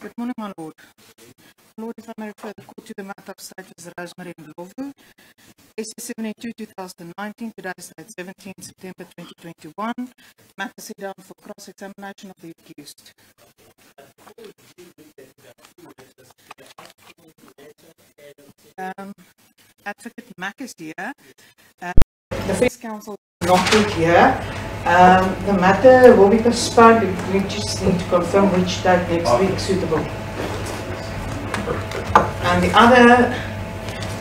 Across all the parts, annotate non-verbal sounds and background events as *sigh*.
Good morning, my lord. Lord, if I may refer the court to the matter of Ms. Rosemary Ndlovu, SC 72 2019, today's date 17 September 2021. Matter sit down for cross examination of the accused. Um, Advocate Mack is here. Uh, the Defence Counsel not here. Um, the matter will be postponed. We just need to confirm which date next week suitable. And the other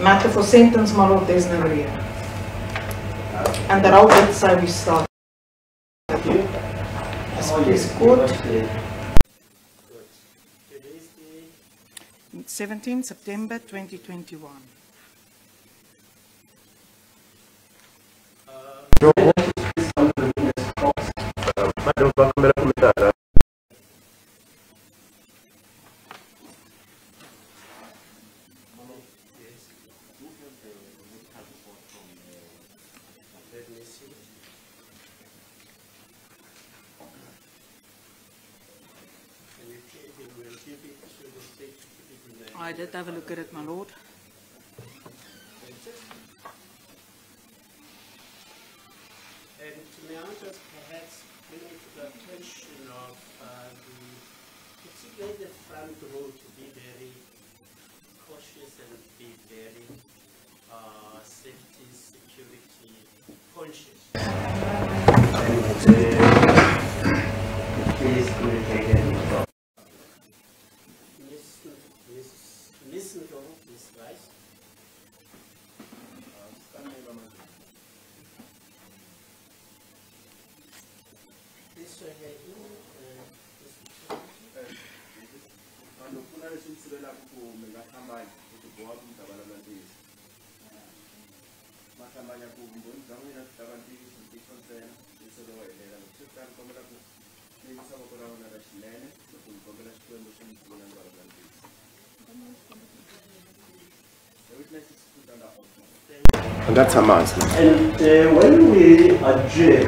matter for sentence, lord, there's no here. And that all did say we start. As police court, 17 September 2021. Madam Bakamela Kumitala. I did have a look at it, my lord. And may I just perhaps bring it to the attention of uh, the, particularly the front row to be very cautious and be very uh, safety, security conscious. Please communicate and Miss, Miss, Miss Ndlovu, please rise. Please swear here in, uh, Mr. Vanhu kuna leswi mi sivelaka ku mi nga hlambanyi ku boha ku mi ta vulavula ma hlambanya ku vumbhoni bya n'wina byi ta va ntiyiso ntiyiso ntsena ntselo wo helela loko swi tani kombela ku mi voko ra wena ra xinene loko mi kombela xikwembu xi mi pfuna mi vulavula ntiyiso The witness is put under oath. Nga tshama hansi. And uh, when we adjourn,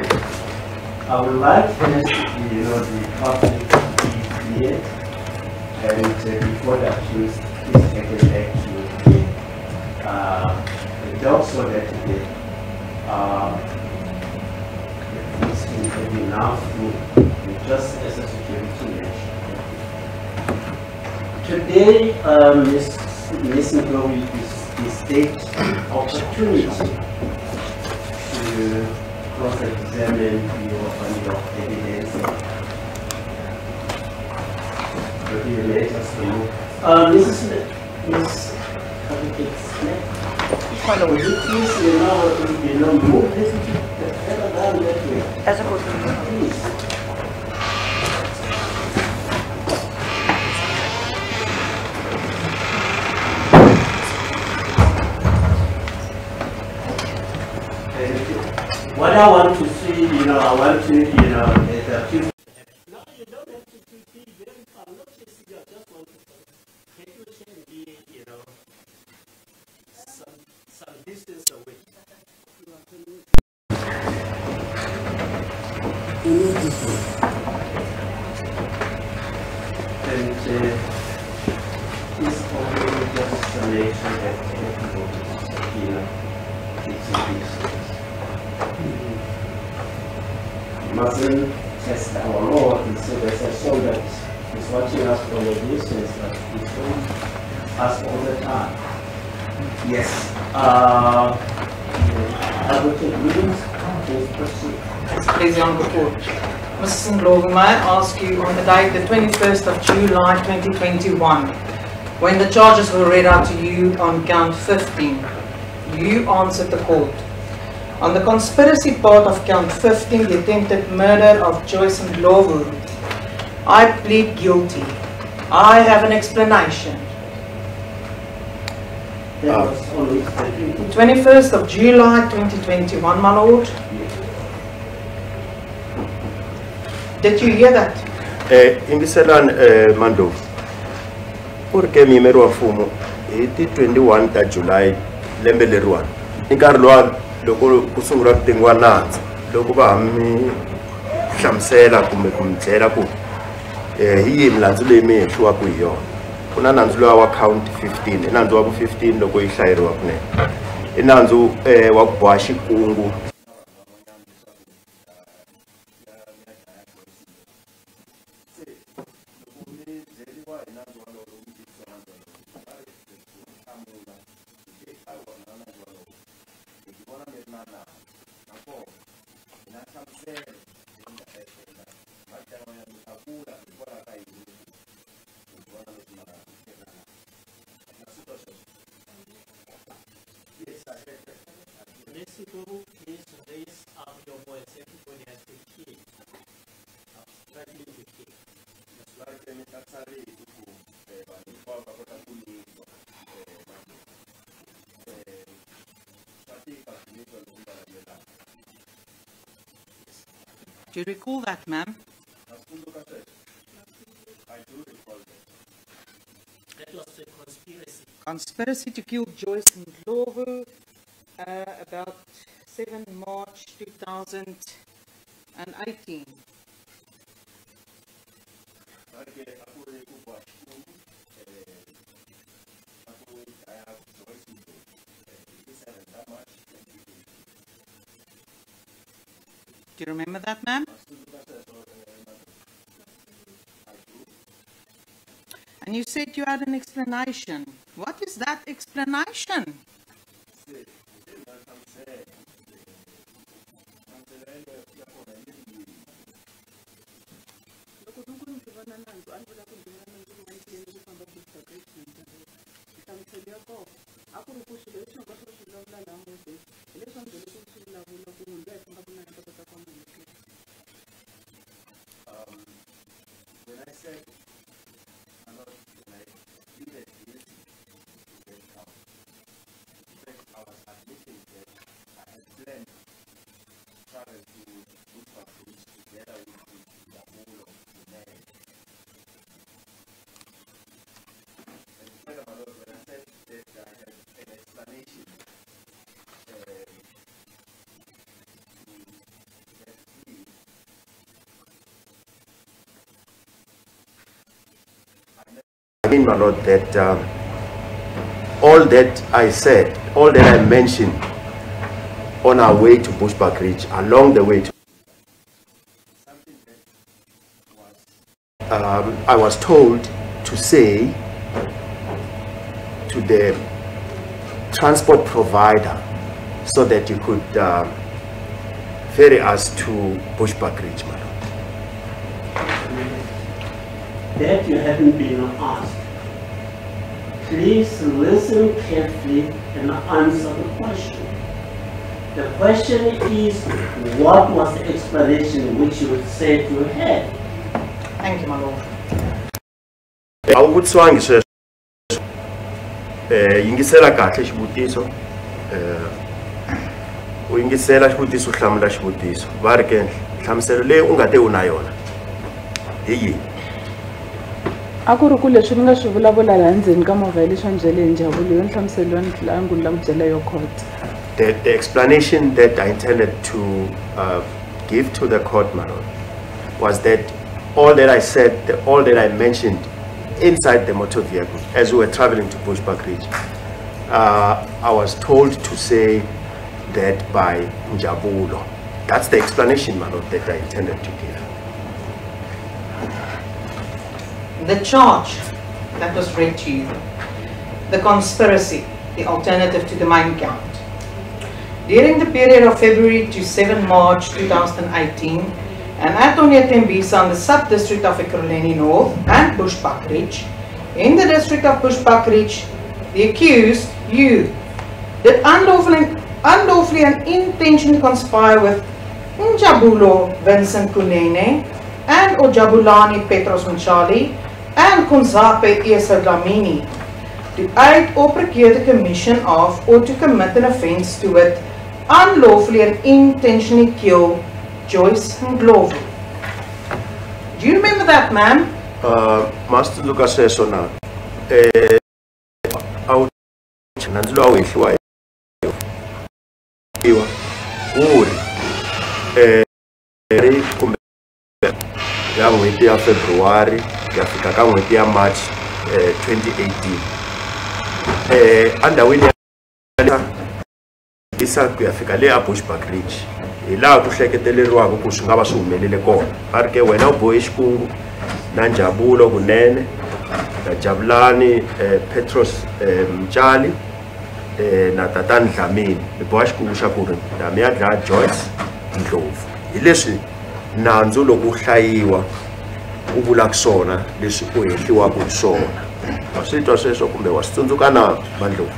I would like us to, you know, the public to be clear. And before the accused is taken back to the, uh, the dock so that the, uh, the police can have enough to, just as a security measure. Today, um, Ms. Ms. Is, is take opportunity to cross-examine your, on your evidence. But you let us know. Mrs. Smith, Ms. Advocate would you please, you know, you know, move this to the down that way? As a court. Please. What I want to see, you know, I want to, you know, is a few No, you don't have to be be very far, not just, you just want to, can you change be, you know, some, some distance away? And uh, it's only just to make sure that everybody, you know, it's in business. You mustn't test our Lord and say there's a soul that is watching us from a distance, but it's on us all the time. Yes. Uh, Advocate Williams, please proceed. Please, Your Honourable Court. Mrs. Ndlovu, may I ask you on the date, the 21st of July 2021, when the charges were read out to you on count 15, you answered the court. On the conspiracy part of count 15, the attempted murder of Joyce and Ndlovu, I plead guilty. I have an explanation. The 21st of July 2021, my lord. Did you hear that? Eh, yingiselani eh Mandlovu. Ku ri ke muyimeri wa mfumo hi ti 21 ta July lembe leriwani. I nkarhi luwa loko ku sungula ku tengiwa nandzu loko va mi hlamusela kumbe ku mi byela ku eh hi yihi milandzu leyi mi hehliwaku hi yona ku na nandzu luwa wa count 15 i nandzu wa ku 15 loko yi hlayeriwa kunene i nandzu eh, wa ku boha xikungu you recall that, ma'am? I do recall that That was a conspiracy. Conspiracy to kill Joyce Ndlovu, uh, about 7 March 2018. Do you remember that, ma'am? And you said you had an explanation. What is that explanation ku munhu loyi a fambaka na yena ta kota ku amukela When I said, I'm not, when I pleaded guilty to that count, in fact, I was admitting that I had planned to travel to Bushbuck Ridge together with the Yabulo, the man. And further, my lord, when I said that I had an explanation, um, to that plea, I mean, my lord, that um, all that I said, all that I mentioned on our way to Bushbuck Ridge, along the way to, um, I was told to say to the transport provider so that you could um, ferry us to Bushbuck Ridge, my lord. That you haven't been asked. Please listen carefully and answer the question. The question is, what was the explanation which you would said you had? Thank you, my lord. a wu vutisiwangi sweswo eh yingisela kahle xivutiso eh u yingisela xivutiso u hlamula xivutiso va ri ke nhlamuselo leyi u nga te u na yona hi yihi ku leswi ni nga swi vulavula laha ndzeni ka movha leswi a ni byele hi yo ya ni a ni la ku byela yo the, the explanation that I intended to uh, give to the court, my was that all that I said, the, all that I mentioned inside the motor vehicle as we were traveling to Bushbuck Ridge, uh, I was told to say that by Njabulo. That's the explanation, my that I intended to give. The charge that was read to you, the conspiracy, the alternative to the main count. During the period of February to 7 March 2018, and Antonia Tembisa in the sub-district of Ekurhuleni North and Bushbuck Ridge, in the district of Bushbuck Ridge, the accused, you, did unlawfully, unlawfully and intentionally conspire with Njabulo Vincent Kunene and Ojabulani Petros Mtshali and Konzape Esa Dlamini to aid or procure the commission of or to commit an offence to it unlawfully and intentionally kill Joyce Ndlovu. Do you remember that, ma'am? Uh, Master Lucas says so now. Eh, ya fika ka n'hweti ya march eh, 2018 eh, andhawini ya isa ku ya fika le a bushback ridge hi laha ku hleketeleriwaka ku swi nga va swi humelele kona. Va ri ke wena u bohe xikungu na njabulo kunene na jabulani eh, petros eh, mtshali eh, na tatani dlamini. Hi boha xikungu xa ku ri ndhami ya dlaya joyce ndlovu. Hi leswi nandzu loko wu hlayiwa swona leswi swona swi twa sweswo kumbe wa swi tsundzuka na mandlovu.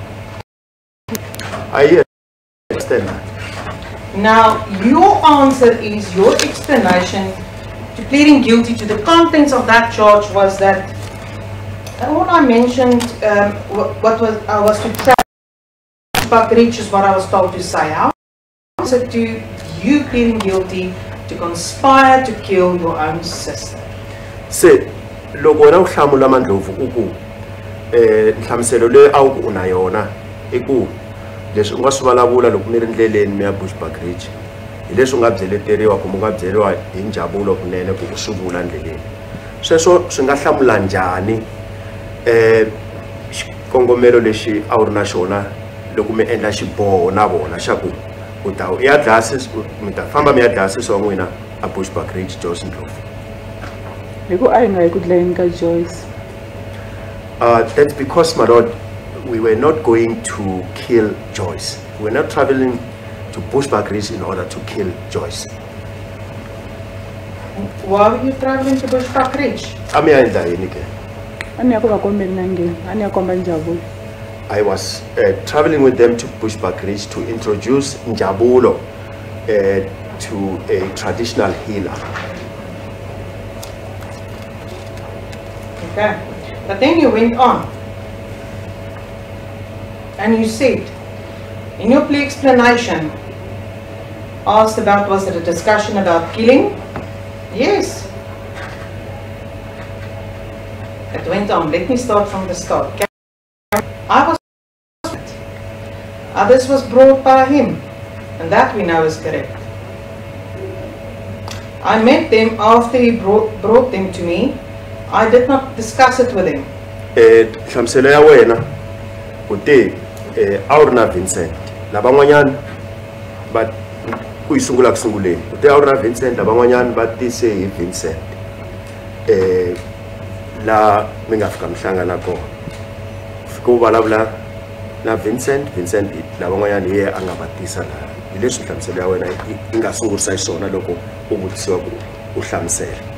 Now, your answer is your explanation to pleading guilty to the contents of that charge was that and what I mentioned, um, wha- what was I was to track back reach is what I was told to say. Is it to you pleading guilty to conspire to kill your own sister? Se loko wena u hlamula mandlhovu u ku eh nhlamuselo leyi a wu na yona i ku leswi u nga swi vulavula loko mi ri ndleleni mi ya bushback ridge hi leswi u nga byeleteriwa kumbe u nga byeriwa hi njabulo kunene ku u swi vula ndleleni sweswo swi nga hlamula njhani eh xikongomelo lexi a wu ri na xona loko mi endla xiboho na vona xa ku u ta ya dlaya mi ta famba mi ya dlaya sesi wa n'wina a bushback ridge joyce ndlovu? Hi ku a hi nga hi ku dlayeni ka joyce Uh, that's because, my lord, we were not going to kill Joyce. We were not traveling to Bushbuck Ridge in order to kill Joyce. Why were you traveling to Bushbuck Ridge? Ami aenda yini ke? a ni ya ku va kombeni nangeni a ni ya komba njavulo I was uh, traveling with them to Bushbuck Ridge to introduce Njabulo uh, to a traditional healer. Okay. But then you went on. And you said, in your plea explanation, asked about was it a discussion about killing? Yes. It went on. Let me start from the start. I was others was brought by him, and that we know is correct. I met them after he brought, brought them to me. I did not discuss it with him. Eh, nhlamuselo ya wena u te eh, a wu ri na Vincent lavan'wanyani va ku yi sungula ku sunguleni u te a wu ri na Vincent lavan'wanyani va tise hi Vincent eh la mi nga fika mi hlangana kona. Fika u vulavula na Vincent Vincent lavan'wanyani hi yena a nga va tisa laha hi leswi nhlamuselo ya wena yi nga sungurisa xiswona loko u vutisiwa ku u hlamusela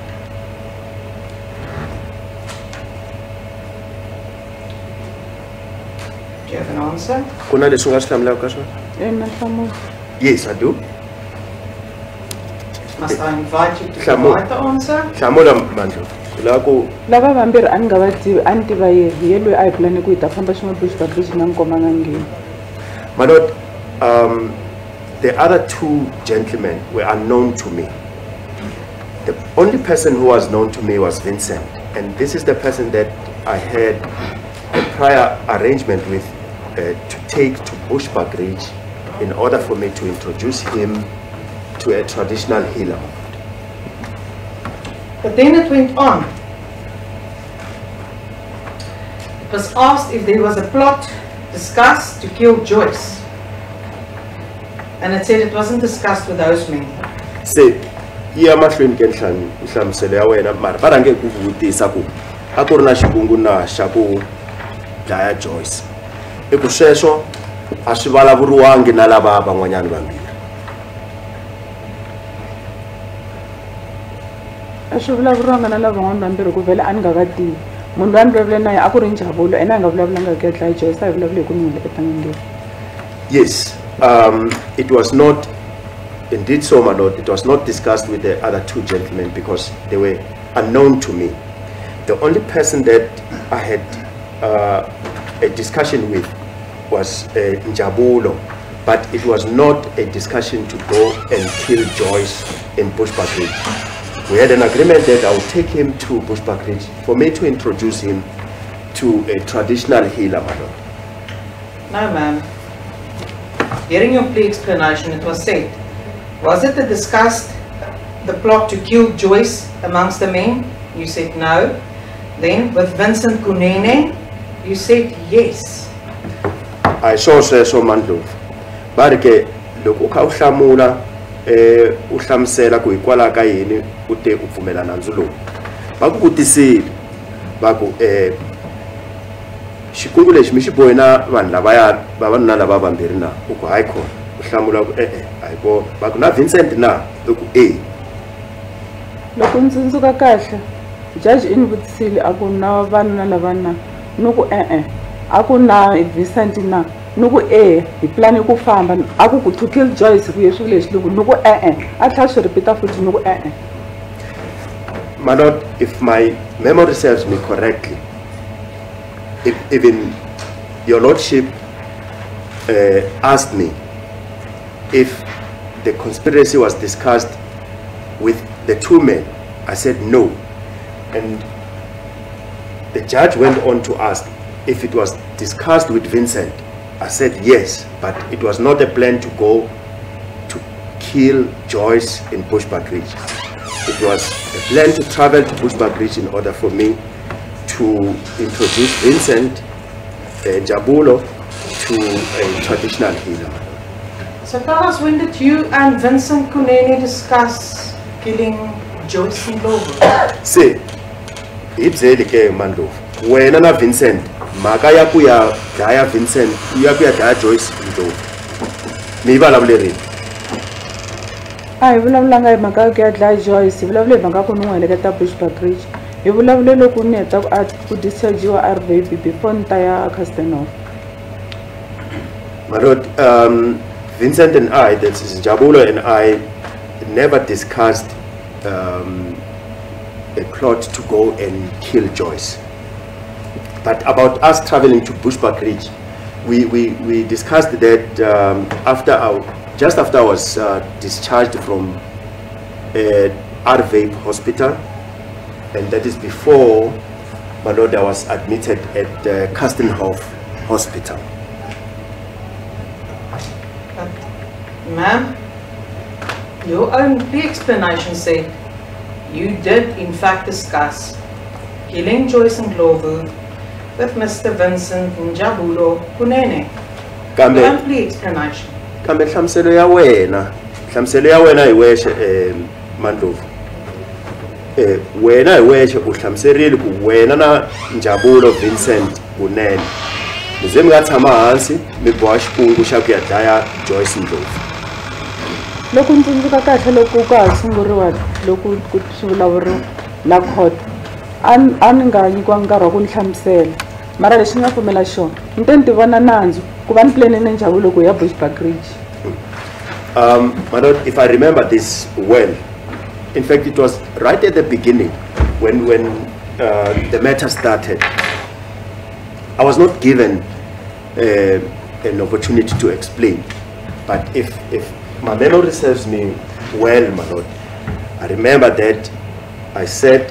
swi hlamulaka ka swona e na nhlamulo yes I do. Must I invite you to Hlamu. provide the answer? hlamula mandlo u lava ku lava vambirhi a ni nga va tivi a ni tiva yena hi ye loyi a hi pulani ku hi ta famba xin'we bushbuck ridge na nkoma ngangeni My lord, um, the other two gentlemen were unknown to me. The only person who was known to me was Vincent, and this is the person that I had a prior arrangement with Uh, to take to Bushbuck Ridge in order for me to introduce him to a traditional healer. But then it went on. It was asked if there was a plot discussed to kill Joyce. And it said it wasn't discussed with those men. se ya mahlweni ke nhlan- nhlamuselo ya wena mara va rhange ku vutisa ku a ku ri na xikungu xa ku dlaya joyce i ku sweswo a swi vulavuriwangi na lava van'wanyana vambirhi a swi vulavuriwanga na lavan'wana vambirhi ku vhele a ni nga va tivi munhu loyi a ni vulavule na yena a ku ri njavulo ene a nga vulavulanga ku ya dlaya joyce a hi vulavule hi ku ni n'wi yes um, it was not indeed so my lord it was not discussed with the other two gentlemen because they were unknown to me. The only person that i had uh, a discussion with was uh, njabulo but it was not a discussion to go and kill joyce in bushbuck ridge we had an agreement that i would take him to bushbuck ridge for me to introduce him to a traditional healer lord No, ma'am. Hearing your plea explanation, it was said, was it a discussed the plot to kill Joyce amongst the men? You said no. Then with Vincent Kunene, you said yes. A hi swo sweswo mandlovu va ri ke loko u kha u hlamula um u hlamusela ku hikwalaho ka yini u te u pfumela nandzu lowu va ku vutisile va ku um xikungu lexi mi xi bohi na vanhu lavaya vavanuna lava vambirhi na? U ku hayi khona u hlamula ku e-e a hi vona va ku na vincent na? I ku e loko ndzi ndzuka kahle. Jaji i ni vutisile a ku na vanuna lavana ni ku e-e a Vincent na e hi ku famba to kill Joyce ku leswi loko e-e a swi repeat futhi e-e. My lord if my memory serves me correctly if even your lordship uh, asked me if the conspiracy was discussed with the two men i said no. And the judge went on to ask if it was discussed with vincent i said yes but it was not a plan to go to kill joyce in bushbuck ridge. It was a plan to travel to bushbuck ridge in order for me to introduce vincent uh, jabulo to a traditional healer. So tell us, when did you and Vincent Kunene discuss killing Joyce Ndlovu? se hi byeli ke mandlovu wena na vincent mhaka ya ku ya dlaya vincent ya ku ya dlaya joyce ndlovu mi yi vulavulerini a hi vulavulanga hi mhaka ya ku ya dlaya Joyce hi vulavule hi mhaka ku ni n'wi heleketa Bushbuck Ridge. Hi vulavule loko ni heta ku ku dischargiwa a ri baby before ni ta ya Castanhof my lord um, vincent and i that is jabulo and i never discussed um, a plot to go and kill joyce but about us traveling to bushbuck ridge we, we, we discussed that um, after our, just after i was uh, discharged from uh, Arwyp hospital and that is before my lord was admitted at uh, Castenhof hospital. Ma'am, your own pre-explanation said you did in fact discuss killing Joyce Ndlovu with Mr. Vincent Njabulo Kunene. Kambe own pre-explanation. kambe nhlamuselo ya wena nhlamuselo ya wena hi wexe um mandlovu um wena hi wexe u hlamuserile ku wena na njabulo vincent kunene mi ze mi nga tshama hansi mi boha xikungu xa ku ya dlaya joyce ndlovu loko ndzi ndzuka kahle loko ka ha sunguriwa loko ku swi vulavuriwa la court nkarhi wa ku ni hlamusela mara lexi nga pfumela xona ni ti vona nandzu ku va ni loko ya Um, my lord, if I remember this well, in fact, it was right at the beginning when, when uh, the matter started. I was not given uh, an opportunity to explain. But if, if my memory serves me well, my lord, I remember that I said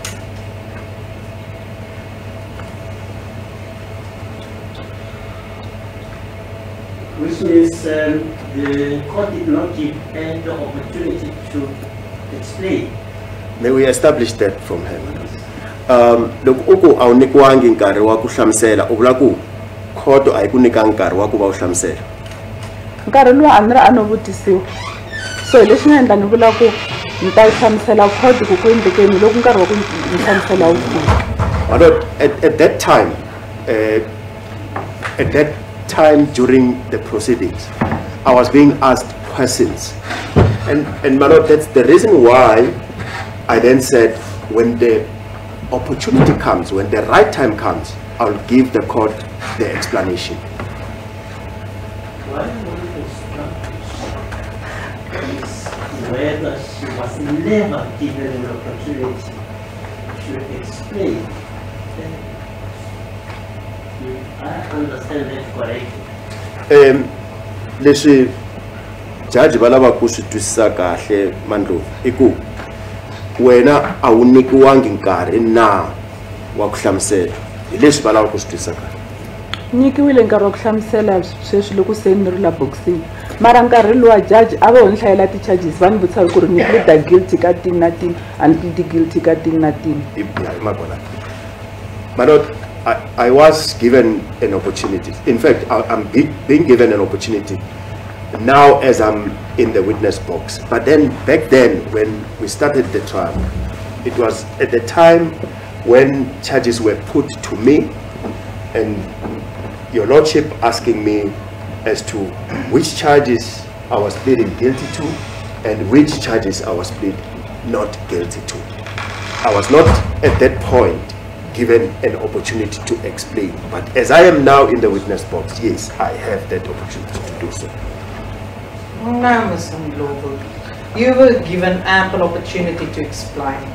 Which means um, the court did not give her the opportunity to explain. may we establish that from her madam um loko u ku a wu nyikiwangi nkarhi wa ku hlamusela u vula ku khoto a yi ku nyikanga nkarhi wa ku va u hlamusela nkarhi luwa a ni ri a no vutisiwa so hi lexi nga endla ni vula ku ni ta yi hlamusela court ku ku endlekeni loko nkarhi wa ku ni hlamusela wu lord, at, at that time uh, at that time during the proceedings i was being asked questions and and my lord that's the reason why i then said when the opportunity comes when the right time comes i'll give the court the explanation establish is whether she was never given an opportunity to explain. Leswi jaji va lavaka ku swi twisisa kahle mandlovu i ku wena a wu nyikiwangi nkarhi na wa ku hlamusela? Hi leswi va lavaka ku swi twisisa kahle. Nyikiwile nkarhi wa ku hlamusela sweswi loko se ni ri la boxini. Mara nkarhi luwa jaji a va ho ni hlayela ti-charges va ni vutisa ku ri ni pleada guilty ka tini na tini a ni pleadi guilty ka tini na tini i ya, i I, was given an opportunity. In fact, I, I'm be, being given an opportunity now as I'm in the witness box. But then back then, when we started the trial, it was at the time when charges were put to me and your lordship asking me as to which charges I was pleading guilty to and which charges I was pleading not guilty to. I was not at that point given an opportunity to explain. But as I am now in the witness box, yes, I have that opportunity to do so. No, Mr. Ndlovu. You were given ample opportunity to explain.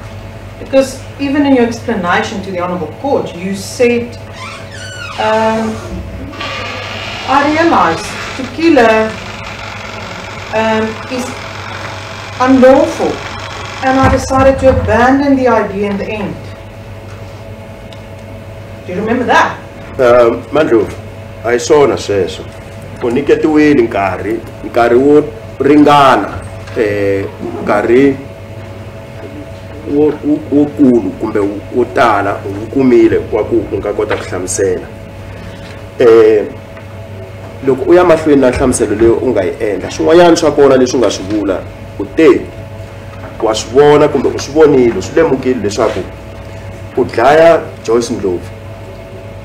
Because even in your explanation to the Honourable Court, you said, um, I kill her um, is unlawful and I decided to abandon the idea in the end. Do you remember that? Um, Mandlovu, a hi swona sweswo u nyiketiwile nkarhi nkarhi wo ringana eh nkarhi wo wo- wokulu kumbe wo tala u kumile wa ku u nga kota ku hlamusela eh loko u ya mahlweni na nhlamuselo leyi u nga yi endla swin'wanyana swa kona leswi nga swi vula u te wa swi vona kumbe u swi vonile swi lemukile leswaku u dlaya Joyce Ndlovu.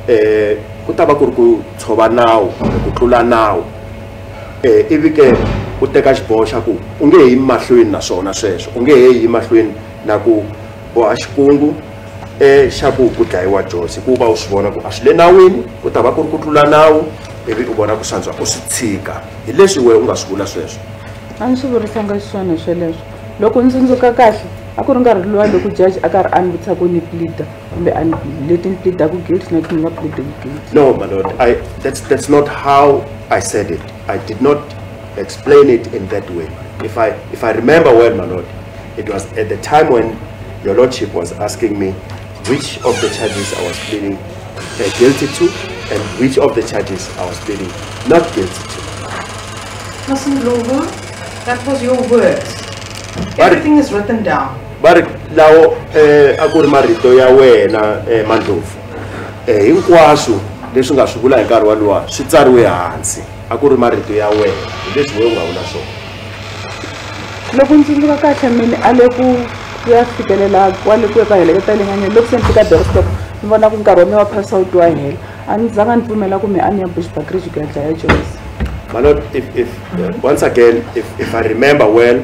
Eh ku ta va ku ri ku tshova nawu ku tlula nawu. Eh ivi ke u teka xiboho xa ku u nge he yi mahlweni na swona sweswo u nge he yi mahlweni na ku boha xikungu eh xa ku ku dlayiwa Joyce hikuva u swi vona ku a swi le nawini ku ta va ku ri ku tlula nawu ivi u vona ku swantswa u swi tshika. Hi leswi we u nga swi vula sweswo. A ni swi vurisanga xiswona sweleswo. Loko ni tsundzuka kahle a ku ri nkarhi luwa loko jaji a karhi a ni vutisa ku ni pleada kumbe a ni leti ni pleadaku guilty na ti ni nga pleadaku guilty No, my lord, I, that's, that's not how I said it. I did not explain it in that way. If I, if I remember well, my lord, it was at the time when your lordship was asking me which of the charges I was pleading uh, guilty to and which of the charges I was pleading not guilty to. Mr. Ndlovu, that was your words. Everything is written down. But lawo eh a ku ri marito ya wena eh Mandlovu. Eh hinkwaswo leswi nga swi vula hi nkarhi walowa swi tsariwe hansi. A ku ri marito ya wena. Hi leswi u nga vula swona. loko ni tsundzuka kahle mini a le ku ya fikelela kwale ku ka heleketa lenganyeni loko se ni fika doorstop ni vona ku nkarhi wa mi wa pass out wa hela a ni zanga ni pfumela ku mi a ni ya bushbuck ridge ku ya dlaya My lord, if, if uh, once again, if, if I remember well,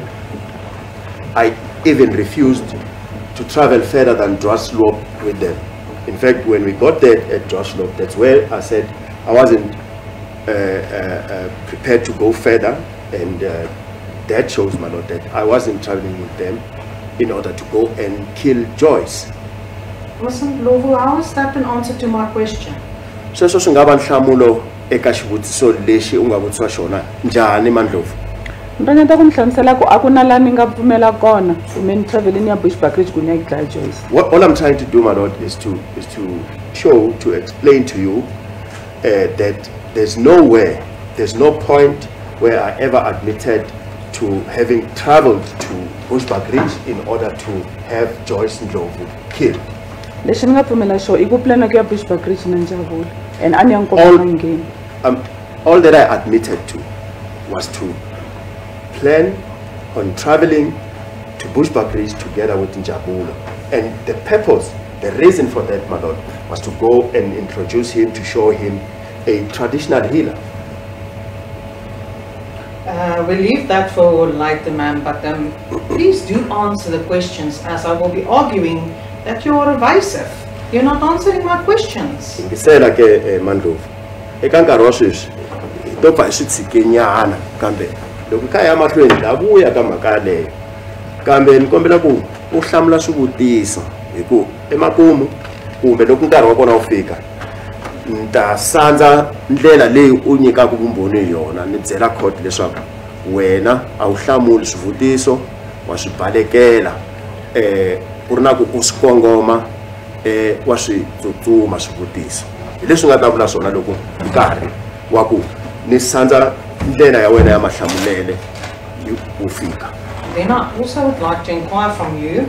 I even refused to travel further than Droslow with them. In fact, when we got there at Droslow, that's where I said I wasn't uh, uh, uh, prepared to go further, and uh, that shows, my lord, that I wasn't traveling with them in order to go and kill Joyce. Mr. Ndlovu, how is that an answer to my question? sweswo swi nga va nhlamulo eka xivutiso lexi u nga vutisiwa xona njhani mandlovu ku mi hlamusela ku a ku na ni nga pfumela kona. Ya ku ni ya dlaya joyce. What all I'm trying to do, my lord, is to is to show to explain to you uh, that there's nowhere, there's no point where I ever admitted to having traveled to Bushbuck Ridge in order to have Joyce Ndlovu killed. lexi ni nga pfumela xo i ku plana ku ya bushbuck ridge na njavula and a ni ya nkomanga All- ngheni. Um, all that I admitted to was to plan on traveling to Bushbuck Ridge together with Njabulo. And the purpose, the reason for that, my lord, was to go and introduce him, to show him a traditional healer. Uh, we'll leave that for later, ma'am, but um, please do answer the questions as I will be arguing that you are evasive. You're not answering my questions. Ngisela ke eh, Mandlovu. Eka nkarhi wa sweswi hi to pfa hi swi tshike nyana kambe loko hi ya mahlweni ta vuya ka mhaka yaleyo. Kambe ni kombela ku u hlamula swivutiso hi ku emakumu kumbe loko nkarhi wa kona wu fika ni ta sandza ndlela leyi u nyikaka vumbhoni hi yona ni byela court leswaku wena a wu hlamuli swivutiso wa swi balekela eh ku ri na ku u swi kongoma eh wa swi tsutsuma swivutiso hi leswi nga ta vula swona loko nkarhi wa ku ni sandza ndlela ya wena ya mahlamulele yi wu fika Then I also would like to inquire from you.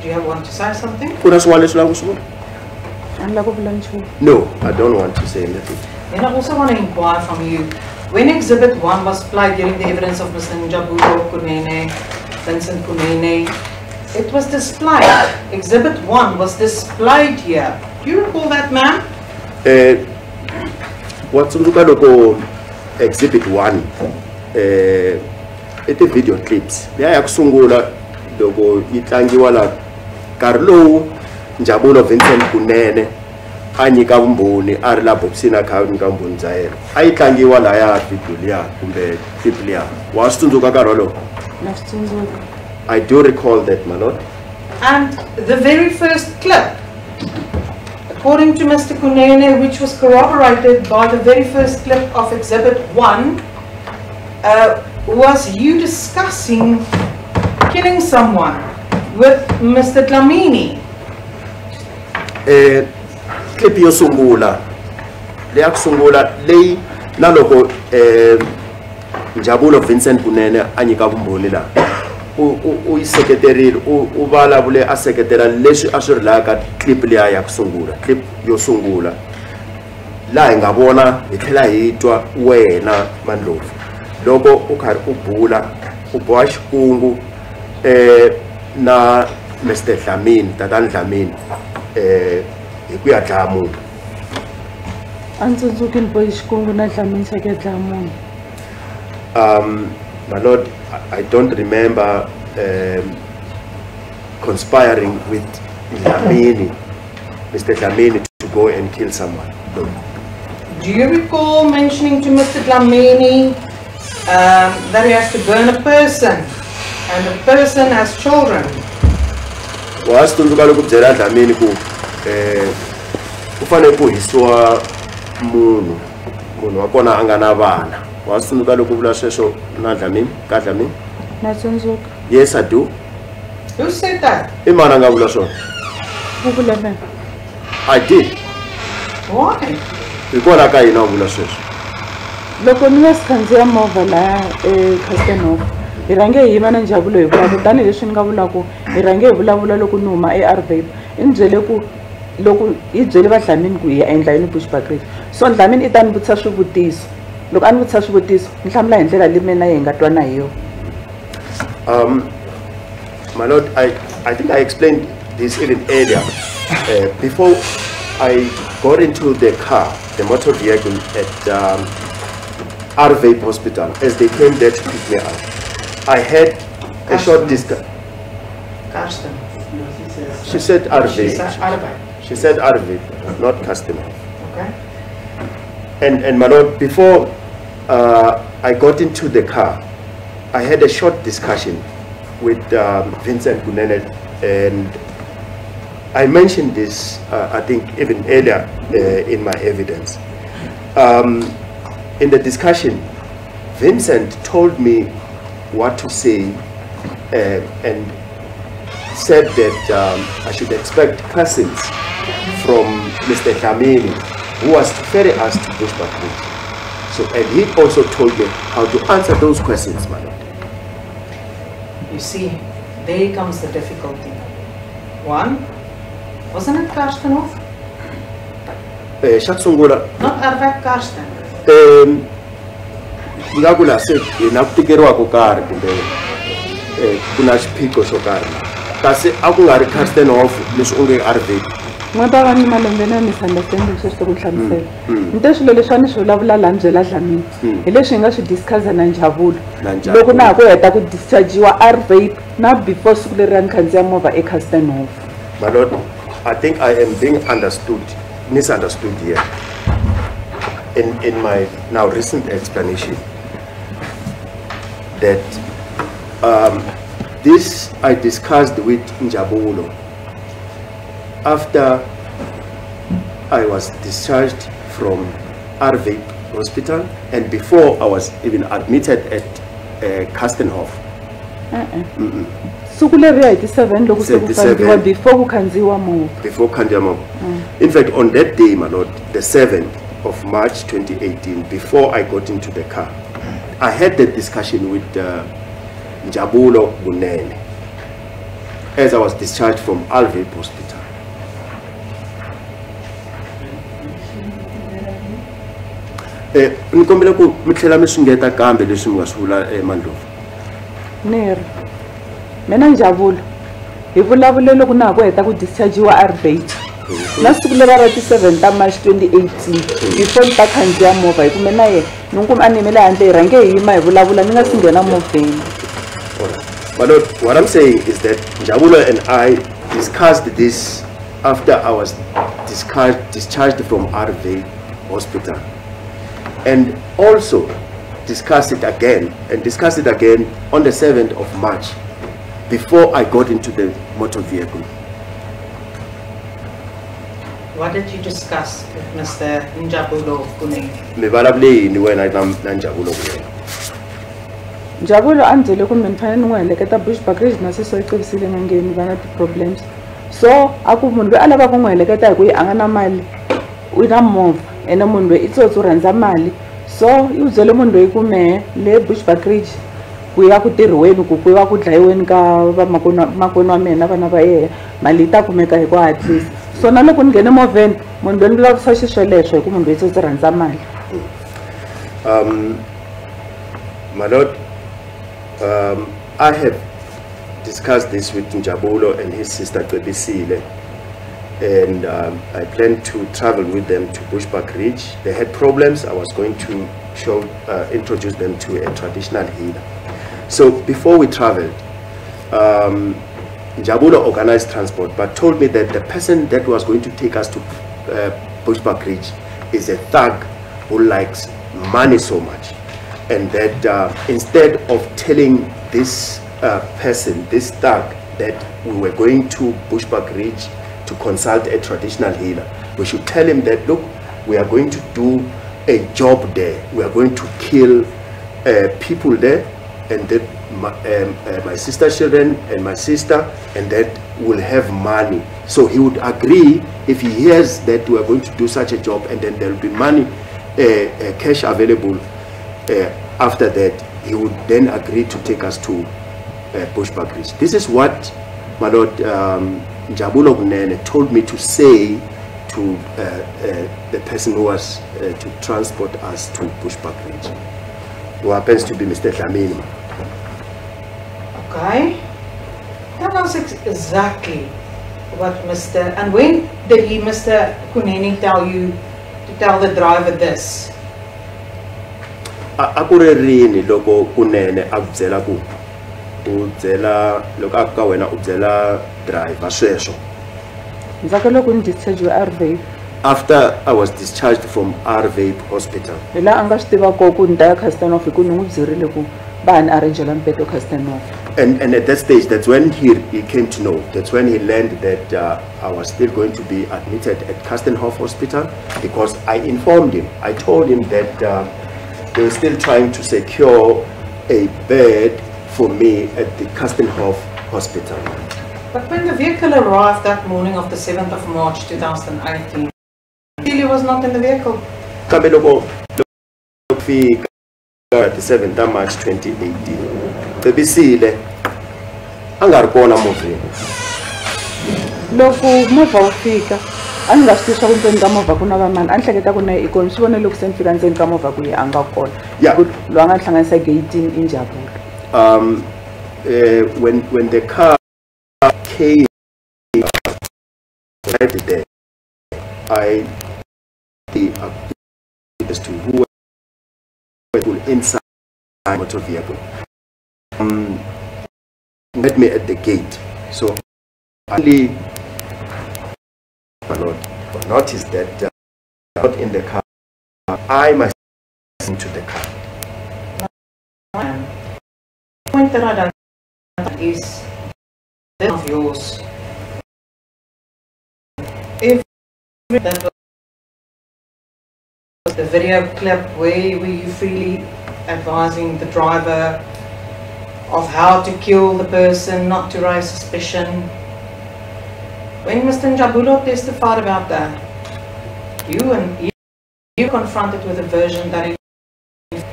Do you have want to say something? ku na swin'wana leswi lava swi vula a la ku vula nchumu no i don't want to say anything Then I also want to inquire from you. When Exhibit 1 was played during the evidence of Mr. Njabulo Kunene, Vincent Kunene, it was displayed. Exhibit 1 was displayed here. Do you recall that, ma'am? eh wa tsundzuka loko exhibit 1 eh i ti-video clips. Liya ya ku sungula loko yi tlangiwa la nkarhi lowu njabulo vincent kunene a nyika vumbhoni a ri la bokisini a kha a nyika vumbhoni bya yena. A yi tlangiwa laya video liya kumbe clip liya wa swi tsundzuka nkarhi wolowo? Na swi tsundzuka. I do recall that my lord. And the very first clip, according to Mr. Kunene, which was corroborated by the very first clip of Exhibit 1, uh, was you discussing killing someone with Mr. Dlamini. eh clip yo sungula leya ku sungula leyi na loko eh Njabulo Vincent Kunene a nyika vumbhoni u yi seketerile u u vulavule a seketela leswi a swi ri laha ka clip liya ya ku sungula clip yo sungula laha hi nga vona hi tlhela hi twa wena mandlovu. Loko u karhi u bula u boha xikungu eh na Mr Dlamini tatani Dlamini eh hi ku ya dlaya munhu a ni tsundzuki ni bohi xikungu na dlamini xa ke dlaya munhu um, my lord, I- don't remember um, conspiring with Dlamini, *clears throat* Mr. Dlamini, to go and kill someone. No. Do you recall mentioning to Mr. Dlamini um, that he has to burn a person and the person has children? wa swi tsundzuka loko ku byela Dlamini ku eh ku fanele ku hisiwa munhu munhu wa kona a nga na vana wa swi tsundzuka loko u vula na Dlamini ka Dlamini na tsundzuka yes I do. Who said that? i mani a nga vula swona u vula mena I did. Why? hi kona ka hina u vula sweswo loko ni nga si khandziya movha laha ecastanov hi rhange hi yima na njavulo hi vulavula. Tanihileswi ni nga vulaku hi rhange hi vulavula loko ni huma earvap i ni byele ku loko hi byele vadlamini ku hi ya endla yini bushbuckridge so dlamini i ta ni vutisa swivutiso loko a ni vutisa swivutiso ni hlamula hi ndlela leyi mina hi nga twana hi yona Um, my lord, I, I think I explained this even earlier. Uh, before I got into the car, the motor vehicle at um, Arwyp Hospital, as they came there to pick me up, I had a short discussion. Karsten. No, she says, She said She said Arwyp. Arabak. She said Arwyp, not customer. Okay. And, and my lord, before uh, I got into the car, I had a short discussion with um, Vincent Kunene and I mentioned this, uh, I think, even earlier uh, in my evidence. Um, in the discussion, Vincent told me what to say uh, and said that um, I should expect cousins from Mr. Kamini, who was to ferry us to Bushbuck Ridge. So, and he also told me how to answer those questions, my lord. You see, there comes the difficulty. One, wasn't it Carstenhof? Eh, xa ku Not Arabak Karsten. um laha se na ku tikeriwa ko karhi kumbe eh, ku na xiphiqo xo karhi kasi a ku nga ri carstenhof leswi u nge n'wana ta va ni malembe na misunderstanding sweswi ku hlamusela mm, mm. ni te swilo leswi a ni swi vulavula laha ni byela dlamini mm. hi leswi hi nga swi discussa na njhavulo Na Njavulo. loko na ha ku heta ku dischargiwa rvape na before siku leri a ni khandziya movha ecastanhof my lord i think i am being understood misunderstood here. In, in my now recent explanation that um, this I discussed with Njabulo after I was discharged from RV Hospital and before I was even admitted at uh, Carstenhof. siku leriya hi ti 7 loko se Se ku ti fambiwa 7. before ku khandziyiwa movha. In fact, on that day, my lord, the 7th of March 2018, before I got into the car, I had that discussion with uh, Njabulo Kunene as I was discharged from Arwyp Hospital. Ni kombela ku mi tlhela mi swingeta kambe leswi mi nga swi vula emandlovu ni ri. Mina njavulo hi vulavule loko na ha ku heta ku dischargiwa arbate na siku lera ra ti-7 ta march 2018 before ni ta khandziya movha hi kume na ye ni nkume a ni yimele handle hi rhange hi yima hi vulavula ni nga si nghena movheni. But look, what I'm saying is that Jabulo and I discussed this after I was discharged, discharged from RV hospital. And also discuss it again and discuss it again on the 7th of March before I got into the motor vehicle. What did you discuss with Mr. Njabulo Kunene? Mi vulavule yini wena na na Njabulo kuyena? njavulo a ni byele ku mi ni fanele ni n'wi heleketa bushbuck ridge na sweswo yi tivisile n'angeni va na ti-problems so a ku munhu loyi a lavaka ku n'wi heleketa hi ku yi a nga na mali u na movha ene munhu loyi i tsotsi u rhandza mali. So yi wu byele munhu loyi ku mehe le bushback ridge ku yi va ku tirhiweni ku ku yi va ku dlayiweni ka vamakwenu makwenu wa mina na vana va yehe mali yi ta kumeka hi ku hatlisa. So na loko ni nghene movheni munhu loyi ni vulavurisa xi sweleswo hi ku munhu loyi tsotsi rhandza mali. Um, my lord, um, I have discussed this with Njabulo and his sister Kebisile, and um, I plan to travel with them to Bushbuck Ridge. They had problems. I was going to show, uh, introduce them to a traditional healer. So before we traveled, um, organized transport, but told me that the person that was going to take us to uh, Bushbuck Ridge is a thug who likes money so much. And that uh, instead of telling this uh, person, this thug, that we were going to Bushbuck Ridge to consult a traditional healer, we should tell him that, look, we are going to do a job there. We are going to kill uh, people there and that my, um, uh, my sister's children and my sister and that will have money so he would agree if he hears that we are going to do such a job and then there will be money uh, uh, cash available uh, after that he would then agree to take us to uh, Bushbuck Ridge. This is what my lord um, Njabulo Kunene told me to say to uh, uh, the person who was uh, to transport us to Bushbuck Ridge who happens to be Mr. Dlamini. Okay. Tell us ex- exactly what Mr. And when did he, Mr. Kunene, tell you to tell the driver this? A ku ri rini loko kunene a ku byela ku u byela loko a ku ka wena u byela driver sweswo. Ndzhaku loko ni dischargiwe Arwyp after I was discharged from Arwyp hospital. Hi laha a nga swi tiva ku ni ta ya castanof hi ku ni n'wi byerile ku va ni arrangela castanof and and at that stage that's when he he came to know. That's when he learned that uh, I was still going to be admitted at Carstenhof hospital because I informed him. I told him that uh, they were still trying to secure a bed for me at the Carstenhof hospital. But when the vehicle arrived that morning of the 7th of March 2018, Billy was not in the vehicle. kambe loko loko fika the 7th ta March 2018 bebisile a nga ri kona movheni loko movha wu fika a ni nga swi tivi swa ku ndzeni ka movha ku na va mani a ni hleketa ku na ye i kona swi vone loko se ni fika ndzeni ka movha ku ye a nga kona Yeah. Ku loyi a nga ni hlanganisa gatini i njavula um, uh, when when the car came right there, I the uh, as to who were inside my motor vehicle. Um, met me at the gate, so I only my lord noticed that uh, not in the car. I myself into the car. The point that I don't is this of yours. If that the video clip where were you freely advising the driver of how to kill the person, not to raise suspicion. When Mr. Njabulo testified about that, you and you, you confronted with a version that is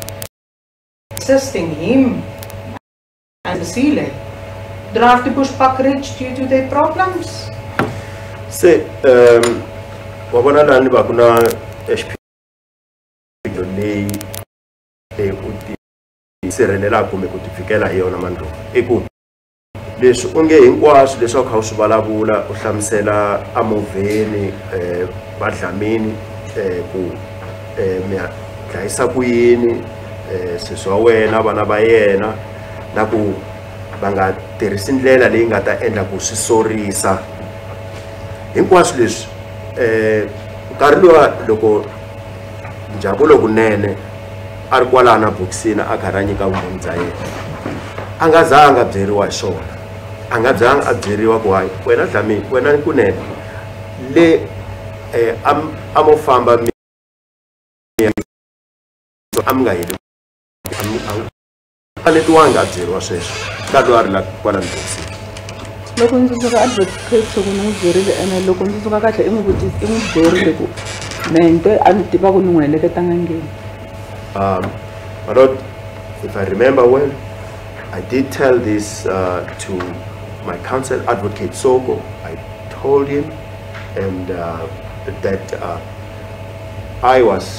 assisting him and Basile drive to Bushbuck Ridge due to their problems. se um wa vona lani va ku na exiphiqo leyi leyi u ti sirhelelaka kumbe ku ti fikela hi yona mandlova i ku leswi u nge hinkwaswo leswi a kha u swi vulavula u hlamusela amovheni um vadlamini um ku um mi dlayisa ku yini um sesi wa wena vana va yena na ku va nga tirhisi ndlela leyi nga ta endla ku swi sorisa. Hinkwaswo leswi um nkarhi luwa loko njabulo kunene a ri kwalana bokisini a karhi a nyika vumbhoni bya yena a nga zanga a byeriwa hi xona a nga zanga a byeriwa ku hayi wena dlamini wena kunene le um a mo famba a mi nga heli fanetiwangi a byeriwa sweswo nkarhi lowu a ri la kwalani loko ndzi suka advocate ku ni n'wi byerile ene loko ndzi suka kahle i n'wi vutisi i n'wi byerile ku mente a ni tiva ku ni n'wi heleketanga ngeni Um, my lord, if I remember well, I did tell this uh, to my counsel advocate Soko. I told him and uh, that uh, I was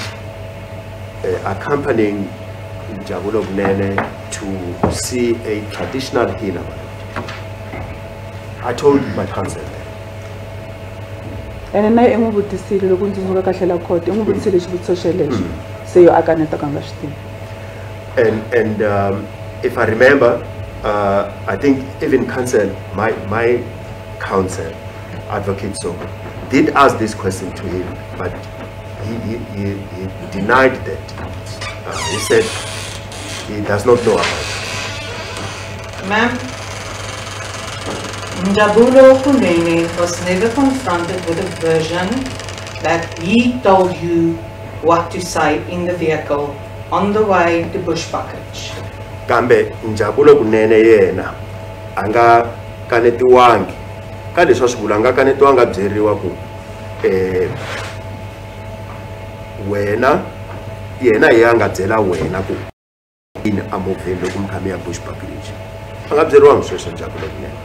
uh, accompanying Njabulo Kunene to see a traditional healer. I told my counsel ene naye i n'wi vutisile loko ndzi suka kahle la court i n'wi vutisile xivutiso xelexo se yo a kaneta ka nga swi tivi and and um, if I remember, uh, I think even counsel, my my counsel, advocate so, did ask this question to him, but he he, he, he denied that. Uh, he said he does not know about it. Ma'am, Njabulo Kunene was never confronted with a version that he told you what to say in the vehicle on the way to Bushbuck Ridge. kambe njabulo kunene yena a nga kanetiwangi ka leswi a swi vula a nga kanetiwangi a byeriwa ku um wena yena hi a nga byela wena ku yini loko kha mi ya bush ridge a nga byeriwangi sweswo njabulo kunene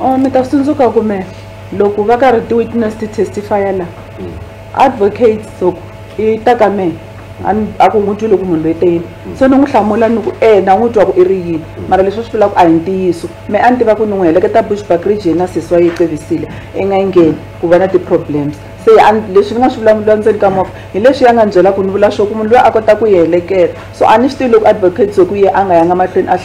o mi ta tsundzuka ku me loko va karhi ti-witness ti testifya la. Advocate loko i ta ka me a ku n'wi twi loko munhu loyi teni se ni n'wi hlamula ni ku e na n'wi twa ku i ri yini? Mara leswi swi vulaka ku a hi ntiyiso. Me a ni tiva ku ni n'wi heleketa bushback ridge yena sesi wa yi qivisile. I nga ngheni ku va na ti-problems se leswi nga swi vulavula ndzeni ka movha hi leswi ya nga ni byela ku ni vula swo ku munhu so a ni swi tivi loko advocate so ku ye a nga yanga mahlweni a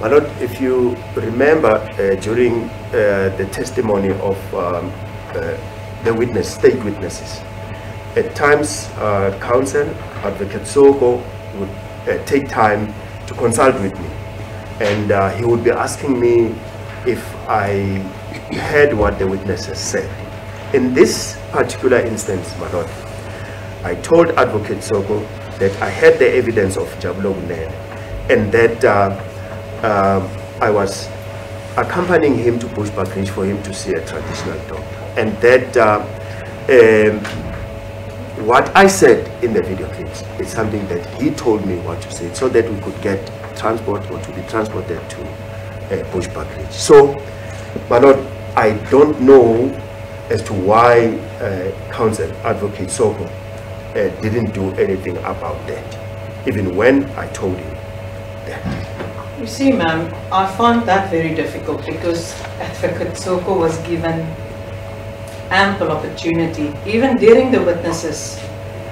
My Lord, if you remember uh, during uh, the testimony of um, uh, the witness, state witnesses, at times uh, counsel, Advocate Soko would uh, take time to consult with me. And uh, he would be asking me if I heard what the witnesses said. In this particular instance, my Lord, I told Advocate Soko that I had the evidence of Njabulo Kunene and that uh, um, I was accompanying him to Bushbuck Ridge for him to see a traditional doctor. And that uh, um, what I said in the video clips is something that he told me what to say so that we could get transport or to be transported to uh, Ridge. So, Lord, I don't know as to why uh, counsel advocate Soko uh, didn't do anything about that, even when I told him that. You see, ma'am, I find that very difficult because Advocate Soko was given ample opportunity, even during the witnesses,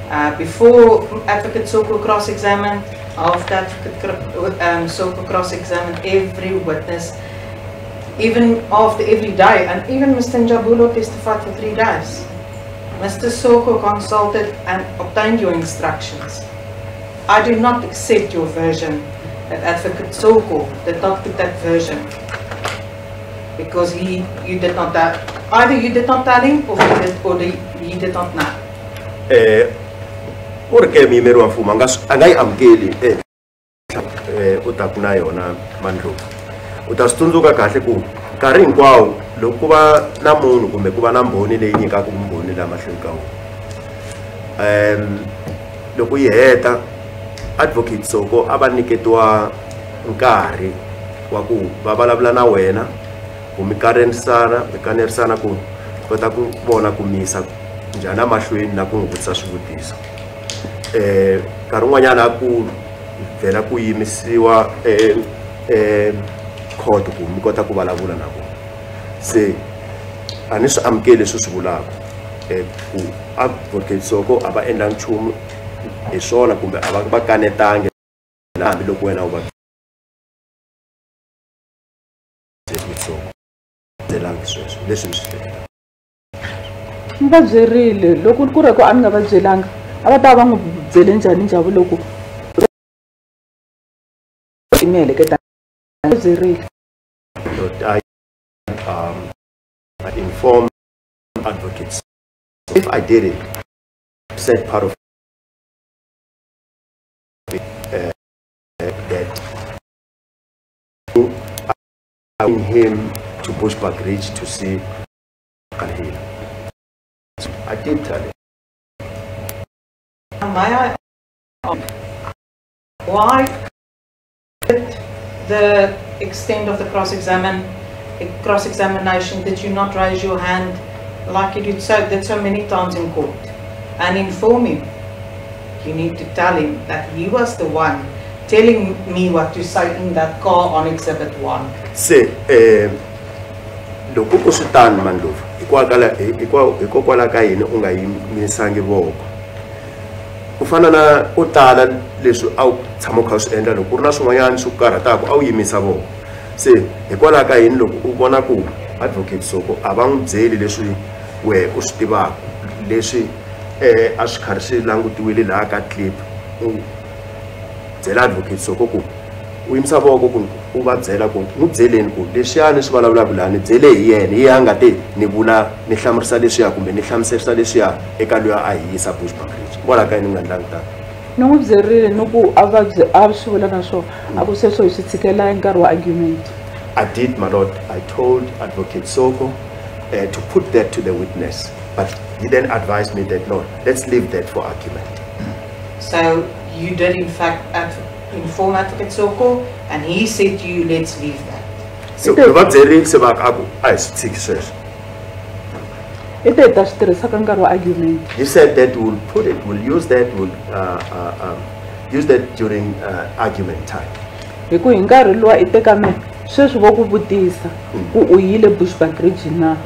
uh, before Advocate Soko cross-examined, after Advocate um, Soko cross-examined every witness, even after every day, and even Mr. Njabulo testified for three days. Mr. Soko consulted and obtained your instructions. I do not accept your version that Advocate Soko did not put that version because he, you did not tell, either you did not tell him or he did, or he did not know. eh u ri ke muyimeri wa mfumo a nga swi- a nga yi amukeli eh eh, u na mandlovu u ta swi tsundzuka kahle ku nkarhi hinkwawo loko ku va na munhu kumbe ku va na mbhoni leyi nyikaka vumbhoni laha mahlweni ka wona um loko yi heta advocate soko a va nyiketiwa nkarhi wa ku va vulavula na wena ku mi kanerisana mi kanerisana ku kota ku vona ku misa njhani amahlweni na ku n'wi vutisa swivutiso. Um nkarhi wun'wanyana a ku vhela ku yimisiwa um court ku mi kota ku vulavula na vona. Se a ni swi amukeli leswi swi vulaka. Eh, ku advocate soko a va endla nchumu hi swona kumbe a va va kanetangi hambiloko wena u va byelangi sweswo. Leswi ni swi hleketa mi va byerile. Loko ku ri ku a mi nga va byelanga a va ta va n'wi byele njhani njhavu loko mi I um, inform advocates. If I did it, said part of it, uh, that I bring him to Bushbuck Ridge to see and heal. So I did tell him. May I why the extent of the cross-examination, did you not raise your hand like you did so, did so many times in court and inform him? You need to tell him that he was the one telling me what to say in that car on exhibit one. se eh loko ku swi tani mandlovu hikokwalaho ka yini u nga yimisangi voko ku fana na ko tala leswi a wu tshama u kha swi endla loko ku ri na swin'wanyana swi karhataka a wu yimisa voko se hikwalaho ka yini loko u vona ku advocate soko a va n'wi byeli leswi wehe u swi tivaka leswi eh a swi karhi swi langutiwile laha ka clip u byela advocate soko ku u yimisa voko ku u va byela ku n'wi byeleni ku leswiyani swi vulavulaka laha ni byele hi yena hi ya nga te ni vula ni hlamurisa leswiya kumbe ni hlamuserisa leswiya eka loyi a hi yisa bush ridge kwalaho ka yini ni nga ni tani ni n'wi byerile ni ku a va bye- a swi vula na swona a ku sweswo hi swi tshikela hi nkarhi wa argument I did, my lord. I told Advocate Soko uh, to put that to the witness, but he then advised me that no, let's leave that for argument. So you did in fact inform Advocate Soko and he said to you, let's leave that. So, He said that we'll put it, we'll use that, we'll uh, uh, um, use that during uh, argument time. hi ku hi nkarhi luwa i teka me sweswi vo ku vutisa ku u yile bushbuck ridge na?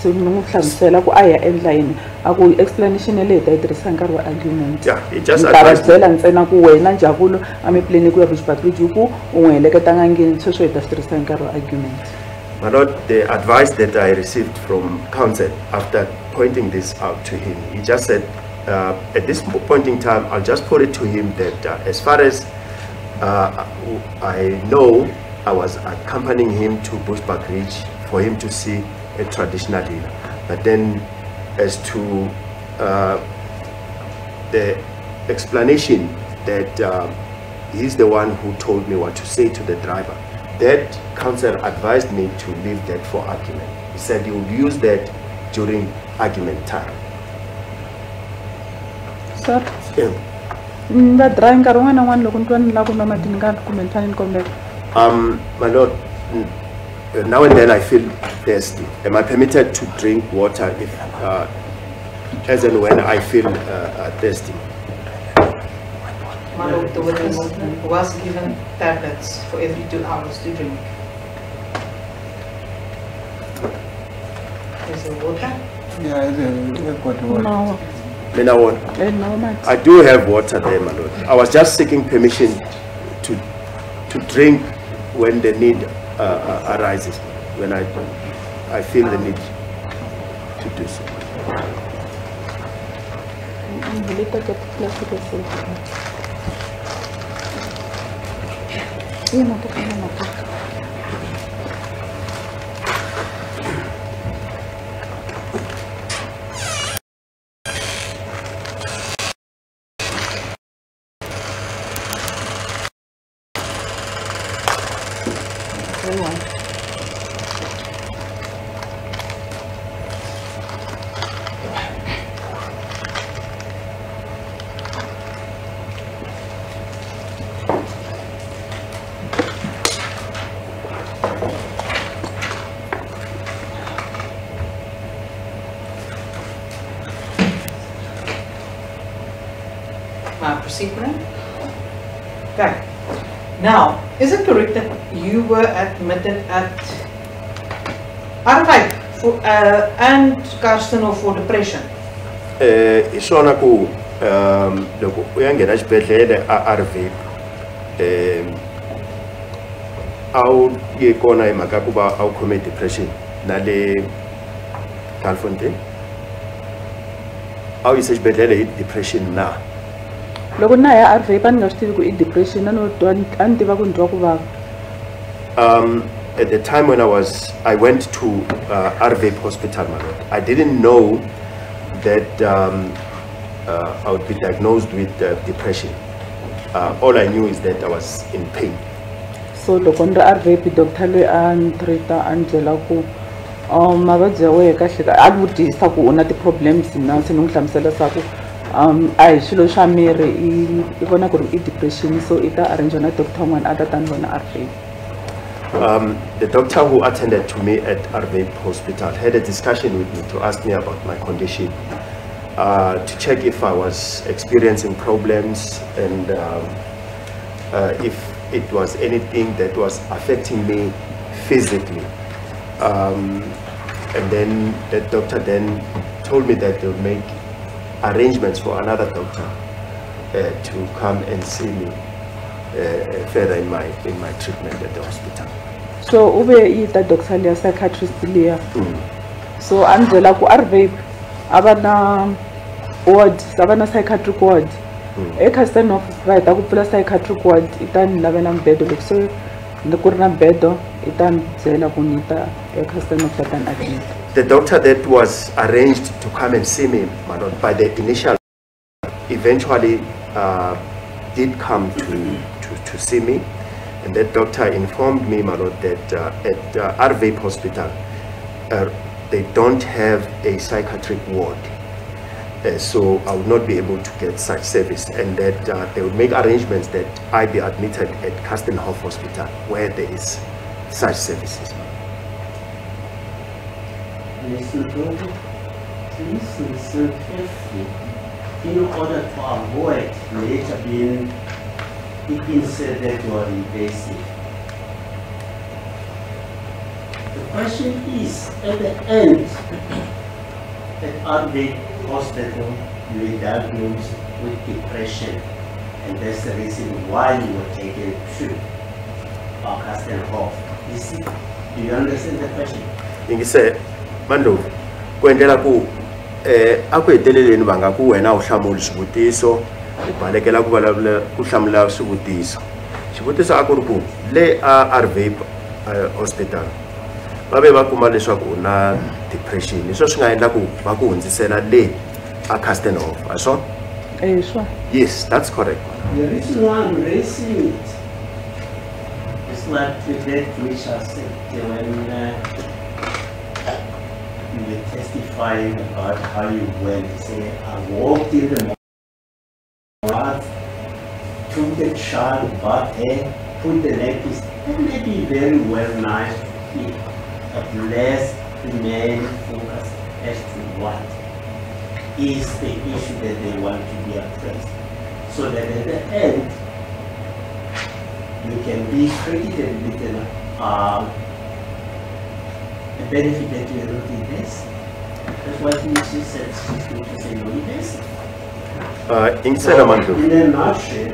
Se ni n'wi hlamusela ku a hi ya endla yini? A ku explanation ya leyi ta yi tirhisa nkarhi wa argument. Yeah, he just ni ta va advised me. byela ntsena ku wena njhavulo a mi plani ku ya bushbuck ridge hi ku u n'wi heleketa ngangeni sweswo hi ta swi tirhisa hi nkarhi wa argument My lord, the advice that I received from counsel after pointing this out to him, he just said, uh, at this point in time, I'll just put it to him that uh, as far as uh, I know, I was accompanying him to Bushbuck Ridge for him to see a traditional healer. But then, as to uh, the explanation that uh, he's the one who told me what to say to the driver. That counsel advised me to leave that for argument. He said he would use that during argument time. sir Yeah. ni va dry nkarhi wun'wana na wun'wana loko ni twa ni lava ku nwa mati ni nga kumbe ni fanele ni kombela Um, my lord, now and then I feel thirsty. Am I permitted to drink water if, uh, as and when I feel uh, uh, thirsty? My lord, the witness was given tablets for every two hours to drink. Is there water? Yeah, it's a record word. no Mina wona. no mati I do have water there, my lord. I was just seeking permission to to drink when the need uh, uh, arises, when I I feel the need to do so. Nilita ゲとかも買っ Now, is it correct that you were admitted at Arwyp for, uh, and Carstenhof for depression? eh hi swona ku um loko u ya xibedhlele a RV um a ye kona hi mhaka ku khome depression na le Galfontein a wu yise xibedhlele depression na loko na ya rv a ni nga swi tivi ku i depression a no twa a ni tiva ku ni twa ku vava Um, at the time when I was, I went to uh, RV Hospital, my. I didn't know that um, uh, I would be diagnosed with uh, depression. Uh, all I knew is that I was in pain. so loko ni ri rv doctor loyi a ni treata a ni byela ku um mavabyi ya wehe kahle ka a ni vutisa ku u na ti-problems na se ni n'wi hlamusela swa ku um i depression so arrange doctor Um, the doctor who attended to me at RV Hospital had a discussion with me to ask me about my condition, uh, to check if I was experiencing problems and um, uh, if it was anything that was affecting me physically. Um, and then the doctor then told me that they would make arrangements for another doctor uh, to come and see me uh, further in my in my treatment at the hospital. so u ve yi ta doctor liya psychiatrist liya so a ni byela ku rv a va ward a va na psychiatric ward ecastanhof va heta ku pfula psychiatric ward i ta ni lavela mbedo loko se ni ku ri na mbedo i ta ni byela ku ni ta ecastanhof va ta ni admit The doctor that was arranged to come and see me, by the initial, eventually uh, did come to, to, to see me. And that doctor informed me, that uh, at uh, Hospital, uh, they don't have a psychiatric ward. Uh, so I would not be able to get such service and that uh, they would make arrangements that I be admitted at Carstenhof Hospital where there is such services. Mr. Doctor, please listen carefully in order to avoid later being incident or invasive. The question is, at the end, at RV hospital, you were diagnosed with depression, and that's the reason why you were taken to Augustenhof. You see, do you understand the question? yingise mandlovu ku endlela ku eh a ku heteleleni va nga ku wena a wu hlamuli swivutiso u balekela ku vulavula ku hlamula swivutiso xivutiso a ku ri ku le a rv hospital va ve va kuma leswaku u na depression hi swo swi nga endla ku va ku hundzisela le a castenhof a swona eh sure. Yes that's correct. The reason why I'm raising it is the dead which I said when uh, testifying about how you went. Say, I walked in the bath, took the child, bath her, put the nappies. That may be very well nice but let's remain focused as to what is the issue that they want to be addressed so that at the end, you can be credited with an, um, a benefit that you are not investing. No investing. uh, yingisela mandlovu In a nutshell,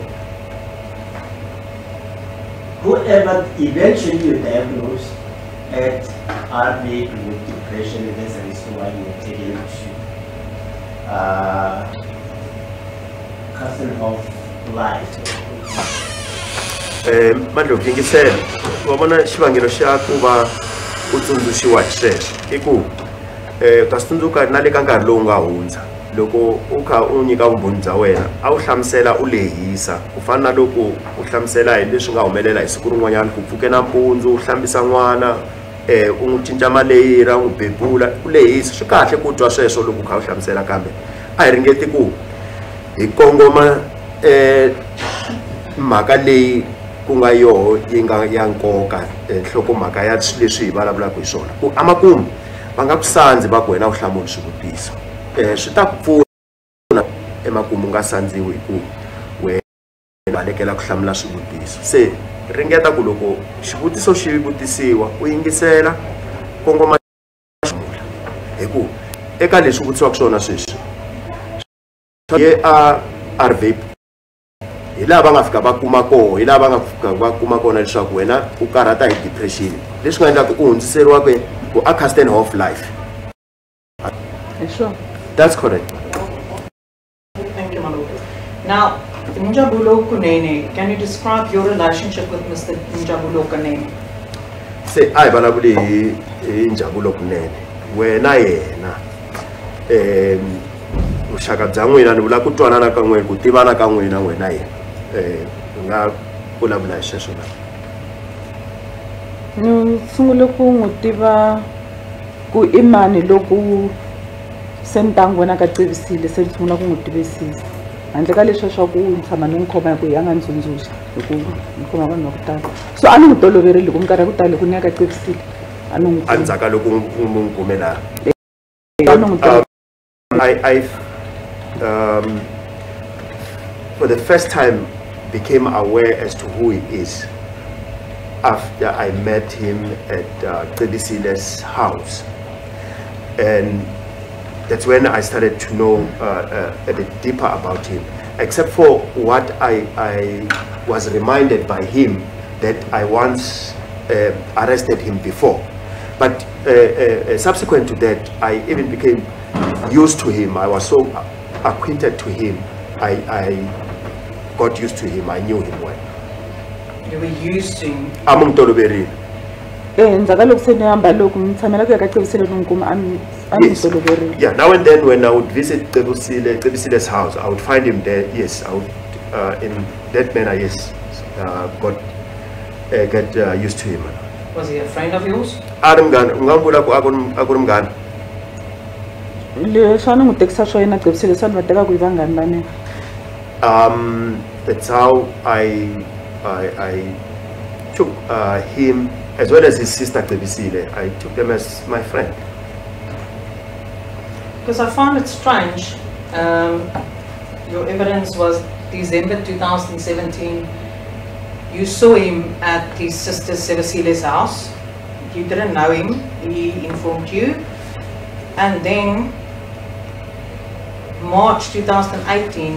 whoever eventually you diagnose at RV with depression, that's the reason why you are taken to uh, Cousin Life. eh mandlovu yingisela wa vona xivangelo xa ku va u tsundzuxiwa hi sweswo i ku eh ta tsundzuka na le ka nkarhi lowu nga hundza loko u kha u nyika vumbhoni bya wena a wu hlamusela u lehisa ku fana na loko u hlamusela hi leswi nga humelela hi siku rin'wanyana ku pfuke nampundzu u hlambisa n'wana eh u n'wi cinca maleyira u n'wi bebula u lehisa swi kahle ku twa sweswo loko u kha u hlamusela kambe. A hi ringeti ku hi kongoma eh mhaka leyi ku nga yoho yi nga ya nkoka nhlokomhaka ya swi leswi hi vulavulaka hi swona ku amakumu va nga ku sandzi va ku wena u hlamuli swivutiso um swi ta pfuna emakumu nga sandziwi hi ku balekela ku hlamula swivutiso se ringeta ku loko xivutiso xi vutisiwa u yingisela kongoma hlamula hi ku eka leswi vutisiwaka swona sweswi ye a rvap hi laha va nga fika va kuma koho hi laha va nga fika va kuma kona leswaku wena u karhata hi depression. Leswi nga endlaka u hundziseriwa kwe ku a castenhof life swona that's correct Thank you, my. Now, Njabulo Kunene, can you describe your relationship with Mr. Njabulo Kunene? se hi vulavuli hi hi njabulo kunene wena yena um vuxaka bya n'wina ni vula ku twanana ka n'wina ku tivana ka n'wina n'wina yena um nga vulavula hi sweswo na ni sungule ku n'wi tiva ku i mani loko se ni ta n'wi vona ka tivisile se ni sungula ku n'wi tivisisa handle ka leswiya swa ku ni tshama ni n'wi khoma hi ku hi a nga ni tsundzuxa hi ku ni khoma vanhu va ku tala so a ni n'wi toloverile ku minkarhi ya ku tala loko ni ya ka tivisile a ni n'wi kuma. endzhaku ka loko u n'wi kume laha a um, for the first time became aware as to who he is. After I met him at uh, house. And that's when I started to know uh, uh, a bit deeper about him. Except for what I, I was reminded by him that I once uh, arrested him before. But uh, uh, uh, subsequent to that, I even became used to him. I was so acquainted to him. I, I got used to him. I knew him well. You were used to him. amungitoloverile eh endzhaku ka loko se ni hamba loko ni tshamela ku ya ka tivisile ni n'wi kuma a ni a ni n'wi Yes. Yeah, now and then when I would visit Tebusile, Tebisile's house, I would find him there. Yes, I would, uh, in that manner, yes, uh, got, uh, get uh, used to him. Was he a friend of yours? Adam Gan, ungambula ku akurum gan. leswi a ni n'wi tekisa swo yena tivisile swa ni va teka ku hi vanghani va mina Um, that's how I, I, I took uh, him as well as his sister Tebisile. I took them as my friend. Because I found it strange. Um, your evidence was December 2017. You saw him at his sister Sevasile's house. You didn't know him. He informed you. And then March 2018,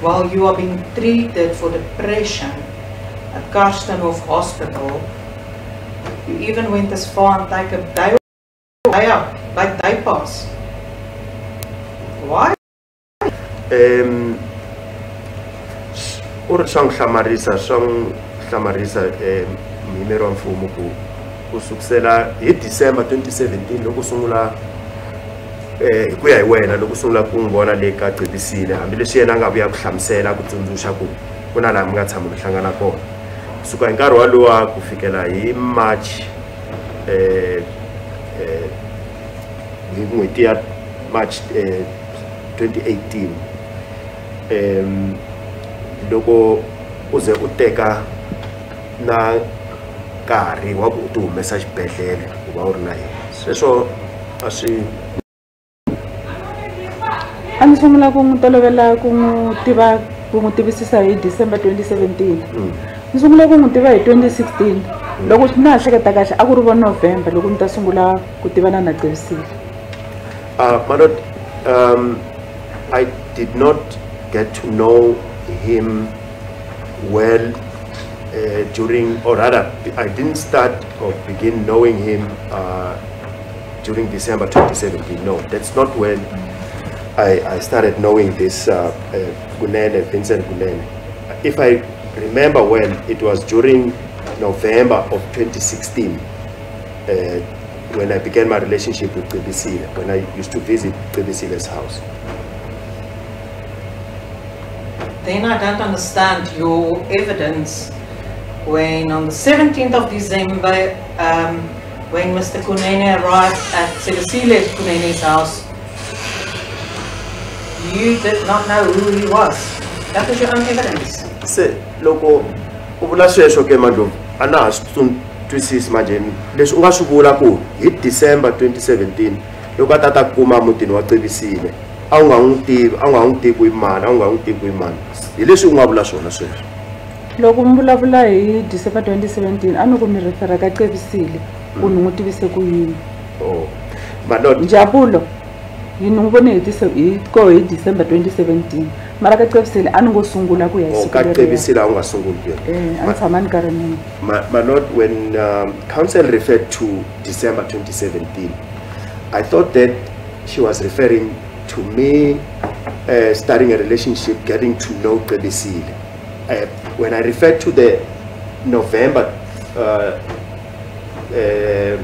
while you are being treated for depression at Karstenhof Hospital, you even went as far and take a day, out, like day pass. Why? Um, u ri swa n'wi hlamarisa swa n'wi hlamarisa um muyimeri wa mfumo ku ku sukusela hi december 2017 loko sungula eh, hi ku ya hi wena loko sungula ku n'wi vona le ka qhibisile hambileswi yena a nga vuya ku hlamusela ku tsundzuxa ku ku na laha mi nga tshama mi hlangana kona kusuka hi nkarhi walowa ku fikela hi march eh, eh, hi n'hweti ya march eh, 2018 um loko u ze u teka na nkarhi wa ku u ti humesa xibedhlele ku va u ri na yena. Sweswo a swi a ni sungula ku n'wi tolovela ku n'wi tiva ku n'wi tivisisa hi december 2017 ni ku n'wi tiva hi 2016 loko na ha hleketa kahle a ku ri loko ni ta sungula ku tivana na tivisile Uh, my lord, um, I did not get to know him well uh, during, or rather, I didn't start or begin knowing him uh, during December 2017. No, that's not when I, I started knowing this uh, uh, Kunene, Vincent Kunene. If I remember well, it was during November of 2016 uh, when I began my relationship with Bebisile, when I used to visit Bebisile's house. Then I don't understand your evidence when on the 17th of December, um, when Mr. Kunene arrived at Sebasile Kunene's house, you did not know who he was. That was your own evidence. Se loko u vula sweswo ke Mandlovu a na ha swi twisisi manje leswi u nga swi vula ku hi December 2017 loko a ta ta kuma mutini wa Cebisile a wu nga n'wi tivi a nga n'wi tivi ku i mani a wu nga n'wi tivi ku i mani. Hi leswi u nga vula swona sweswo. Loko mi vulavula hi december 2017 a ni ku mi rifera ka qevisile ku ni n'wi tivise ku yini? Oh. njabulo yi ni n'wi vone hi hi koho hi december 2017 mara ka qevisile a ni ngo sungula ku ya hi oh, ka leriya. qevisile a wu nga sunguli ku ya Eh, a ni tshama ni karhi ni My, lord, when um, council referred to December 2017, I thought that she was referring to me uh, starting a relationship, getting to know Prebisil. Uh, when I referred to the November uh, uh,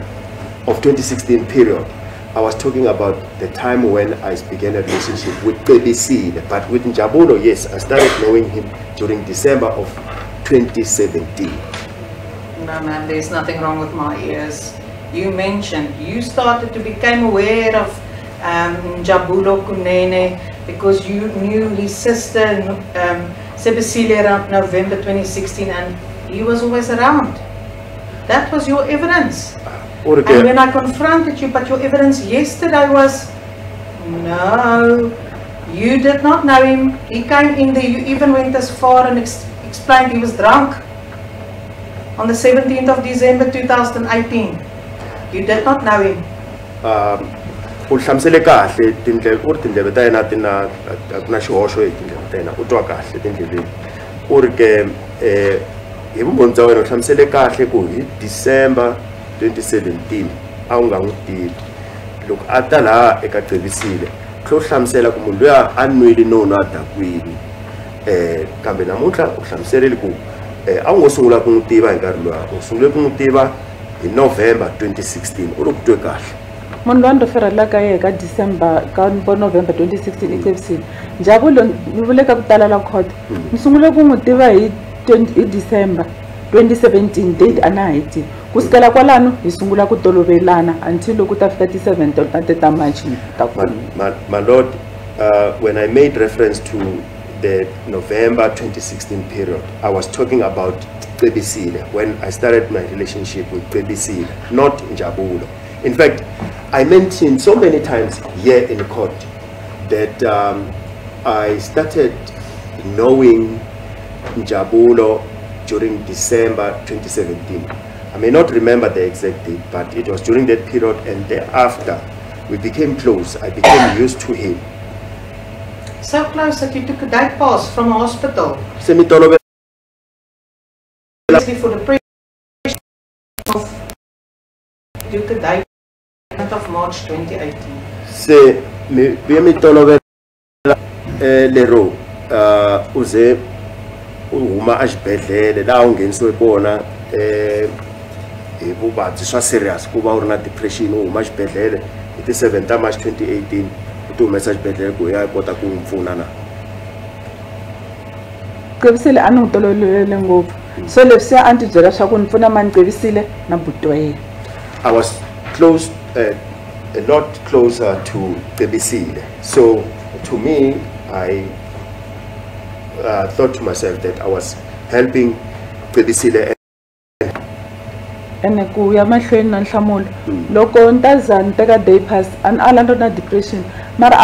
of 2016 period, I was talking about the time when I began a relationship with Prebisil. But with Njabulo, yes, I started knowing him during December of 2017. No, ma'am, there's nothing wrong with my ears. You mentioned you started to become aware of um, Jabulo Kunene because you knew his sister, um, Sebasile, around November 2016 and he was always around. That was your evidence. Or And when I confronted you, but your evidence yesterday was, no, you did not know him. He came in there, you even went as far and ex- explained he was drunk on the 17th of December 2018. You did not know him. um u hlamusele kahle tindleve u ri tindleve ta yena ti na ku na xihoxo hi tindleve ta yena u twa kahle tindleveni u ri ke eh hi vumbhoni bya wena u hlamusele kahle ku hi december 2017 a wu nga n'wi tivi loko a ta laha eka qevisile tlhe u hlamusela ku munhu luya a nwile no nwa dakwini eh kambe namuntlha u hlamuserile ku eh a wu ngo sungula ku n'wi tiva hi nkarhi luwa u sungule ku n'wi tiva hi november 2016 u ri ku twe kahle. Munhu loyi a ni referelaka yehe ka december ka vo november 2016 ecevisile njabulo ni vule ka ku tala la court ni sungule ku n'wi tiva hi 20 hi december 2017 date a na ha tivi ku sukela kwalano hi sungula ku tolovelana until loko ta fika ti-7 ta ta march ta My, kona my, my lord, uh, when I made reference to the November 2016 period, I was talking about Pebisile when I started my relationship with Pebisile, not Njabulo. In fact, I mentioned so many times here in court that um, I started knowing Njabulo during December 2017. I may not remember the exact date, but it was during that period and thereafter we became close. I became used to him. So close that you took a day pass from a hospital. Semitolo Obviously for the pregnancy of took a day of March 2018. se mi mi tolovela lero uh, uze u huma exibedhlele laha u nghenisiwe kona eh, hi vuvabyi swa serious ku va u ri na depression u huma xibedhlele hi ti 7 ta march 2018 u ti humesa xibedhlele ku ya kota ku n'wi pfuna na a ni tolovelele ngopfu so leswiya a ni ti byela swa ku ni pfuna ma ni na buti wa yena I was close, uh, a lot closer to Bebisile. So to me, I uh, thought to myself that I was helping Bebisile. Ene ku ya mahlweni na nhlamulo. Loko ni teka day pass na depression. Mara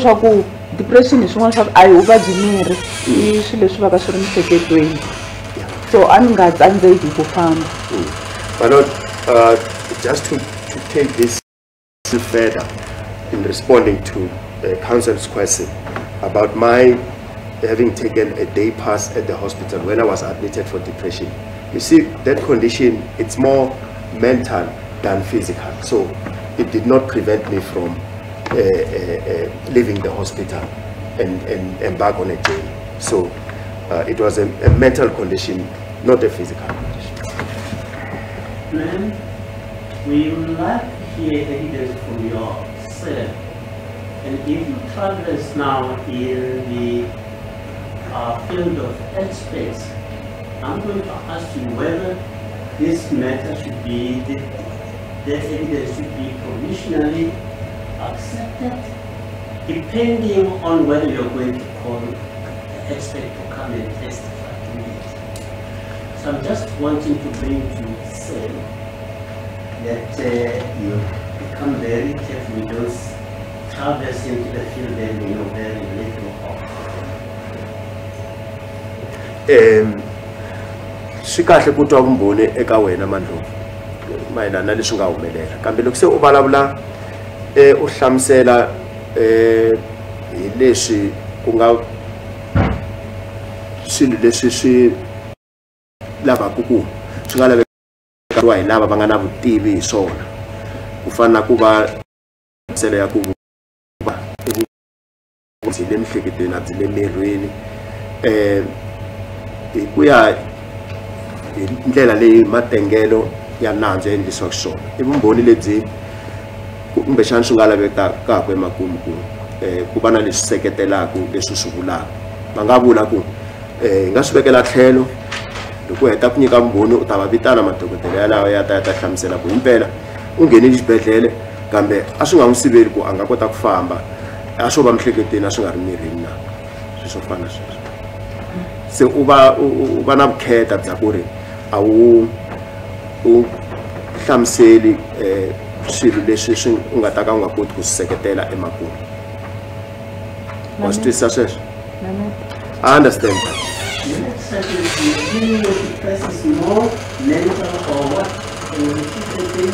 swa ku depression hi swin'wana swa ku a hi miri i swilo leswi va ka swi ri miehleketweni so a ni nga tsandzeki ku famba. My uh, just to, to take this further in responding to the council's question about my having taken a day pass at the hospital when I was admitted for depression. You see, that condition, it's more mental than physical. So it did not prevent me from uh, uh, uh, leaving the hospital and, and embark on a journey. So uh, it was a, a mental condition, not a physical condition. Ma'am, we would like to hear evidence from yourself. And if you progress now in the uh, field of experts, I'm going to ask you whether this matter should be, the, evidence should be provisionally accepted, depending on whether you're going to call the expert to come and testify to it. So I'm just wanting to bring to say that uh, you become very careful, you don't traverse into the field and you know very little of. um swi kahle ku twa vumbhoni eka wena mandlovu mayelana na leswi nga humelela kambe loko se u vulavula um u hlamusela um hi leswi ku nga swilo leswi swi lavaka ku swi nga lavekariwa hi lava va nga na vutivi hi swona ku fana na ku va hlamuselo ya ku va byi le miehleketweni a byi le mirini um hi ku ya ndlela leyi matengelo ya nandzu ya endlisiwaka xiswona i vumbhoni lebyi kumbexana swi nga lavekaka emakumu ku um ku va na leswi seketelaka leswi swi vulaka. Va nga vula ku um hi nga swi vekela tlhelo loko u heta ku nyika vumbhoni u ta va vitana madokodela yalawa ya ta ya ta hlamusela ku himpela u nghenile xibedhlele kambe a swi nga n'wi siveli ku a nga kota ku famba a swo va miehleketweni a swi nga ri mirini na? Swi swo fana na sweswo. Se u va u va na vukheta bya ku ri a wu u hlamuseli um swilo leswi swi nga ta ka u nga koti ku swi seketela emakumu wa swi twisisa sweswo i understand.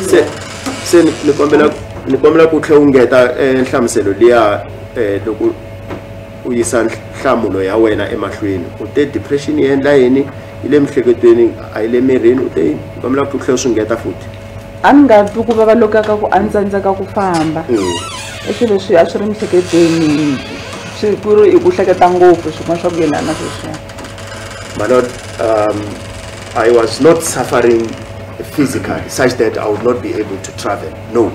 Se se ni- kombela ni kombela ku tlhe u ngeta eh, nhlamuselo liya eh, loko u yisa nhlamulo ya wena emahlweni. U te depression yi endla yini yi le miehleketweni a yi le mirini u te yini ni kombela ku tlhe swi ngeta futhi. A ni nga twi ku vava loku ka ku a ni tsandzeka ku famba i swilo leswi a swi ri miehleketweni swi ku ri i ku hleketa ngopfu swin'wana swa ku yelana sweswiya my lord um, i was not suffering physically such that i would not be able to travel. No.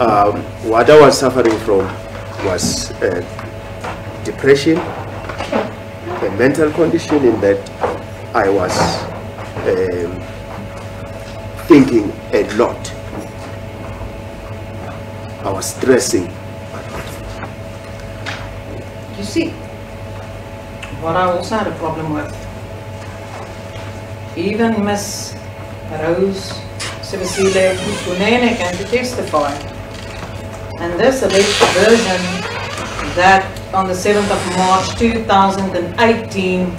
Um, what i was suffering from was uh, depression a mental condition in that i was um, thinking a lot i was stressing You see, what I also had a problem with, even Miss Rose Sibisile Kunene came to testify. And this alleged version that on the 7th of March 2018,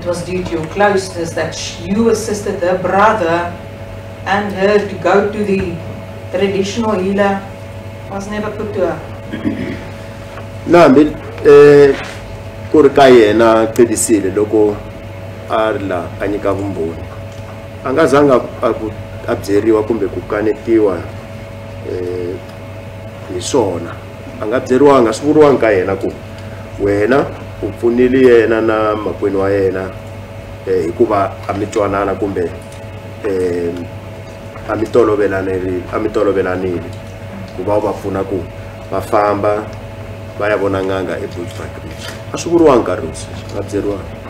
it was due to your closeness that you assisted her brother and her to go to the traditional healer. Was never put to her. *coughs* hambi eh, ku ri loko a ri la a nyika vumbhoni. A nga zanga a ku a byeriwa kumbe ku kanetiwa eh, hi swona. A nga byeriwanga swi yena ku wena u pfunile yena na makwenu wa yena eh, hikuva a mi twanana kumbe eh, a mi tolovelanile a mi tolovelanile ku va u va pfuna ku va famba va ya vona n'anga ebushbuck a swi vuriwanga nkarhi sweswi nga byeriwangi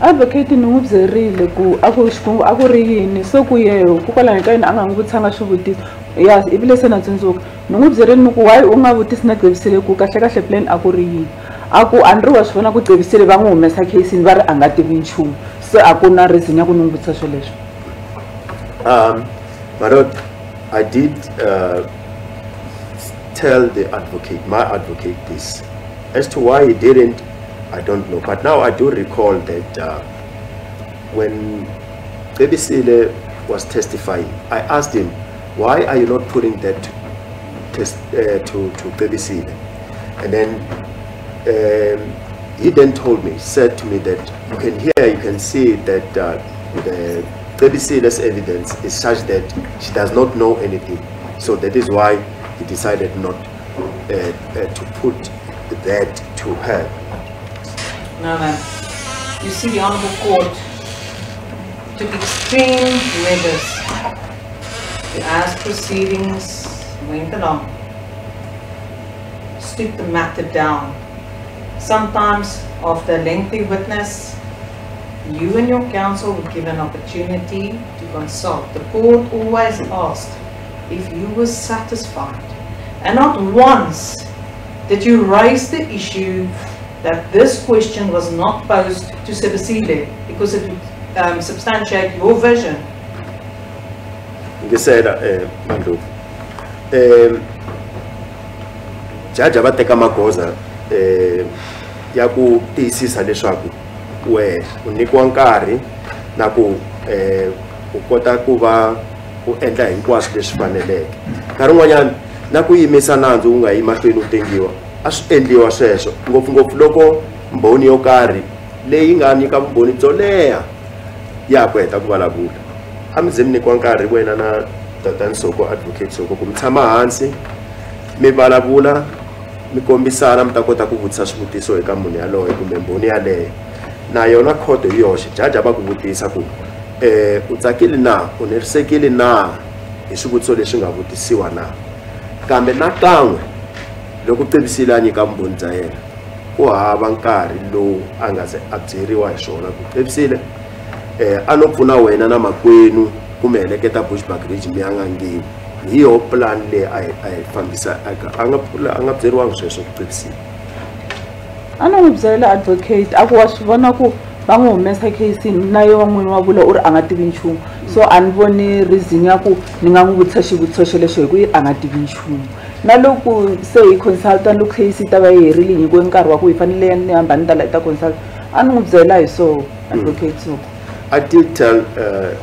advocate ni n'wi byerile ku a ku xikungu a ku ri yini so ku yeho kokwalaho ka yini a nga n'wi vutisanga swivutiso ya ivi le se na tsundzuka ni n'wi byerile ni ku why u nga vutisi na gcevisile ku kahle kahle plan a ku ri yini a ku wa swi ku gcevisile va humesa casini va ri a nga se a reason ya ku ni n'wi Um, my I did uh, tell the advocate, my advocate, this. As to why he didn't, I don't know. But now I do recall that uh, when Baby was testifying, I asked him, why are you not putting that test uh, to, to Baby And then um, he then told me, said to me that you can hear, you can see that uh, the Baby evidence is such that she does not know anything. So that is why he decided not uh, uh, to put that to her. Now ma'am. You see, the Honorable Court took extreme measures to as proceedings went along, stood the matter down. Sometimes, after lengthy witness, you and your counsel would give an opportunity to consult. The court always asked if you were satisfied. And not once did you raise the issue that this question was not posed to Sebasile because it would um, substantiate your version. ngisela eh Mandlovu eh jaja va teka magoza eh ya ku tiyisisa leswaku we u nyikiwa nkarhi na ku eh, u kota ku va u endla hinkwaswo leswi faneleke. Nkarhi wun'wanyana na ku yimisa nandzu wu nga yi mahlweni u tengiwa a swi endliwa sweswo. Ngopfungopfu loko mbhoni yo karhi leyi nga nyika vumbhoni byo leha ya ku heta ku vulavula a mi ze mi nyikiwa nkarhi wena na tatani soko advocate soko ku mi tshama hansi mi vulavula mi kombisana mi ta kota ku vutisa swivutiso eka munhu yaloye kumbe mbhoni yaleyo. Na yona khoto hi yoxe jaji a va ku vutisa ku um u tsakile na? U nerisekile na? Hi swivutiso leswi nga vutisiwa na? Kambe nakan'we loko tivisile a nyika vumbhoni bya yena ku hava nkarhi lowu a nga ze a byeriwa hi swona ku tivisile um a no pfuna wena na makwenu kumbe heleketa bushback ridge mi ya n'angeni hi yoho plan leyi a hi a hi fambisa a nga pfula- a nga byeriwangi sweswo ku tivisile a ni n'wi byela advocate a ku wa swi vona ku va n'wi humesa casini na yo n'wini wa vula u ri a nga tivi nchumu. So a ni voni reason ya ku ni nga n'wi vutisa xivutiso xelexo hi ku a nga tivi nchumu. Na loko se hi consultant loko case yi ta va yi herile hi nyikiwe nkarhi wa ku hi fanele ni hamba ni tala hi ta consult a ni n'wi byela hi so advocate so. I did tell uh,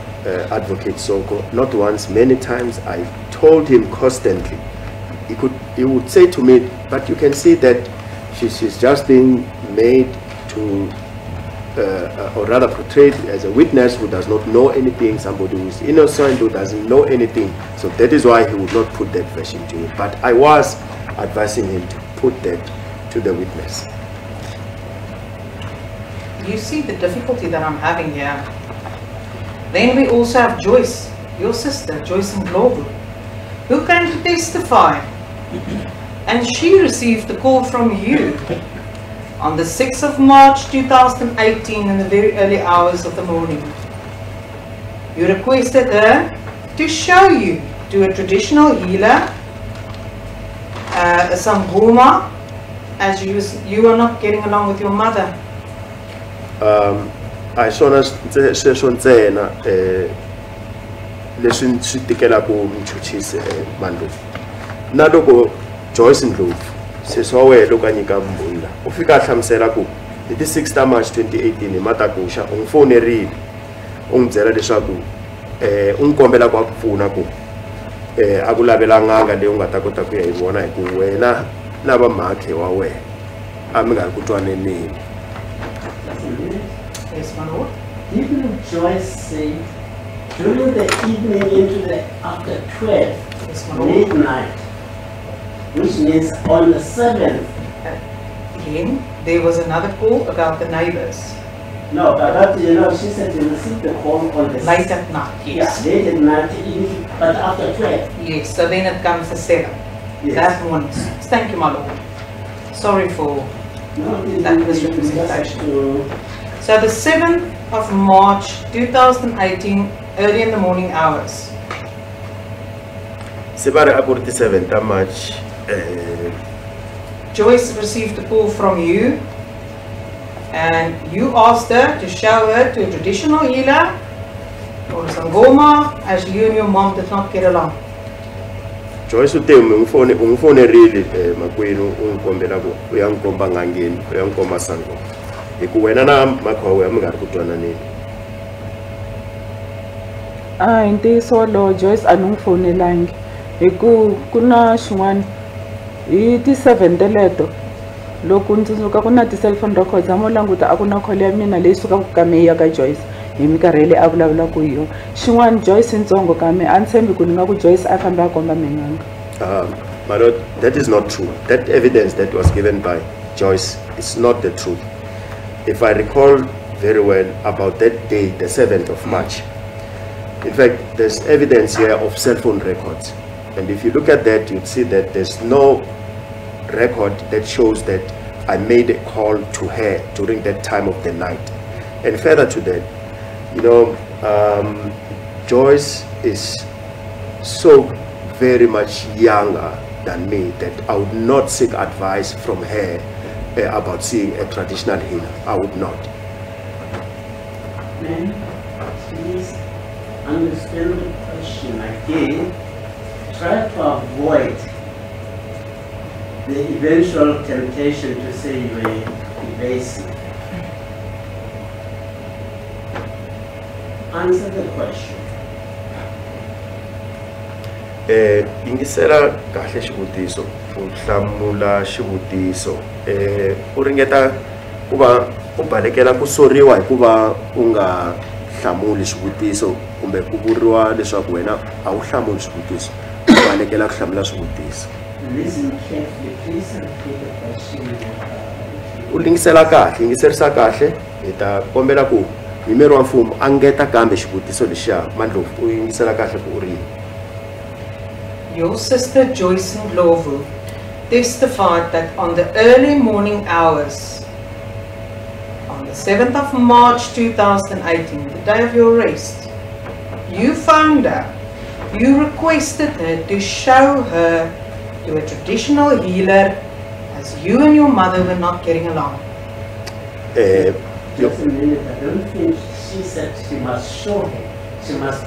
Advocate Soko not once, many times. I told him constantly. He could, he would say to me, "But you can see that she, she's just being made to, uh, uh, or rather portrayed as a witness who does not know anything, somebody who is innocent, who doesn't know anything. So that is why he would not put that version to it. But I was advising him to put that to the witness. You see the difficulty that I'm having here. Then we also have Joyce, your sister, Joyce and Global, who came to testify. *clears throat* And she received the call from you on the 6th of March 2018 in the very early hours of the morning. You requested her to show you to a traditional healer, uh, a Sangoma, as you, you are not getting along with your mother. um, a hi swona sweswo ntsena um leswi swi tikelaka muchuchisi um vanhu na loko joyce ndlovu sesi wa wena loko a nyika vumbhoni la u fika a hlamusela ku hi ti 6 ta march 2018 hi matakuxa u n'wi fonerile u n'wi byela leswaku um u n'wi kombela ku a ku pfuna ku um a ku lavela n'anga leyi u nga ta kota ku ya hi vona hi ku wena na vamhakhe wa wena a mi nga ri ku minute. Yes, my lord. Didn't Joyce say during the evening into the after 12, Yes, my lord. midnight, which means on the 7th? Again, there was another call about the neighbors. No, but that, you know, she said you received the call on the Late at night, Yeah, yes. late at night, but after 12. Yes, so then it comes the seven. Yes. That one. Thank you, my lord. Sorry for, No, That it- was it- just representation. to- so the seventh of March 2018, early in the morning hours. se va re a ku ri ti 7 ta march um Joyce received a call from you and you asked her to show her to a traditional healer or Sangoma as you and your mom did not get along. joyce u te u n'wi fone u n'wi fonerile um makwenu u n'wi kombela ku u ya n'wi komba n'angeni u ya n'wi komba sango hi ku wena na mhakha wa wena mi nga ri ku twananeni a hi ntiyiso wolowo joyce a ni n'wi fonelangi hi ku ku na xin'wana hi ti-seven teleto loko ndzi tsundzuka ku na ti-cellphone records a mo languta a ku na call ya mina leyi sukaka ka joyce. Hi minkarhi leyi a vulavulaka hi yona. Xin'wana joyce ntsongo ka me a ni tshembi ku ni nga ku joyce a fambe a komba menyanga um, my lord that is not true. That evidence that was given by joyce is not the truth if i recall very well about that day the 7th of march in fact there's evidence here of cell phone records and if you look at that you'd see that there's no record that shows that I made a call to her during that time of the night. And further to that, you know, um, Joyce is so very much younger than me that I would not seek advice from her uh, about seeing a traditional healer. I would not. Ma'am, please understand the question again. Try to avoid the eventual temptation to say you are evasive. Answer the question. Eh yingisela kahle xivutiso u hlamula xivutiso. Eh u ringeta ku va u balekela ku soriwa hikuva u nga hlamuli xivutiso kumbe ku vuriwa leswaku wena a wu hlamuli swivutiso u balekela ku hlamula swivutiso u lingisela kahle yingiserisa kahle hi ta kombela ku yimeri wa mfumo a ngeta kambe xivutiso lexiya mandlovu u yingisela kahle ku u ri Your sister Joyce and Ndlovu testified that on the early morning hours, on the 7th of March 2018, the day of your arrest, you phoned her. You requested her to show her to a traditional healer as you and your mother were not getting along. eh yo- Just a minute, I don't think she said she must show him. She must,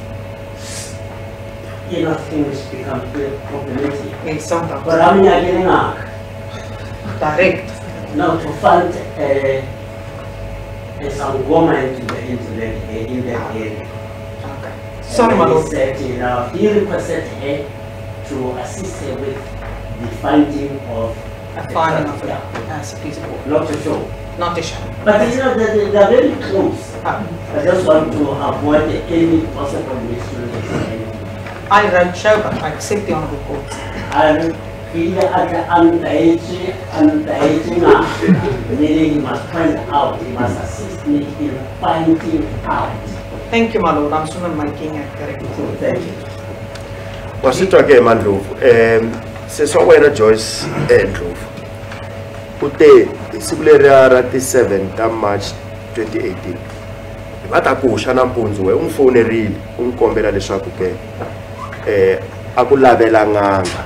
know, things become problematic. Sometimes. But I'm not getting out. Direct. Now to find a, a some woman into the, into the, in that area. Okay. Sorry, my And lord. he said, you know, he requested her to assist her with the finding of. A finding of Yeah, a of not to show. not a show. But you know, they, they- they're very close. Ah, I just want to avoid any possible misrepresentation. I wrote show, but I accept the honorable court. And he at the underage, underage now, meaning he must find out, he must assist me in finding out. Thank you, my lord. I'm soon making it correct. So thank you. wa swi twa ke mandlovu um sesi wa wena joyce endlovu u te hi siku leriya ra ti-7 ta march 2018 hi va ta kuxa nampundzu we u n'wi fowunerile u n'wi kombela leswaku ke um a ku lavela n'anga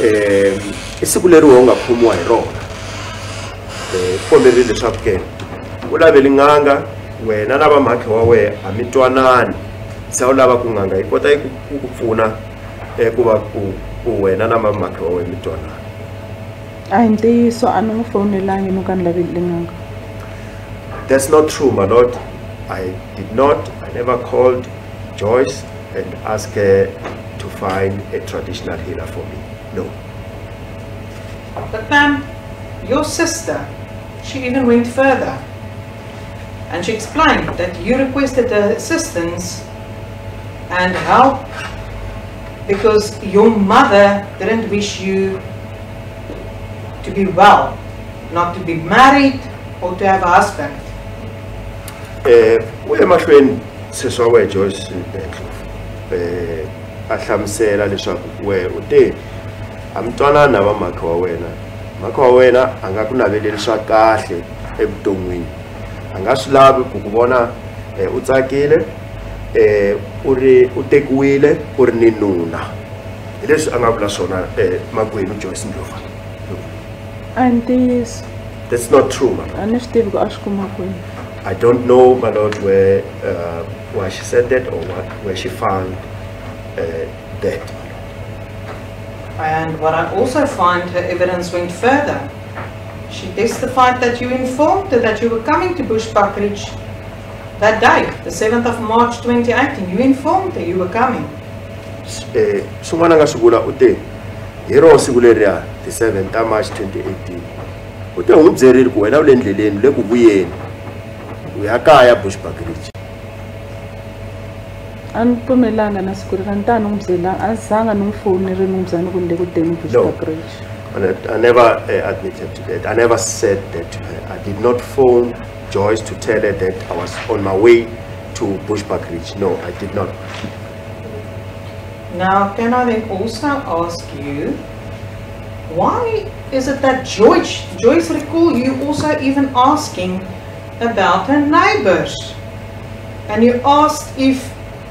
um i siku leri u nga. Khomiwa hi rona u komberile leswaku ke u laveli n'anga wena na vamhakhi wa wena a mi twanani se wu lava ku n'anga yi kota ku ku pfuna eh, ku va ku ku wena na vamhakhi wa wena mi twanana a hi ntiyiso a ni n'wi fowunelangi no ka ni laveli nganga That's not true, my lord. I did not, I never called Joyce. And ask her to find a traditional healer for me. No. But ma'am, your sister, she even went further. And she explained that you requested assistance and help because your mother didn't wish you to be well, not to be married or to have a husband. Eh, u emahlweni sesi wa wena Joyce eh a hlamusela leswaku we u te a mi twanani na vamhakhi wa wena mhakhi wa wena a nga ku naveleli swa kahle evuton'wini a nga swi lavi ku ku vona eh, u tsakile eh u ri u tekiwile u ri ni nuna. Hi leswi a nga vula swona eh makwenu Joyce Ndlovu. A hi ntiyiso that's not true man a ni swi tivi ku a swi kuma kwini I don't know, my lord, where uh, why she said that or what, where she found uh, that. And what I also find her evidence went further. She testified that you informed her that you were coming to Bushbuckridge that day, the 7th of March 2018. You informed her you were coming. Swin'wana nga swi vula u te hi rona siku leriya ti 7 ta march 2018 u te u n'wi byerile ku wena u le ndleleni u le ku vuyeni u ya kaya bushbuckridge a ni pfumelanga na siku leri a ni ta ni n'wi byelanga a zanga ni n'wi fowunerile ni n'wi byela ni ku ni le ku teni No. bushbuckridge And I, I never uh, admitted to that. I never said that to her. I did not phone Joyce to tell her that I was on my way to Bushbuckridge. No, I did not. Now, can I then also ask you, why is it that Joyce, Joyce recall you also even asking about her neighbors? And you asked if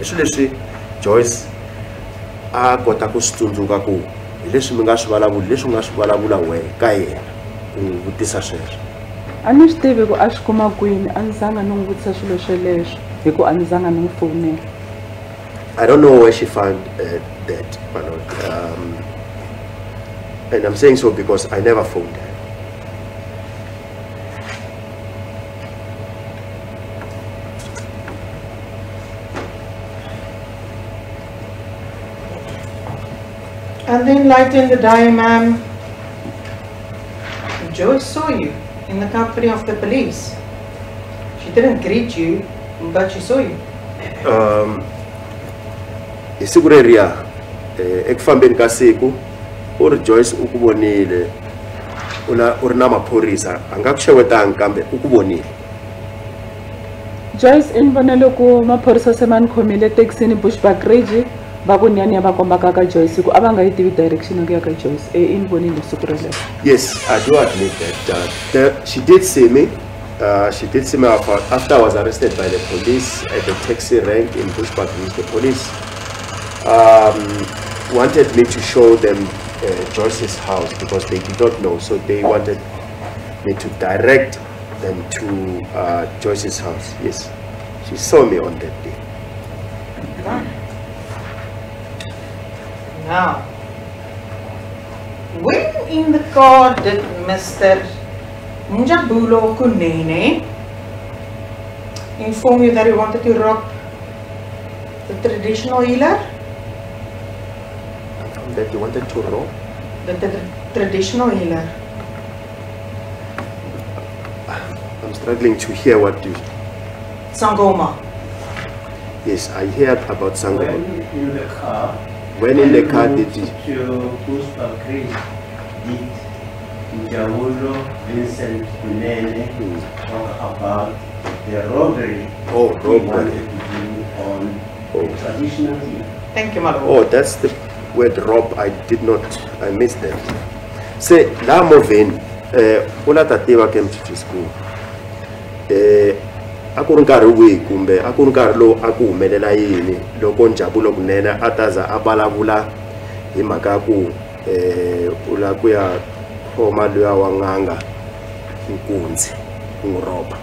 i leswi joyce a kota ku swi tsundzuka ku hi leswi mi nga swi vulavuli leswi u nga swi vulavula wehe ka yena ku n'wi vutisa sweswo a ni swi tivi ku a swi kuma kwini a ni zanga ni n'wi vutisa swilo sweleswo hi ku a ni zanga ni n'wi fowunela I don't know where she found uh, that, but um, and I'm saying so because I never phoned her. And then later in the day, ma'am, Joyce saw you in the company of the police. She didn't greet you, but she saw you. Um, hi siku reriya eh, eku fambeni ka siku u ri Joyce u ku vonile u na u ri na maphorisa a nga ku xewetanga kambe u ku vonile joyce i ni vonele ku maphorisa se ma ni khomile thekisini bushbuck ridge va ku ni ya ni ya va kombaka ka joyce ku a va nga yi tivi direction ya ku ya ka joyce e i ni vonile siku relero Yes, I do admit that. Uh, the, she did see me. Uh, she did see me after, after I was arrested by the police at the taxi rank in Bushbuck Ridge. The police um, wanted me to show them uh, Joyce's house because they did not know. So they wanted me to direct them to uh, Joyce's house. Yes, she saw me on that day. Now, when in the car did Mr. Njabulo Kunene inform you that he wanted to rob the traditional healer? That you wanted to rob? The, the traditional healer. I'm struggling to hear what you. Sangoma. Yes, I heard about Sangoma. When in the car, When in the car did you? to Puspa Creek, did Njawulo Vincent Kunene talk about the robbery Oh, he robbery. wanted to do on Oh. traditional hill? Thank you, lord. Oh, that's the word rob. I did not, I missed that. Se la moveni, eh, u la ta tiva ke school. Eh, a ku ri nkarhi wihi kumbe a ku ri nkarhi lowu a ku humelela yini loko Njabulo Kunene a ta za a vulavula hi mhaka ya ku um u lava ku ya khoma luya wa n'anga nkunzi ku n'wi roba.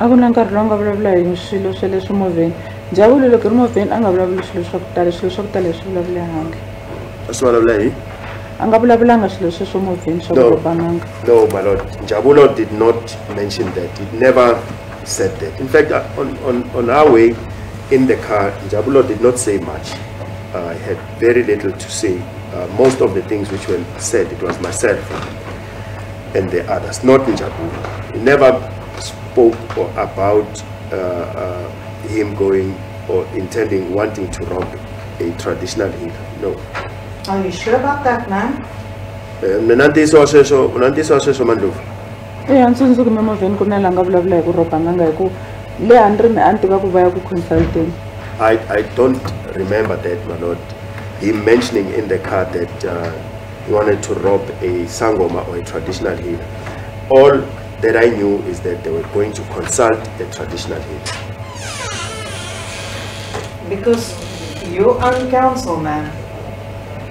a ku na nkarhi lowu a nga vulavula hi swilo swa leswi swimovheni njhavulo loko ri movheni a nga vulavuli swilo swa ku tala swilo swa ku tala hi swi vulavule handle A swi vulavula hi? a nga vulavulanga swilo sweswo movheni swa ku No. roba n'anga No, my lord. Jabulo did not mention that. it never said that. In fact, uh, on, on, on our way in the car, Jabulo did not say much. Uh, I had very little to say. Uh, most of the things which were said, it was myself and the others, not Njabulo. He never spoke or about uh, uh, him going or intending, wanting to rob a traditional healer. No. Are you sure about that, ma'am? Eh, Mina ntiyiso wa sweswo mina ntiyiso wa sweswo mandlovu eya ntsundzuki mimovheni ku na la nga vulavula hi ku roba hi ku le handle a ni tiva ku va ya ku consulting I, I don't remember that, my lord. Him mentioning in the car that uh, he wanted to rob a sangoma or a traditional healer. All that I knew is that they were going to consult a traditional healer. Because you own counsel, ma'am.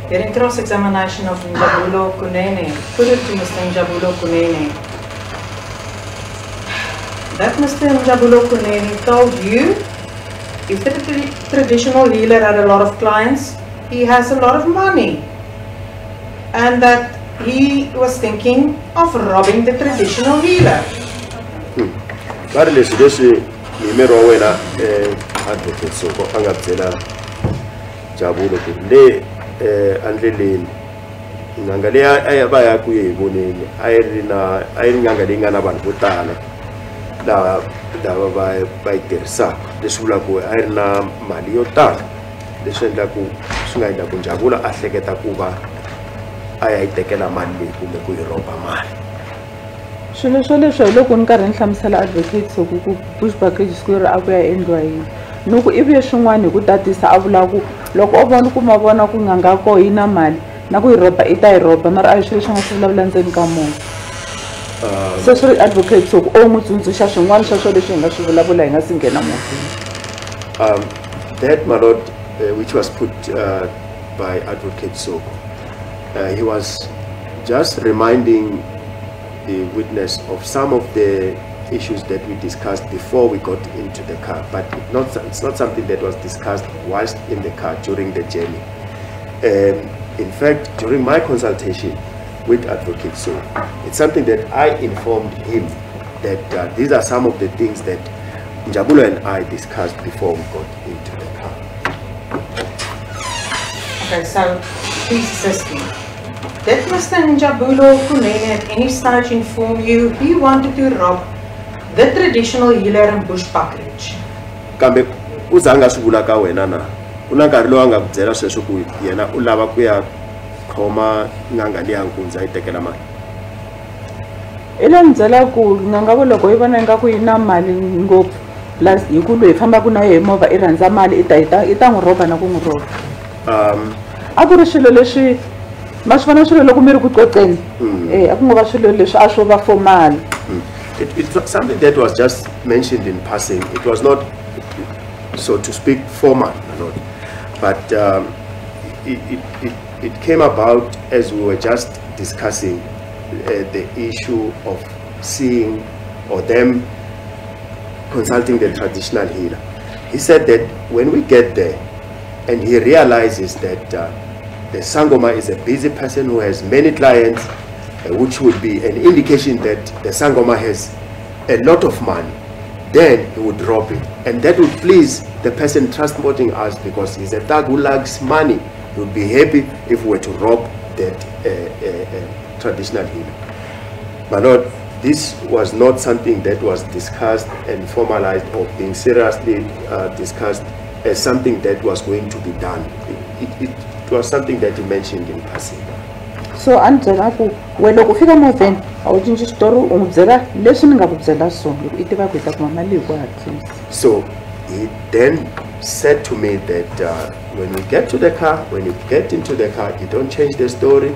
During cross-examination of Njabulo Kunene, put it to Mr. Njabulo Kunene. That Mr. Njabulo Kunene told you if the traditional healer had a lot of clients, he has a lot of money. And that he was thinking of robbing the traditional healer. va ri leswi leswi miri wa wena eh, advocate soko a nga byela jabulo ku le eh, andleleni n'anga leyi a ya va ya ku ye hi voneni a yi ri na lava lava va va yi tirhisaka leswi vulaka ku a yi ri na mali yo tala leswi endlaku swi nga endla ku njavula a hleketa ku va a ya yi tekela mali leyi kumbe ku yi rhoba mali. Swilo swo leswo hi loko ni karhi ni hlamusela advocate soku ku bushback registry a ku ya endliwa yini? Ni ku ivi swin'wana hi ku tatisa a vula ku loko o vona ku ma vona ku nganga koho yi na mali na ku yi roba i ta yi roba mara a hi swilo leswi nga swi vulavula ndzeni ka movha se swi ri advocate so o n'wi tsundzuxa swin'wana swa swo leswi hi nga swi vulavula hi nga si nghena movheni Um, that, my lord, uh, which was put uh, by Advocate Soko, uh, he was just reminding the witness of some of the issues that we discussed before we got into the car, but it not, it's not something that was discussed whilst in the car during the journey. Um, in fact, during my consultation with advocates. So, it's something that I informed him that uh, these are some of the things that Njabulo and I discussed before we got into the car. Okay, so please assist me. Did Mr. Njabulo Kunene at any stage inform you he wanted to rob the traditional healer and Bushbuckridge? kambe u za a nga swi vula ka wena na ku na nkarhi lowu a nga ku byela sweswo ku yena u lava ku ya khoma n'anga liya nkundza yi tekela mali? I le ni byela ku n'anga vo loko yi vona ingaku yi na mali ngopfu. Plus hi ku loyi fambaka na hi movha i rhandza mali i ta i ta i ta n'wi rhoba na ku n'wi rhoba um, a ku ri swilo leswi ma swi vona swilo loko mi ri ku qoqeni e a ku ngo va swilo leswi a swo va for mali. It, it's something that was just mentioned in passing. It was not so to speak formal but um, it, it, it, it came about as we were just discussing uh, the issue of seeing or them consulting the traditional healer. He said that when we get there and he realizes that uh, the Sangoma is a busy person who has many clients, uh, which would be an indication that the Sangoma has a lot of money, then he would drop it. And that would please the person transporting us because he's a thug who likes money. Would be happy if we were to rob that uh, uh, uh, traditional healer. My Lord, this was not something that was discussed and formalized or being seriously uh, discussed as something that was going to be done. It, it, it was something that he mentioned in passing. so a ni byela ku we loko u fika movheni a wu cinci xitori u n'wi byela leswi ni nga ku byela swona loko i tiva ku hi ta kuma mali hi ku hatlisa So he then said to me that uh, when you get to the car, when you get into the car, you don't change the story.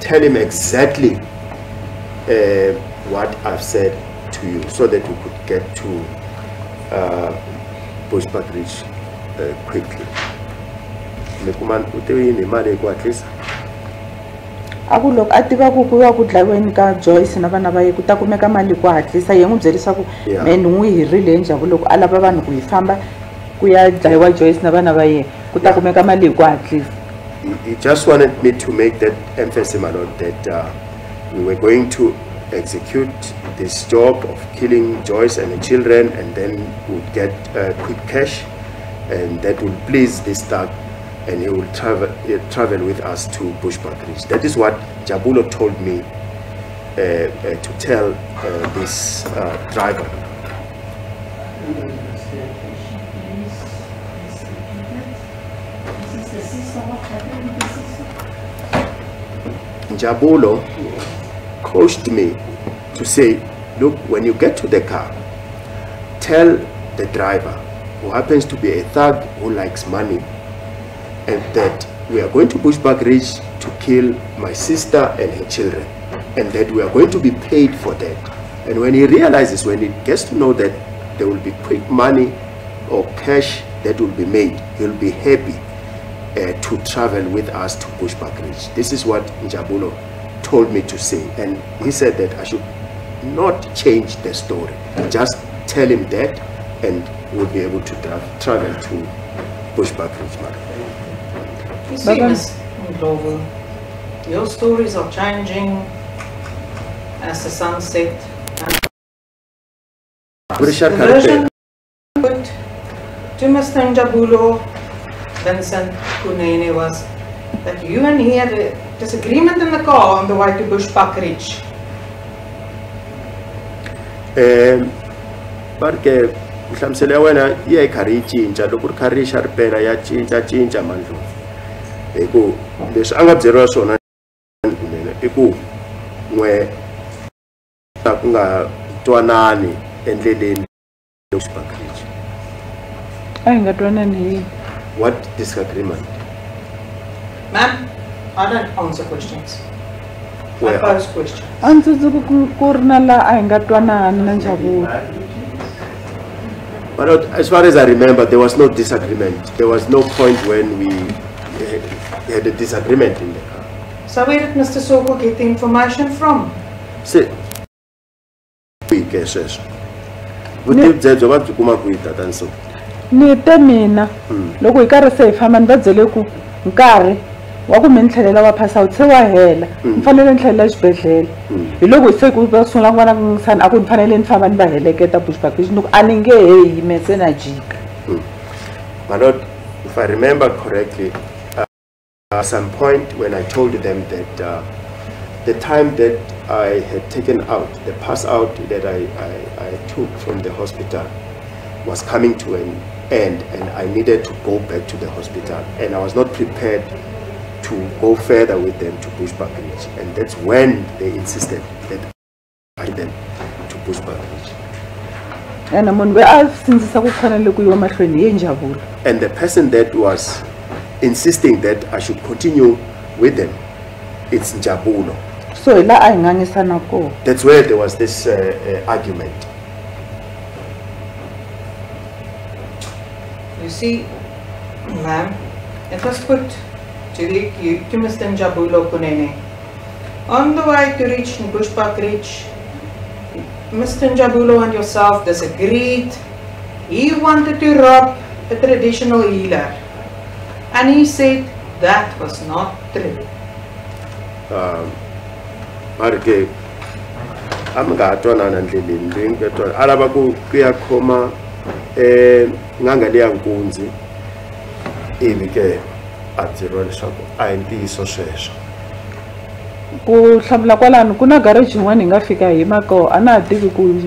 Tell him exactly uh, what I've said to you so that we could get to uh, Bushbuck Ridge uh, quickly. Mekuman, ute yini mali ku hatlisa? a ku loko a tiva ku ku va ku dlayiweni ka joyce na vana va ye ku ta kumeka mali hi ku hatlisa hi n'wi leswaku Yeah. me ni n'wi hirile hi njhavu loko a lava vanhu ku hi famba joyce ku hatlisa He, just wanted me to make that emphasis, my lord, that uh, we were going to execute this job of killing Joyce and the children, and then would get uh, quick cash, and that will please this thug, and he will travel travel with us to Bushbuck Ridge. That is what Njabulo told me uh, uh, to tell uh, this uh, driver. Njabulo coached me to say, look, when you get to the car, tell the driver, who happens to be a thug who likes money, and that we are going to Bushbuck Ridge to kill my sister and her children, and that we are going to be paid for that. And when he realizes, when he gets to know that there will be quick money or cash that will be made, he'll be happy uh, to travel with us to Bushbuck Ridge. This is what Njabulo told me to say. And he said that I should not change the story. Just tell him that and we'll be able to tra- travel to Bushbuck Ridge. madam. You see, Ms. Ndlovu, your stories are changing as the sun set. Richard The version put to Mr. Njabulo, Vincent Kunene was that you and he had a disagreement in the car on the way to Bushbuck Ridge. um, va ri ke nhlamuselo ya wena yi ya yi karhi yi cinca loko ri kha ri xa ripela ya cincacinca mandlova hi ku leswi a nga byeriwa swona kunene i ku n'we a ku nga twanani endleleni Bushbuck Ridge. a hi nga twanani hi yini what disagreement Ma'am, I don't answer questions. I were pose question. a ndzi tsundzuki ku ku ri na laha a hi nga twanani na njavulo But as far as I remember, there was no disagreement. There was no point when we eh, had a disagreement in the car. So where did Mr. Soko get the information from? Se kwihi ke sweswo vutivi byebyo va byi kuma kwihi tatani so ni te mina. Loko hi karhi se hi famba ni va byele ku nkarhi wa ku mi ni tlhelela wa se wa hela. Ni fanele ni tlhelela exibedhlele. Hi loko se ku va sungula ku vona ku ngisani a ku ni fanele ni famba ni va heleketa ni ku a ni nge he yime se na jika. Not if i remember correctly uh, at some point when i told them that uh, the time that i had taken out the pass out that I, I, I took from the hospital was coming to an end and i needed to go back to the hospital. And i was not prepared to go further with them to bushbuck ridge. And that's when they insisted that i them to bushbuck ridge. Ene munhu loyi a sindzisa ku fanele ku yiwa mahlweni hi ye njavulo and the person that was insisting that I should continue with them, it's Njabulo. so hi laha a hi ngangisana kona That's where there was this uh, uh, argument. You see, ma'am, it was put to Mr. Njabulo Kunene. On the way to reach Bushbuck Ridge, Mr. Njabulo and yourself disagreed. He wanted to rob a traditional healer. And he said that was not true. Um, Marike, I'm going to ndleleni leyi nga twana a lava ku ku ya khoma eh n'anga leya nkunzi ivi ke a byeriwa leswaku a hi ntiyiso sweswo. Ku hlamula kwalano ku na garage yin'wana hi nga fika hi makoho a na ha tivi ku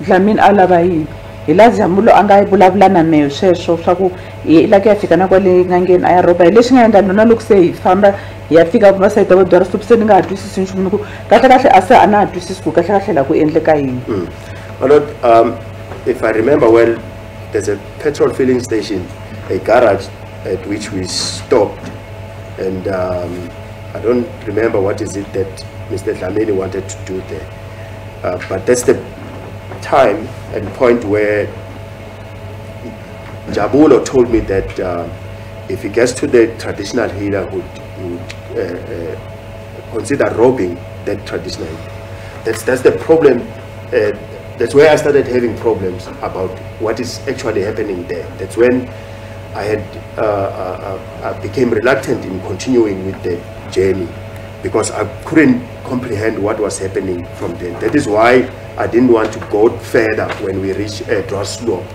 dlamini a lava yini. Hi la jamulo a nga vulavula na mehe sweswo swa ku hi la ku ya fika na kwale n'angeni a ya roba hi leswi nga endla nona loko se hi famba hi ya fika masayiti ya va byara switupi se ni nga ha twisisi nchumu ni ku kahle kahle a se a na ha twisisi ku kahlekahle kahle la ku endleka yini. My um, if I remember well, there's a petrol filling station, a garage at which we stopped, and um, I don't remember what is it that Mr. Dlamini wanted to do there. Uh, but that's the time and point where Njabulo told me that uh, if he gets to the traditional healer, would would uh, uh, consider robbing that traditional. That's that's the problem. That's where I started having problems about what is actually happening there. That's when I had uh, uh, uh, I became reluctant in continuing with the journey because I couldn't comprehend what was happening from there. That is why I didn't want to go further when we reached uh, Dullstroom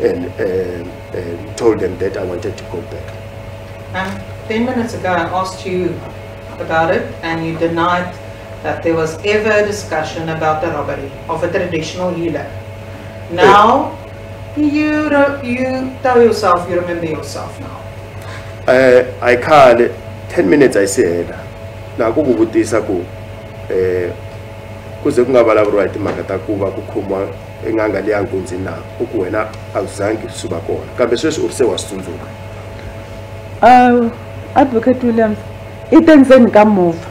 and, uh, and told them that I wanted to go back. And 10 minutes ago, I asked you about it, and you denied that there was ever a discussion about the robbery of a traditional healer. Now, you, you tell yourself, you remember yourself now. uh, I called 10 minutes I said na ku ku vutisa ku eh ku ze ku nga vulavuriwa hi timhaka ta ku va ku khomiwa en'anga leya nkunzi na u ku wena a zangi swi va kona kambe sweswi u ri se wa swi tsundzuka Uh, advocate williams i te ndzeni ka movha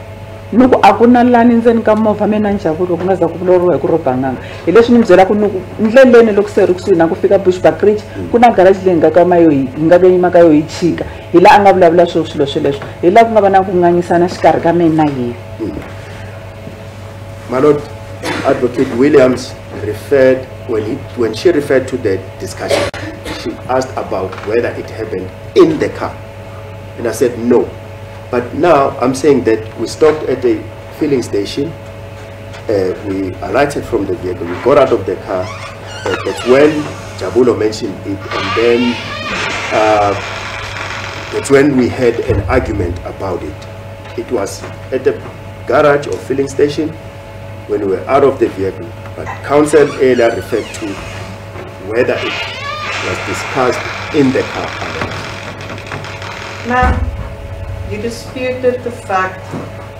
ku a ku na lani ndzeni ka movha mina njavulo loko nga za ku vulavuriwa hi ku rhoba n'anga hi leswi ni byela ku ndleleni loko se ri kusuhi na ku fika bush ridge ku na garage leyi nga kama yo hi nga ka yima yo hi chika hi laha a nga vulavula swo swilo sweleswo hi laha ku nga va na ku nganyisana xikarhi ka mina na yena my lord advocate williams referred when he when she referred to the discussion she asked about whether it happened in the car. And i said no but now i'm saying that we stopped at a filling station uh, we alighted from the vehicle we got out of the car uh, that's when Njabulo mentioned it and then uh, that's when we had an argument about it it was at the garage or filling station when we were out of the vehicle. But council earlier referred to whether it was discussed in the car. or not. Now, you disputed the fact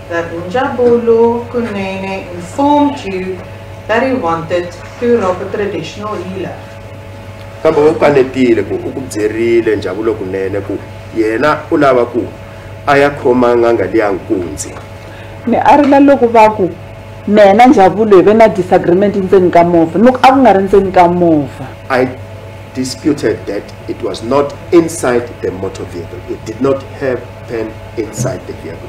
that Njabulo Kunene informed you that he wanted to rob a traditional healer. kambe u kanetile ku u ku byerile njavulo kunene ku yena u lava ku a ya khoma n'anga liya nkunzi ni a rila loko va ku mena njhavulo hi ve na disagreement ndzeni ka movha loko a ku nga ri ndzeni ka movha I disputed that it was not inside the motor vehicle. It did not happen inside the vehicle.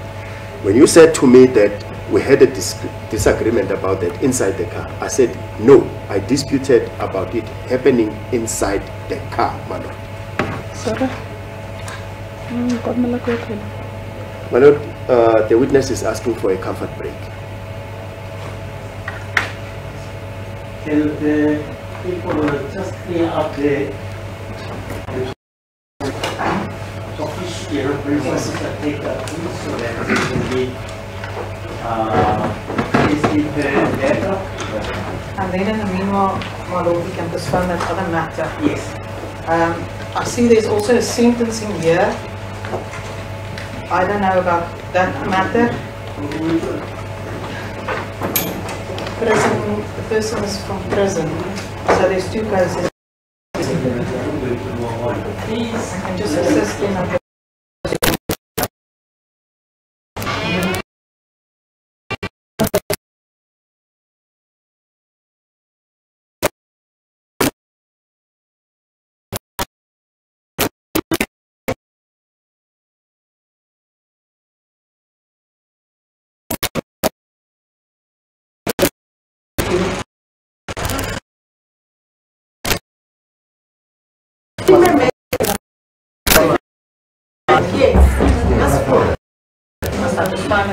When you said to me that we had a dis- disagreement about that inside the car, I said no. I disputed about it happening inside the car, my lord. sorry Mm, kombela ku ya tlhela. My lord, uh, the witness is asking for a comfort break. Can the people just clear up the official, you know, resources that take that so that it can be, uh, is it better? And then in the meanwhile, my lord, we can postpone that other matter. Yes. Um, I see there's also a sentencing here. I don't know about that matter. Prison, the person is from prison, so there's two cases. Please. I can just assist in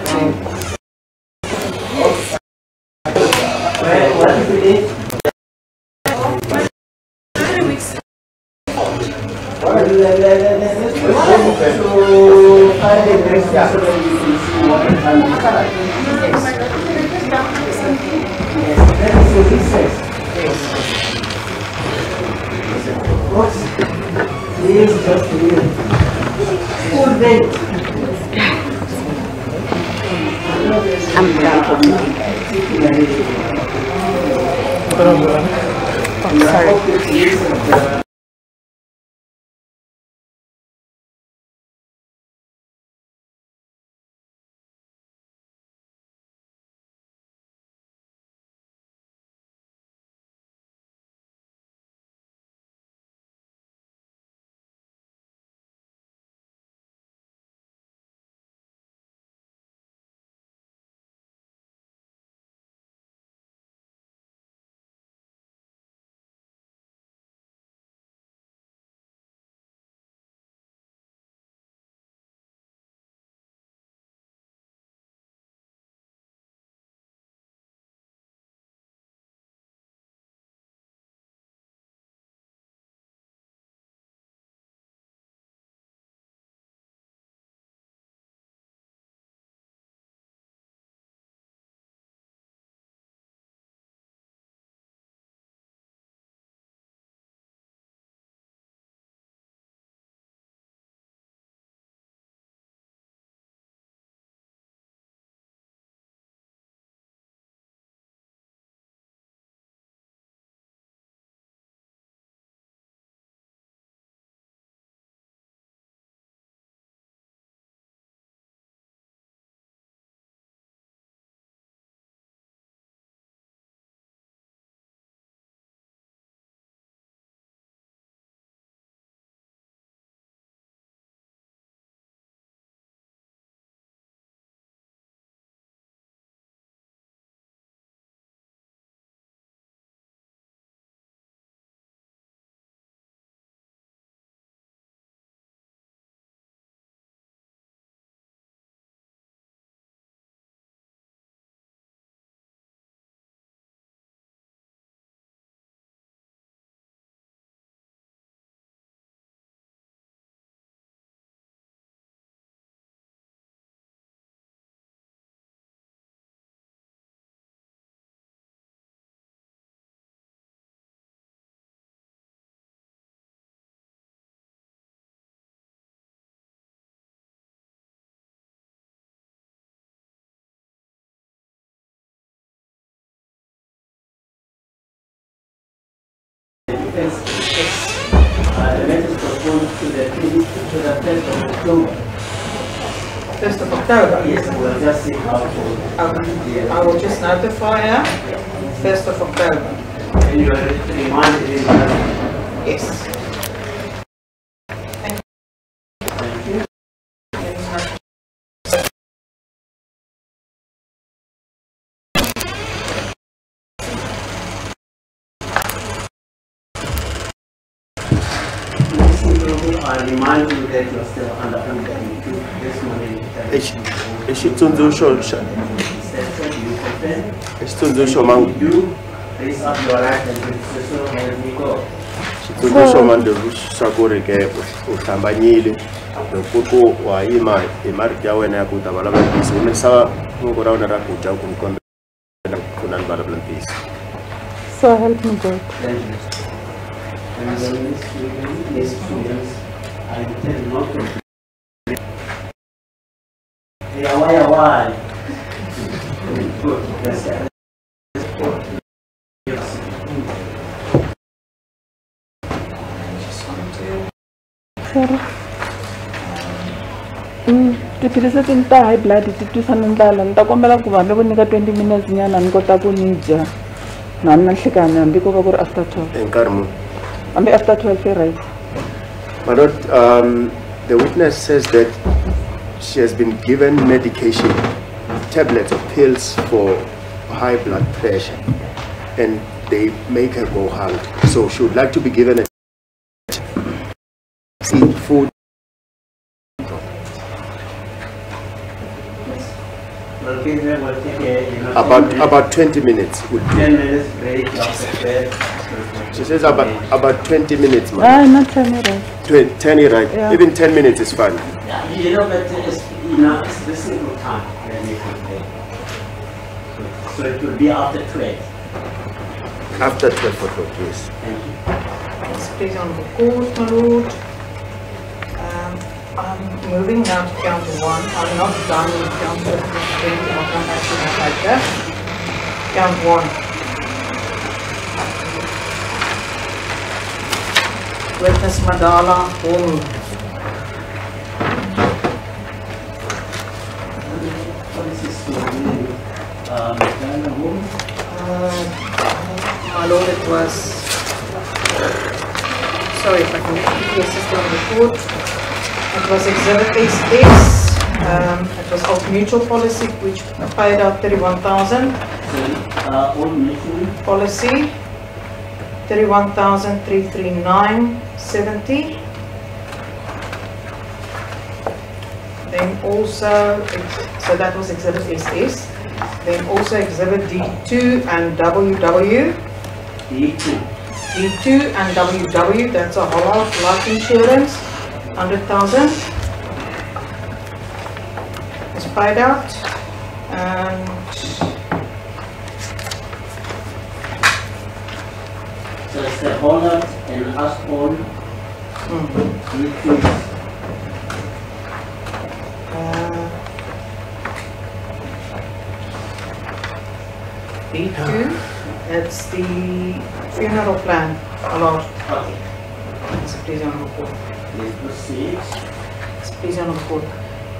change. Where, what postpone Please just leave. Full date. Defense uh, the matter is postponed to the, to the first of October. First of October? Yes, we'll just see how to. Okay, I will just notify her, first of October. And you are reminded in. Yes. Yima hi marito ya wena ya ku u ta vulavula ntiyisi yimisa voko ra wena ra ku dya ku mi kombela ku na ni vulavula ntiyisi So help me God. Thank you. And then these students, these students, I intend not to. Yeah, why, why? Yes. Mm, tiphilisi ti ni ta high blood ti twisa ni ndlala ni ta kombela ku vanhu vo nyika 20 minutes nyana ni kota ku ni dya na ni na nhlekani hambi ko va ku ri after 12 hi nkarhi muni hambi after 12 i right My lord, um, the witness says that she has been given medication, tablets or pills for high blood pressure, and they make her go hungry. So she would like to be given a food. We'll give them, we'll take a, you know. 10 About about 20 minutes would be. 10 minutes break after that. She says about about 20 minutes, ma'am. hayi na time i right Twen- 10 right? Yeah. Even 10 minutes is fine. Yeah, you know, but it's, you know, it's the single time when you compare. So- So it will be after 12. After 12 o'clock, yes. Thank you. Yes, please on the court, my lord. Um, I'm moving now to count one. I'm not done with count twenty, I'll come back to that later. Count one. Witness Madala Hall. What is this story? Um? Uh, My lord, it was, sorry if I can you a on the court. It was exhibit SS, um, it was of mutual policy which paid out thirty-one thousand. Sorry, uh, Old Mutual, Policy, thirty-one thousand three three nine seventy. Then also, so that was exhibit SS. Then also exhibit D2 and WW. D2. D2 and WW, that's a Hollard life insurance, hundred thousand. Is paid out, and So it's the Holland and Aspen, mm, D2. uh, D2, it's the funeral plan, allowed, Okay, it's please on report, let's proceed. it's please on report.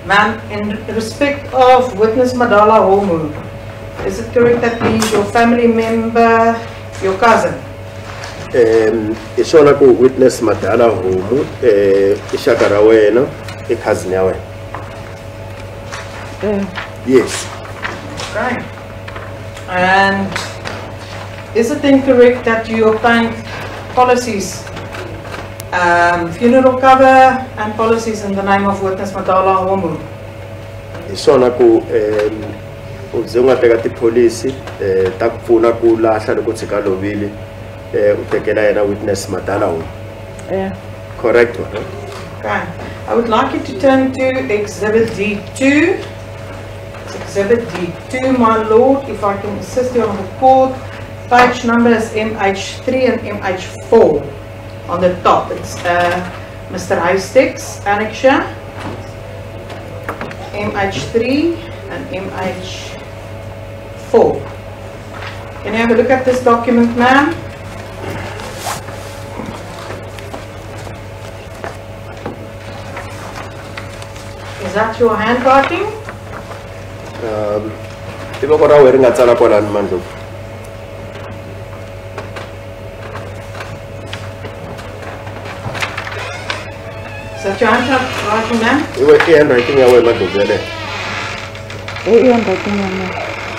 Ma'am, in respect of witness Madala Homu, is it correct that he is your family member, your cousin? um hi swona ku witness madala homu eh i xaka ra wena i cousin ya wena eh yes Right. And is it incorrect that you obtained policies, um, funeral cover and policies in the name of witness Madala Homu? hi swona ku um u ze u nga teka tipholisi eh ta ku pfuna ku lahla loko tshika lovile eh u tekela yena witness madala homu eh correct ma Okay. I would like you to turn to exhibit D2. Exhibit D2, my lord, if I can assist you on the court. Page number is MH3 and MH4 on the top. It's uh, Mr. Hysticks, annexure. MH3 and MH4. Can you have a look at this document, ma'am? Is Is that your handwriting? Um, i voko ra wena ri nga tsala kwalani mandlovu Is that your handwriting, ma'am? iwe i handwriting ya wena mandlovu yaleyo e i handwriting ya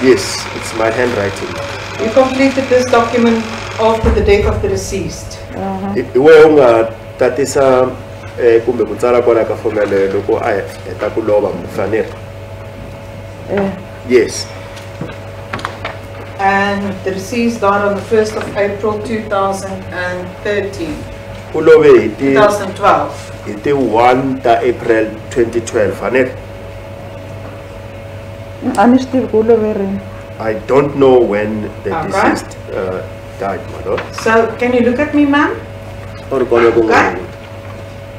yes it's my handwriting. You completed this document after the death of the deceased. Aha. I- iwe u nga tatisa eh, kumbe ku tsala kwala ka fomo yaleyo loko a heta ku lova mufaneri eh. Yes. And the deceased died on the 1st of April 2013, u love hi ti 2012. hi ti 1 ta april 2012 fanele a ni swi tivi ku u love rini i don't know when the Okay. deceased uh, died my lord So, can you look at me, ma'am? u ri kona ku Okay.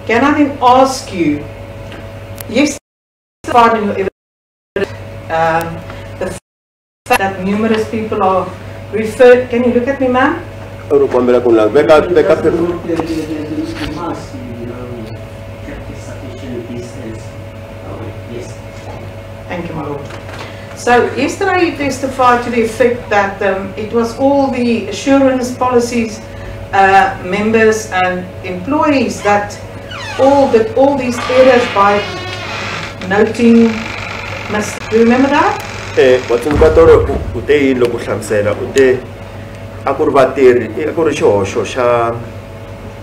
Can I then ask you, yes, in your evidence, um, the fact that numerous people are referred, can you look at me, ma'am? U ri kombela ku lang veka veka Just pe- note the, the, the, the, the mask, you know, kept a sufficient distance away. Yes. Thank you, my lord. So yesterday you testified to the effect that um, it was all the assurance policies uh, members and employees that all the all these errors by noting must do you remember that? eh wa tsundzuka tolo u- te yini loko u hlamusela u te a ku ri vatirhi a ku ri xihoxo xa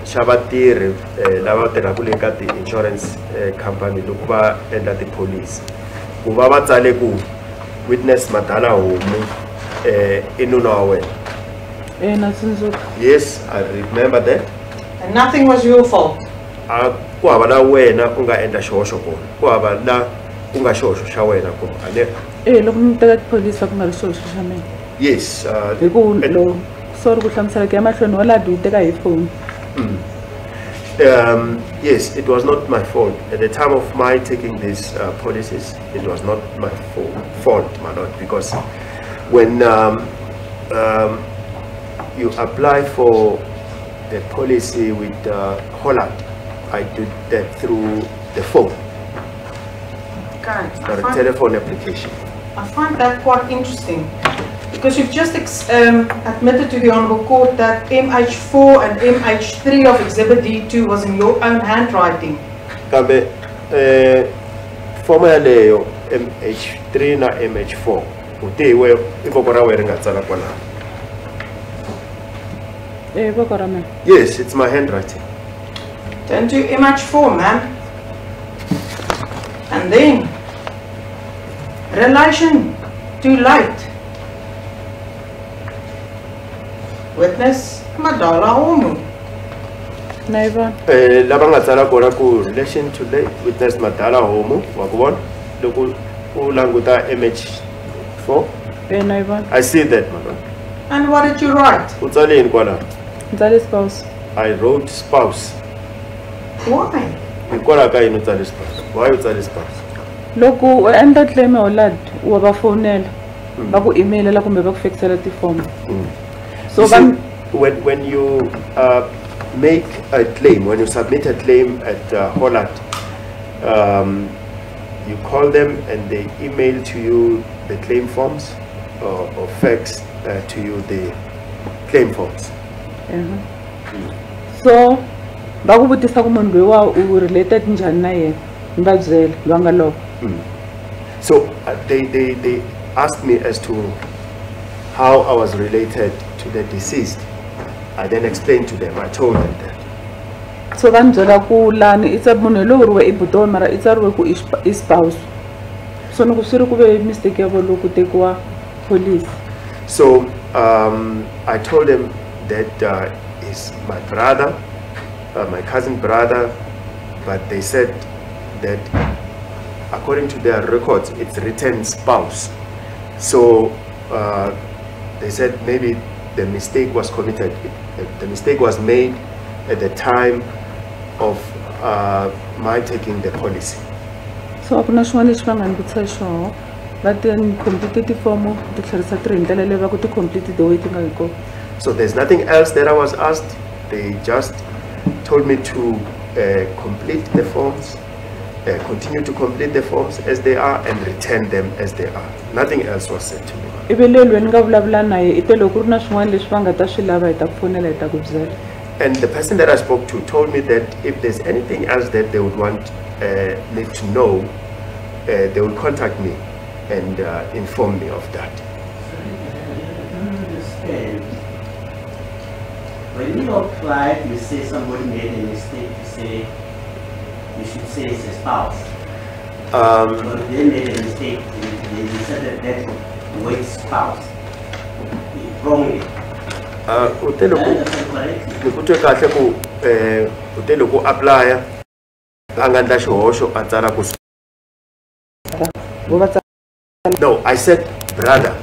xa vatirhi eh, lava tirhaka le ka ti-insurance eh, company loko va endla tipholisi. Ku va va tsale ku witness madala homu eh, i nuna wa wena. Eh na tsundzuka yes i remember that. And nothing was your fault. a ku hava la wena u nga endla xihoxo kona. Ku hava la ku nga xihoxo xa wena kona a ne eh loko ni teka tipholisi va ku nga ri xihoxo xa mina yes uh, hi ku and- lo sorry ku hlamusela ku ya mahlweni wa ladi u teka hi foni Um, yes, it was not my fault. At the time of my taking these uh, policies, it was not my fault, fault, my lord, because when um, um, you apply for the policy with uh, Hollard, I did that through the phone, Okay. or I a find, telephone application. I find that quite interesting because you've just ex- um, admitted to the Honourable Court that MH4 and MH3 of Exhibit D2 was in your own handwriting. Kambe, eh, fomo yaleyo MH3 na MH4 utiwe ivoko ra wena ri nga tsala kwalaho. eh voko ra mina Yes, it's my handwriting. Turn to MH4, ma'am. And then, relation to light. Witness Madala yi vona Eh, lava nga tsala kona ku relation to late witness madala homu wa ku vona loko u languta mh4 eh na yi vona i see that mama And what did you write? u tsale yini kwalaho ntsale spouse. I wrote spouse. Why? hikwalaho ka yini u tsale spouse? Why u tsale spouse loko u endla claim ya holad wa va fonela va ku emailela kumbe va ku fikisela tifomo so see, when, when you uh, make a claim, when you submit a claim at uh, Hollard, um, you call them and they email to you the claim forms or, or fax uh, to you the claim forms. so va ku vutisa ku munhu loyiwa u related njhani na yena? Ni va byela va nga loko So uh, they, they, they asked me as to how I was related to the deceased. I then explained to them, I told them that. so byela ku lani i tsa munhu loyi uriwe i butomi mara i tsariwe ku i spouse so ku swi ri ku ve mistake ya vo loko tekiwa police So um, I told them that uh, he's my brother, uh, my cousin brother, but they said that according to their records, it's written spouse. So uh, they said maybe the mistake was committed. The mistake was made at the time of uh, my taking the policy. so a xin'wana lexi va nga ni vutisa xoho va ti ni complete tifomo ti tlherisa ti ri hi ndlela leyi va ku ti complete the way ti nga hi kona So there's nothing else that I was asked. They just told me to uh, complete the forms uh, continue to complete the forms as they are and return them as they are. Nothing else was said to me. ivi le nga vulavula na ye i te loko ku ri na swin'wana leswi va nga ta swi lava hi ta ku fonela hi ta ku byela And the person that I spoke to told me that if there's anything else that they would want uh, me to know, uh, they will contact me and uh, inform me of that. I don't understand. When you apply you say somebody made a mistake, you say, you should say it's a spouse. Um, But they made a mistake, they, they said that that word spouse. Wrongly. uh, u te Did I loko understand correctly? ni ku twe kahle ku eh, u te loko apply a nga endla xihoxo a tsala ku vo va tsa- no i said brother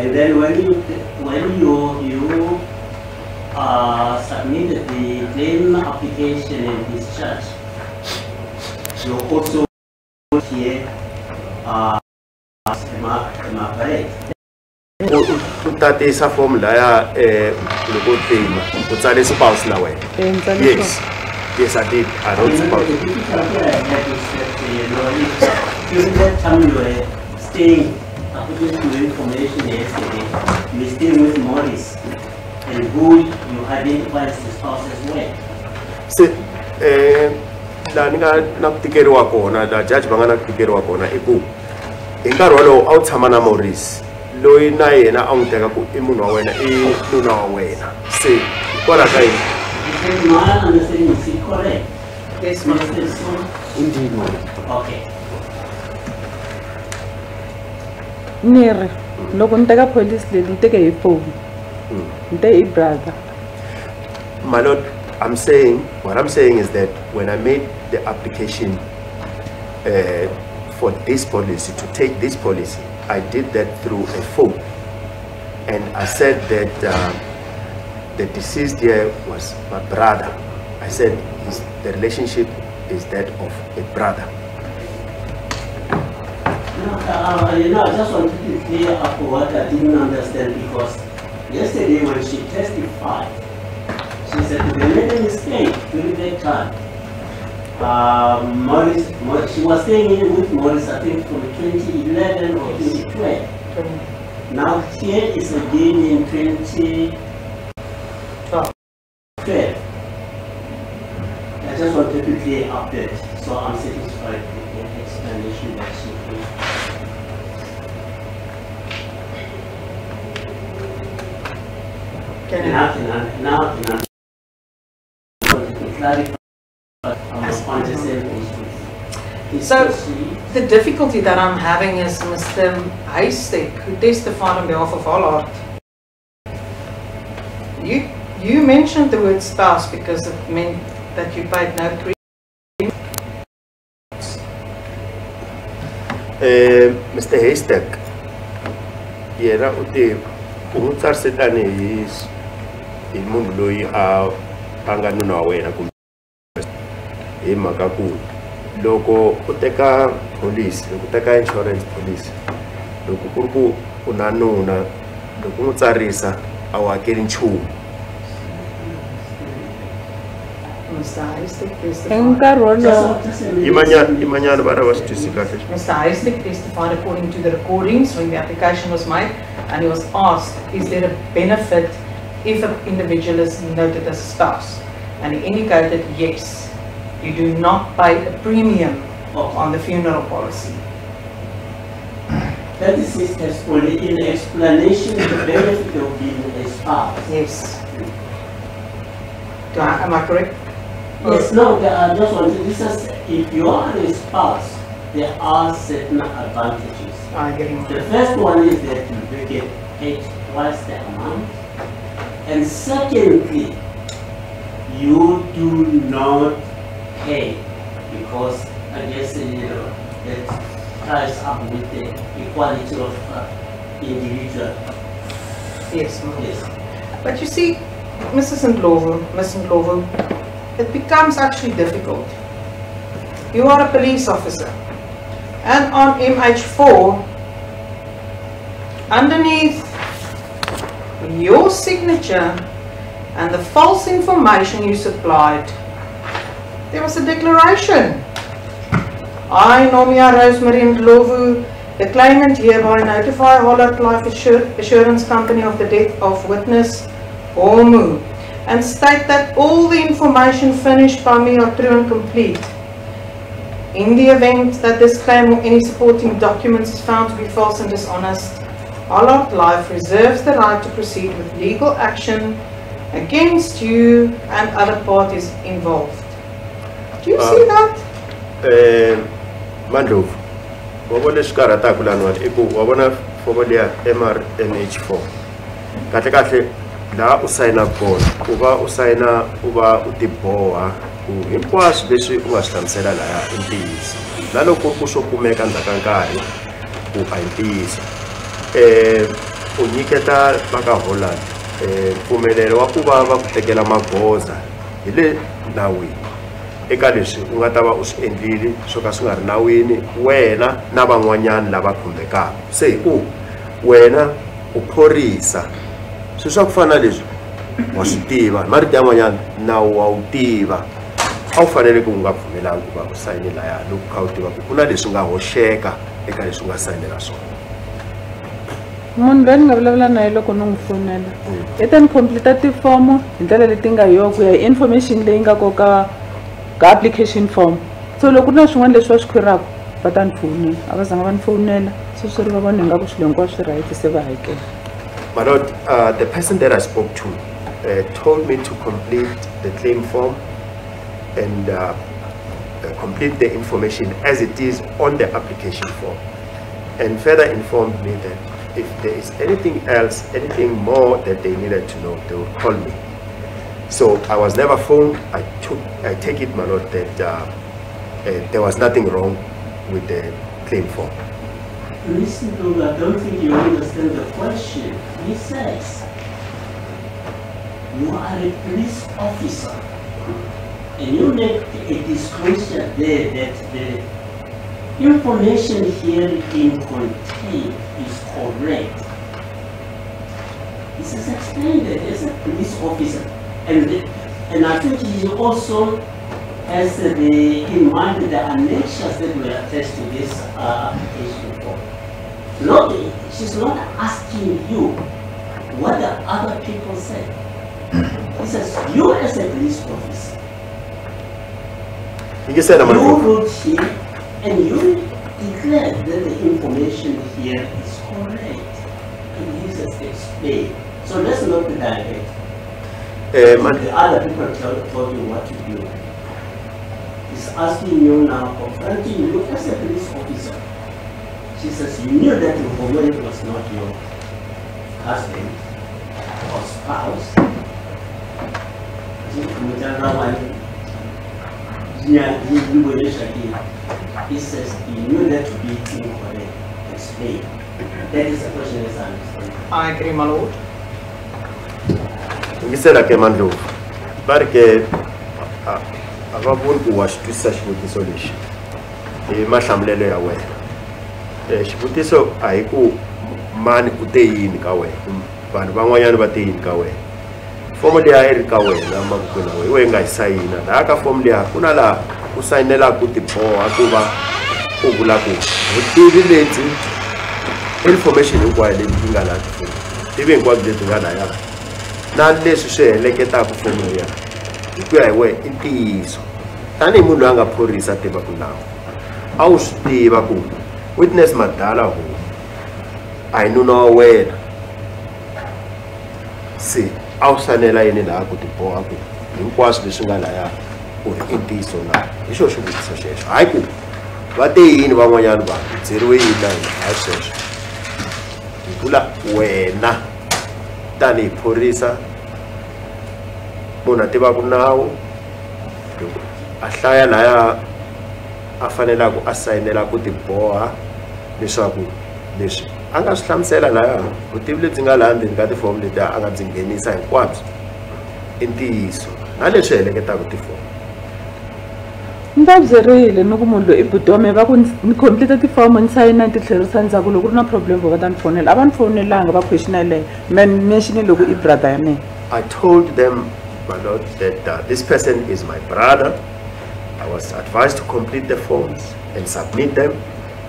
And then when you, when you, you, uh, submitted the claim application and discharge, you also here, uh, am I, am I correct? u u tatisa form laya eh, loko u tima u tsale spouse na wena. Eh, ni tsale yes. yes i did. I And wrote the spouse. difficulty I had is that, uh, you know, if during that time you were staying, according to information yesterday, you were staying with Morris, and who you identify as the spouse as well. se eh laha ni nga na ku tikeriwa kona laha judge va nga na ku tikeriwa kona i ku hi nkarhi wolowo a wu tshama na maurice loyi na yena a n'wi teka ku i munhu wa wena i nuna wa wena se hikwalaho ka yini? Yes? Indeed, ma'am. Okay. loko ni teka police leyi ni teke hi phone ni te hi brother My lord, I'm saying, what I'm saying is that when I made the application uh, for this policy, to take this policy, I did that through a phone. And I said that uh, the deceased here was my brother. I said his, the relationship is that of a brother. No, uh, you know, I just wanted to clear up what I didn't understand because yesterday when she testified, she said they made a mistake during that time. Uh, Morris, she was staying in with Morris, I think from 2011 or 2012. Now here is again in 2012. Twelve. I just wanted to clear up that, so I'm satisfied with the explanation that she gave. Can I- Now, can I, now, can I, wanted to clarify, but I was on the same page. So- The difficulty that I'm having is Mr. Haystack, who testified on behalf of Hollard. You, you mentioned the word spouse because it meant that you paid no pre. Eh, Mr. Haystack, yena u te u n'wi tsarise tanihi hi munhu loyi a a nga nuna wa wena kumbe hi mhaka ku loko u teka pholisi loko u teka insurance police loko ku ri ku u na nuna loko u n'wi tsarisa a wu hakeli nchumu Mr. Hi nkarhi wolowoyimanyana vana va swi twisi kahle Mr. Haystack testified according to the recordings when the application was made and he was asked, is there a benefit if an individual is noted as a spouse? And indicated, yes, you do not pay a premium on the funeral policy. That is his testimony in explanation of the benefit of being a spouse. Yes. I- Am I correct? Yes, no, there are uh, just one, this is, if you are a spouse, there are certain advantages. I agree. The first one is that you get paid twice the amount. And secondly, you do not pay because I guess, you know, it ties up with the equality of uh, individual. Yes. Yes. But you see, Mrs. Ndlovu, Miss Ndlovu, it becomes actually difficult. You are a police officer. And on MH4, underneath your signature and the false information you supplied. There was a declaration. I, Nomia Rosemary Ndlovu, the claimant hereby notify Hollard Life Assur- Assurance Company of the death of witness Homu and state that all the information furnished by me are true and complete. In the event that this claim or any supporting documents is found to be false and dishonest, Hollard Life reserves the right to proceed with legal action against you and other parties involved. Do you see Uh, that? Eh, Mandlovu, wa vona leswi karhataka laniwani i ku wa vona fomo liya MRNH4 kahle kahle laha u sayinaka kona ku va u sayina u va u tiboha ku hinkwaswo leswi u nga swi hlamusela laya i ntiyiso na loko ku swo kumeka ndzhaku nkarhi ku a hi ntiyiso um u nyiketa va ka holland um mpfumelelo wa ku va va ku tekela magoza hi le nawini. Eka leswi u nga ta va u swi endlile swo ka swi nga ri nawini wena na van'wanyana lava khumbekaka. Se hi ku wena u phorisa swilo swa ku fana na leswi wa swi tiva. Hi marito yan'wanyana nawu wa wu tiva. A wu fanele ku u nga pfumelanga ku va u sayine laya loko u kha u tiva ku ku na leswi nga hoxeka eka leswi u nga sayinela swona munhu loyi ni nga vulavula na ye loko ni n'wi fonela i ta ni completa tifomo hi ndlela leti nga yo ku ya hi information leyi nga koka ka application form. So loko ku na swin'wana leswi va swi khwiraka va ta ni fowunela a va zanga va ni fowunela so swi ri va vona ingaku swilo hinkwaswo swi right se va hakela My lord, uh, the person that I spoke to uh, told me to complete the claim form and uh, uh, complete the information as it is on the application form. And further informed me that if there is anything else, anything more that they needed to know, they would call me. So I was never phoned. I took, I take it, my lord, that uh, uh, there was nothing wrong with the claim form. Listen to, I don't think you understand the question. He says, you are a police officer, and you make a disclosure there that the information here in contained is correct. This is explained that as a police officer, and, and I think he also has the, in mind the annexures that were attached to this uh, application form. Not, she's not asking you what the other people said. He says, you as a police officer, You said, you Amadu. wrote here and you declared that the information here is correct. And he says, explain. So let's not be direct. Um, But the other people tell, told you what to do. He's asking you now, confronting you as a police officer. She says, you knew that your woman was not your husband or spouse. He says, you knew that to be incorrect. Explain. That is the question as I understand. I agree, my lord. yingisela ke mandlovu va ri ke a a va voni ku wa xi twisisa xivutiso lexi hi mahlamulelo ya wena Eh, xivutiso a hi ku mani u te yini ka wena kum- vanhu van'wanyana va te yini ka wena fomo liya yi ri ka wena mavokweni ya wena hi wena nga yi sayina laha ka fomo liya ku na laha u sayinelaka ku tiboha ku va u vula ku vutivi lebyi information hinkwayo leyi yi nga laha tifoni tivi hinkwabyo lebyi nga lahaya na leswi swi heleketaka fomo liya hi ku ya hi wena i ntiyiso tanihi munhu loyi a nga phorisa a tivaka nawu a wu swi tiva ku witness madala homu a hi nuna wa wena. Se a wu hlanela yini laha ku tiboha ku hinkwaswo leswi nga laya ku ri i ntiyiso na? Hi xo xivutiso xexo. Hayi ku va te yini van'wanyana vanhu byeriwe yini na hina hayi sweswo. Hi vula wena tanihi phorisa. Munhu a tivaka nawu. A hlaya laya a fanelaka a sayinela ku tiboha leswaku leswi a nga swi hlamusela laya. Vutivi lebyi nga laha ndzeni ka tifomo leti a nga byi nghenisa hinkwabyo. I ntiyiso. Na leswi heleketaka tifomo ni va byerile ni ku munhu loyi i butome va ku ni- ni complete tifomo ni sayina ni ti tlherisa ndzhaku loko ku ri na problem va ta ni fonela a va ni fonelanga va question yeleyo mentionile loko i brother ya mina I told them, my lord, that uh, this person is my brother. I was advised to complete the forms and submit them.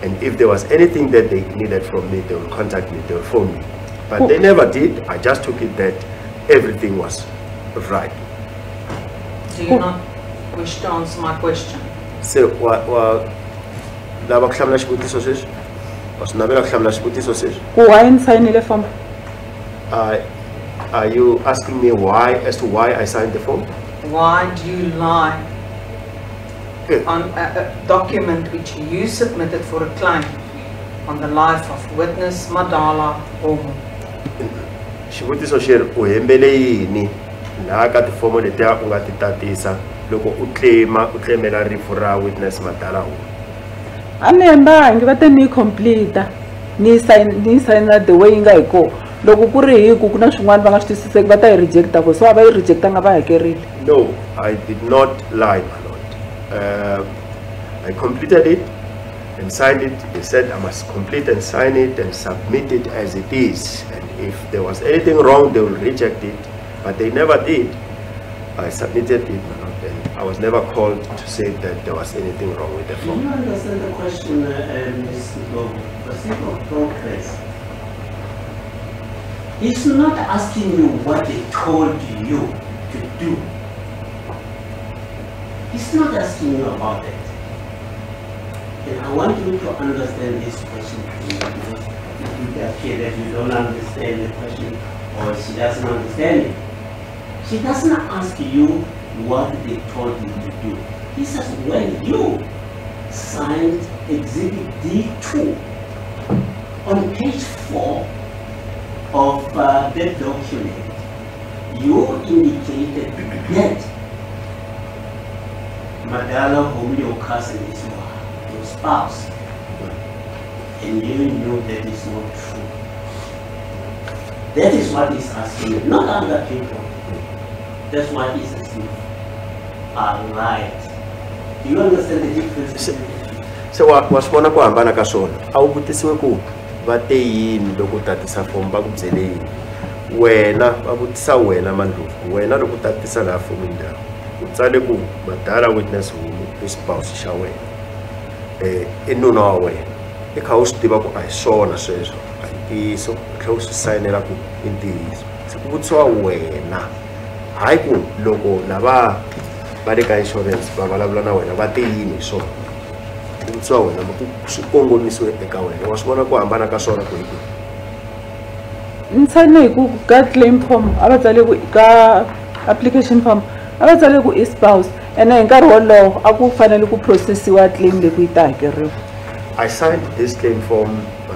And if there was anything that they needed from me, they would contact me, they would phone me. But they never did. I just took it that everything was right. Do you not wish to answer my question? se wa wa lava ku hlamula xivutiso xexi wa swi navela ku hlamula xivutiso xexi ku why ni form Uh, are you asking me why as to why I signed the form? Why do you lie on a, a document which you submitted for a claim on the life of witness Madala Homu? xivutiso xi ri u hembele yini laha ka tifomo letiya u nga ti tatisa loko u tlema u tlemela rifu ra witness madala hu a ni hembangi va te ni yi ni yi ni yi sayina the way yi nga hi kona. Loko ku ri hi ku ku na swin'wana va nga swi twisiseki va ta yi rejecta so a va yi rejectanga va hakerile. No i did not lie my lord. Uh, i completed it and signed it. They said i must complete and sign it and submit it as it is. And if there was anything wrong they will reject it. But they never did. I submitted it my lord. and i was never called to say that there was anything wrong with the Do you understand the question, uh, Ms. Lobo? For sake of progress, he's not asking you what they told you to do. He's not asking you about it. And I want you to understand this question because it will appear that you don't understand the question or she doesn't understand it. She doesn't ask you what they told you to do. He says, when you signed Exhibit D2 on page 4 of uh, that document, you indicated that Madala, whom your cousin is your, your spouse, and you knew that is not true. That is what he's asking, not other people. That's what he's. Are right. Do you understand the difference? Se- se wa wa swi vona ku hambana ka swona a wu vutisiwe ku va te yini loko u tatisa fomo va ku byele yini wena va vutisa wena mandlopfu wena loko u tatisa laha fomini liya u tsale ku madala witness hulu i spouse xa wena um i nuna wa wena i kha u swi tiva ku a hi swona sweswo a hi ntiyiso u tlhela u swi sayinela ku i ntiyiso se ku vutisiwa wena hayi ku loko lava va le ka insurance va vulavula na wena va te yini hi swona vutisiwa wena ku swi kongomisiwe eka wena. Wa swi vona ku hambana ka swona ku hi ku ka claim form a va tsale ku ka application form a va tsale ku i spouse ene hi nkarhi wolowo a ku fanele ku processiwa claim leyi ku yi ta hakeriwa I signed this claim form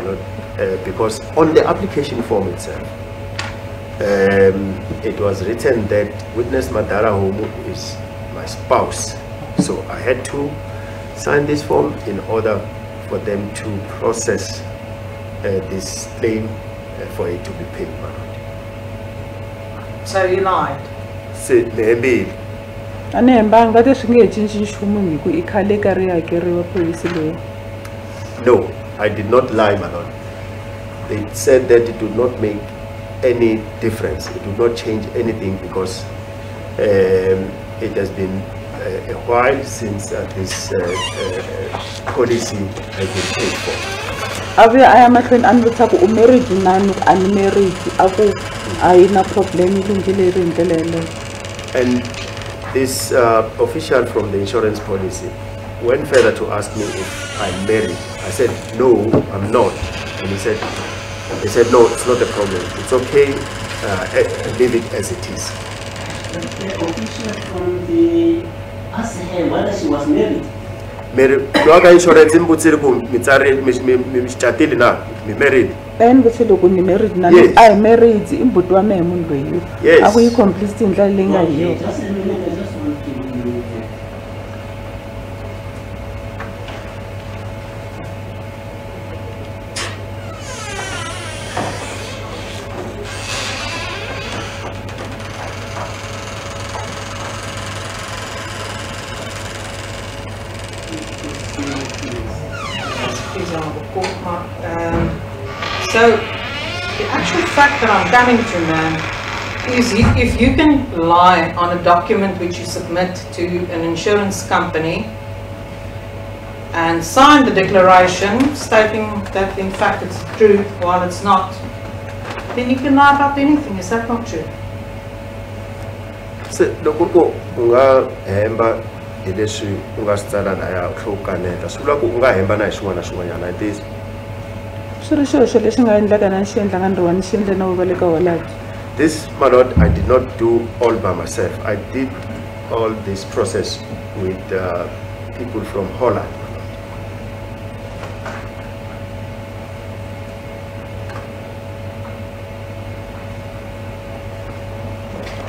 lord, uh, because on the application form itself, um, it was written that witness Madara Homu is spouse. So I had to sign this form in order for them to process uh, this claim uh, for it to be paid. my lord. So you lied. Se maybe a ni hembangi va te swi nge he cinci nchumu hi ku i khale ka hakeriwa pholisi leyi No, I did not lie, my lord. They said that it would not make any difference. It would not change anything because um, it has been uh, a while since uh, this uh, uh, policy has been paid for. a vuya a a ni vutisa ku u married na ni a married a ku a yi na problem yi lunghile yi ri hi ndlela yeleyo And this uh, official from the insurance policy went further to ask me if I'm married. I said, no, I'm not. And he said, he said, no, it's not a problem. It's okay. Uh, eh, leave it as it is. The official from the, asked her whether she was married. Mary, lowa ka insurance mi vutisile ku mi tsari mi catile na mi married a ni vutise loko ni married na Yes. a hi married i mbuti wa mehe munhu loyi Yes. a ku yi complete hi ndlela leyi nga hi yona if you can lie on a document which you submit to an insurance company and sign the declaration stating that in fact it's true while it's not, then you can lie about anything, is that not true? se loko ku u nga hemba hi leswi u nga swi tsala laya swo kaneta swi vula u na hi swin'wana na swin'wanyana hi ntiyiso swi ri xihoxo lexi nga endlaka na xi endlaka ni ri wa ni xi endle wu va This, my lord, I did not do all by myself. I did all this process with uh, people from Hollard.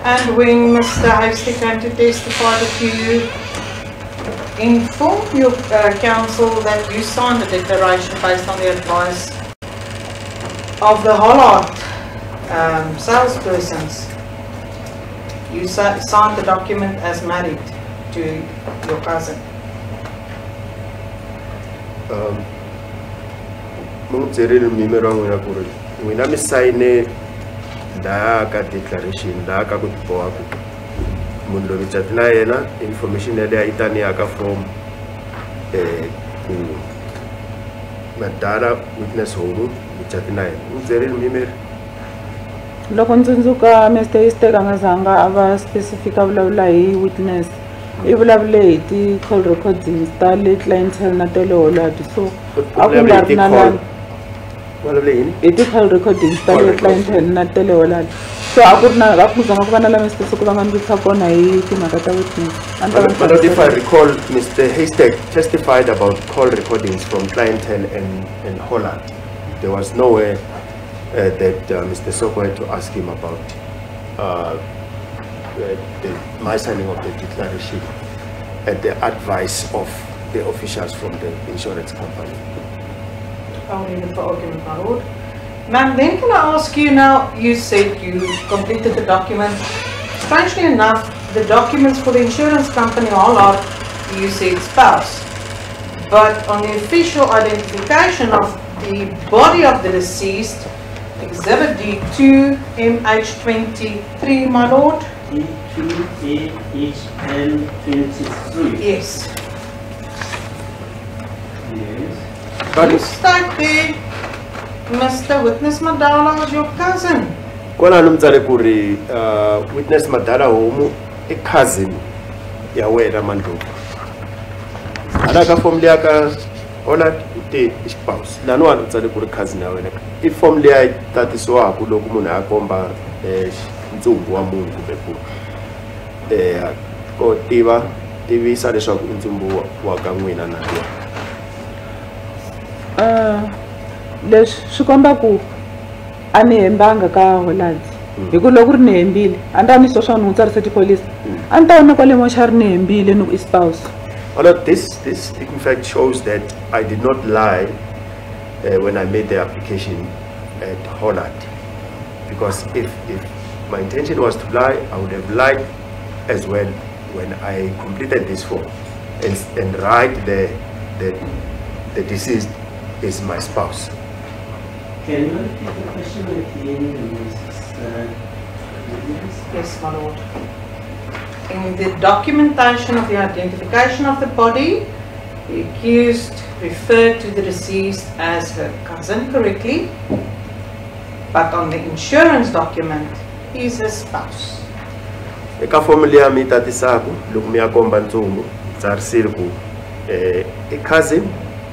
And when Mr. Hasty came to testify that you informed your uh, counsel that you signed the declaration based on the advice of the Hollard um, salespersons. You signed the document as married to your cousin. Um, Mo n'wi byerile mimero wa n'wina ku ri ka declaration laha ka ku. Boha ku munhu loyi mi cati na yena information yaleyo yi ta ni ya ka madala witness homu mi na yena. N'wi byerile mimeri loko ntsundzuka mr easter a nga zanga a va specific a vulavula hi witness i vulavule hi ti-call recordings ta le clientele na ta le so a ku nga ri na hi ti-call recordings ta le clientele na ta le so a ku ri na a ku zanga ku va na lama specific va nga ndzutisa kona hi timhaka ta witness a ni ta va ni But if I recall, Mr. Haystack testified about call recordings from clientele in Hollard. There was nowhere that uh, Mr. Soko had to ask him about uh, uh, the, my signing of the declaration at the advice of the officials from the insurance company. Lord. Ma'am, then can I ask you now, you said you completed the document. Strangely enough, the documents for the insurance company Hollard, you said spouse. But on the official identification of the body of the deceased, Exhibit D2, MH23, my lord? E2AHN twenty-three. Yes. Yes. But You state there, Mr. Witness Madala was your cousin. kwalano mi tsale ku ri uh, witness madala homu i cousin ya wena mandlopfu hala ka fomu liya ka hola te xipausi laniwani u tsale ku ri cousin ya wena? I fomu liya yi tatisiwaku loko munhu a komba eh, x- ntsumbu wa munhu kumbe ku eh, ko tiva tivisa leswaku i ntsumbu wa- ka n'wina na yona Ah, leswi swi komba ku a ni hembanga ka holandi hi ku loko ri ni hembile a ni ta ni swo swa ni n'wi tsarise tipholisi a ni ta vona kwale moxari ni hembile ni ku i spouse this, this in fact shows that I did not lie uh, when I made the application at Hollard. Because if, if my intention was to lie, I would have lied as well when I completed this form and, and write there that the deceased is my spouse. Can you repeat the question Mrs. uh, Williams? Yes, my lord. In the documentation of the identification of the body, the accused referred to the deceased as her cousin correctly, but on the insurance document, he is her spouse. eka fomu liya mi tatisaku loko mi ya komba ntsumbu tsarisile ku eh, i cousin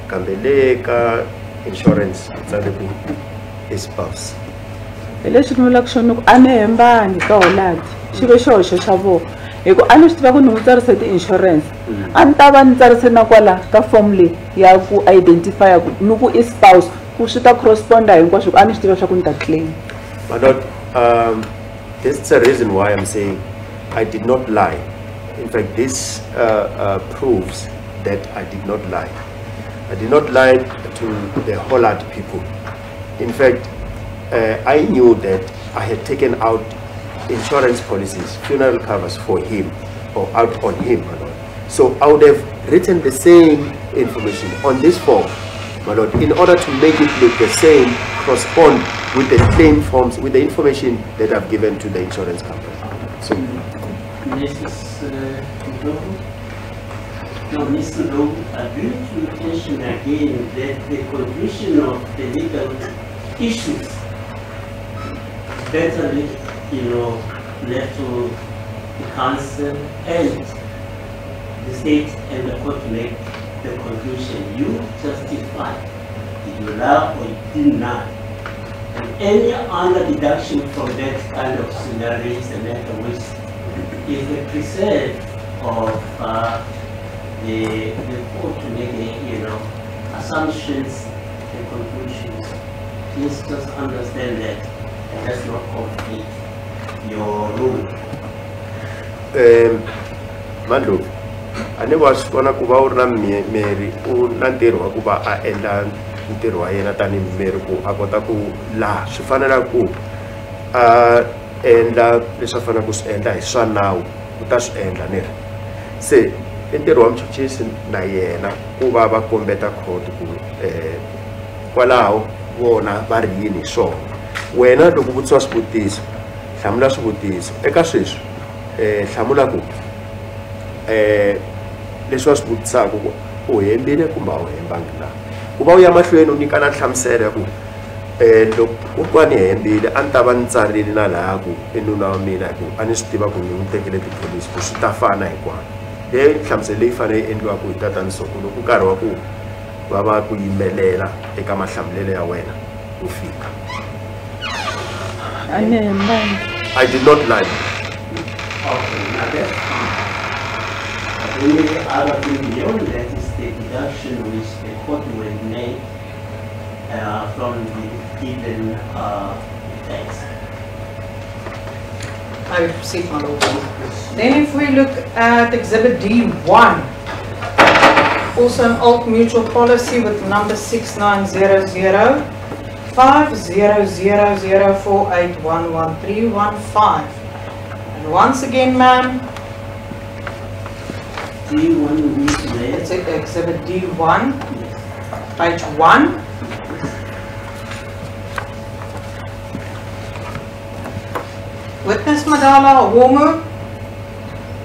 kambe le ka insurance tsale ku i spouse. Hi leswi ni vulaka xona ku a ni hembangi ka holandi xi ve xihoxo xa vona hi ku a ni swi tiva ku ni n'wi tsarise ti-insurance a ni ta va ni tsarise na kwala ka form leyi ya ku identifya ku ni ku i spouse ku swi ta corresponda hinkwaswo ku a ni swi tiva swa ku ni ta claim My Lord, um, this is the reason why I'm saying I did not lie. In fact, this uh, uh, proves that I did not lie. I did not lie to the Hollard people. In fact, uh, I knew that I had taken out insurance policies, funeral covers for him, or out on him, my Lord. So I would have written the same information on this form my lord, in order to make it look the same, correspond with the claim forms, with the information that I've given to the insurance company. So, Mrs. uh, Ndlovu? No, Mr. Ndlovu, I bring to attention again that the conclusion of the legal issues better, you know, left to the council and the state and the court to make the conclusion. You justify, did you lie or you did not? And any other deduction from that kind of scenario is a matter which is the preserve of uh, the, the court to make, a, you know, assumptions and conclusions. Please just understand that that's not complete your um, Mandlovu, a ni wa swi vona ku va u ri na miri u na ntirho wa ku va a endla ntirho wa yena tanihi miri ku a kota ku laha swi fanela ku a endla leswi a fanele ku swi endla hi swa nawu u ta swi endla ni ri se i ntirho wa muchuchisi na yena ku va va kombeta khoto ku um kwalaho vona va ri yini hi swona. Wena loko vutisiwa swivutiso hlamula swivutiso. Eka sweswi um hlamula ku um leswi va swi vutisaka ku u hembile kumbe a wu hembangi na? Ku va u ya mahlweni u nyikana nhlamuselo ya ku um loko u twa ni hembile a ni ta va ni tsarile na laha ku i nuna wa mina hi ku a ni swi tiva ku ni n'wi tekele tipholisi ku swi ta fana hinkwana leyi nhlamuselo leyi fanele yi endliwaka hi tatani soko loko nkarhi wa ku va va ku yimelela eka mahlamulelo ya wena ku fika. A ni hembangi i did not lie Okay, now only other thing beyond that is the deduction which the court will make uh, from the given uh, text. I proceed, my lord. Then if we look at exhibit D1, also an old mutual policy with number 6900 500048111315. And once again, ma'am, Do you want me to it's read? exhibit D1, Yes. page 1. Witness Madala Homu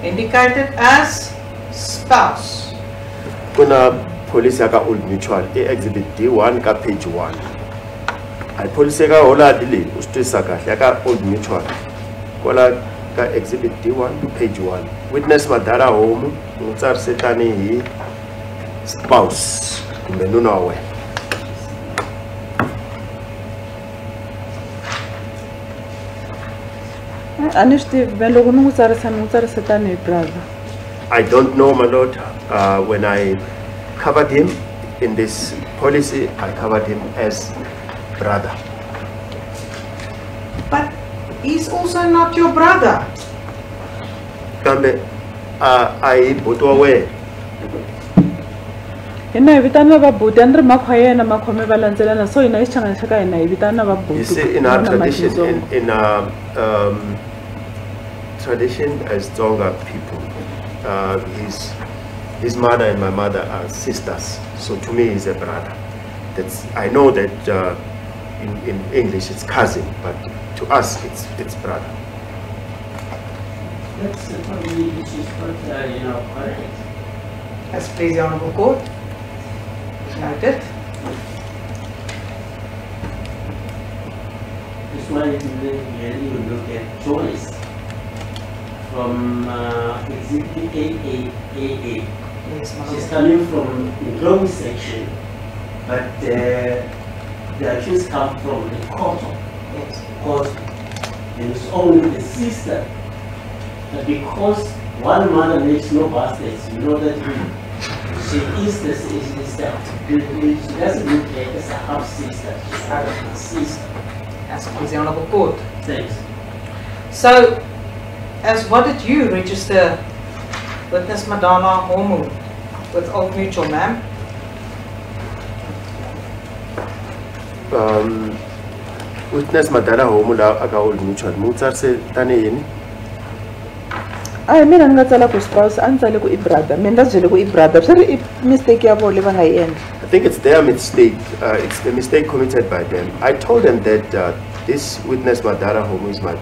indicated as spouse. kuna pholisi ya ka old mutual exhibit d1 ka page 1 a pholisi ya ka holadi leyi u swi twisisa kahle ya ka old mutual. Kwala ka exhibit d1 page 1 witness madala homu u n'wi tsarise tanihi spouse kumbe nuna wa wena. A ni swi tivi loko ni n'wi tsarisa ni n'wi tsarise tanihi brother? I don't know, my lord. Uh, when I covered him in this policy, I covered him as brother. But he's also not your brother. Kambe, I buto away. hina hi vitana va buti a ni ri makhwa yena makhome va landzelana so hina hi xa ka hina hi vitana va buti You see, in our ku- ku- na tradition, in, in our um, tradition as Tonga people, uh, his, his mother and my mother are sisters. So to me, he's a brother. That's, I know that uh, in, in English it's cousin, but to us it's, it's brother. That's probably, which is not, uh, you know, correct. As please the Honourable Court. Noted. That's why you really you look at choice from uh, exhibit AAAA. Yes, my She's coming from the global section, but uh, the accused come from the court Yes. because there is only the sister. But because one mother makes no bastards, you know that she is the is, is she doesn't look like a half sister, she's a sister. Please the Honourable Court. Thanks. So, as what did you register witness Madala Homu with Old Mutual, ma'am? Witness madala homu la aka old mutual mu tsarise tanihi yini a hi mina ni nga tsala ku spouse a ni tsale ku i brother mina ni byele ku i brother swi ri i mistake ya vona leyi va nga yi endla think it's their mistake. Uh, it's the mistake committed by them. I told them that uh, this witness Madara Homo is my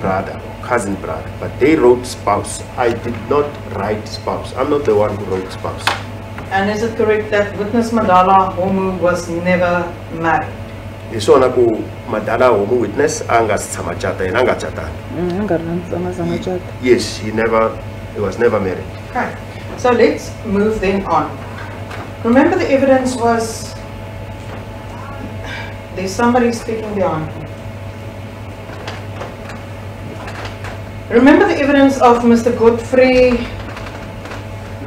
brother, cousin brother, but they wrote spouse. I did not write spouse. I'm not the one who wrote spouse. And is it correct that witness Madala Homu was never married? Hi swona ku Madala Homu witness a nga si tshama cata yena a nga catanga. Mm, a nga ri na ntsenga zanga cata Yes, he never, he was never married. Okay, so let's move then on. Remember the evidence was, there's somebody speaking behind me. Remember the evidence of Mr. Godfrey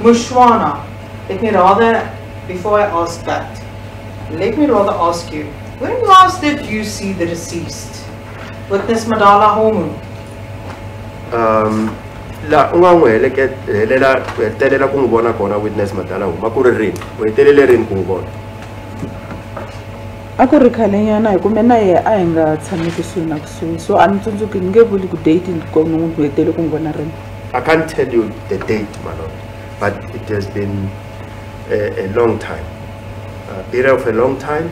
Mushwana. Let me rather, before I ask that, let me rather ask you, when last did you see the deceased? Witness Madala Homu. Um, la u nga n'wi heleke- helela hetelela ku n'wi vona kona witness Madala Homu a ku ri rini? U hetelele rini ku n'wi vona? a ku ri khalenyana hi kume na yehe a hi nga tshami kusuhi na kusuhi so a ni tsundzuki ni nge vuli ku date ni kona n'wi hetele ku n'wi vona rini I can't tell you the date, my lord, but it has been a, a long time, a period of a long time,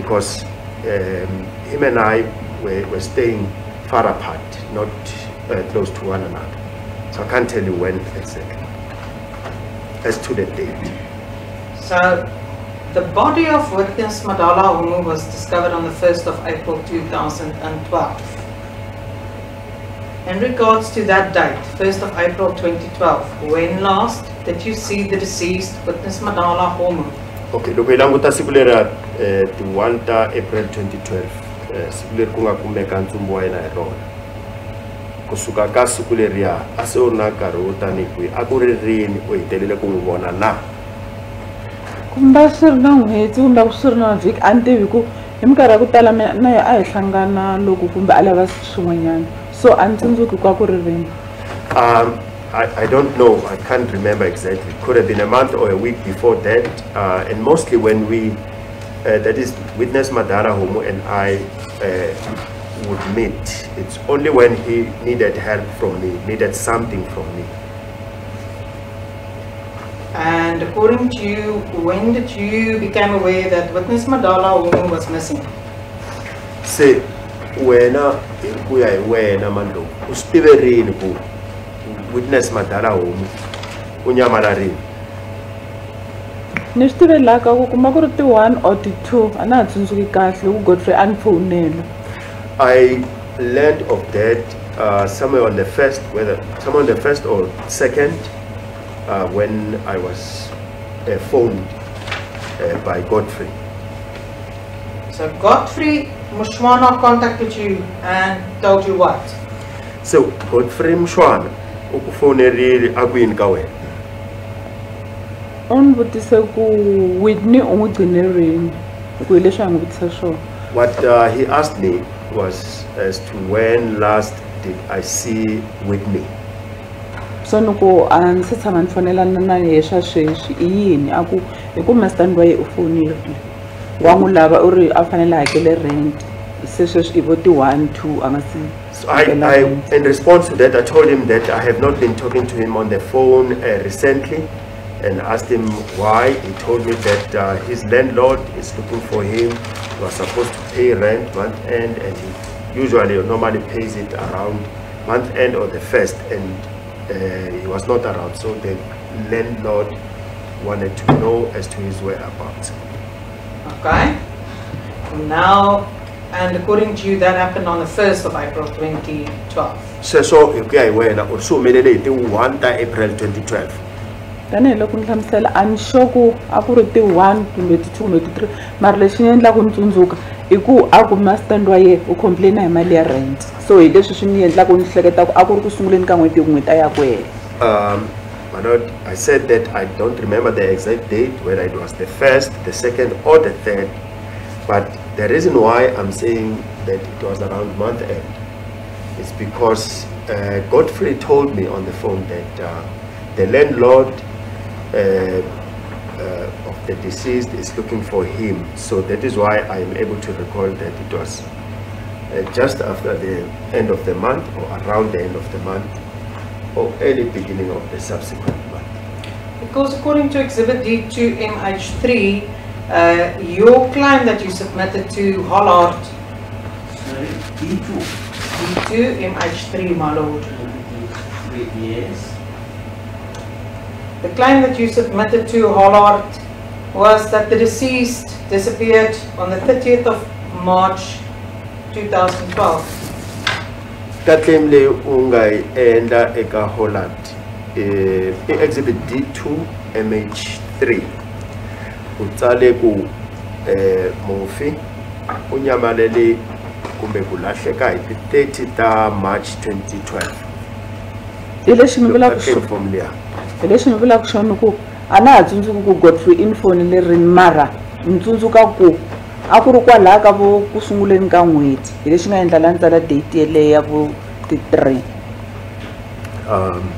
because um, him and I were, were staying far apart, not uh, close to one another. So I can't tell you when exactly. As to the date. So the body of Witness Madala Umu was discovered on the 1st of April 2012. In regards to that date, 1st of April 2012, when last did you see the deceased Witness Madala Umu? Okay, look, we're Eh, 21 ta April 2012 eh, siku leri kumeka ntsumbu wa yena hi kusuka ka siku leriya a se u nkarhi wo tani kwihi a ku ri rini u hetelele ku n'wi vona na kumba swi ri na n'hweti kumbe ku swi ri na vhiki a ni tivi ku hi minkarhi ya ku tala mina na yo a hi hlangana loko kumbe a lava swin'wanyana so a ni tsundzuki kwa ku ri rini um, I, I don't know, I can't remember exactly. Could have been a month or a week before that. Uh, and mostly when we uh, that is witness Madara Homo and I uh, would meet. It's only when he needed help from me, needed something from me. And according to you, when did you become aware that witness Madala Homu was missing? Se wena hi ku ya hi wena Mandlovu u swi tive rini ku witness Madara Homo u? Ni swi tivelaka ku kuma ku ri ti-one or ti-two a na ha tsundzuki kahle ku godfrey a ni fowunela I learned of that uh, somewhere on the first, whether somewhere on the first or second, uh, when I was uh, phoned uh, by Godfrey. So Godfrey Mushwana contacted you and told you what? So Godfrey Mshwana ukufonerile akwini ka wena. U ni vutise ku whitney u n'wi gcine rini hi ku hi leswi a n'wi vutisa swona. What uh, he asked me was as to when last did I see Whitney. so ni ku a ni se tshama ni fonelana na yehe swa sweswi i yini? A ku hi ku mastani wa ye u fonirile wa n'wi lava u ri a fanele a hakele rent se sweswi i vo ti-one two a nga si So I, I, in response to that, I told him that I have not been talking to him on the phone uh, recently and asked him why. He told me that uh, his landlord is looking for him. He was supposed to pay rent month end and he usually or normally pays it around month end or the first and uh, he was not around. So the landlord wanted to know as to his whereabouts. Okay. Now, and according to you, that happened on the 1st of April 2012. sweswo hi ku ya hi wena u swi humelele hi ti 1 ta april 2012 tanihiloko ni hlamusela a ni sure ku a ku ri ti-one kumbe ti-two kumbe ti-three. Mara lexi ni ni tsundzuka i ku a wa ye u hi mali ya rent. So hi leswi swi ni ni hleketa ku a ku ri ku sunguleni ka n'hweti ya ku hela Um, I said that I don't remember the exact date, whether it was the first, the second, or the third. But the reason why I'm saying that it was around month end is because uh, Godfrey told me on the phone that uh, the landlord uh, uh, of the deceased is looking for him. So that is why I am able to recall that it was uh, just after the end of the month or around the end of the month or early beginning of the subsequent month. Because according to Exhibit D2 MH3, Uh, your claim that you submitted to Hollard Sorry, D2. D2 MH3, my lord. Yes. The claim that you submitted to Hollard was that the deceased disappeared on the 30th of March 2012. ka claim leyi u nga yi endla eka hollard eh, i exhibit d2 mh3 u tsale ku eh, mufi u nyamalele kumbe ku lahleka hi ti 30 ta march 2012 hi lexi ni Ka vulaka claim xo- form liya lexi ni vulaka ku a na ha tsundzuki ku godfrey infoni leri mara ni tsundzuka ku a ku ri kwalaha ka vo ku sunguleni ka n'hweti. Hi lexi nga endla la ni tsala date yeleyo ya vo ti-three. Um,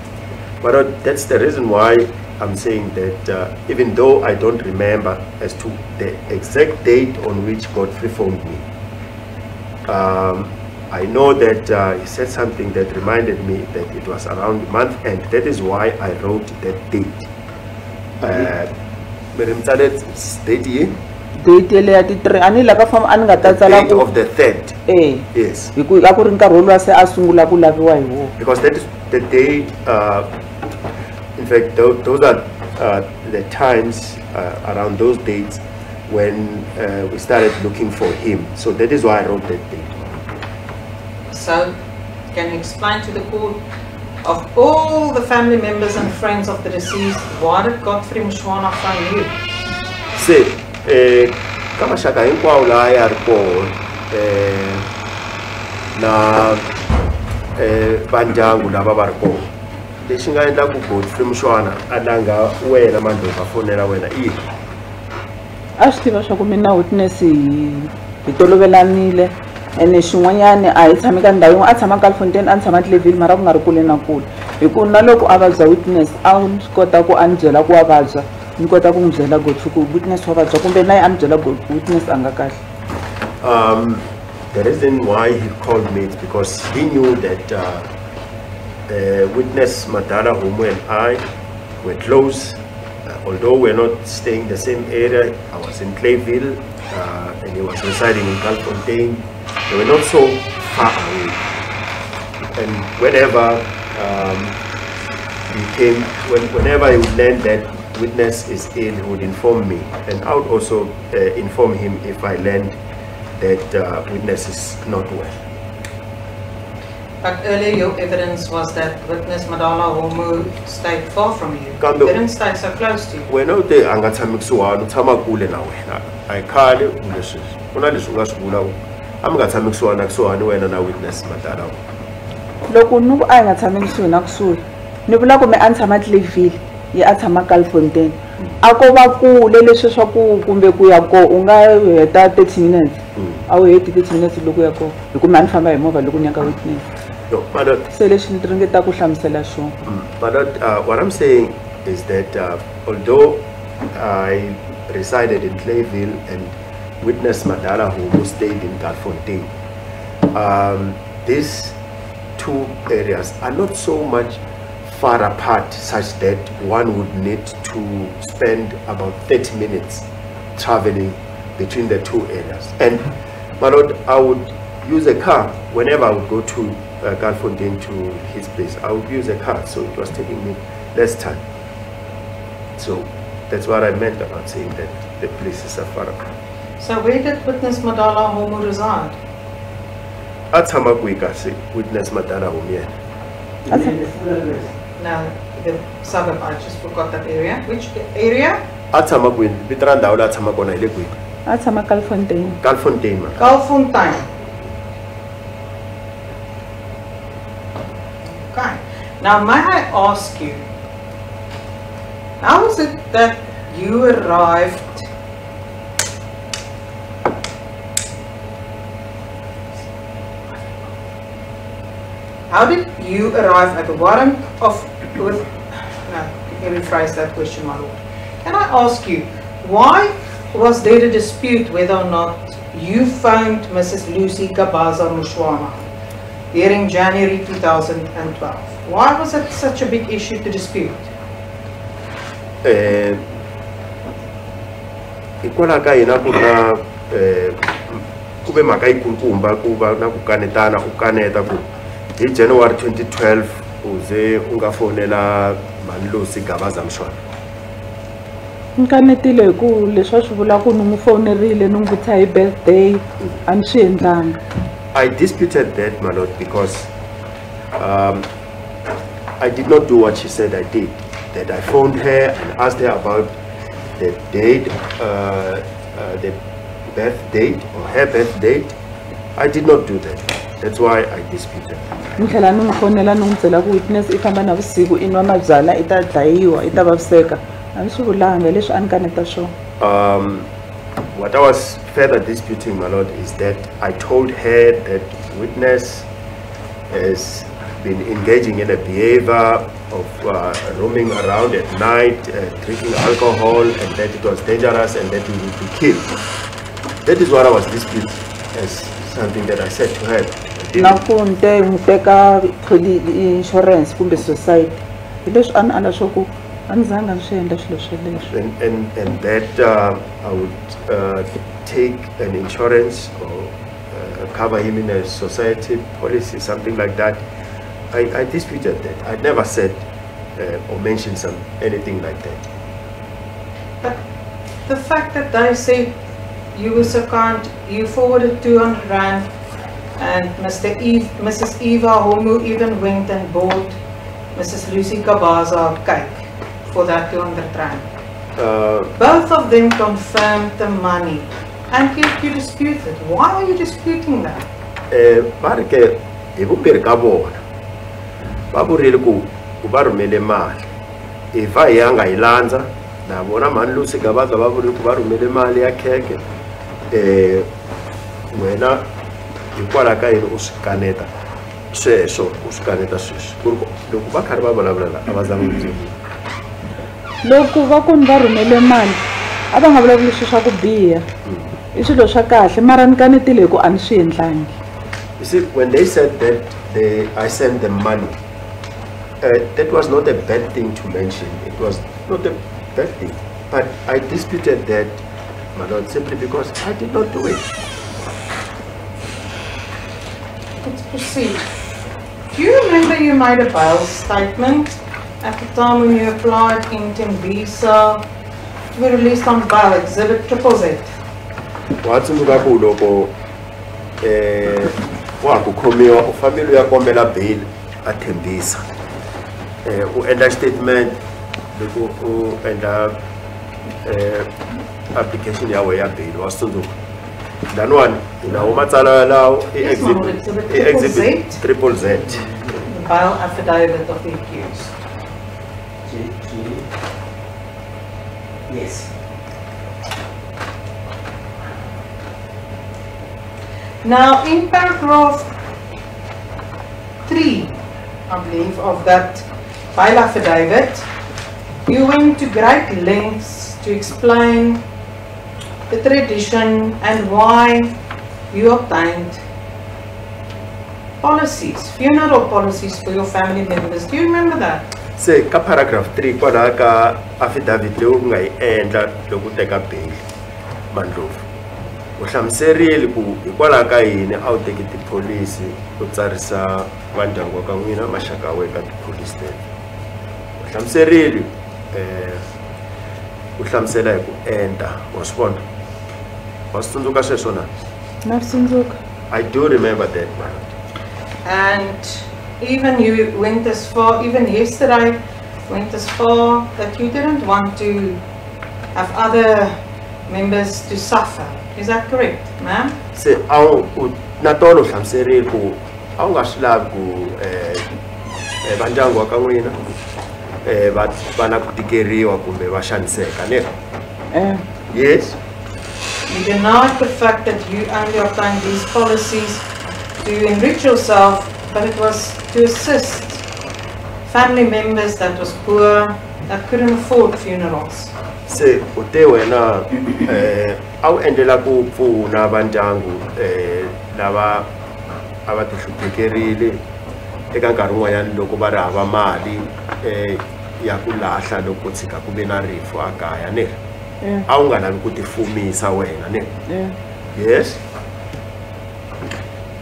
but uh, that's the reason why I'm saying that uh, even though I don't remember as to the exact date on which Godfrey phoned me, um, I know that uh, he said something that reminded me that it was around month end. That is why I wrote that date. Uh, mere mtsale date ye? date yeleyo ya ti-three a ni la ka famba a ni nga ta tsala date of the third. e Yes. hi ku a ku ri nkarhi woluwa se a sungula ku laviwa hi wona because that is the day uh, in fact those, those are uh, the times uh, around those dates when uh, we started looking for him so that is why i wrote that date So, can you explain to the court, of all the family members and friends of the deceased, why did Godfrey Mushwana phone you? se eh, ka maxaka hinkwawo laha ya ri koho eh, na eh, va ndyangu lava va ri koho lexi nga endlaku godfrey mushwana a langa wena mandlova fonela wena i yini? A swi tiva swa ku mina witness hi hi tolovelanile ene xin'wanyana a hi tshami ka ndhawu yin'we a tshama kaalfontein a ni tshama tleville mara ku nga ri kule na kule hi ku na loko a vabya witness a ni kota ku a ni byela ku vabya ni kota ku n'wi byela ku witness wa vabya kumbe na a ni byela witness a nga kahle Um, the reason why he called me is because he knew that uh, uh, witness Madala Homu and I were close. Uh, although we're not staying the same area, I was in Clayville uh, and he was residing in Kaalfontein. They were not so far away. And whenever um, he came, when, whenever he would learn that witness is ill, he would inform me. And I would also uh, inform him if I learned that uh, witness is not well. But earlier your evidence was that witness Madala Homu stayed far from you. Kambe- Didn't stay so close to you. wena u te a nga tshami kusuhani u tshama kule na wena a hi khale u leswi ku na leswi u nga swi vula ku a nga tshami kusuhani na kusuhani wena na witness madala. Loko ni ku a hi nga tshami kusuhi na kusuhi ni vula ku me a ni tshama tleville ye a tshama kaalfontein a ko va kule leswi swa ku kumbe ku ya ko u nga heta thirty minutes. A wu heti thirty minutes loko ya ko. Hi ku a ni famba hi movha loko ni ya ka witness se leswi ni ringeta ku hlamusela swona Mm, uh, what I'm saying is that uh, although I resided in Clayville and witnessed Madala who stayed in Kaalfontein, um, these two areas are not so much far apart such that one would need to spend about 30 minutes traveling between the two areas. And my lord, I would use a car whenever I would go to uh, to his place. I would use a car, so it was taking me less time. So that's what I meant about saying that the places are far apart. So where did witness Madala Homu reside? atshama kwihi kasi witness madala homu yena And then the full address. No, the suburb, I just forgot that area. Which area? a tshama kwini vito ra ndhawu leyi a tshama kona hi le kwihi a tshama kaalfontein galfontein ma Kaalfontein. Okay. Now, may I ask you, how is it that you arrived How did you arrive at the bottom of with let me rephrase that question, my lord. Can I ask you, why was there a dispute whether or not you found Mrs. Lucy Kabaza Mushwana during January 2012? Why was it such a big issue to dispute? eh hikwalaho ka hina ku na eh, ku ve mhaka yikulukumba ku na ku kanetana u kaneta ku hi january 2012 u ze u nga fonela manilosi gabaza mshwana ni kanetile hi ku leswi a swi vula ku ni n'wi fonerile ni n'wi vutisa hi birthday a ni swi endlanga I disputed that, my lord, because um, I did not do what she said I did. That I phoned her and asked her about the date, uh, uh, the birth date or her birth date. I did not do that. That's why I disputed. ni tlhela ni n'wi fonela ni n'wi byela ku witness i famba navusiku i nwa mabyala i ta dlayiwa i ta vaviseka a ni swi vulanga leswi a ni kaneta swona Um, what I was further disputing, my lord, is that I told her that witness has been engaging in a behavior of uh, roaming around at night, uh, drinking alcohol, and that it was dangerous and that he would be killed. That is what I was disputing as something that I said to her. I na ku ni te n'wi teka insurance kumbe society hi leswi a ni ala swo ku a ni zanga ni swi endla swilo sweleswo and, and, and that uh, I would uh, take an insurance or uh, cover him in a society policy, something like that. I, I disputed that. I never said uh, or mentioned some anything like that. But the fact that they say you were so kind, you forwarded 200 rand and Mr. Eve, Mrs. Eva Homu even went and bought Mrs. Lucy Kabaza cake for that 200 rand. Uh, Both of them confirmed the money and yet you disputed. Why are you disputing that? eh, va ri ke hi vumbirhi ka vona va vurile ku ku va rhumele mali hi va hi ya nga yi landza na vona mhani lusi gavaza va vurile ku va rhumele mali ya kheke um wena hikwalaho ka yini u swi kaneta sweswo u swi kaneta sweswi ku ri loko va karhi va vulavulela a va zangi byeli loko va ku ni va rhumele mali a va nga vulavuli swilo swa ku biha i swilo swa kahle. Mara ni kanetile hi ku a ni swi endlangi You see, when they said that they, I sent them money, uh, that was not a bad thing to mention. It was not a bad thing. But I disputed that, my lord, simply because I did not do it. Let's proceed. Do you remember you made a bail statement at the time when you applied in Tembisa to be released on bail, exhibit triple Z? watsundzuka ku loko eh wa ku khomiwa u u ya kombela bail a thembisa eh u endla statement loko u endla eh application ya wena ya bail wa tsundzuka laniwani hi na wo matsalwa yalawo i Yes, ma'am, exhibit exhibit triple Z. exhibit triple z The bail affidavit of the accused. JK. Yes. Now, in paragraph three, I believe, of that file affidavit, you went to great lengths to explain tradition and why you obtained policies, funeral policies for your family members. Do you remember that? se ka paragraph 3 kwalaho ka affidavit leyi u nga yi endla loko u teka bail mandlovu u hlamuserile ku hikwalaho ka yini a wu teki tipholisi u tsarisa va ndyangu wa ka n'wina maxaka ya wena ka tipholisi teto u hlamuserile um u hlamusela hi ku enta wa swi vona wa swi tsundzuka sweswo na na swi i do remember that man And even you went as far, even yesterday, went as far that you didn't want to have other members to suffer. Is that correct, ma'am? se a wu u- na tona u hlamuserile ku a wu nga swi lavi ku eh, eh, eh, va ndyangu wa ka n'wina va va na ku tikeriwa kumbe va xaniseka ne? Eh. Yes You denied the fact that you only obtained these policies to enrich yourself, but it was to assist family members that was poor, that couldn't afford funerals. se u te wena um a wu endlela ku pfuna va ndyangu um lava a va ti hluphekerile eka nkarhi wun'wanyana loko va ri hava mali um ya ku lahla loko ko tshika ku rifu a kaya. A wu nga lavi ku tifumisa wena ne Yeah. yes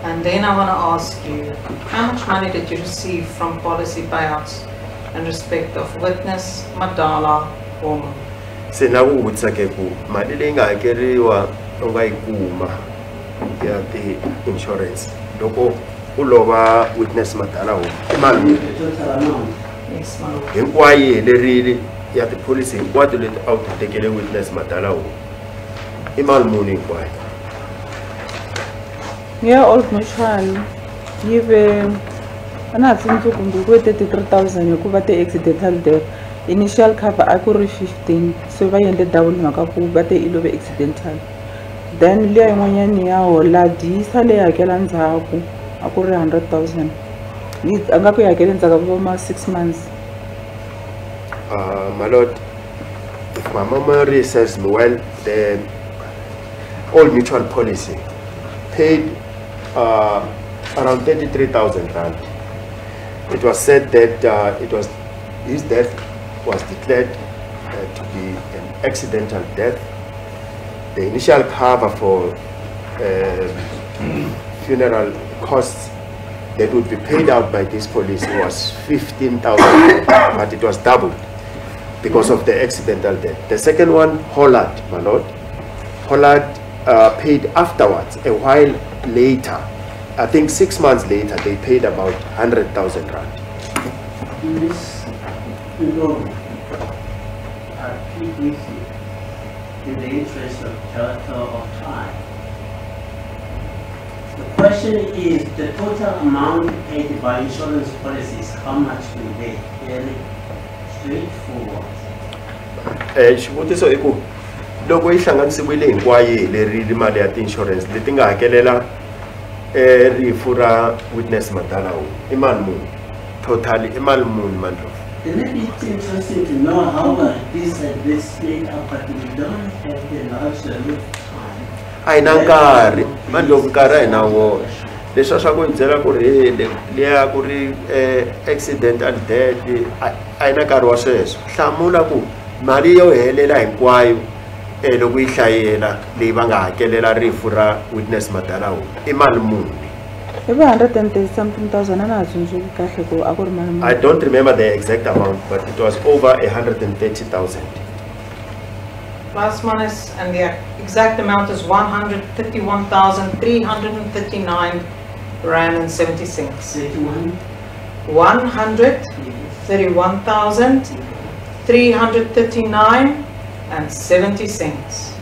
And then I want to ask you, how much money did you receive from policy payouts in respect of witness Madala Homu? se na ku vutisa ke ku mali leyi nga hakeriwa u nga yi kuma ya ti-insurance loko u lova witness madala wu i mali The total amount. Yes, my lord. hinkwayo yi helerile ya tipholisi hinkwato leti a wu ti tekele witness madala wu i mali muni hinkwayo ya old mutual yi ve a na ha tsundzuki kumbe ku ve thirty-three thousand hikuva ti-accidental death. Initial cover a ku ri fifteen se va endle double mhaka ku va te i love accidental. Then liya yin'wanyani ya hola disa leyi hakela ndzhaku a ku ri hundred thousand. A nga ku yi hakele ndzhaku ka ma six months Uh, my lord, if my memory serves me well, the old mutual policy paid uh, around 33,000 rand. It was said that uh, it was his death was declared uh, to be an accidental death. The initial cover for uh, funeral costs that would be paid out by this policy was 15,000, but it was doubled because of the accidental death. The second one, Hollard, my lord. Hollard uh, paid afterwards, a while later. I think six months later, they paid about 100,000 rand. Miss Ndlovu, I plead with you, in the interest of of time. The question is, the total amount paid by insurance policies, how much will they? Very Eh, xivutiso i ku loko yi hlanganisiwile hinkwayo yi helerile mali ya ti-insurance leti nga hakelela eh, rifu ra witness madalawu i mali muni? Total i mali muni mandlovu? And maybe it's interesting to know how uh, this and this made up, but we don't have the luxury of time. a hi na nkarhi. Mandlovu nkarhi a hi na wona leswiya swa ku byela ku ri "Hey, liya ku ri eh, accidental death a a hi na nkarhi wa sweswo. Hlamula ku mali yo helela hinkwayo um loko yi hlayela leyi va nga hakelela rifu ra witness madalawu i mali muni? I va hundred and thirty something thousand a na ha tsundzuki kahle ku a ku ri mali I don't remember the exact amount, but it was over 130,000. Plus minus, and the exact amount is 131,339 rand and 70 cents. Thirty-one, 131,339 and 70 cents.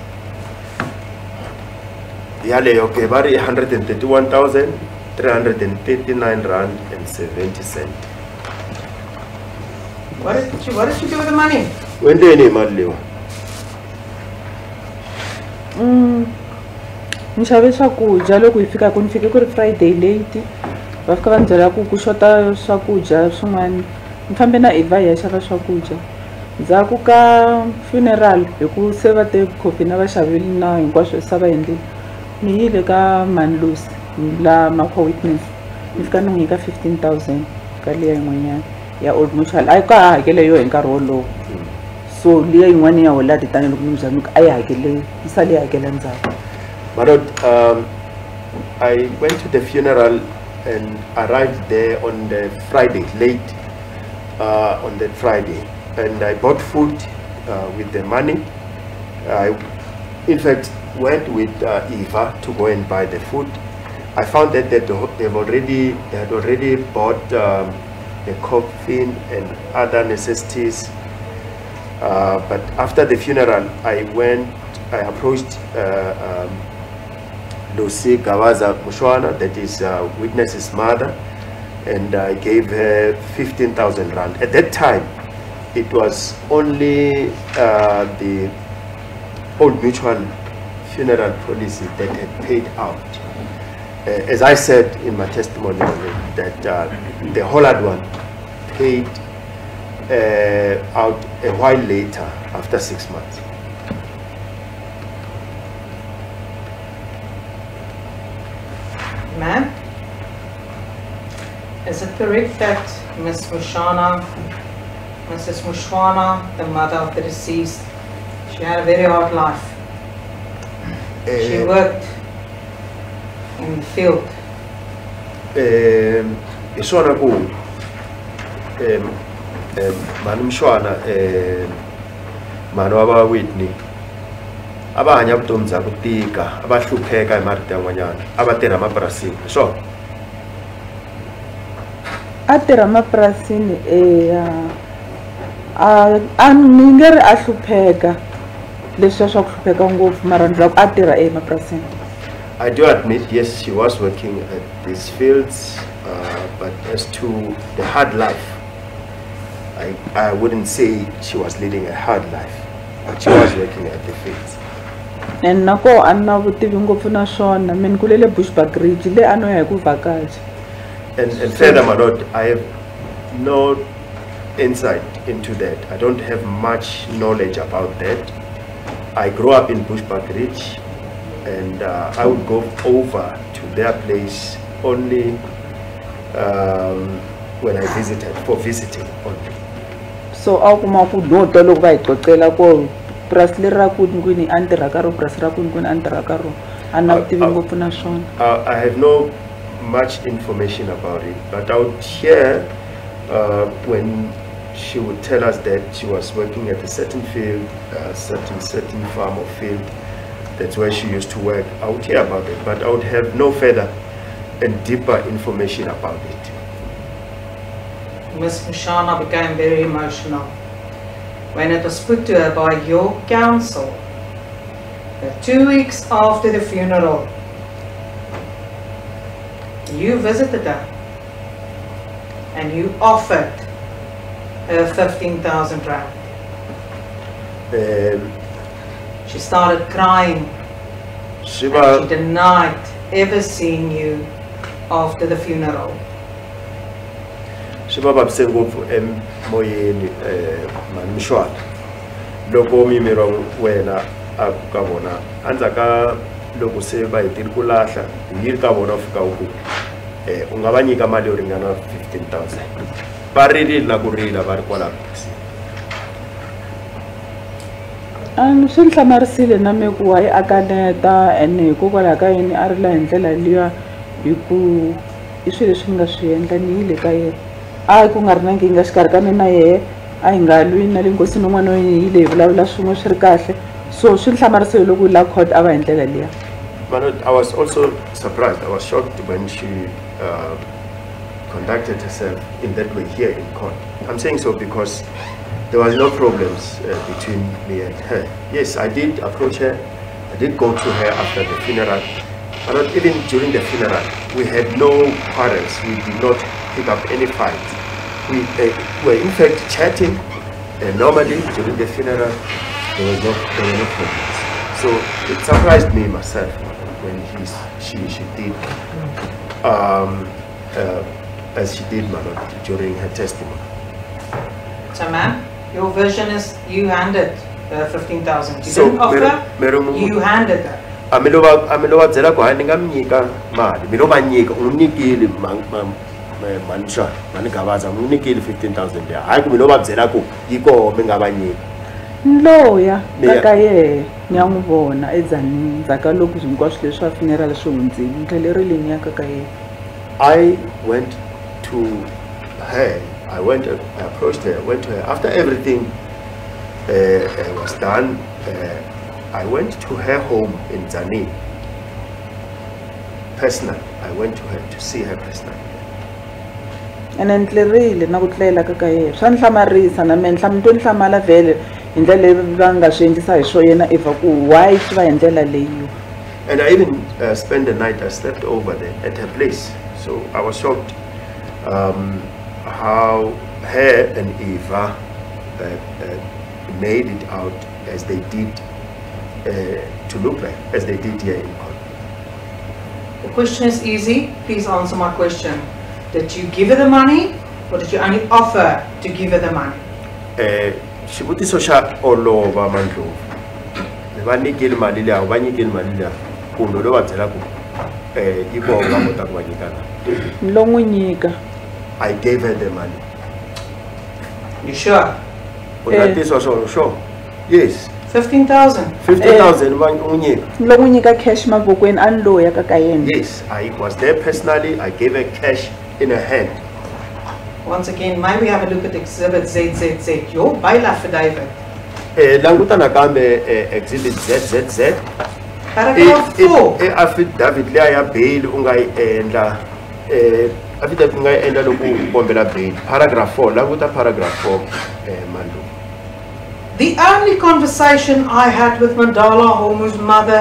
Yaleyo ke bari 131,339 rand and 70 cent. What did you, what did you do with the money? Wendeni imali leyo? Mm, ni xave swakudya loko hi fika ku ni fike ku ri friday late. Va fika va ni byela ku ku xota swakudya swin'wana. Ni fambe na eva hi ya xava swakudya. Ndzhaku ka funeral hi ku se va te coffee na va xaveli na hinkwaswo se va endlile. Ni yile ka manlusi la makwa witness. Ni fika ni n'wi nyika fifteen thousand ka liya yin'wanyana. Ya old mutual. A ka ha hakele yo hi nkarhi wolowo. So liya yin'wana ya hola titani loko ni mi ku a yi hakele yi sale yi hakela ndzhaku My um, I went to the funeral and arrived there on the Friday, late uh, on the Friday. And I bought food uh, with the money. I, in fact, went with uh, Eva to go and buy the food. I found that they they've already, they had already bought um, the coffin and other necessities uh, but after the funeral, I went, I approached uh, um, Lucy Gawaza Mushwana, that is uh, witness's mother, and I gave her 15,000 rand. At that time, it was only uh, the old mutual funeral policy that had paid out. Uh, as I said in my testimony, that uh, the Hollard one paid out a while later, after six months. Ma'am? Is it correct that Ms. Mushwana, Mrs. Mushwana, the mother of the deceased, She had a very hard life. She Eh, worked in the field. um hi swona ku um um mani mshwana um mani wa va Whitney a va hanya vutomi bya ku tika va hlupheka hi marito yan'wanyana a va tirha mapurasini hi swona a tirha mapurasini eya a a ni nge ri a hlupheka leswiya swa ku hlupheka ngopfu mara ni ku a tirha emapurasini I do admit, yes, she was working at these fields, uh, but as to the hard life, I, I wouldn't say she was leading a hard life, but she was working at the fields. And nako a ni na vutivi ngopfu na swona mi ni kulele bushbuck ridge le a no ya hi ku vhakacha And, and further, my lord, I have no insight into that. I don't have much knowledge about that. I grew up in Bushbuck Ridge, and uh, I would go over to their place only um, when I visited, for visiting only. so a wu kuma ku no twa loko va hi qoqela ko purasi leri ra kwinikwini a ni tirha ka ro purasi ra kwinikwini a ni tirha ka ro a ni na vutivi ngopfu na swona Uh, I have no much information about it, but I would hear uh, when she would tell us that she was working at a certain field, a certain certain farm or field. That's where she used to work. I would hear about it, but I would have no further and deeper information about it. Miss Mushwana became very emotional when it was put to her by your counsel that two weeks after the funeral, you visited her and you offered her 15,000 rand. Um, She started crying and she Shiva, denied ever seeing you after the funeral. swi va vavise ngopfu emoyeni um mani mixwana loko miyimeriwa wa wena a ku ka vona andza ka loko se va hetile ku lahla hi ka vona u fika ku um u nga va nyika mali yo ringana 15000 va rilile na ku rila va ri kwala um swi ni hlamarisile na me ku wa yi akaneta kaneta ene hikokwalaho ka yini a rila hi ndlela liya hi ku i swilo leswi ni nga swi endla ni yile ka yena a ku nga ri na nkingha xikarhi ka mina yehe a hi nga lwi na le nkosini wa yile hi vulavula swin'we swi ri kahle so swi ni loko la court a va hi ndlela liya I was also surprised. I was shocked when she uh, conducted herself in that way here in court. I'm saying so because there was no problems uh, between me and her. Yes, I did approach her. I did go to her after the funeral. But even during the funeral, we had no quarrels. We did not pick up any fight. We uh, were in fact chatting uh, normally during the funeral. There was no, there were no problems. So it surprised me myself when he, she, she did, um, uh, as she did, my lord, during her testimony. So ma'am, your version is you handed the 15,000. You So, didn't offer, you handed her. a mi lo va a mi lo va byela ku hayi ni nga mi nyika mali mi lo va nyika u nyikile 15000 liya hayi ku mi lo va byela ku yi koho mi nga va nyika loya ya- kaka yehe ni ya n'wi vona edzanini ndzhaka loko hinkwaswo leswi a funeral swi hundzile ni tlhelerile ya kaka yehe I went to her. I went, I approached her, went to her. After everything uh, uh, was done, uh, I went to her home in Zani. Personally, I went to her to see her personally. Ene ni tlerile na ku tlela kaka yehe swa ni hlamarisa na me ni to ni hlamala vhele hi ndlela leyi va nga swi endlisa hi swo yena eva ku why swi va hi ndlela leyiwa And I even uh, spent the night, I slept over there at her place. So I was shocked um, how her and Eva uh, uh, made it out as they did uh, to look like, as they did here in court. The question is easy. Please answer my question. Did you give her the money or did you only offer to give her the money? Eh, xivutiso xa olova mandlovu. Ni va nyikile mali liya u va nyikile mali liya kumbe u lo va byela ku um yi koho va kota ku va nyika na ni lo n'wi nyika. I gave her the money. You sure? u na Eh. ntiso swona sure. Yes. 15,000. 15000 va unyika loko u nyika cash mavokweni a ni loyaka ka yena. Yes i was there personally. I gave her cash in her hand Once again, may we have a look at Exhibit ZZZ, your bail affidavit. eh languta nakambe eh, exhibit zzz Paragraph 4. e affidavit leya ya bail u nga yi endla eh affidavit u nga yi endla loko u kombela bail. Paragraph 4 languta paragraph 4 eh mandu. The only conversation I had with Madala Homu's mother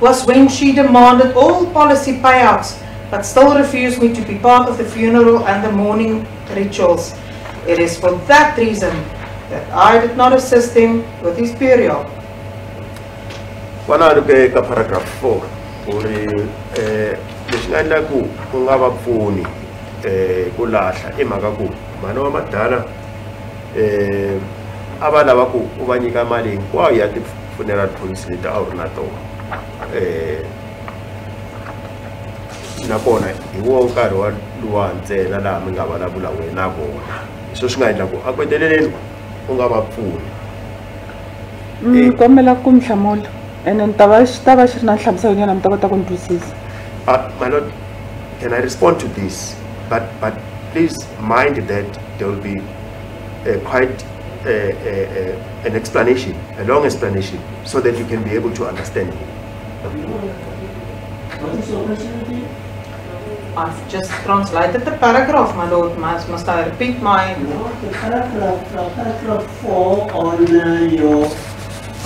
was when she demanded all policy payouts but still refused me to be part of the funeral and the mourning rituals. It is for that reason that I did not assist him with his burial. vana ri ka paragraph 4 ku ri eh leswi nga endla ku ku nga va pfuni eh ku lahla i ku mhana wa madala eh a va lava ku u va nyika mali hinkwayo ya ti-funeral policy leti a wu ri na tona eh nakona hi wo nkarhi wa luwa ntsena laha mi nga vulavula wena vona. Hi swo swi nga endla ku a kweteleleni u nga va pfuni. Ni kombela ku mi hlamula. Ene ni ta va xi ta va xi ri na nhlamuselo nyana mi ta kota ku ni twisisa. Uh, my lord, can I respond to this? But but please mind that there will be uh, quite uh, uh, an explanation, a long explanation, so that you can be able to understand. What I've just translated the paragraph, my lord. Must, must I repeat my... No, the paragraph, uh, paragraph four on uh, your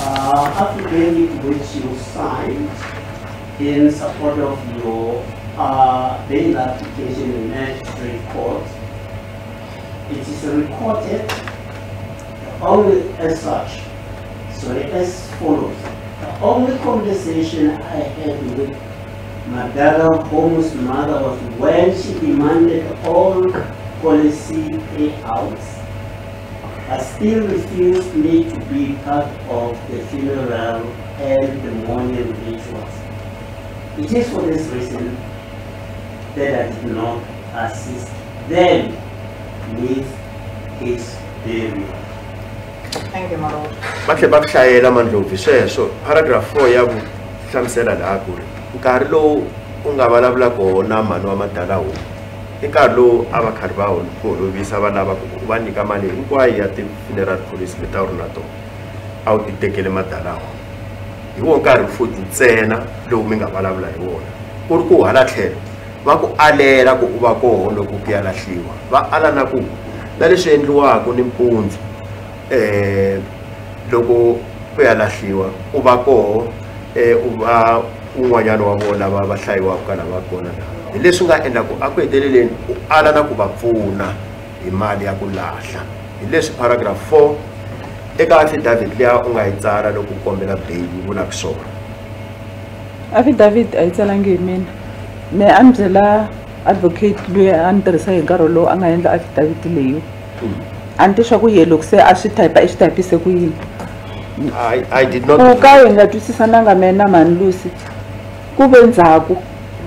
uh, affidavit which you signed in support of your uh, bail application in magistrate court. It is recorded only as such. So as follows. The only conversation I had with Madala Homu's mother was when she demanded all policy payouts, but still refused me to be part of the funeral and the mourning rituals. It is for this reason that I did not assist them with his burial. Thank you, my lord. va tlhe va ku hlayela mandlopfi sweswo paragraph 4 ya ku hlamusela laha ku ri nkarhi lowu u nga vulavula kona mhani wa madala homu i nkarhi lowu a va karhi va ku holovisa va lava ku va nyika mali hinkwayo ya ti-funeral policy leti a wu ri na tona a wu ti tekele madala homu hi wo nkarhi futhi ntsena lowu mi nga vulavula hi wona. Ku ri ku hala tlhelo va ku alela ku u va koho loko ku ya lahliwa va ala na ku na leswi endliwaka nimpundzu eh loko ku ya lahliwa u va koho eh u va un'wanyana wa vona va va hlayiwaka ka lava kona. Hi leswi nga endla ku a ku heteleleni u ala na ku va pfuna hi mali ya ku lahla. Hi leswi paragraph 4 eka affidavit leya u nga yi tsala loko u kombela bail yi vulaka swona affidavit a yi tsalangi hi mina. Me a ni byela advocate loyi a ni tirhisa hi nkarhi lowu a nga endla affidavit leyi a ni twi swa ku ye loko se a swi typa i swi typise ku yini? I, I did not ku ka hi nga twisisananga mena na mhani lusi ku ve ndzhaku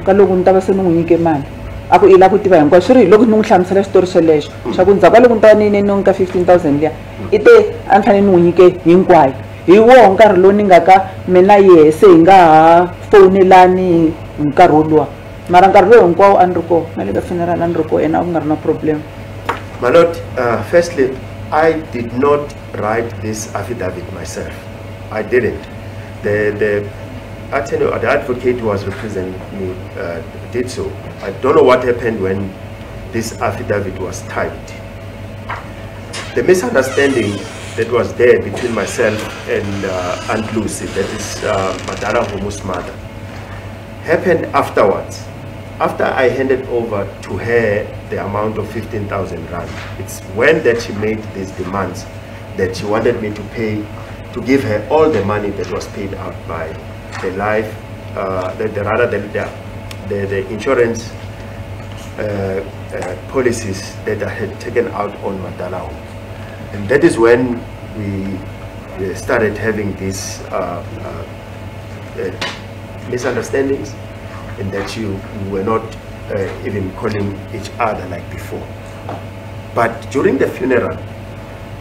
ka loko ni ta va se ni n'wi nyike mali a ku i lava ku tiva hinkwayo swi ri hi loko ni n'wi hlamusela xitori xelexo xa ku ndzhaku ka loko ni ta va ni ni ni ka fifteen thousand liya. I te a ni fanele ni n'wi nyike hinkwayo hi woho nkarhi lowu ni nga ka mina yehe se hi nga ha fowunelani hi nkarhi woluwa mara nkarhi lowu hinkwawo a ni ri koho na le ka funeral a ni ri koho a ku nga ri na problem. My Lord, uh, firstly, I did not write this affidavit myself. I didn't. The the attorney or the advocate who was representing me uh, did so. I don't know what happened when this affidavit was typed. The misunderstanding that was there between myself and uh, Aunt Lucy, that is uh, Madala Homu's mother, happened afterwards. After I handed over to her the amount of 15,000 rand, it's when that she made these demands that she wanted me to pay, to give her all the money that was paid out by the life, uh, the, the rather the, the, the, insurance uh, uh, policies that I had taken out on Madalao. And that is when we uh, started having these uh, uh, uh, misunderstandings and that you were not even calling each other like before. But during the funeral,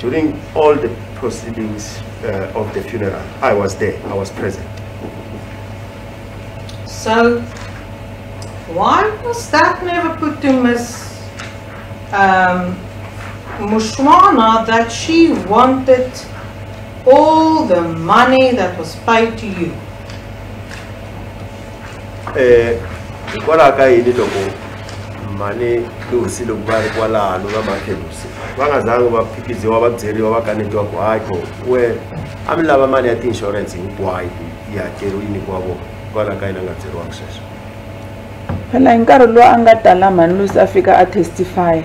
during all the proceedings uh, of the funeral. I was there, I was present. So, why was that never put to Miss um, Mushwana that she wanted all the money that was paid to you? Eh, hikwalaho ka yini loko mhani lusi loko va ri kwalano va makhelusi va nga zangi va phikhiziwa va byeriwa va kanetiwa ku hayi bo we a mi lava mali ya ti-insurance hinkwayo yi hakeriwa yi nyikiwa vona hikwalaho ka yini a nga byeriwangi sweswo phela hi nkarhi lowu a nga tala mhani lusi a fika a testifya?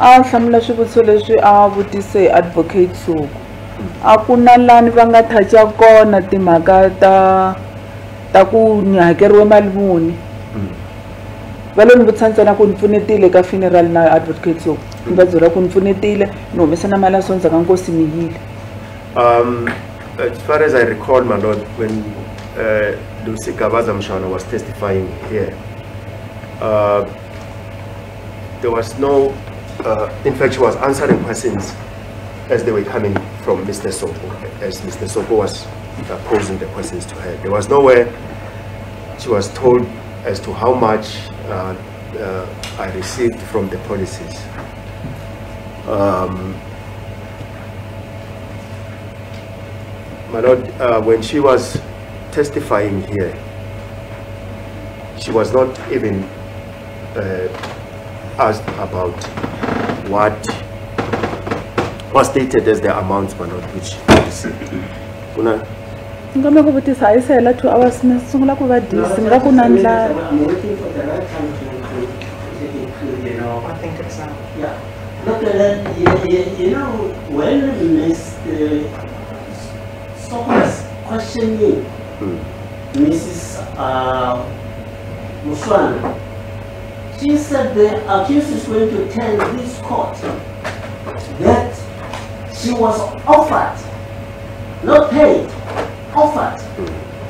A hlamula swivutiso leswi a vutise hi advocate suku. A ku na lani va nga thacha kona timhaka ta ta ku ni hakeriwe mali muni? Va lo ni vutisa ntsena ku ni pfunetile ka funeral na advocate suku? Ni va byela ku ni pfunetile ni humese na mali ya so ndzhaka nkosi mi yile. Um, as far as I recall, my lord, when uh, Lucy Kabaza Mshwana was testifying here, uh, there was no, uh, in fact, she was answering questions as they were coming from Mr. Soko, as Mr. Soko was uh, posing the questions to her. There was nowhere she was told as to how much uh, uh, I received from the policies. Um, My lord, uh, when she was testifying here, she was not even uh, asked about what was stated as the amounts, my not which she received. Kuna, nga mi ku vutisa hi se hela two hours sungula ku va disi nga ku na ndlala I think it's now. Yeah, look at that, you, you, you know, when Mr. Soko was questioning Hmm. Mrs. Uh, Mushwana, she said the accused is going to tell this court that she was offered, not paid, offered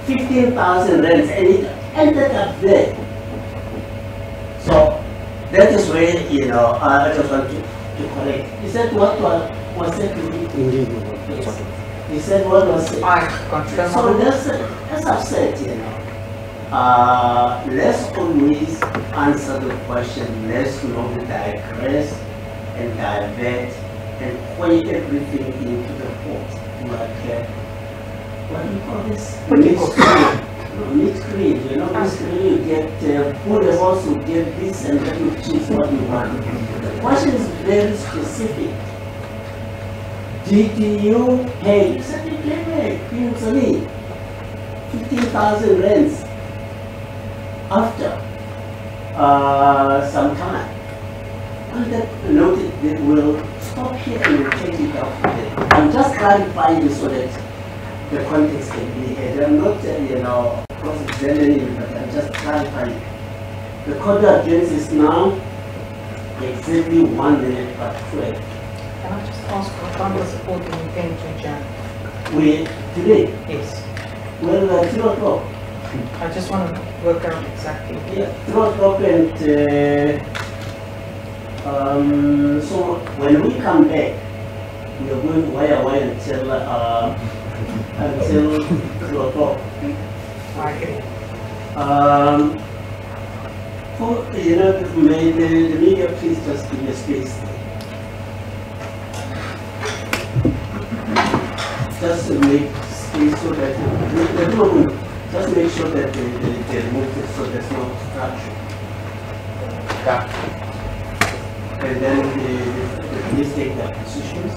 fifteen thousand rands and it ended up there. So that is where, you know, I just want to, to correct. He said what was, said to me. Indeed. He said what was said. I confirm. So let's, as I've said, you know, uh, let's always answer the question, let's not digress and divert and point everything into the pot. Like, what do you call this? Political. Mixed creed, you know, creed, you get, uh, who the horse will get this and then you choose what you want. The question is very specific. You pay? You said you pay, you me fifteen thousand rands after uh, some time. And that noted that will stop here and we'll take it up. I'm just clarifying so that the context can be had. I'm not, uh, you know, cross-examining, you, but I'm just clarifying. The court audience is now exactly one minute past twelve. Can I just ask what time was the court intend to adjourn? We, today, Yes. well, uh, three o'clock. I just want to work out exactly. Yeah, three o'clock and, uh, um, so when we come back, we are going wire wire until, uh, until two o'clock. I agree. Um, for, you know, may the, the media please just give me space. Just to make space so that, the, the room, just make sure that they, they, they remove it so there's no obstruction. Yeah. And then the, the police take their positions.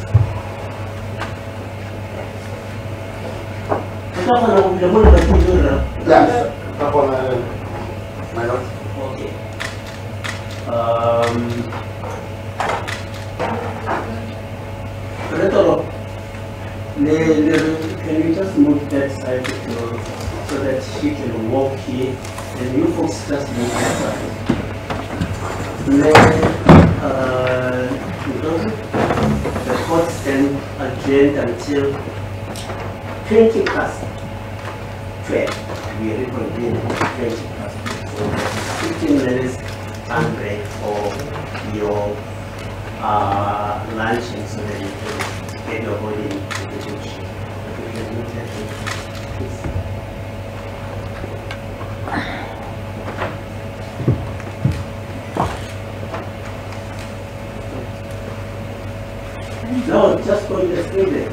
Yes, my lord. Okay. Um. Retoro, le, le, can you just move that side so that she can walk here, and you folks just move that side. Le, uh, the court stand adjourned until twenty past twelve. We reconvene at twenty past twelve. Fifteen minutes time break for your uh, lunch and so that you can get your body into the package. If you can look at it, please. No, just going to stay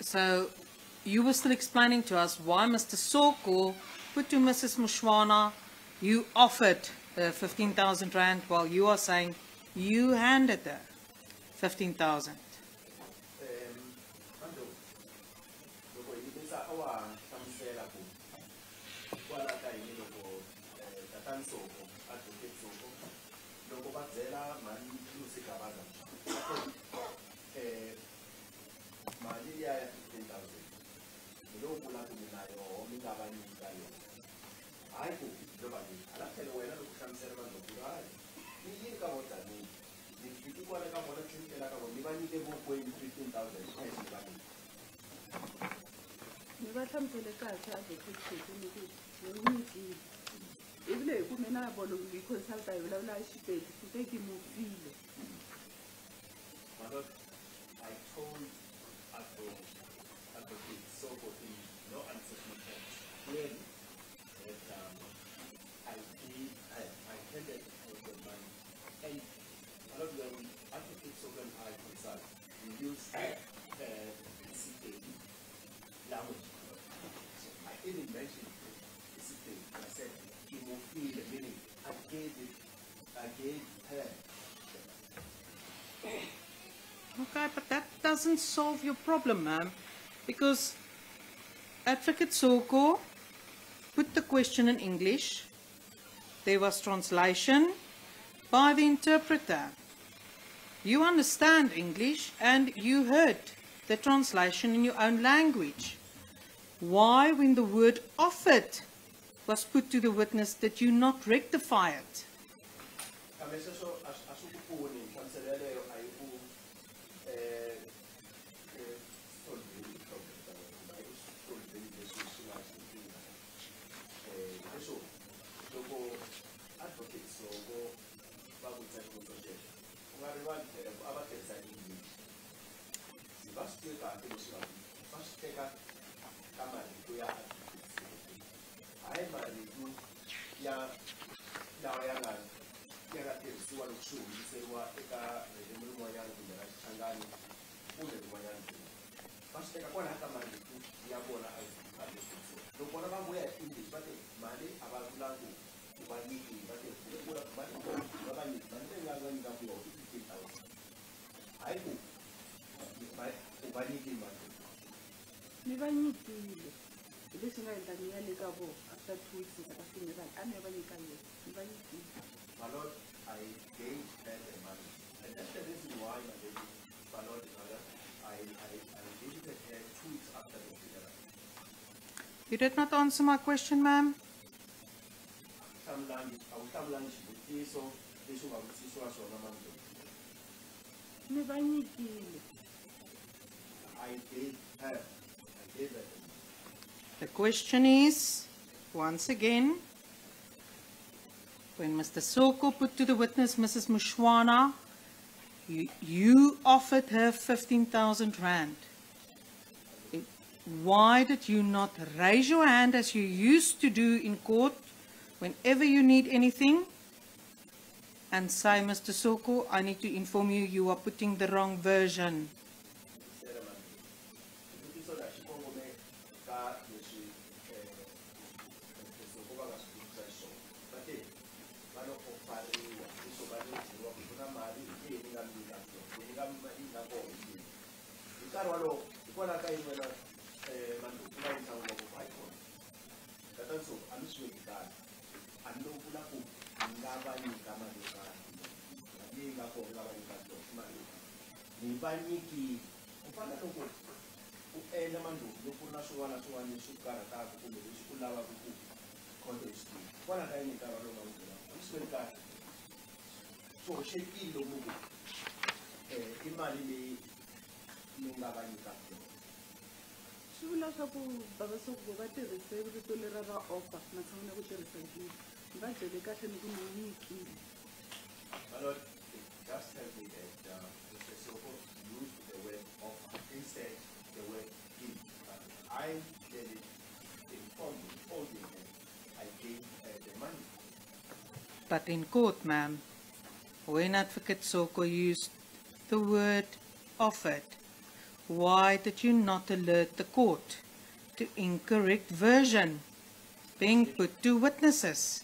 So you were still explaining to us why Mr. Soko put to Mrs. Mushwana, you offered uh, 15,000 rand while you are saying you handed her 15,000. Mando, loko hi yimisa a wa ha hlamusela ku kwala ka yini loko eh, tata Nsoko advocate Nsoko loko va byela mali Lucy Gavaza eh mali liya ya 15000 hi lowu vulaka mi na yoho mi nga va nyika yona hayi ku lo va nyika hala tlhelo wena loko u hlamusela vanhu ku hayi ni yini ka vo tanihi ni fiki kwale ka vona tlinikela ka vona ni va nyike vokweni 15000 cash ni va nyika ni va hlamusele kahle advocate ni ku ni n'wi nyikile ivile hi ku mina volo hi consulta hi vulavula hi xipedi ku te ki mufile My Lord, I told Advo- Advocate Soko in no uncertain terms clearly that um, I did, I, I handed her the money. And my Lord, when Advocate Soko and I consult, we use uh, Sepedi language. So I even mentioned Sepedi. I said, hemophilia, meaning I gave it, I gave Okay, but that doesn't solve your problem, ma'am, because Advocate Soko put the question in English. There was translation by the interpreter. You understand English and you heard the translation in your own language. Why, when the word offered was put to the witness, did you not rectify it? jotain tylsyä vasteita tämän jälkeen. Aivan niin ja ja on jännä, että tietysti suoraan suuri se luo, että ei minun mua jälkeen, että hän on uudet mua jälkeen. Vasteita kun hän tämän jälkeen ja vuonna aivan. No vuonna vaan muja, että yhdessä, vaikka mä en ei avaa tulaan kuin ni va nyikile hi leswi nga endla ni ya le ka vo after two weeks ndza ka funeral a ni ya va nyika yona ni va nyikile my lord i gave her the money. And that's the reason why my lady my lord i i i visited her two weeks after the funeral. You did not answer my question, ma'am. hlamulani a wu hlamulanga xivutiso lexi u nga vutisisiwa xona manzo ni va nyikile i gave her i gave her the question is, once again, when Mr. Soko put to the witness Mrs. Mushwana, you, you offered her 15,000 rand. Why did you not raise your hand as you used to do in court whenever you need anything and say, Mr. Soko, I need to inform you, you are putting the wrong version. sera manzo xivutiso lexi xi kongome ka leswi lesoko va nga swi vutisa xiswona va te va lo ofariwa leswo va lo byeriwa ku ku na mali leyi ni nga mi nyika yona leyi ni nga mi yi nga kona hi yini hi nkarhi walowo hikwalaho ka yini wena um mandu ku nga yisa ngopfu ku hayi kona tata nsoko a mi swi veki kahle a mi lo vula ku ni nga va nyika mali yo karhi mali leyi nga kona ni nga va nyika yona i mali yo karhi ni va nyikile ku fana loko u endla manduku loko ku ri na swin'wana na swin'wana leswi ku karhataka kumbe leswi u lavaka ku khoto hi swi hikwalaho ka yini nkarhi walowu nga wu byela a mi swi veki kahle swi hoxekile lomu ku um i mali leyi mi nga va nyikaka yona swi vula swa ku vavasoko va tirhise vito lera ra offer matshan'wini ya ku tirhisa njini va byele kahle ni ku ni nyikile My Lord, it just tells me that uh, Mr. Soko used the word offer instead the word give. But I clearly informed him, told him that I gave uh, the money. But in court, ma'am, when Advocate Soko used the word offered, why did you not alert the court to incorrect version being put to witnesses?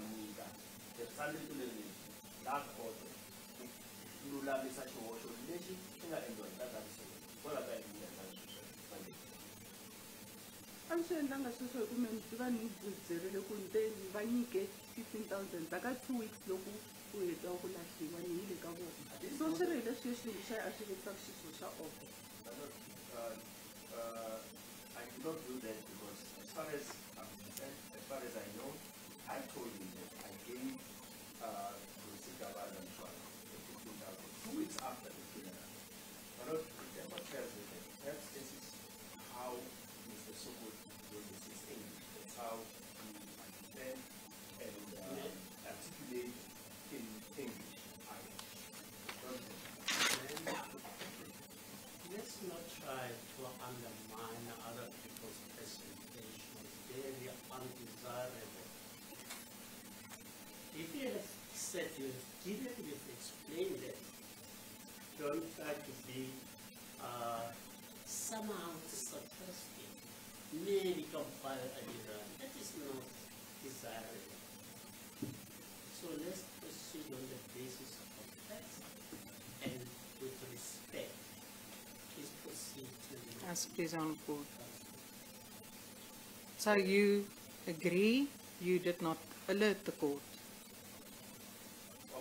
Eh, swi tiva ku wena i lo va nyika a va fanele va tirhisa rito ra le ndzeni. Xivutiso i ku hikwalaho ka yini i nga yimangi kumbe i yimisa voko kutani so a ni swi veki kahle a lo va ofara no va nyika tirhisa rito leri laha khoto ku lulamisa xihoxo lexi xi nga endliwa hi tatariselo hikwalaho ka yini mi endla sweswo a ni swi endlanga sweswo hi ku me ni tiva ni byerile ku nte va nyike fifteen thousand ta ka two weeks loko u heta ku lahliwa ni yile ka vona so swi ri hi leswi xilungu xa a xi vetisaka xiswo xa offer uh, uh, I did not do that because as far as I'm concerned, as far as I know, I told you that I gave uh, to the 15,000 two weeks after the funeral. But tells me that this is how Mr. Soko uses his English. That's how he understands and uh, articulate in English. Let's not try to undermine other people's presentations. Very undesirable. If you have said you've given, you've explained it, don't try to be uh, somehow sarcastic. Maybe compile a design. That is not desirable. So let's proceed on the basis of facts and with respect. Please proceed to the As please on court. So you agree you did not alert the court?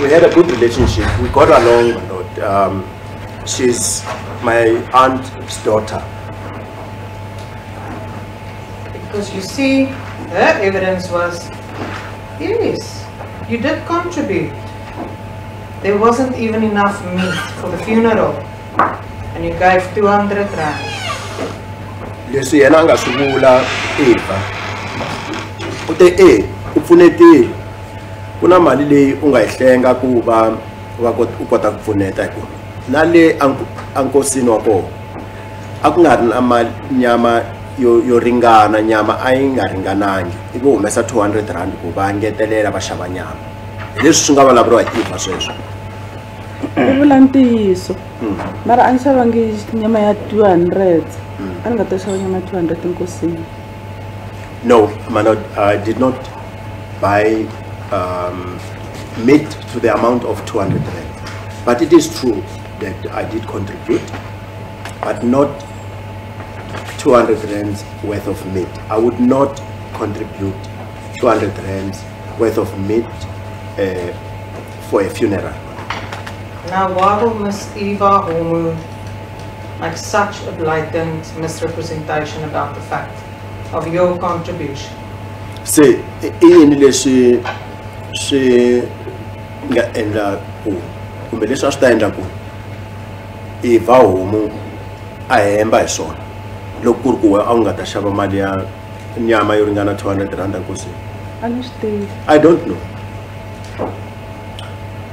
we had a good relationship. We got along a lot. Um, she's my aunt's daughter. Because you see, her evidence was, yes, you did contribute. There wasn't even enough meat for the funeral. And you gave 200 rand. leswi yena a nga swi vula eva u te e u pfunetile ku na mali leyi u nga yi hlenga ku. Va va u kota ku pfuneta hi ku na le ank- enkosini wa kona a ku nga ri na mali nyama yo yo ringana nyama a yi nga ringanangi i vo humesa 200 rand ku va ngetelela va xava nyama leswi swi nga vulavuriwa hi eva sweswo i vula ntiyiso mara a ni xavangi nyama ya two hundred. A ni nga ta xava nyama ya two hundred enkosini. No, Manod, I did not buy um, meat to the amount of 200 rand. But it is true that I did contribute, but not 200 rands worth of meat. I would not contribute 200 rands worth of meat uh, for a funeral. Now, why will Miss Eva Homu make such a blatant misrepresentation about the fact of your contribution? See, in leswi swi nga endla ku kumbe leswi a swi ta endla ku i va homu a hemba hi swona. Loko ku ri ku a wu nga ta xava mali ya nyama yo ringana 200 rand nkosi? A ni swi tivi. I don't know.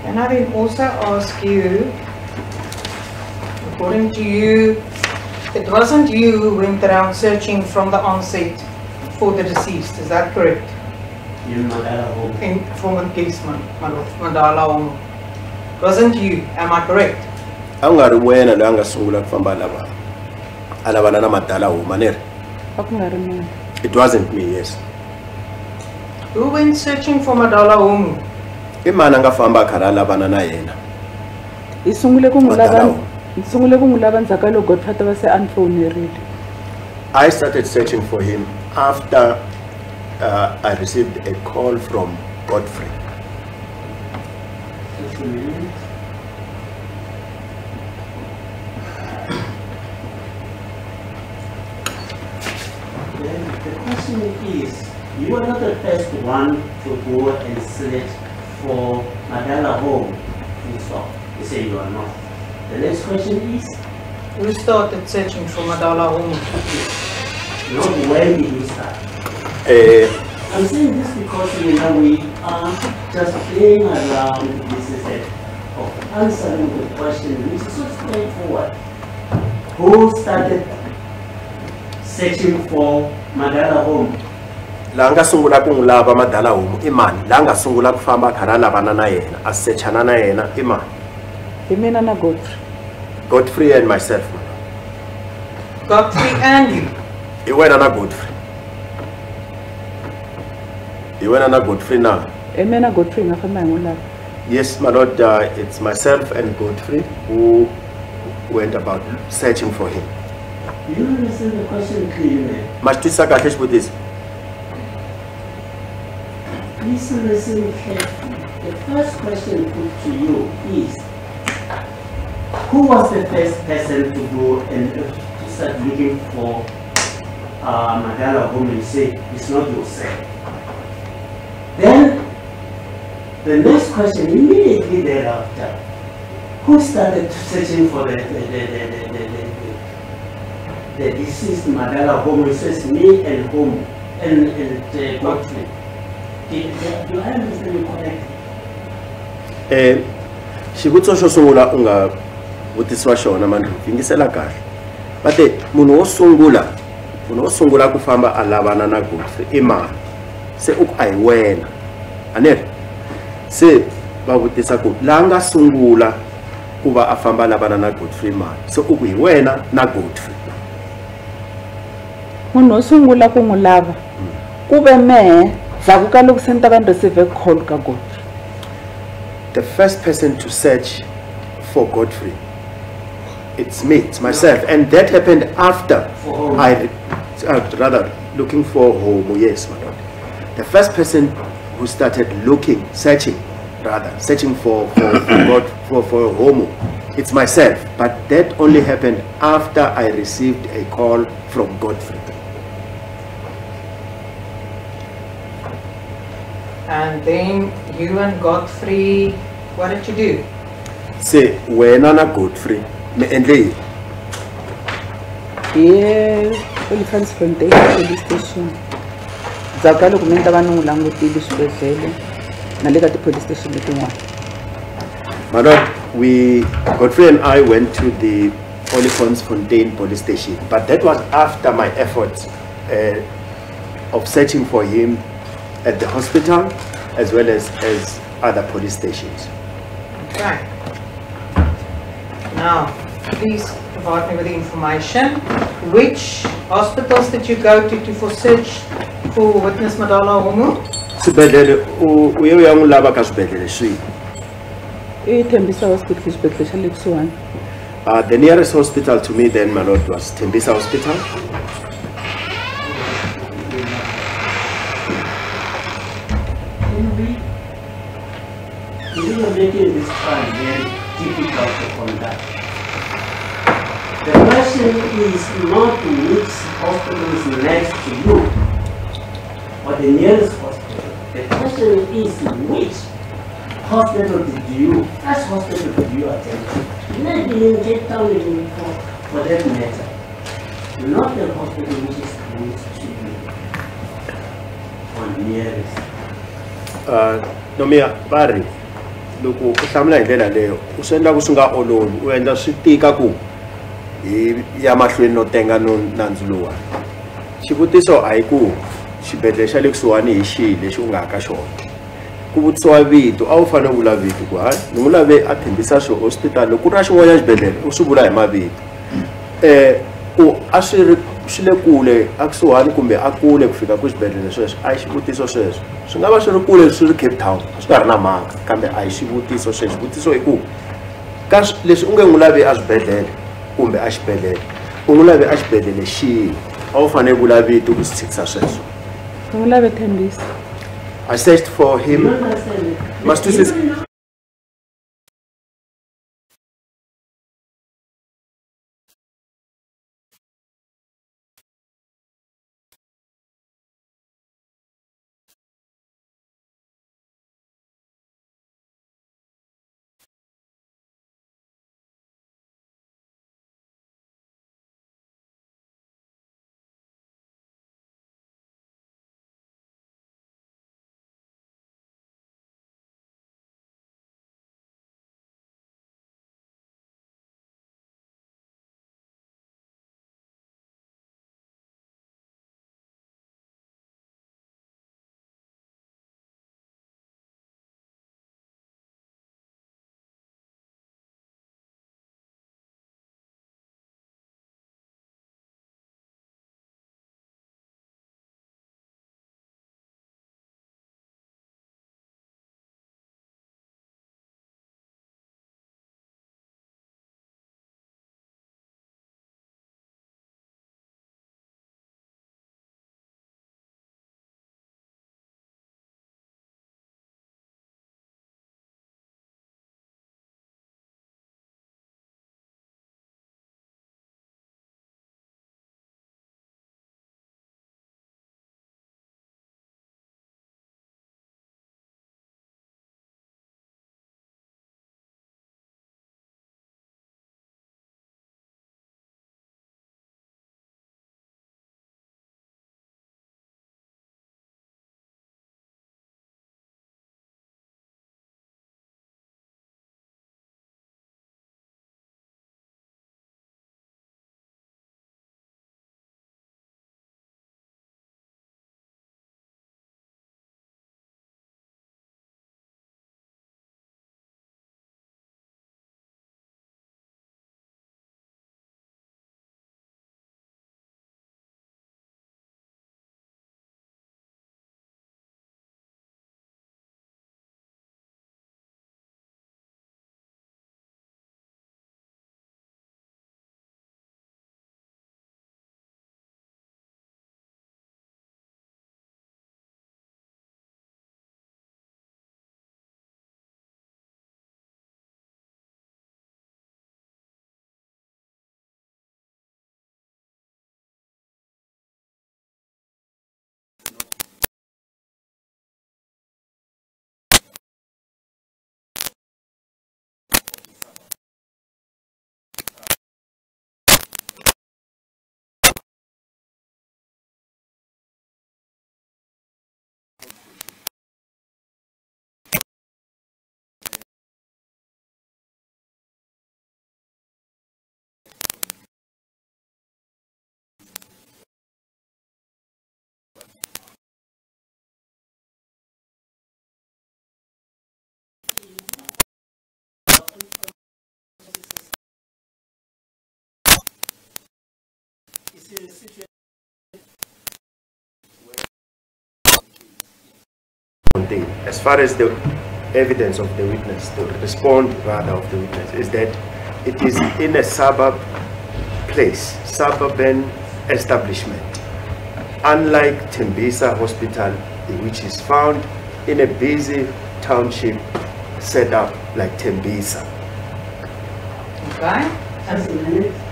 And I will also ask you, according to you, it wasn't you who went around searching from the onset for the deceased, is that correct? In Mandala Homu. In former case, Man- Man- Mandala Homu. Wasn't you, am I correct? a ku nga ri wena loyi a nga sungula ku famba a lava a lavana na madala huma ni ri a ku nga ri mina it wasn't me yes Who went searching for Madala Homu? i mani a nga famba a karhi a lavana na yena hi sungule ku n'wi Madala lava Homu. hi sungule ku n'wi lava ndzhaku ka loko Godfrey va se a ni fowunerile I started searching for him after uh, I received a call from Godfrey. Just a minute. Then the question is, you are not the first one to go and select for Madala Homu. Full stop. You say you are not. The next question is, Who started searching for Madala Homu. not when did you start? Uh, I'm saying this because you know we are just playing around this is it of answering the question which is so straightforward. Who started searching for Madala Homu? laha nga sungula ku n'wi lava madala homu i mani laha nga sungula ku famba a karhi a lavana na yena a sechana na yena i mani hi mina na godfrey godfrey and myself Godfrey and you. i wena na godfrey i wena na godfrey na hi mina godfrey hi nga famba hi n'wi lava yes my lord uh, it's myself and godfrey who went about searching for him Do you understand the question clearly? ma xi twisisa kahle xivutiso Please listen carefully. The first question put to you is, who was the first person to go and uh, to start looking for uh, Madala Homu and say, it's not yourself? The next question immediately thereafter, who started searching for the, the, the, the, the, the, the, deceased Magala home? It says me and home and, and uh, Godfrey. Did, do I understand you correctly? eh xivutiso xo sungula u nga vutisiwa xona mandlopfu yingisela kahle va te munhu wo sungula munhu wo sungula ku famba a lavana na godfrey i mani se u ku a hi wena a ni ri se va vutisa ku laha nga sungula ku va a famba lavana na godfrey i mani? Se u ku hi wena na godfrey. Munhu wo sungula ku n'wi lava ku ve mehe ndzhaku ka loko se ni ta va ni receive call ka godfrey. The first person to search for godfrey it's me it's myself. And that happened after I, uh, rather looking for Homu. Yes, my lord. The first person who started looking, searching, rather, searching for, for, *coughs* for God, for, for Homu, it's myself. But that only happened after I received a call from Godfrey. And then you and Godfrey, what did you do? Say, when na Godfrey, me endle yini? hi ye olifantsfontein police station ndzhaku ka loko mi ni ta va ni n'wi langutile swibedhlele na le ka ti-police station letin'wana My lord, we, Godfrey and I went to the Olifantsfontein police station, but that was after my efforts uh, of searching for him at the hospital as well as, as other police stations. Okay. Now, please provide me with the information. Which hospitals did you go to to for search for witness Madala Homu? Swibedhlele u u ye u ya n'wi lava ka swibedhlele swihi? i tembisa hospital xibedhlele xa le kusuhani Uh, the nearest hospital to me then, my lord, was Tembisa Hospital. We, you are making this trial very difficult to conduct. The question is not which hospital is next to you, or the nearest hospital. The question is which hospital did you, first hospital did you attend to? Maybe in Cape Town, in for, that matter. Not the hospital which is close to you, or nearest. Uh, Nomia, va ri loko u hlamula hi ndlela leyo u swi endla ku swi nga olovi u endla swi tika ku hi ya mahlweni no tenga no nandzu lowuwani xivutiso a ku xibedhlele xa le kusuhani hi xihi lexi u nga ya ka xona. Ku vutisiwa vito a wu fanele u vula vito ku hayi ni n'wi lave a thembisa swo hospital. Loko ku ri na xin'wanyana xibedhlele u swi vula hi mavito. Um ku a swi ri swi le kule a kusuhani kumbe a kule ku fika ku xibedhlele sweswo a hi xivutiso sweswo. Swi nga va swi ri kule swi ri cape town swi nga ri na mhaka kambe a hi xivutiso sweswo. Xivutiso i ku ka swi- leswi u nge n'wi lavi a swibedhlele kumbe a xibedhlele u n'wi lavi a xibedhlele xihi a wu fanele vula vito ku swi tshikisa sweswo I searched for him. Must As far as the evidence of the witness, the respond rather of the witness, is that it is in a suburb place, suburban establishment. Unlike Tembisa Hospital, which is found in a busy township set up like Tembisa. Okay?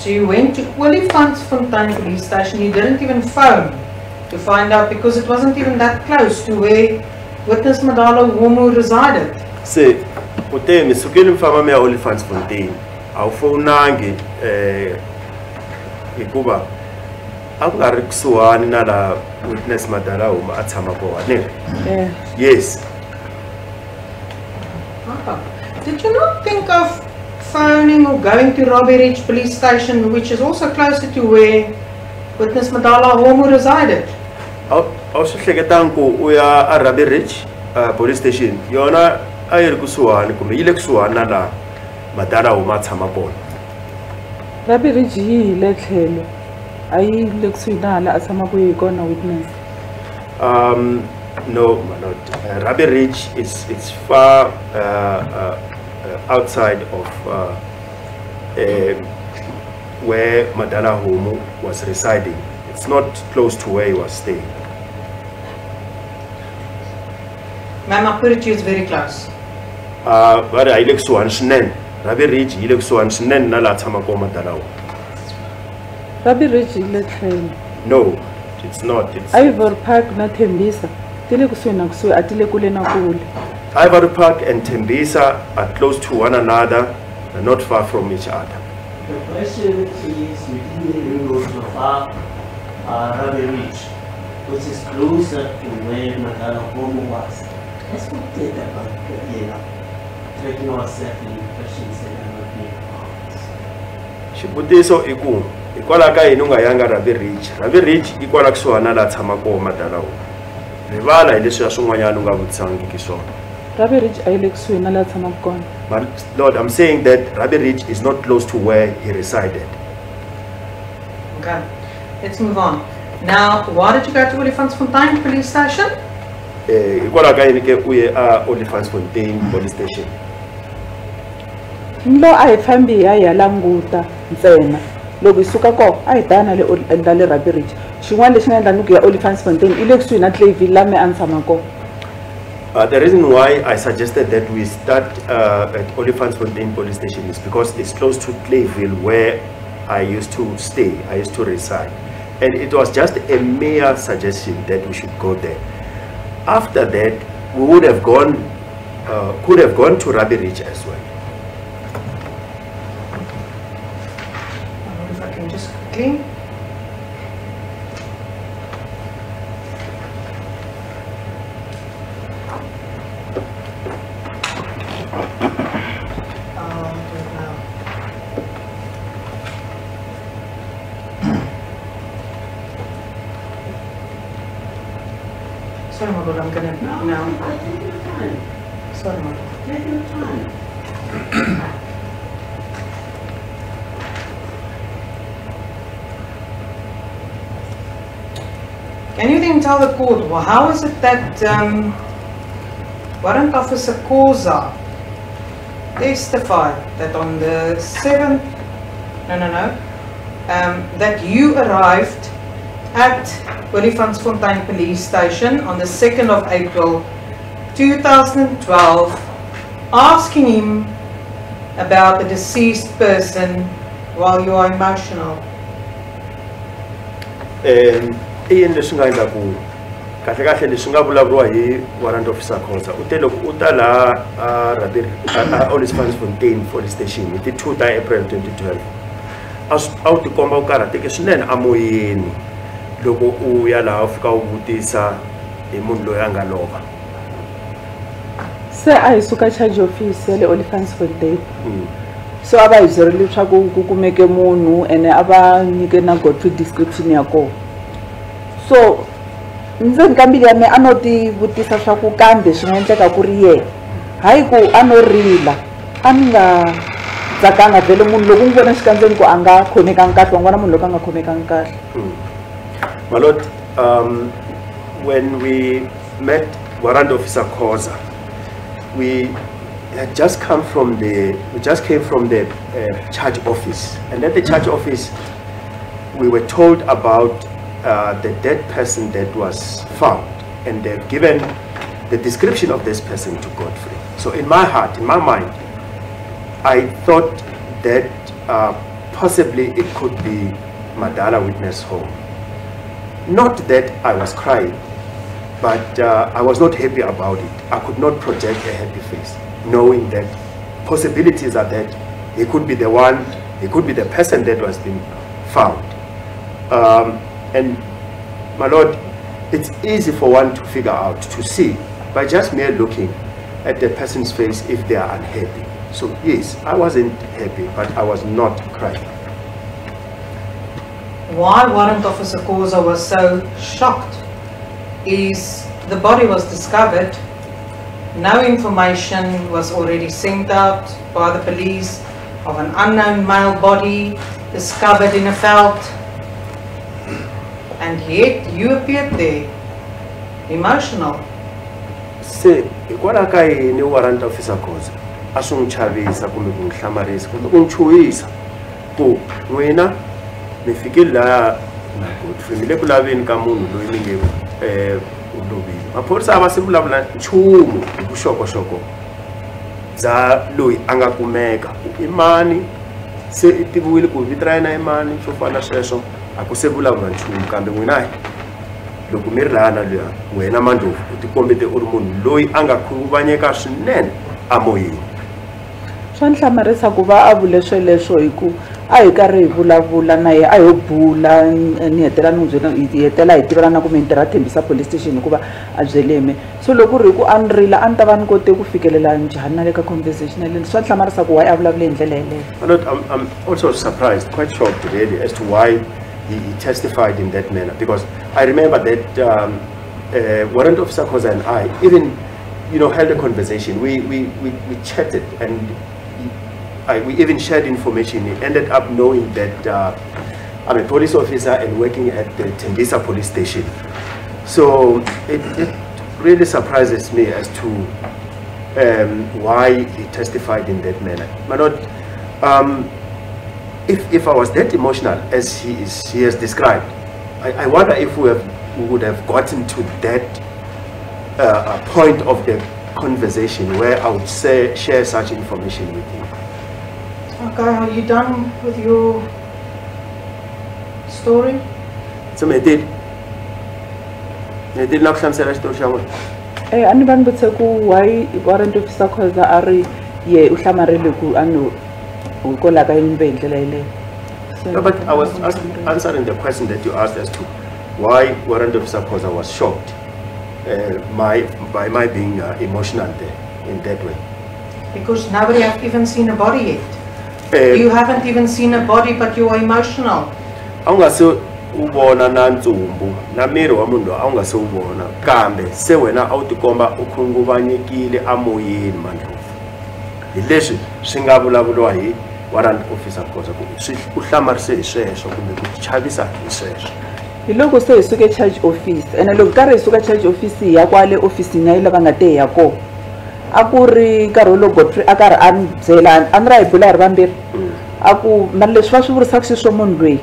So you went to Olifantsfontein police station, you didn't even phone to find out because it wasn't even that close to where witness Madala Homu resided. se uthe sukile mfama mi ya Olifantsfontein a wu fowunangi eh hikuva a ku nga ri kusuhani na laha witness madala huma a tshama kona ne yes Ah. Did you not think of phoning or going to Rabie Ridge Police Station, which is also closer to where witness Madala Homu resided? a a wu swi hleketangi ku u ya a Rabie Ridge uh, police station yona a yi ri kusuhani kumbe yi le kusuhani na laha madala huma a tshama kona rabie ridge yi hi le tlhelo a yi le kusuhi na hala a tshamaka hi kona witness Um, no, my lord. Uh, Rabie Ridge is it's far uh, uh, uh, outside of uh, um where Madala Homu was residing. It's not close to where he was staying. Ma'am, I put it to you, it's very close. Uh, but I look so unsnen. Rabie Ridge, he looks so unsnen na la tshama Madala Homu. rabie ridge yi le tlhelo No, it's not. It's ivory park not tembisa ti le kusuhi na kusuhi a ti kule na kule Ivory Park and Tembisa are close to one another, and not far from each other. The question is within the road of uh, Ridge, which is closer to where Madala Homu was. Let's forget about the, know, taking ourselves in questions that are not being asked. xivutiso i ku hikwalaho ka yini u nga yanga rabie ridge rabie ridge i kwala kusuhani na laha tshama koho madalawu rivala hi leswiya swin'wanyana u nga vutisangiki swona rabie ridge a yi le na laha but lord i'm saying that rabie ridge is not close to where he resided. Okay, let's move on. Now, why did you go to Olifantsfontein Police Station? eh hikwalaho ka yini ke u ye a olifantsfontein police station? Lo I hi fambi hi ya hi ya languta ntsena. Loko hi suka koho a hi ta na le Ol- endla le rabie ridge. Xin'wana lexi nga endla ni ku ya olifantsfontein i le kusuhi na clayville laha me a ni tshama kona Uh, the reason why I suggested that we start uh, at Olifantsfontein police station is because it's close to Clayville where I used to stay, I used to reside. And it was just a mere suggestion that we should go there. After that, we would have gone, uh, could have gone to Rabie Ridge as well. If I can just quickly. I'll do it now. Sorry, my lord, I'm gonna, no, Take your time. sorry, my lord. Take your time. Can you then tell the court, well, how is it that um, Warrant Officer Khoza testified that on the 7th, no, no, no, um, that you arrived at Olifantsfontein Police Station on the 2nd of April 2012, asking him about the deceased person while you are emotional? um i yini leswi nga endla ku kahle kahle leswi nga vulavuriwa hi warrant officer khosa u te loko u ta laha a police station hi ti 2 ta april 2012 a swi- a wu tikomba u karhateke swinene amoyeni loko u ya laha u fika u vutisa hi munhu loyi a nga lova se a hi suka charge office ya le olifants fontain Mm. so a va hi byerile leswaku ku kumeke munhu ene a va nyike na godfrey description ya kona so ndzeni ka mbilu ya me a no ti vutisa swa ku kambe swi nga endleka ku ri yena. Hayi ku a no rila a ni nga tsakanga vhele munhu loko n'wi vona xikandzeni ku a nga khomekangi kahle wa n'wana munhu loko a nga Lord, um, when we met Warrant Officer Khoza, we had just come from the, we just came from the uh, charge office. And at the charge office, we were told about uh, the dead person that was found. And they've given the description of this person to Godfrey. So in my heart, in my mind, I thought that uh, possibly it could be Madala Witness Home. Not that I was crying, but uh, I was not happy about it. I could not project a happy face, knowing that possibilities are that he could be the one, he could be the person that was being found. Um, And my lord, it's easy for one to figure out, to see, by just mere looking at the person's face if they are unhappy. So yes, I wasn't happy, but I was not crying. Why Warrant Officer Khoza was so shocked is the body was discovered, no information was already sent out by the police of an unknown male body discovered in a veld. And yet you appeared there, emotional. se hikwalaho ka yini warrant officer khoza a swi n'wi chavisa kumbe ku n'wi hlamarisa kumbe ku n'wi chuhisa ku n'wina mi fikile laya na godfrey mi le ku laveni ka munhu loyi mi nge u lovile maphorisa a va se vulavula nchumu hi vuxokoxoko bya loyi a nga kumeka ku se i ku vito ra yena fana na sweswo a ku se vulavula nchumu kambe n'wina loko mi ri layana luya wena mandlovu u tikombete u ri munhu loyi a nga khunguvanyeka swinene amoyeni swa ni hlamarisa ku va a vule sweleswo hi ku a hi karhi hi vulavula na ye a ho bula ni hetela ni byela hi hetela hi tivelana ku mi ntirha thembisa police station hikuva a byele mi so loko ri hi ku a ni rila a ni ta va ni kote ku fikelela njhani na le ka conversation yaleni swa ni hlamarisa ku why a vulavule hi ndlela yeleyo? Also surprised, quite shocked really, as to why he, he testified in that manner. Because I remember that um, uh, Warrant Officer Khoza and I even, you know, held a conversation. We, we, we, we chatted and I, we even shared information. He ended up knowing that uh, I'm a police officer and working at the Tembisa police station. So it, it really surprises me as to um, why he testified in that manner. Lord, um, if, if I was that emotional as he, is, he has described, I, I wonder if we, have, we would have gotten to that uh, point of the conversation where I would say, share such information with him. Okay, are you done with your story? So me did. Me did not hlamusela xitori xa n'wina. e a ni va ni vutise ku why warrant officer khoza a ri ye u hlamarile ku a no hikwalaho ka yini ve hi ndlela yeleyo So- but I was ask, answering the question that you asked as to why Warrant Officer Khoza was shocked uh, my, by my being uh, emotional there in that way. Because nobody have even seen a body yet. Eh, You haven't even seen a body, but you are emotional. a wu nga se wu vona na ntsumbu na miri wa munhu loyi a wu nga se wu vona kambe se wena a wu tikomba u khunguvanyekile amoyeni mandlhofu hi leswi swi nga vulavuliwa hi warrant officer koza ku swi u hlamarise hi sweswo kumbe ku chavisa hi sweswo hi loko se hi suke charge office ene loko karhi hi suka charge office hi ya kwale ofisini ya yi lava nga te hi ya kona a ku ri nkarhi wolowo godfrey a karhi a ni byela a ni ra hi bula hi ri vambirhi a ku mara leswi va swi vurisaka xiswo munhu loyi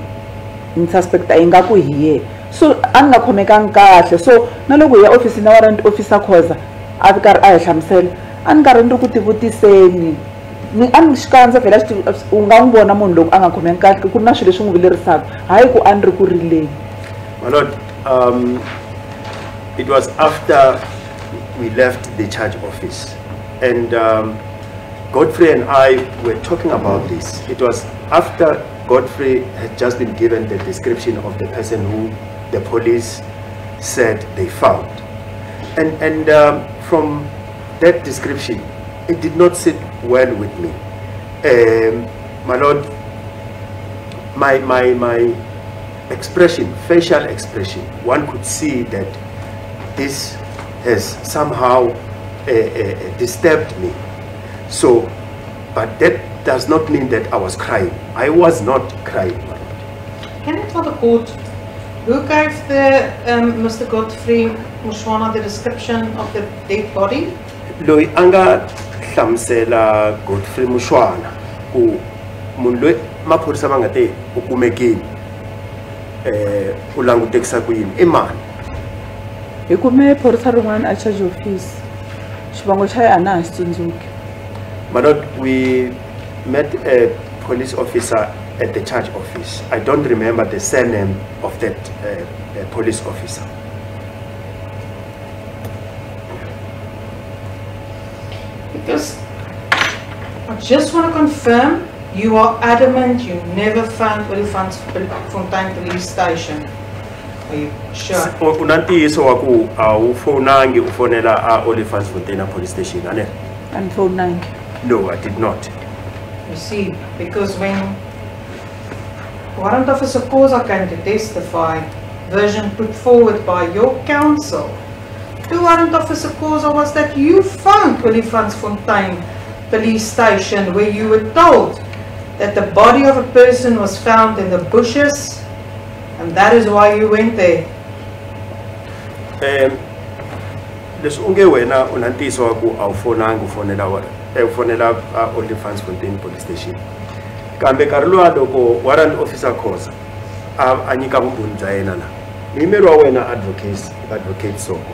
ni suspecta ingaku hi ye. So a ni nga khomekangi kahle. So na loko hi ya ofisini ya warrant officer khoza a karhi a hi hlamusela. A ni karhi ni ri ku tivutiseni ni a xikandza vhela u nga n'wi vona munhu loko a nga kahle ku ri na swilo leswi n'wi vilerisaka. Hayi ku a ni ri ku rileni. My Lord, um, it was after we left the church office, and um, Godfrey and I were talking about this. It was after Godfrey had just been given the description of the person who the police said they found, and and um, from that description, it did not sit well with me. Um, my Lord, my my my expression, facial expression, one could see that this has somehow uh, uh, disturbed me. So, but that does not mean that I was crying. I was not crying. my lord. Can you tell the court who gave the um, Mr. Godfrey Mushwana the description of the dead body? loyi a nga hlamusela godfrey mushwana ku munhu loyi maphorisa va nga te u kumekini um u langutekisa ku yini i mani hi kume phorisa rin'wana a charge office xivongo xa ye a xi tsundzuki My lord, we met a police officer at the church office. I don't remember the surname of that uh, uh, police officer. Because I just want to confirm you are adamant you never found Olifantsfontein police station. Are you sure? U- una ntiyiso wa ku a wu fonangi u fonela a Olifantsfontein police station ane andifowunangi no i did not You see, because when Warrant Officer Khoza came to testify, version put forward by your counsel to Warrant Officer Khoza was that you phoned Olifantsfontein police station where you were told that the body of a person was found in the bushes and that is why you went there. um leswi u nge wena u na ntiyiso wa ku a wu fonangi u fonela u fonela a Olifantsfontein police station. Kambe nkarhi luwa loko warrant officer khoza a a nyika vumbhoni bya yena la muyimeri wa wena advocate advocate soko.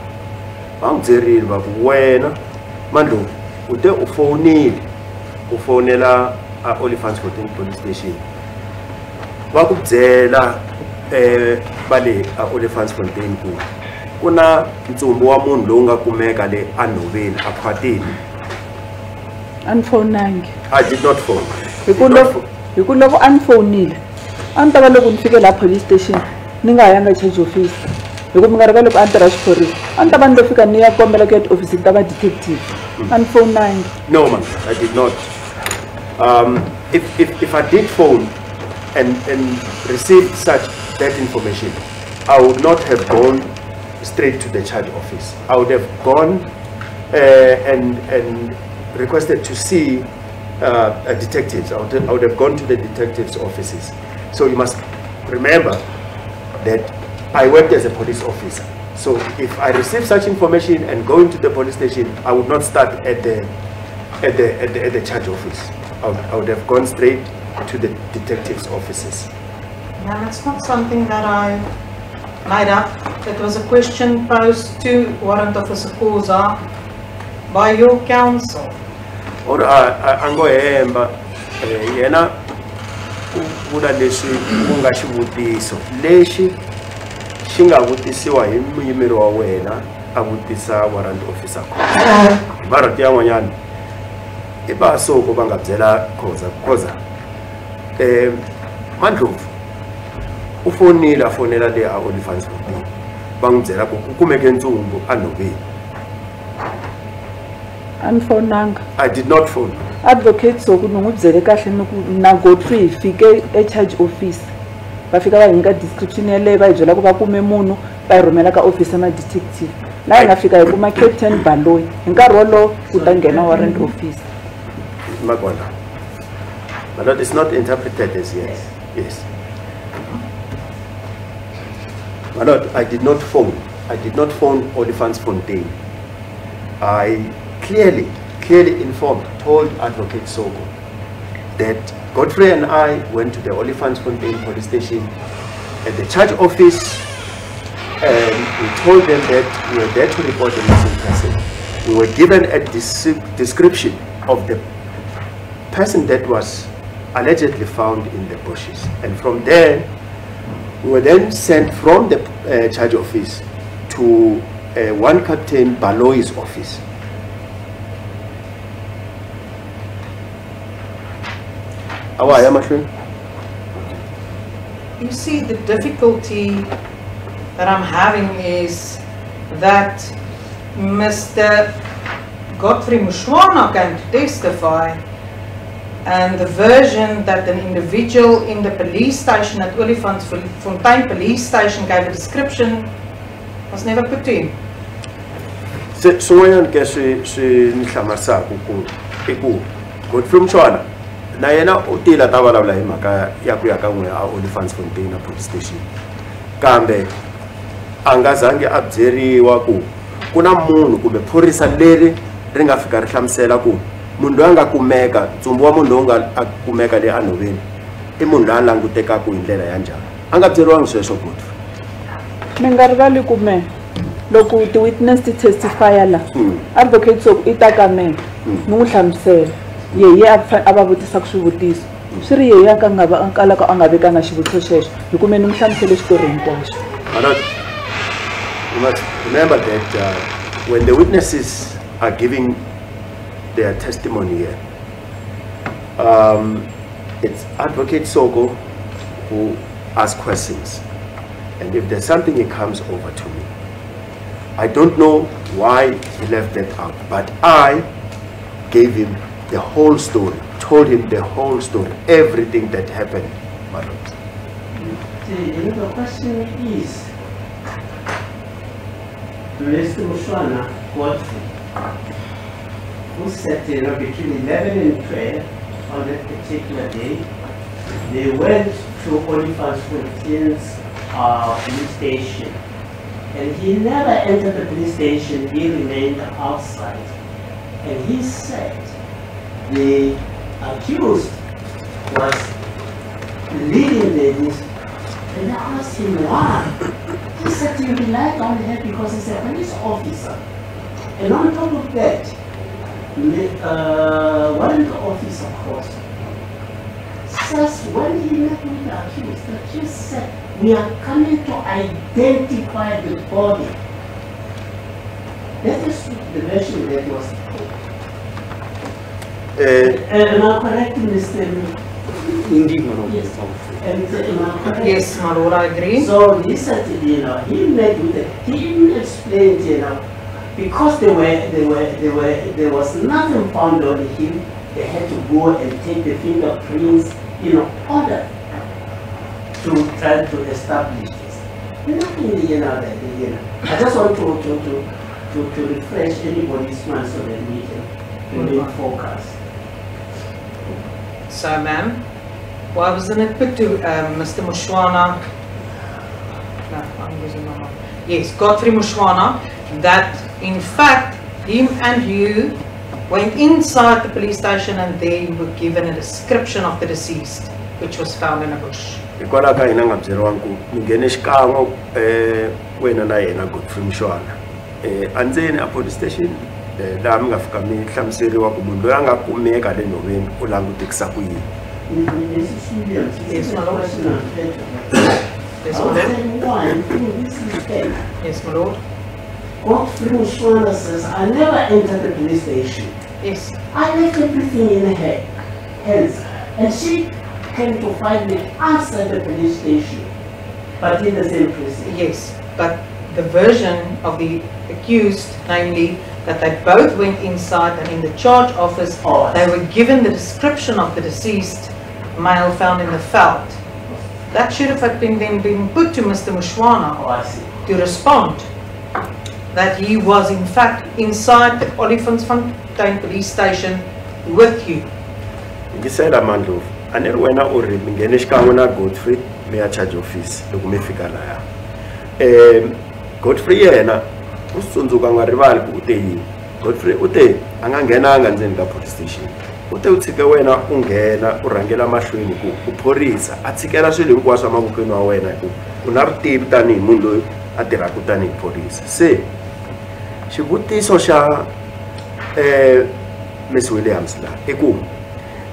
Va n'wi byerile va ku wena mandlovu u te u fonela a Olifantsfontein police station. Va ku byela eh va le a Olifantsfontein ku ku na ntsumbu wa munhu lowu nga kumeka le anhoveni akhwatini andifowunangi i did not phone. Hi ku loko hi ku loko a ni fowunile a ni ta va loko ni fike laha police station ni nga yanga charge office. Hi ku minkarhi ka loko a tirha xiphorisa a ni ta va ni lo fika ni ya kombela ku ya tihofisini ta va detective a ni fowunangi No, ma'am, I did not. Um, if, if, if I did phone and, and received such that information, I would not have gone straight to the charge office. I would have gone uh, and, and requested to see uh, detectives. I would, I would have gone to the detectives' offices. So you must remember that I worked as a police officer. So if I receive such information and go into the police station, I would not start at the at the at the, at the charge office. I would, I would have gone straight to the detectives' offices. Now, it's not something that I made up. It was a question posed to Warrant Officer Khoza by your counsel. Or a a ngo hemba eh, yena u vula leswi ku nga xivutiso lexi xi nga vutisiwa hi muyimeri wa wena a vutisa warrant officer khoza. Varati yan'wanyana i vasoko va nga byela khoza khoza um mandlovu u fonile a fonela le a olifantsfontein va n'wi byela ku ku kumeke ntsumbu nhoveni a ni fonanga. I did not phone. Advocate soku ni n'wi byele kahle ni ku na godfrey hi fike echarge office va fika va hi nyika description yaleyo va hi byela ku va kume munhu va hi rhumela ka office ya ma-detective laha hi nga fika hi kuma captain baloyi hi nkarhi wolowo ku ta nghena warrant office Magwana. My it's not interpreted as yes. Yes. My I did not phone. I did not phone Olifantsfontein. I clearly, clearly informed, told Advocate Soko that Godfrey and I went to the Olifantsfontein police station at the charge office and we told them that we were there to report a missing person. We were given a description of the person that was allegedly found in the bushes. And from there, we were then sent from the uh, charge office to uh, one Captain Baloyi's office. Awa, ya mahlweni? You see, the difficulty that I'm having is that Mr. Godfrey Mushwana came to testify and the version that an individual in the police station at Olifantsfontein police station gave a description was never put in. Se- swin'wanyana ke swi swi ni hlamarisaka ku i ku Godfrey Mushwana na yena u tila ta vulavula hi mhaka ya ku ya ka n'we a Oliphants na police station. Kambe a nga zangi a byeriwa ku ku na munhu kumbe phorisa leri ri nga fika ri hlamusela ku munhu loyi a nga kumeka ntsumbu wa munhu lowu nga a kumeka le anhoveni i munhu loyi a langutekaka hi ndlela ya njhani? A nga byeriwangi sweswo Godfrey? Mi nga rivali ku me loko ti-witness ti testifya la Mm. advocate soku i ta ka mena ni n'wi hlamusela a ka a nga vekanga xivutiso xexo hi hlamusele xitori hinkwaxo you must remember that uh, when the witnesses are giving their testimony here, um, it's Advocate Soko who asks questions. And if there's something, he comes over to me. I don't know why he left that out, but I gave him the whole story, told him the whole story, everything that happened, my lord. The question is, Mr. Mushwana Godfrey, who said, you know, between 11 and 12 on that particular day, they went to Olifantsfontein's uh, police station. And he never entered the police station, he remained outside. And he said the accused was leading ladies and I asked him why. He said you relied on her because he's a police officer. And on top of that, the uh, warrant officer course says when he met with the accused, the accused said, we are coming to identify the body. That is the version that was Am I correct, Mr. Indeed, my. Yes. And uh, am I correct? Yes, my I agree. So he said, you know, he met with the, he explained, you know, because they were, they were, they were, there was nothing found on him, they had to go and take the fingerprints, you know, order to try to establish this. Nothing, you know, that, you know. I just want to, to, to, to, to refresh anybody's mind so that we can remain focused. So, ma'am, why wasn't it put to um, Mr. Mushwana? No, I'm losing my mind. Yes, Godfrey Mushwana, that in fact him and you went inside the police station and there you were given a description of the deceased, which was found in a bush. hikwalaho ka hina nga byeriwangi mi nghene xikan'we um wena na godfrey mushwana um endzeni a police station um Eh, laha mi nga fika mi hlamuseriwa ku munhu loyi a nga kumeka le nhoveni u langutekisa ku yini Mrs. Williams, this Yes, my lord. question of faith. Yes, I my was lord. saying why, in this respect, Yes, my lord. Godfrey Mushwana says, I never entered the police station. Yes, I left everything in her hands. And she came to find me outside the police station, but in the same precinct. yes. But the version of the accused, namely that they both went inside and in the charge office, Oh, they were given the description of the deceased male found in the veld. That should have been then been put to Mr. Mushwana Oh, I to respond that he was in fact inside the Olifantsfontein police station with you. yingisela mandlovu a ni ri wena u ri mi nghene xikan'we na godfrey mi ya charge office loko mi fika laya um godfrey yena u swi tsundzuka a nga rivali ku u te yini? Godfrey u te a nga nghenanga ndzeni ka police station. U te u tshike wena u nghena u rhangela mahlweni ku u phorisa a tshikela swilo hinkwaswo emavokweni wa wena hi ku u na vutivi tanihi munhu loyi a tirhaka tanihi phorisa se xivutiso xa um miss williams laha i ku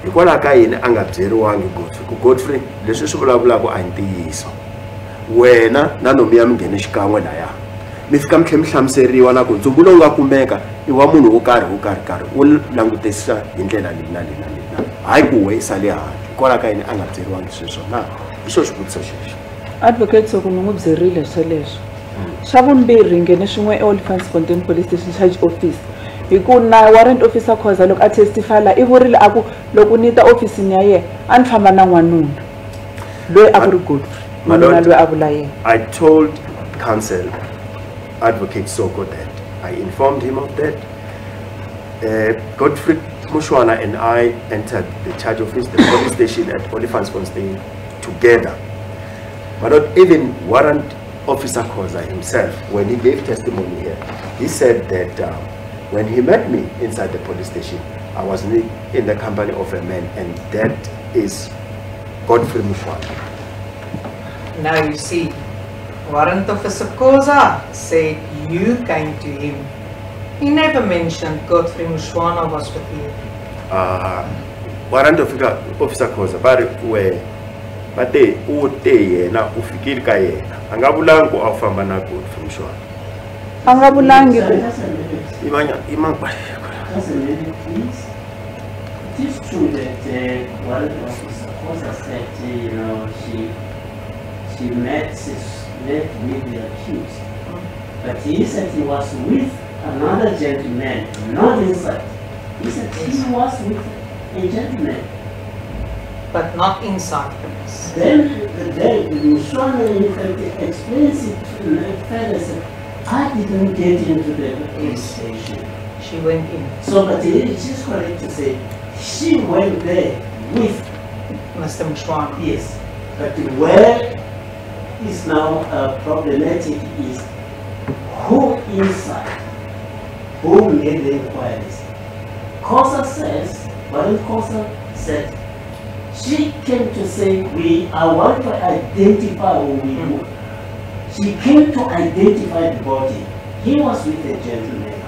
hikwalaho ka yini a nga byeriwangi godfrey? Ku godfrey leswi swi vulavulaka a hi ntiyiso. Wena na nomi ya mi nghene xikan'we laya. Mi fika mi tlhe mi hlamuseriwa na ku ndzumbu lowu nga kumeka i wa munhu wo karhi wo karhi karhi wo langutisa hi ndlela leyi na leyi na leyi na hayi ku we sale handle hikwalaho ka yini a nga byeriwangi sweswo. Na hi xo xivutiso xexo. Advocate soko mi n'wi byerile sweleswo. Xa vumbirhi nghene swin'we eoliphants fontain police station charge office. Hi ku na warrant officer khoza loko a testify la i vurile a ku loko ni ta ofisini ya yena a ni famba na n'wanuna loyi a ku ri godfrey n'wanuna loyi a vula yena. I told counsel, Advocate Soko, that I informed him of that. Uh, Godfrey Mushwana and I entered the charge office, the police station at Olifantsfontein together. But not even warrant officer Khoza himself, when he gave testimony here, he said that uh, when he met me inside the police station, I was in the- in the company of a man, and that is Godfrey Mushwana. Now you see, Warrant Officer Khoza said you came to him. He never mentioned Godfrey Mushwana was with you. uh, warrant officer officer khoza va ri we va te u te yena u fikile ka yena a nga vulangi ku a wu famba na godfrey mushwana a nga vulangi Sorry, ku that's a minute. i manya i ma Just a minute, please. It is true that uh, one officer Khoza said, uh, you know, she she met this met with the accused. But he said he was with another gentleman, not inside. He said he was with a gentleman. But not inside. Then, then Mushwana in fact explains it further, said, I didn't get into the police station. She went in. So, but it is correct to say, she went there with, Mr. Mushwana. yes, but where is now uh, problematic is who inside, who made the inquiries. Khoza says, Warren Khoza said, she came to say, we, I want to identify who we were. She came to identify the body. He was with a gentleman.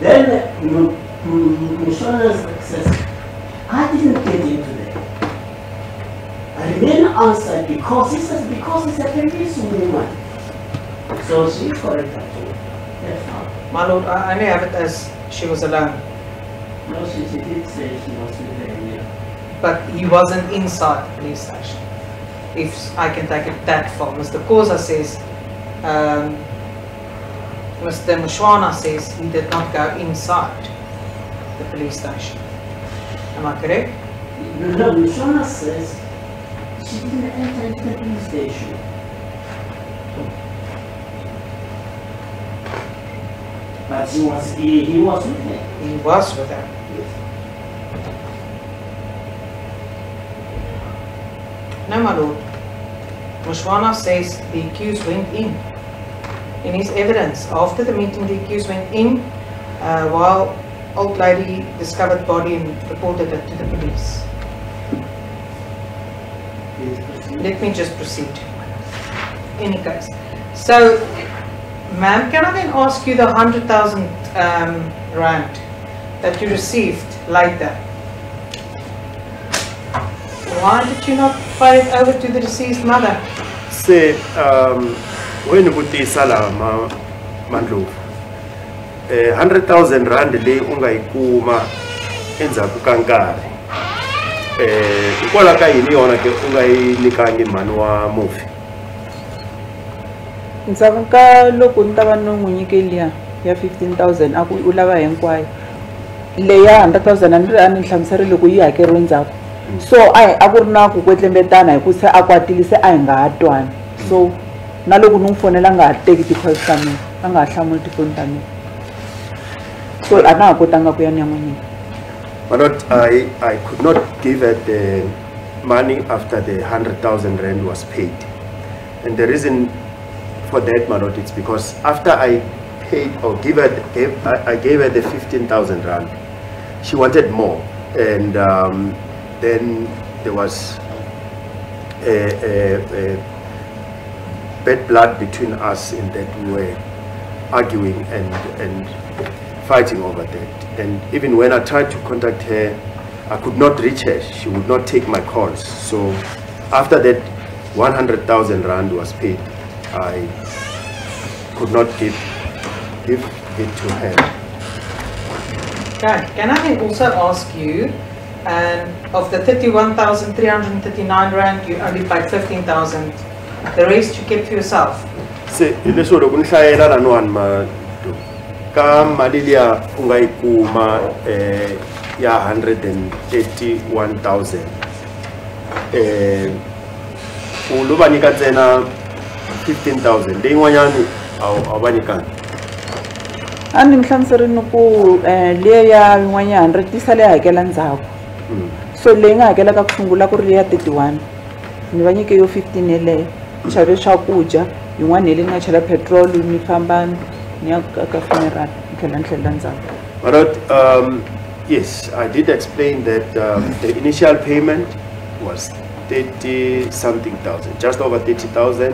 Then Mushwana says, I didn't get into remain answered because he says, because it's a police woman. So she's correct actually. That's how. My lord, I only have it as she was alone. No, she, she did say she was with. But he wasn't inside the police station. If I can take it that far. Mr. Khoza says, um, Mr. Mushwana says he did not go inside the police station. Am I correct? No, Mushwana says she didn't enter into the station. But he was, he, he was with her. He was with her. My lord. Mushwana says the accused went in. In his evidence, after the meeting, the accused went in uh, while old lady discovered body and reported it to the police. Let me just proceed. Any case. So, ma'am, can I then ask you the 100,000 um, rand that you received later? Why did you not pay it over to the deceased mother? se um wena vutisa laha ma mandlovu eh 100000 rand leyi u nga yi kuma endzhaku eh hikwalaho ka yini yona ke u nga yi nikangi mhani wa mufi? Ndzhaku ka loko ni ta va no n'wi nyike liya ya 15000 a ku u lava hinkwayo leya 100000 a ni ri a ni hlamuserile loko yi hakeriwe ndzhaku so a a ku ri na ku kwetlembetana hi ku se a kwatile se a hi nga ha twani so na loko ni n'wi fonela a nga ha teki ti-calls ta mina a nga ha hlamuli tifoni ta mina so a na ha kotanga ku ya ni ya n'wi nyika but not i i could not give her the money after the 100000 rand was paid. And the reason for that lord it's because after i paid or give her gave, I, I gave her the 15000 rand she wanted more. And um, then there was a, a, a bad blood between us in that we were arguing and, and fighting over that. And even when I tried to contact her, I could not reach her. She would not take my calls. So after that 100,000 rand was paid, I could not give, give it to her. Okay, can I also ask you, um, of the 31,339 rand, you only paid 15,000. The rest you kept for yourself. se hi leswo loko ni hlayela laniwani ma ka mali liya u nga yi kuma eh, ya 131000 eh, u lo va nyika ntsena 15000 leyin'wanyani a wu- va nyikanga? A ni mi hlamuserini ku um liya ya yin'wana hundred yi sale hakela ndzhaku. Mm. so leyi nga hakelaka ku sungula ku ri leyi ya thirty one ni va nyike yo fifteen yeleyo. Ni xave swakudya yin'wana hi leyi ni nga chela petrol ni famba But um, yes, I did explain that um, the initial payment was 30 something thousand, just over 30,000.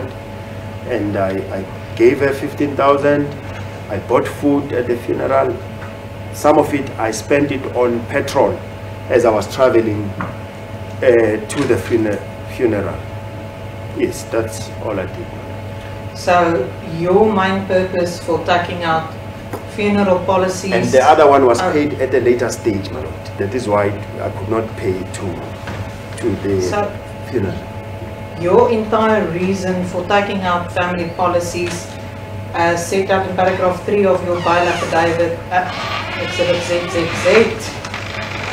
And I, I gave her 15,000. I bought food at the funeral. Some of it I spent it on petrol as I was traveling uh, to the funer- funeral. Yes, that's all I did. So your main purpose for taking out funeral policies. And the other one was paid at a later stage, my lord. That is why I could not pay to to the So funeral. your entire reason for taking out family policies as set out in paragraph 3 of your bail affidavit, uh, exhibit ZZZ,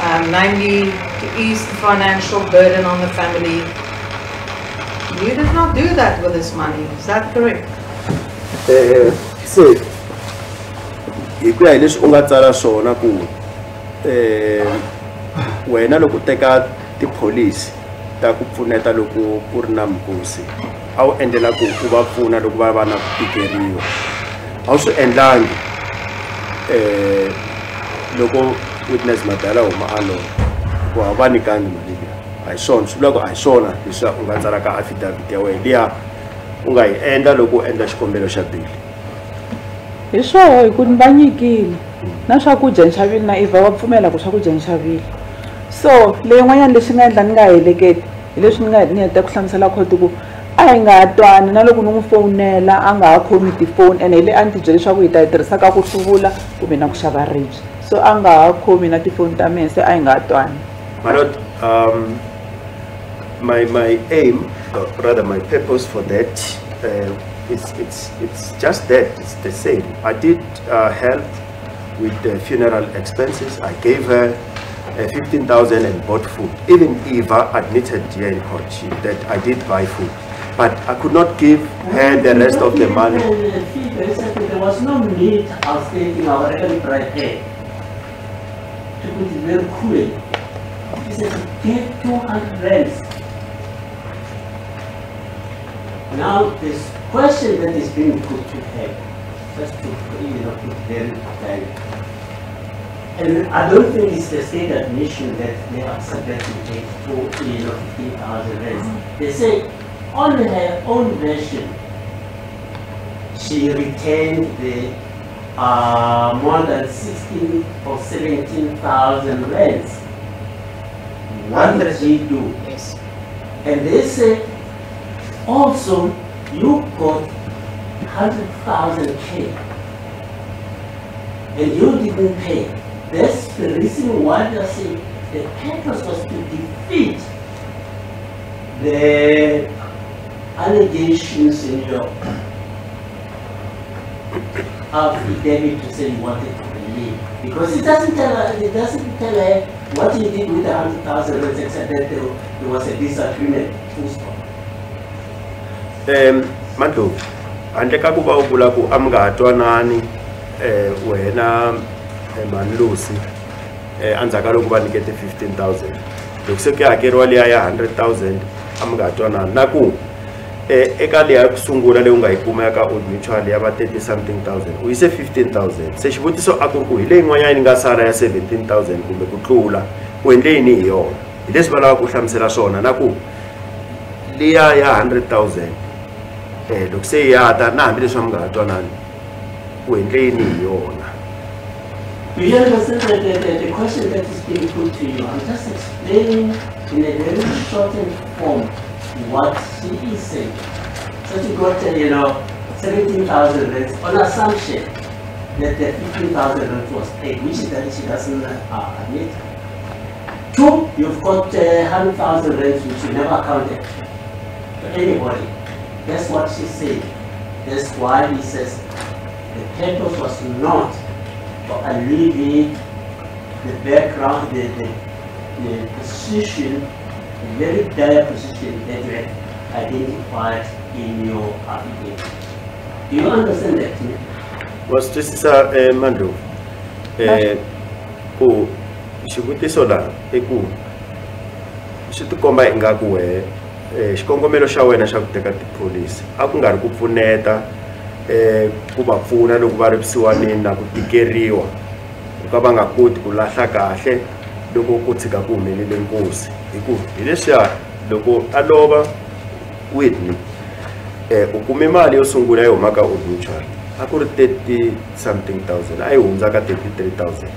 um, namely to ease the financial burden on the family. You did not do that with this money, is that correct? Eh, se hi ku ya hi leswi u nga tsala swona ku eh wena loko teka tipholisi ta ku pfuneta loko ku ri na mikosi a wu endlela ku u va pfuna loko va va na ku tikeriwa a wu swi endlangi eh loko witness madala huma a lova ku va nikangi a hi swona swi vula ku a hi swona leswi u nga tsala ka affidavit ya wena liya u nga yi endla loko u endla xikombelo xa bili hi swoho hi ku ni va nyikile na swakudya ni xavile na eva wa pfumela ku swakudya ni xavile so leyin'wanyana lexi nga endla ni nga heleketi hi leswi ni nga ni heta ku hlamusela khoti ku a hi nga ha twani na loko ni n'wi fowunela a nga ha khomi tifoni ene hi le a ni tibyele leswaku hi ta yi tirhisa ka ku hluvula kumbe na ku xava ribye so a nga ha khomi na tifoni ta mina se a hi nga ha twani My lord, um, my my aim, or rather my purpose for that, uh, it's it's it's just that. It's the same. I did uh, help with the funeral expenses. I gave her uh, fifteen thousand and bought food. Even Eva admitted here in she, that I did buy food, but I could not give her the rest of the money. There was no need of stating our right here. To put it very cool. He said, get two hundred rands. Now, this question that is being put to her, just to, you know, put very clearly. And I don't think it's the state admission that they are subject to two, you know, fifteen thousand rands. They say, on her own version, she retained the uh, more than 16 or 17,000 rands. What did she do? Yes. And they say, also, you got 100,000 K. And you didn't pay. That's the reason why they say the purpose was to defeat the allegations in your affidavit to say you wanted to believe. Because it doesn't tell her, it doesn't tell her what you did with the hundred thousand rands except that there, was a disagreement. Um mandlovu handle ka ku va u vula ku a mi nga ha twanani um wena eh, mhani lusi um endzhaku ka loko va nikete 15000 loko se ku ya hakeriwa liya ya 100000 a mi nga ha twanani na ku eka leya ya ku sungula leyi u nga yi kuma ya ka old mutual ya va 30 something thousand u yise 15000 se xivutiso a ku ri ku hi leyi n'wanyana yi nga sala ya 17000 kumbe ku tlula u endle yini hi yona? Hi leswi va lavaka ku hlamusela swona na ku liya ya 100000 eh loko se ya ta na hambileswi va mi nga twanani u endle yini hi yona you understand the, the, the, question that is being put to you? I'm just explaining in a very shortened form what she is saying. So she got, uh, you know, 17,000 rands on assumption that the 15,000 rands was paid, which is that she doesn't uh, admit. Two, you've got uh, 100,000 rands which you never counted to anybody. That's what she said. That's why he says the purpose was not to alleviate the background, the, the, the position, the very dire position that you had identified in your affidavit. Do you understand that? Tim? wa swi twisisa um mandlovu um ku xivutiso laha i ku swi tikomba ingaku wehe xikongomelo xa wena xa ku teka tipholisi a ku nga ri ku pfuneta um ku va pfuna loko va ri vusiwanini na ku tikeriwa. Ku ka va nga koti ku lahla kahle loko ku tshika ku humelele nkosi. Hi ku hi leswiya loko a lova whitney um u kume mali yo sungula yi humaka old mutual a ku ri 30 something thousand a yi hundza ka 33000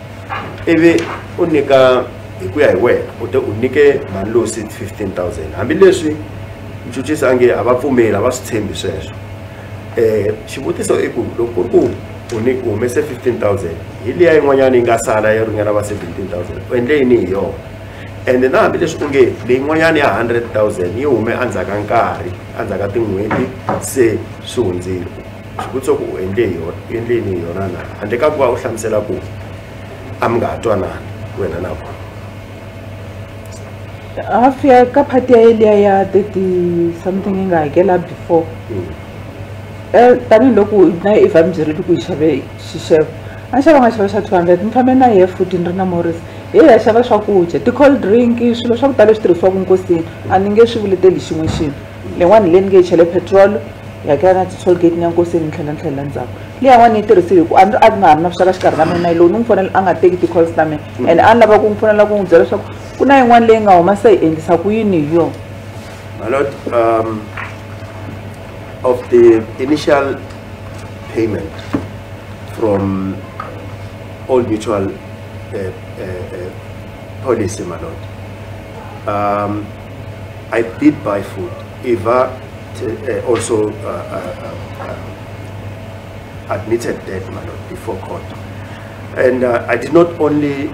ivi u nyika hi ku ya hi wena u te u nyike mali losi 15000 hambileswi muchuchisi a nge a va pfumeli a va swi tshembi sweswo. Um xivutiso i ku loko ku ri ku u ni u humese 15000 hi liya yin'wanyana yi nga sala yo ringana va 17000 u endle yini hi yona? And na hambileswi u nge leyin'wanyana ya 100000 yi hume endzhaku ka nkarhi endzhaku ka tin'hweti se swi hundzile. Swi vutisa ku u endle hi yona u endleni hi yona na? Handle ka ku va u hlamusela ku a mi nga ha twanani wena na vona. Hafu ya ka phati ya yeliya ya thirty something yi nga hakela before. Mm. Eh, tanihiloko na if a mi byerile ku yi xave xixevo a ni xava nga xava xa two hundred ni fambe na hi futhi ni ri na morris hi ya xava swakudya ti-cold drink swilo swa ku tala leswi tirhisiwaka nkosini a ni nge swi vuleteli xin'we xin'we. Leyiwani leyi ni nge yi chele petrol hi hakela na ti-tollgate ni ya nkosini ni tlhela ni tlhelela ndzhaku. Liya yin'wani ni yi tirhisile hi ku a ni ri a ni nga ha ri na vuxaka xikarhi na mina lowu ni n'wi fonela a nga teki ti-calls ta mina. And a ni lava ku n'wi pfunela ku n'wi byela leswaku ku na yin'wana leyi nga huma se hi endlisa ku yini hi yona My lord, um, of the initial payment from Old Mutual uh, uh, uh, policy, my lord, um, I did buy food. Eva uh, also uh, uh, uh, admitted that, my lord, before court. And I did not only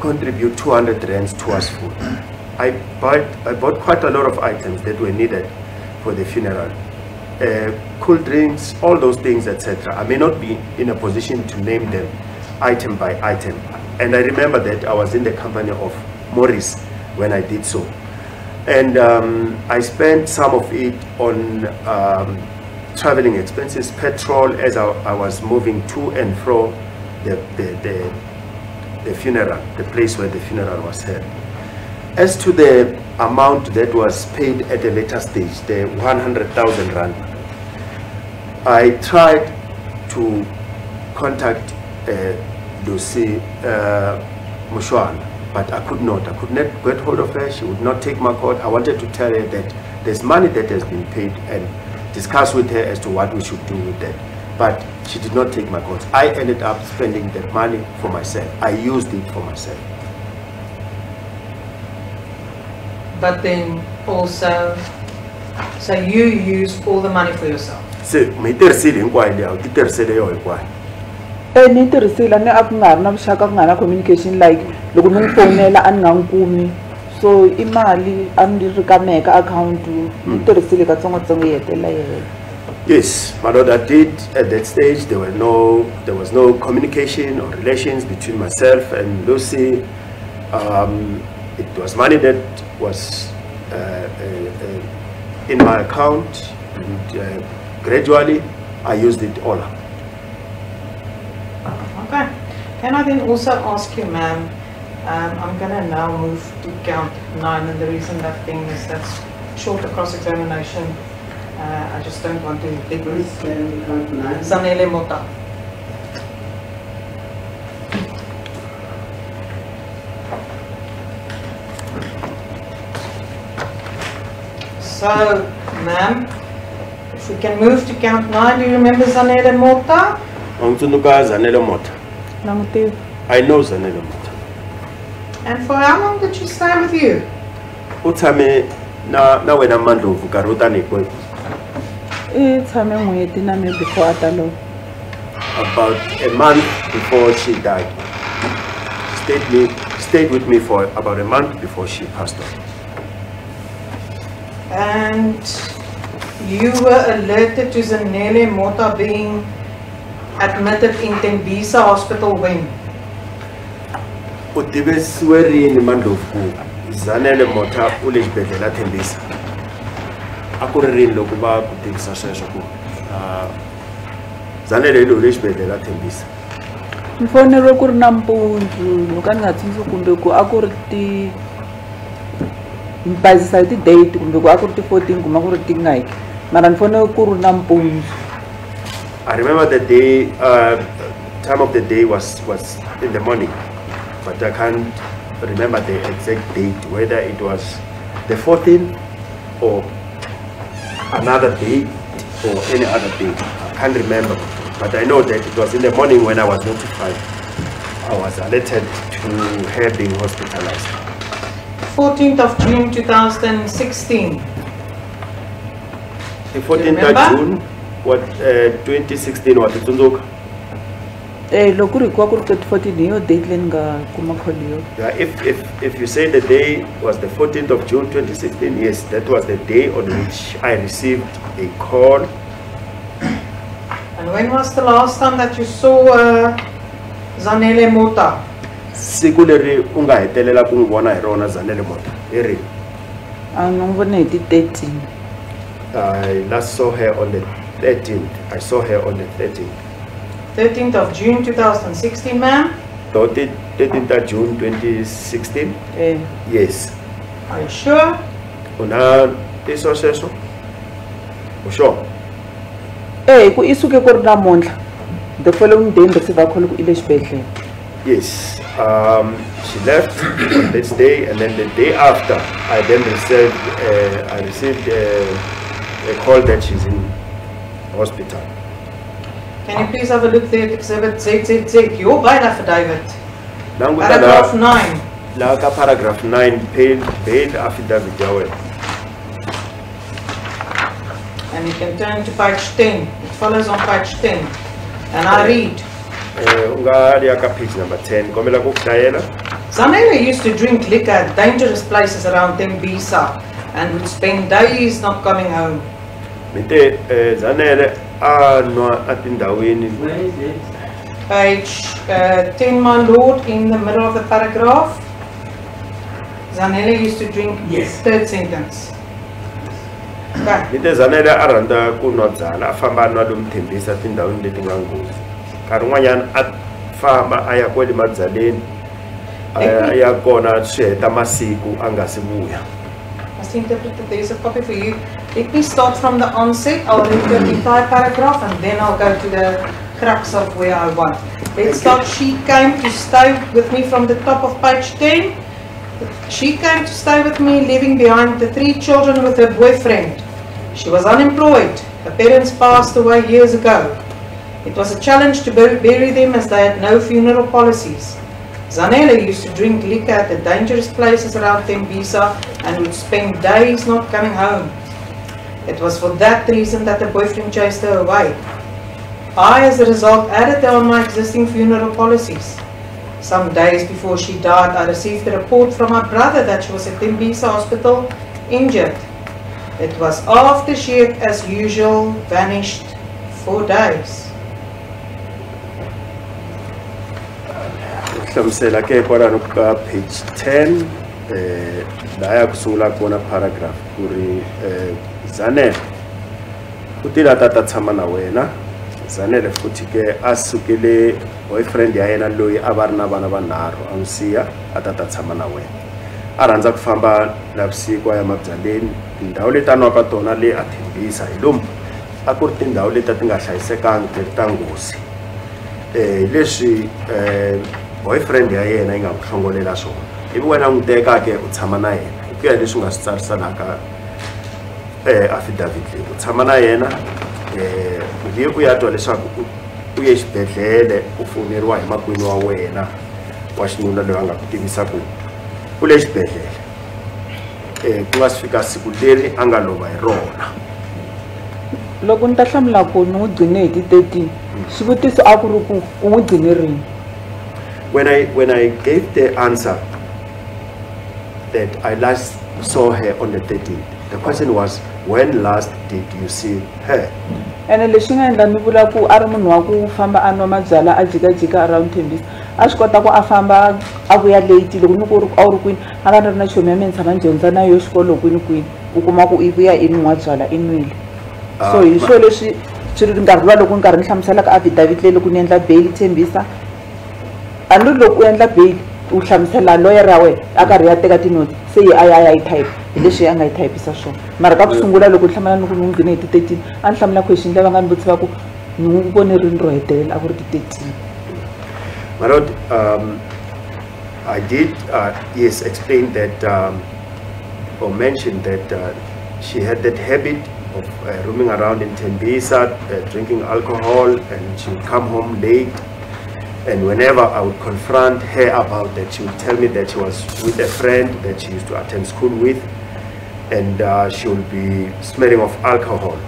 contribute 200 rands towards food. I bought, I bought quite a lot of items that were needed for the funeral. Uh, cool drinks, all those things, etc. I may not be in a position to name them item by item. And I remember that I was in the company of Morris when I did so. And um, I spent some of it on um, traveling expenses, petrol as I, I was moving to and fro the, the, the, the funeral, the place where the funeral was held. As to the amount that was paid at a later stage, the 100,000 rand, I tried to contact uh, Lucy uh, but I could not. I could not get hold of her. She would not take my call. I wanted to tell her that there's money that has been paid and discuss with her as to what we should do with that. But she did not take my calls. I ended up spending that money for myself. I used it for myself. But then also, so you use all the money for yourself. se mi yi tirhisile hinkwayo leyi a wu ti tirhisele yona hinkwayo e ni yi tirhisile ni a ku nga ri na vuxaka ku nga ri na communication like loko ni n'wi fowunela a ni nga n'wi kumi so i mali a ni ri ka mehe hmm. ka akhawunti ni tirhisile katsongotsongo yi hetelela yi hela Yes, my daughter did at that stage. There were no, there was no communication or relations between myself and Lucy. Um, it was money that was uh, uh, uh, in my account, and uh, gradually I used it all up. Okay. Can I then also ask you, ma'am, um, I'm gonna now move to count nine, and the reason that thing is that's shorter cross-examination. Uh, I just don't want to dig Please can. Zanele Mota. So, ma'am, if we can move to count nine, do you remember Zanele Mota? Angitsundzuka Zanele Mota. na n'wi tivi I know Zanele Mota. And for how long did she stay with you? U tshame na na wena Mandlovu nkarhi wo tani hi kwihi? I tshame n'hweti na me before a ta lova about a month before she died. Stayed, me, stayed with me for about a month before she passed on. And you were alerted to Zanele Mota being admitted in Tembisa Hospital when? U tivisiwe rini Mandlovu ku Zanele Mota u le xibedhlele a Tembisa? A ku ri rini loko va ku tivisa sweswo ku ah, Zanele le xibedhlele a ni foneriwe ku ri nampundzu loko a ni nga tsundzuki kumbe ku a ku ri ti ni bazisa hi ti-date kumbe ku a ku ri ti-fourteen kuma ku ri ti ngaki mara ni foneriwe ku ri nampundzu I remember the day, uh, time of the day was, was in the morning, but I can't remember the exact date, whether it was the 14th or another date or any other date. I can't remember, but I know that it was in the morning when I was notified. I was alerted to her being hospitalized. 14th of June 2016. The 14th of June, what, uh, 2016, what, Tsundzuka? Eh loko ri hikuva ri 2014 hi yo date leyi ni nga kuma call yo. Yeah, if, if, if you say the day was the 14th of June 2016, yes, that was the day on which I received a call. And when was the last time that you saw uh, Zanele Mota? siku leri u nga hetelela ku n'wi vona hi rona zanele mota hi rihi A ni n'wi vone hi ti 13. i last saw her on the 13th i saw her on the 13th 13th of June 2016, ma'am. so ti- 13th of june 2016 Eh yes Are you sure? u na tiso sweswo u sure eh ku i suke ku ri namuntlha. The following day ni receive call ku i le xibedhlele. yes um, she left on this day and then the day after i then received uh, i received uh, a call that she's in hospital Can you please have a look there at exhibit ZZZ, your bail affidavit, paragraph 9. la paragraph 9 bail bail affidavit And you can turn to page 10. It follows on page 10. And I read, Eh, u nga ya page number 10 kombela ku hlayela Zanele used to drink liquor at dangerous places around Tembisa and would spend days not coming home. eh, zanele a nwa atindhawini Where is it? Page uh, 10, my lord, in the middle of the paragraph. Zanele used to drink, Yes. third sentence. Okay. mi te zanele a rhandza ku nwa byala a famba a nwa lomu thembisa tindhawini leti nga nghozi nkarhi n'wanyana a famba a ya kwale mabyaleni a ya- kona swi heta masiku a nga si vuya Must interpret there is a copy for you. Let me start from the onset. I'll read the hmm. entire paragraph and then I'll go to the crux of where I want. Let's start. She came to stay with me from the top of page 10. She came to stay with me, leaving behind the three children with her boyfriend. She was unemployed. Her parents passed away years ago. It was a challenge to bur- bury them as they had no funeral policies. Zanele used to drink liquor at the dangerous places around Tembisa and would spend days not coming home. It was for that reason that the boyfriend chased her away. I, as a result, added her on my existing funeral policies. Some days before she died, I received a report from my brother that she was at Tembisa hospital, injured. It was after she had, as usual, vanished for days. hlamusela ke kwalano ka page 10 eh la ya kusungula kona paragraph ku ri eh, zanele u tile a ta tshama na wena. Zanele futhi ke a sukile boyfriend ya yena loyi a va ri na vana vanharhu a n'wi siya a ta ta tshama na wena. A rhandza ku famba navusiku a ya mabyaleni. Tindhawu leti a nwaka tona leyi a thembisa hi lomu a ku ri tindhawu leti a ti nga hlayisekangi ti ri ta nghozi. Eh leswi um boyfriend ya yena yi nga ku hlongolela swona. Ivi wena n'wi tekake u tshama na yena. Hi ku ya leswi nga swi tsarisanaka eh affidavit leyi u tshama na yena eh ivi u ya twa leswaku u- ye xibedhlele u foneriwa hi makwini wa wena wa xinuna loyi a nga ku tivisa ku u le xibedhlele eh ku nga si fika siku leri a nga lova hi rona Loko ni ta hlamula ku ni n'wi dline hi ti 13, xivutiso a ku ri ku u n'wi dline rini? when I when I gave the answer that I last saw her on the 13th, the question was, when last did you see her? ene lexi nga endla ni vula ku a ri munhu wa ku famba a nwa mabyala a jikajika around tembisa a swi kota ku a famba a vuya late loko ni ku ri a wu ri kwini a nga ni ri na chomi ya mina tshama ni dyondza na yo xikolo kwini kwini u kuma ku i vuya i nwa byala i nwile so Ah, hi swo leswi swi ri nkarhi luwa loko ni karhi ni hlamuselaka affidavit leyi loko ni endla bail tshembisa a ni loko u endla bail u hlamusela lawyer ya wena a karhi ya teka tinoti se yi a ya ya yi type hi leswi a nga yi typisa swona mara ka ku sungula loko ni hlamula ni ku ni n'wi dline hi ti 13 a ni hlamula question leyi va nga ni vutisaka ku ni n'wi ro hetelela a ku ri ti 13 My lord, um, I did uh, yes explain that um, or mention that uh, she had that habit of uh, roaming around in Tembisa, uh, drinking alcohol, and she would come home late. And whenever I would confront her about that, she would tell me that she was with a friend that she used to attend school with, and uh, she would be smelling of alcohol.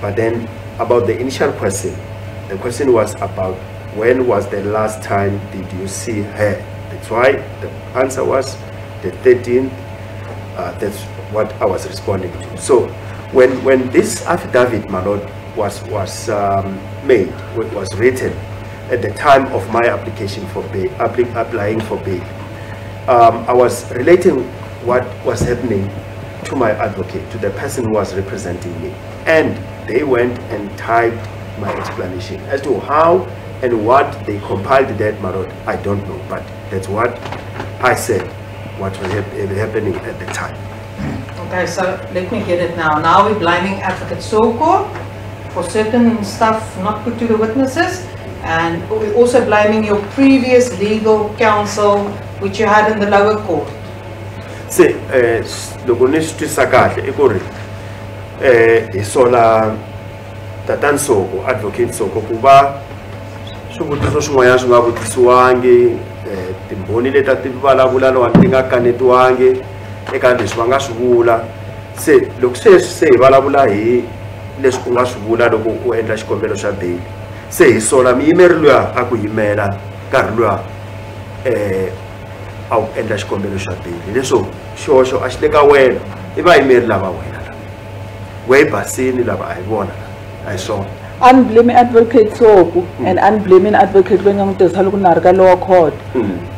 But then about the initial question, the question was about when was the last time did you see her? That's why the answer was the 13th. Uh, that's what I was responding to. So when, when this affidavit, my lord, was, was um, made, was written at the time of my application for bail, applying for bail, um, I was relating what was happening to my advocate, to the person who was representing me. And they went and typed my explanation as to how and what they compiled that marot. I don't know, but that's what I said, what was hap- eh, happening at the time. Okay, so let me get it now. Now we're blaming Advocate Soko for certain stuff not put to the witnesses. And we're also blaming your previous legal counsel, which you had in the lower court. Se eh, loko ni swi twisisa kahle i ku ri eh, hi sola tatani soko advocate soko ku va swivutiso swin'wanyana swi nga vutisiwangi eh, timbhoni leti a ti vulavula loko ti nga kanetiwangi eka leswi va nga swi vula. Se loko sweswi se hi vulavula hi leswi u nga swi vula loko u endla xikombelo xa beli se hi sola muyimeri luya a ku yimela nkarhi luya eh, a wu endla xikombelo xa beli leswo xihoxo a xi le ka wena. I vayimeri lava wena lava we basini lava a hi vona lava a hi swona unblaming advocate soku and unblaming advocate loyi nga n'wi tirhisa loko na ha ri ka lower court.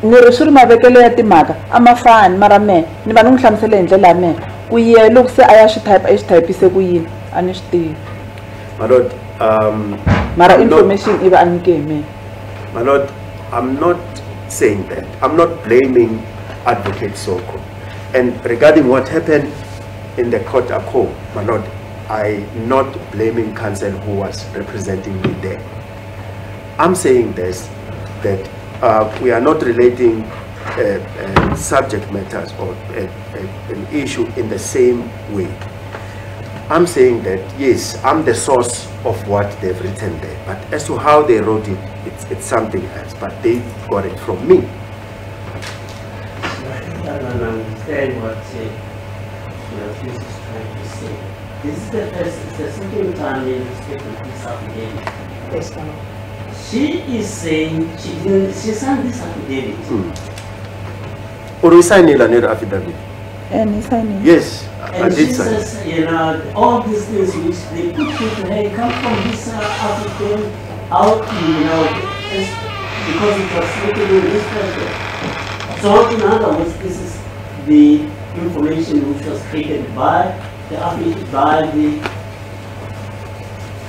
Ni ri swi ri mavekelo ya timhaka a ma fani mara mehe ni va ni n'wi hlamusele hi ndlela ya mehe ku ye loko se a ya swi type a swi typise ku yini? A ni swi tivi. My lord um, mara information i va a nyike hi mehe. My lord i'm not saying that. I'm not blaming advocate soko. And regarding what happened in the court accord my lord I'm not blaming counsel who was representing me there. I'm saying this, that uh, we are not relating uh, uh, subject matters or uh, uh, an issue in the same way. I'm saying that, yes, I'm the source of what they've written there, but as to how they wrote it, it's, it's something else, but they got it from me. I don't understand what uh, your accused is trying to say. This is the first, it's the second time in respect of this affidavit. Yes, Madam. She is saying she didn't, she signed this affidavit. Or we sign it an affidavit? and ni signing Yes, I I And she sign says, you know, all these things which they put to her come from this uh, African out, you know, it's because it was written in this paper. So in other words, this is the information which was created by the by the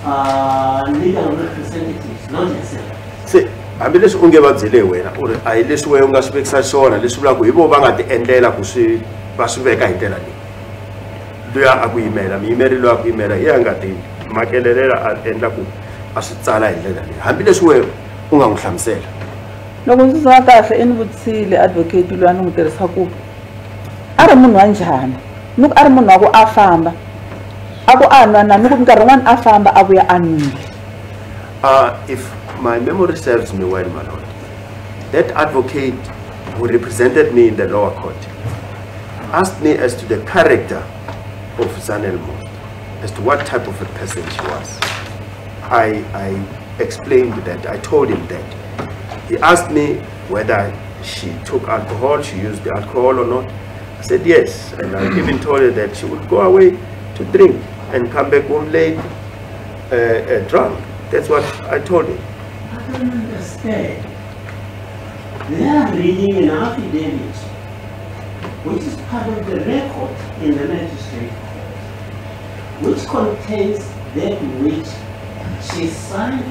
uh, legal representatives, not herself. se hambileswi u nge va byele wena u ri a hi leswi wena u nga swi vekisa xiswona leswi vulaka hi vo va nga ti endlela ku swi va swi veka hi ndlela leyi luya a ku yimela muyimeri loyi a ku yimela hi ye a nga ti makelelela a endla ku a swi hi ndlela leyi hambileswi wena u nga n'wi hlamusela loko ndzi swa kahle i ni vutisile advocate loyi a ni n'wi tirhisa ku a ri munhu wa njhani? Ni ku a ri munhu wa ku a famba. A ku a nwa na? Ni ku a famba a vuya a nwile. Uh, if my memory serves me well, my lord, that advocate who represented me in the lower court asked me as to the character of Zanel as to what type of a person she was. I, I explained that, I told him that. He asked me whether she took alcohol, she used the alcohol or not. I said yes, and I even told her that she would go away to drink and come back home late uh, uh, drunk. That's what I told him. I don't understand. They are reading an affidavit, which is part of the record in the magistrate court, which contains that which she signed.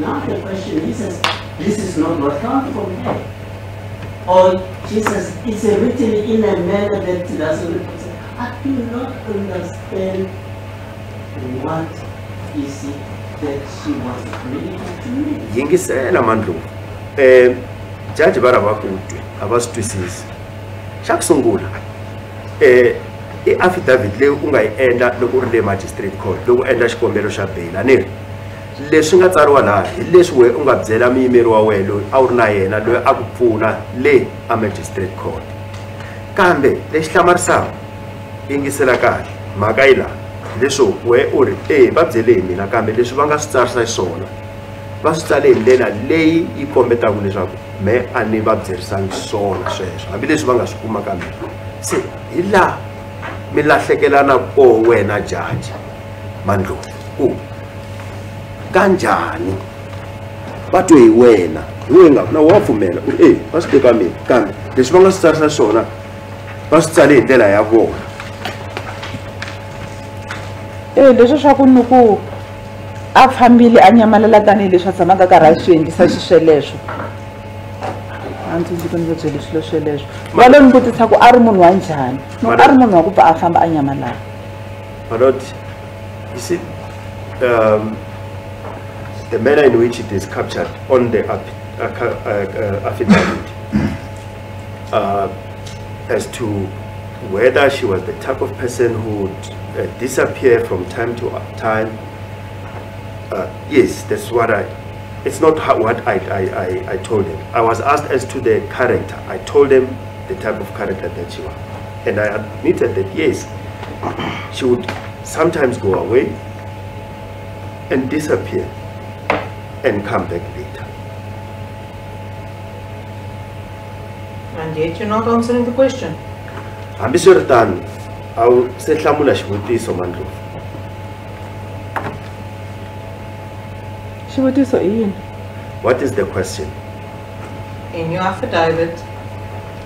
Now the question is, says, this is not what comes from her. Or she says, it's written in a manner that doesn't. I do not understand what is it that she was reading to me. yingisela mandlovu um jaji va ri va ku twi a va swi twisisi i affidavit leyi u nga yi endla loko u ri le magistrate court loko u endla xikombelo xa beyila ni ri leswi nga tsariwa laha hi leswi wena u nga byela muyimeri wa wena loyi a wu ri na yena loyi a ku pfuna le a magistrate court. Kambe lexi hlamarisaka yingisela kahle. Mhaka yi laha leswo we u ri e va byele hi mina kambe leswi va nga swi tsarisa xiswona va swi tsale hi ndlela leyi yi kombetaka leswaku me a ni va byerisangi swona sweswo hambileswi va nga swi kuma ka mina. Se hi laha mi lahlekelana koho wena jaji. Mandlovu ku kanjhani va twe hi wena hi wena na wa pfumela ku e va swi teka mina kambe leswi va nga swi tsarisa swona va swi tsale hi ndlela ya vona e leswi swa ku ni ku a fambile a nyamalala tanihileswi a tshamaka karhi a swi endlisa xisweleswo a ndzi ndzi ku ni va byele swilo sweleswo va lo ni vutisa ku a ri munhu wa njhani a ri munhu wa ku pfa a famba a nyamalala lord, you see, um, the manner in which it is captured on the uh, uh, uh, affidavit uh, as to whether she was the type of person who would uh, disappear from time to time. Uh, yes, that's what I. It's not how, what I, I, I, I told him. I was asked as to the character. I told him the type of character that she was. And I admitted that yes, *clears throat* she would sometimes go away and disappear and come back later. And yet you're not answering the question. hambiswiritano a wu se hlamula xivutiso mandlovu xivutiso i what is the question In your affidavit,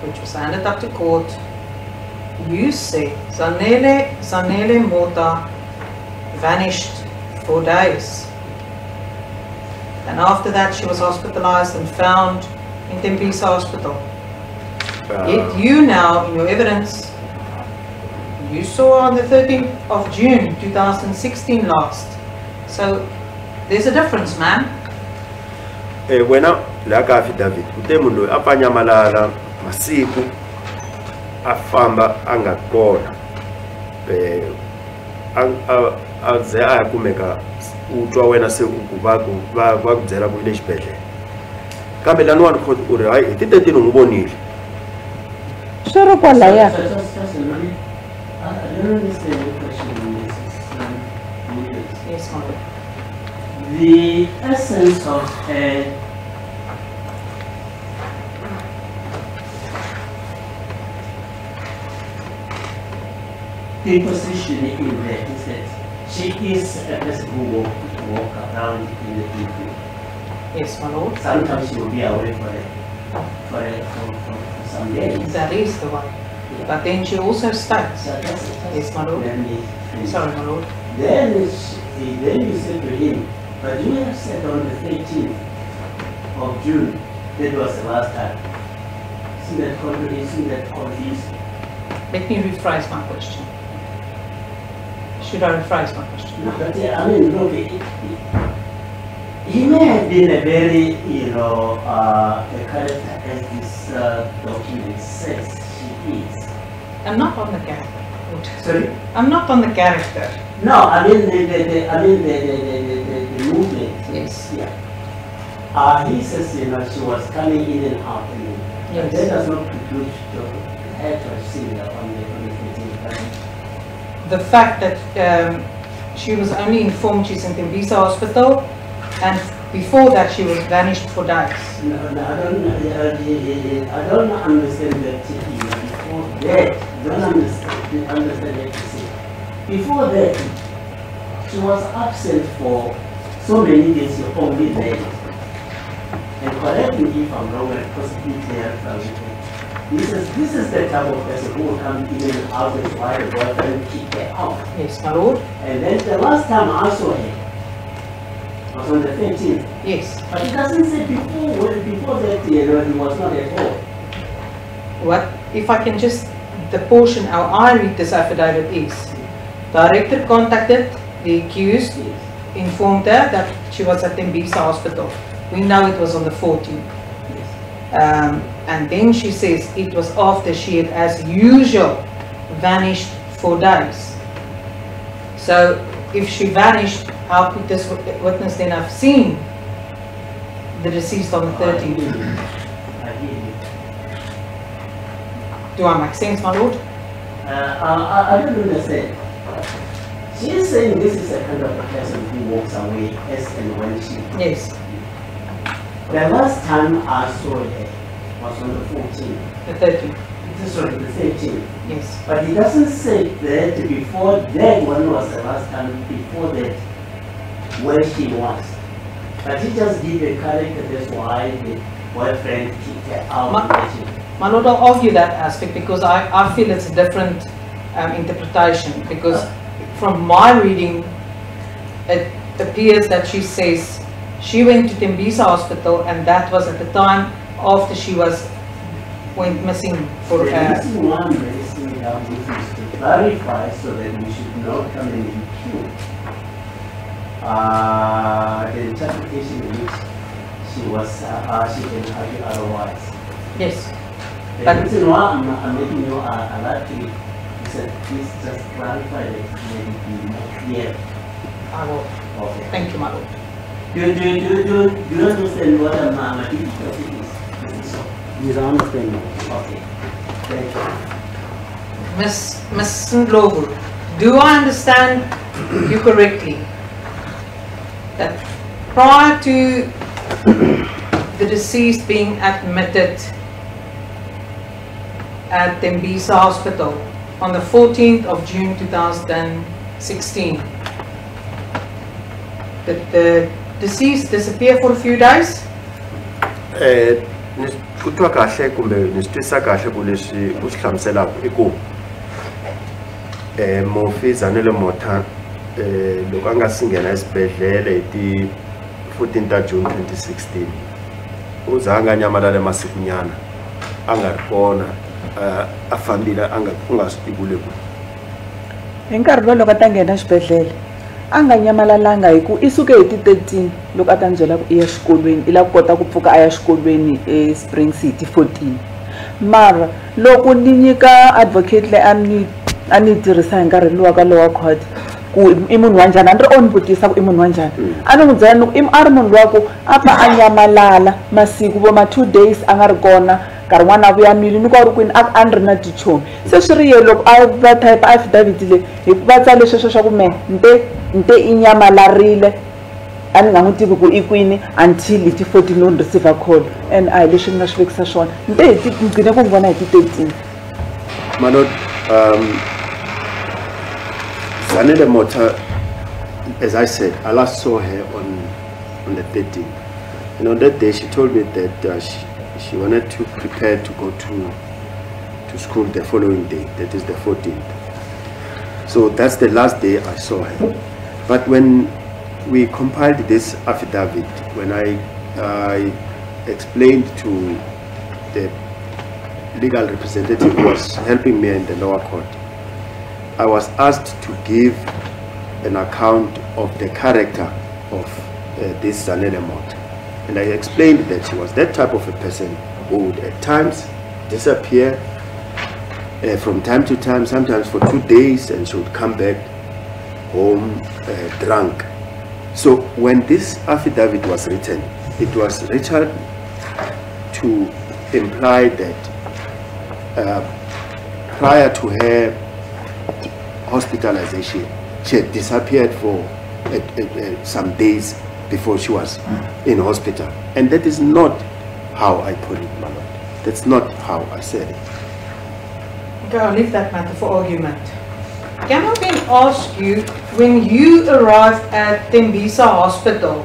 which was handed up to court, you say Zanele, Zanele Mota vanished for days. And after that, she was hospitalized and found in Tembisa Hospital. Uh, Yet you now, in your evidence, you saw on the 13th of June 2016 last. So there's a difference, man. eh, wena la ka affidavit u te munhu loyi a pfa a nyamalala masiku a famba a nga kona eh, a, a, a ze a ya kumeka u twa wena se u ku va ku va va ku byela ku i le xibedhlele kambe laniwani court u ri hayi hi ti 13 u n'wi vonile swi ri kwalaya The essence of her the position in there is that she is a person who walk, walk around in the people. Yes, my lord. Sometimes she will be away for a, for a, for, for, for some days. That is the one. But then she also states, So that's, that's, Yes, my lord. me sorry, my lord. Then, she, then you said to him, but you have said on the 13th of June, that was the last time. Isn't that? Isn't that confusing? Let me rephrase my question. Should I rephrase my question? No, but uh, I mean, look, it, it, he may have been a very, you know, uh, a character as this uh, document says she is. I'm not on the character. Sorry? I'm not on the character. No, I mean the, the, the I mean the, the, the movement. Yes. Yeah. Uh, he says, you know, she was coming in and out. And Yes. That does not preclude to her to have her on the, on the 15th. The fact that um, she was only informed she's in Tembisa Hospital and before that she was vanished for days. No, no, I don't, uh, I don't understand that, before that, don't understand, understand that. Before that, she was absent for so many days, you only there. And correct me if I'm wrong, and possibly clear from This is, this is the type of person who will come and out and why the boyfriend kick her out. Yes, my lord. And then the last time I saw him was on the 15th. Yes. But it doesn't say before, well, before that, you know, he was not at home. What, if I can just, the portion how I read this affidavit is, director contacted the accused, informed her that she was at Tembisa Hospital. We know it was on the 14th. Um, and then she says it was after she had, as usual, vanished for days. So if she vanished, how could this witness then have seen the deceased on the 13th? I hear you. Do I make sense, my lord? Uh, I, I- I don't understand. She is saying this is a kind of a person who walks away as and when she. Yes. The last time I saw her was on the 14th, The 13th, sorry, the 13th. yes. But it doesn't say that before that one was the last time, before that, where she was. But he just give a character, that's why the boyfriend kicked her out. Ma- that My lord, I'll argue that aspect because I, I feel it's a different um, interpretation because from my reading, it appears that she says she went to Tembisa Hospital and that was at the time after she was, went missing for, uh, reason why I'm raising it up to clarify so that we should not come and impute uh, the interpretation in which she was, uh, uh, she can argue otherwise. yes. The But- reason why I'm, I'm making you uh, alert to is that please just clarify it be more clear. I will, Okay. thank you, my lord. Do, do, do, do, do you understand what my difficulty is? Is it? Yes, I understand. Okay. Thank you. Miss, Miss Ndlovu, do I understand you correctly? That prior to the deceased being admitted at Tembisa Hospital on the 14th of June 2016, did the deceased disappear for a few days? Eh, ni ku twa kahle eh Motha eh loko a nga si nghena esibedhlele hi ti 14 ta June 2016 u za a nga ri kona eh, afambile fambile a nga nga swi tivi ku. Le ku hi nkarhi lowu loko a ta nghena xibedhlele a nga nyamalalanga hi ku i suke hi ti-13 loko a ta ni byela ku i ya xikolweni i lava ku kota ku pfuka a ya xikolweni esprings hi ti-14 mara loko ni nyika advocate leyi a ni a ni tirhisa hi nkarhi luwa ka lowa court ku i munhu wa njhani a ni ri o ni vutisa ku i munhu wa njhani? A ni n'wi byela ni ku a ri munhu luwa ku a pfa a nyamalala masiku vo ma two days a nga ri kona nkarhi n'wana vuya nwile ni ku a ri na tichomi se swi ye loko a va type affidavit leyi hi va tsale sweswo swa ku me nte nte i nyamalarile a ni nga n'wi tivi ku i kwini until hi ti-fourteen no ni call. And a hi leswi ni nga swi vekisa swona. Nte hi ti ni gcine ku n'wi vona hi ti-thirteen lord, um, Zanele Mota, as I said, I last saw her on, on the 13th. And on that day, she told me that uh, she, she wanted to prepare to go to, to school the following day, that is the 14th. So that's the last day I saw her. But when we compiled this affidavit, when I, I explained to the legal representative who was helping me in the lower court, I was asked to give an account of the character of uh, this Zanele Mott. And I explained that she was that type of a person who would at times disappear uh, from time to time, sometimes for two days, and she would come back home uh, drunk. So when this affidavit was written, it was written to imply that uh, prior to her hospitalization, she had disappeared for uh, uh, uh, some days before she was in hospital. And that is not how I put it, my lord. That's not how I said it. Okay, I'll leave that matter for argument. Can I then ask you, when you arrived at Tembisa Hospital,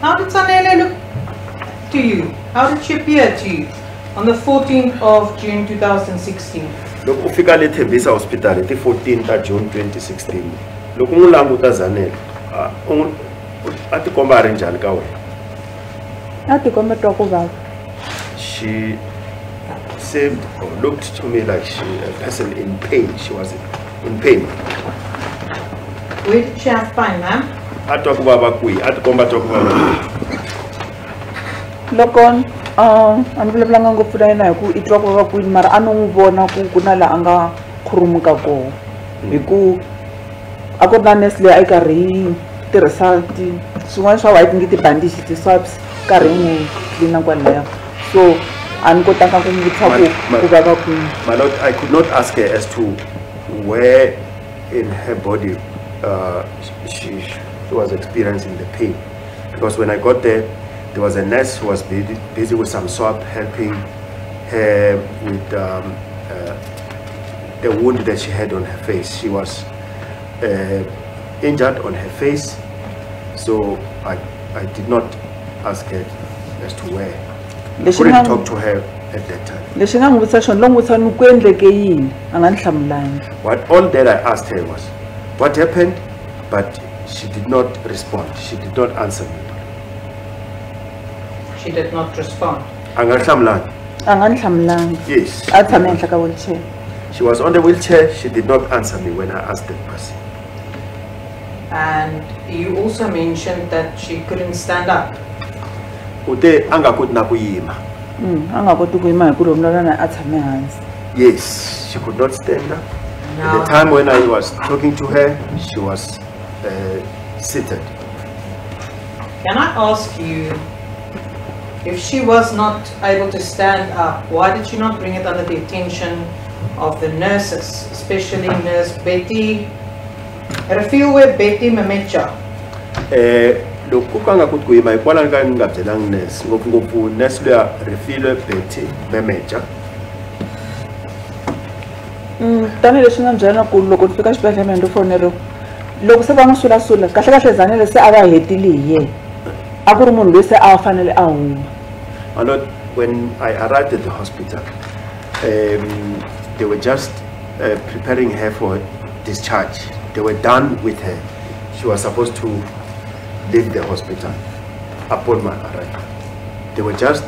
how did Sanele look to you? How did she appear to you on the 14th of June 2016? loko u fika le tembisa hospital hi ti 14 ta june 2016 loko u n'wi languta zanele ah, a tikomba a ti komba a ri njhani ka wena? A tikomba twa ku vava. She seemed or looked to me like she a person in pain. She was in pain. Where did she have pain, ma'am? a twa ku vava kwihi? A ti komba twa ku vava loko a ni vulavulanga ngopfu na yena hi ku i twa ku vava kwini mara a ni n'wi vona ku ku na laha a nga khurumuka kona. Hi ku a ku ri na nurse leyi a yi karhi yi tirhisa ti swin'wana swa white nge tibandixi ti-swabs karhi yi n'wi tlina kwalaya so a ni kotanga ku n'wi vutisa ku ku vava kwini My lord, I could not ask her as to where in her body uh, she, she was experiencing the pain. Because when I got there, there was a nurse who was busy, busy with some swab, helping her with um, uh, the wound that she had on her face. She was uh, injured on her face, so I, I did not ask her as to where. lexi Couldn't talk to her at that time. lexi nga n'wi vutisa xona lo n'wi vutisa ku endleke yini a nga ni hlamulangi What all that I asked her was, what happened? But she did not respond. She did not answer me. She did not respond. Angahlamlan. a nga ni hlamulangi Yes. a tshame henhla ka wheelchair She was on the wheelchair. She did not answer me when I asked that person. And you also mentioned that she couldn't stand up. Ute angakoti na kuyima. Mm, a nga koti ku yima hi ku lomu lolana a tshame hansi Yes, she could not stand up. At the time when I was talking to her, she was uh, seated. can I ask you, if she was not able to stand up, why did she not bring it under the attention of the nurses, especially nurse Betty, Refiwe Betty Mamecha? Eh, loko ku nga koti kuyima hikwalaho ka ni nga byelangi nurse ngopfungopfu nurse luya Refilwe Betty Memeja. Mm, tanihileswi nga byela ku loko ni fika xibedhlele mehe ndo foneriwa loko se va n'wi sulasula kahle kahle zanele se a va hetile hi yena a ku ri munhu loyi se a fanele a huma My lord, when I arrived at the hospital, um, they were just uh, preparing her for discharge. They were done with her. She was supposed to leave the hospital upon my arrival. They were just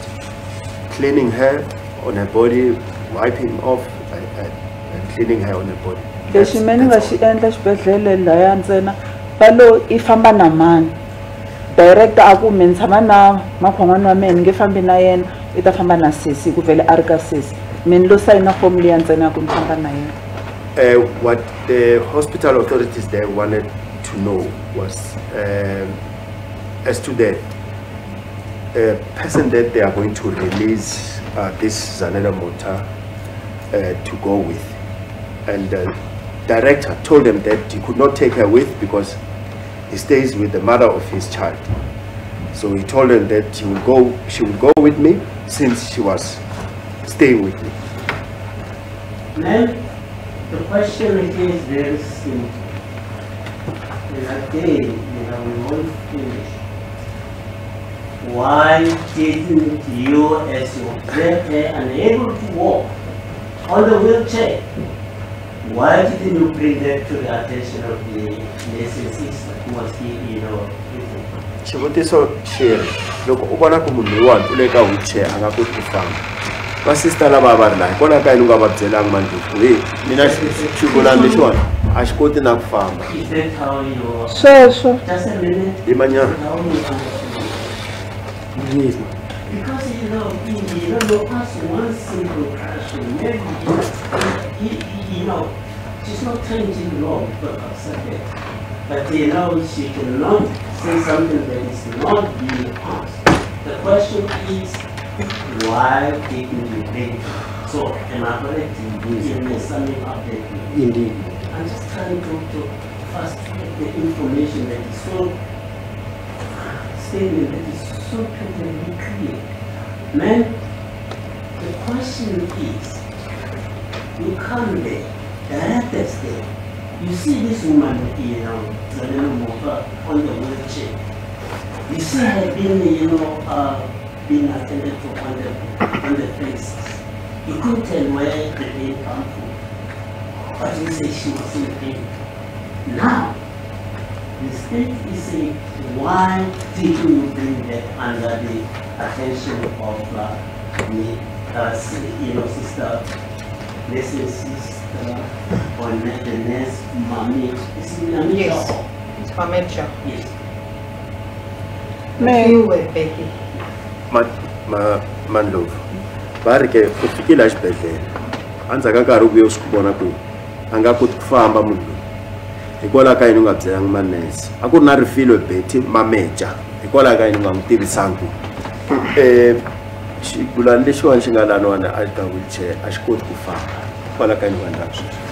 cleaning her on her body, wiping off uh, uh, and cleaning her on her body. That's- me ni nga xi endla xibedhlele laya ntsena va lo i famba na mani director a ku mi ni tshama na makhwangwani wa mehe ni nge fambi na yena i ta famba na sesi ku vhele a ri ka sesi mi ni lo sayina fomu liya ntsena ya ku ni famba na yena Uh, what the hospital authorities there wanted to know was um, as to the uh, person that they are going to release uh, this Zanella uh, to go with. And the director told them that he could not take her with because he stays with the mother of his child. So he told them that he will go, she will go with me since she was staying with me. Then, the question is very simple. And again, you know, we won't finish. Why didn't you, as you observed eh, unable to walk on the wheelchair, why didn't you bring that to the attention of the nursing sister who was here, you know, you? xivutiso xi ri loko u vona ku munhu loyiwani u le ka wheelchair a nga koti ku famba vasista lava va ri laha hikwalaho ka yini u nga va byelangi mandlopfu hi mina xigulana lexiwani a xi koti na ku famba Is that sweswo just a minute? hi manyana yes. Because you know, you, you know, you ask one simple question, maybe you, you, you know, she's not changing law because of it. But you know, she cannot say something that is not being asked. The question is, why didn't you? So, am I correct in in summing up that? Indeed. I'm just trying to, to first get the information that is so statement that is so totally clear. Man, the question is, you come there, directors there, you see this woman, you know, Zanella Mofa on the wheelchair. You see her being, you know, uh, being attended to on the, on the faces. You couldn't tell where the pain came from. But you say she was in pain. Now, the state is saying, why didn't you bring that under the attention of uh, the, uh, s- you know, sister, Leslie sister, or the nurse, mommy, is it Mamie? Yes. It's Mamecha. Yes. me Refiwe Betty. Ma- ma- mandlovu va ri ke u fikile exibedhlele endzhaku ka nkarhi u vuye u swi vona ku a nga koti ku famba munhu loyi hikwalaho ka yini u nga byelangi manese a ku ri na rifilo beti mameja. Hikwalaho ka yini u nga n'wi tivisangi um xigulani lexiwani xi nga laniwani a ka wheelchair a xi koti ku famba. Hikwalaho ka yini u nga endlaka sweswo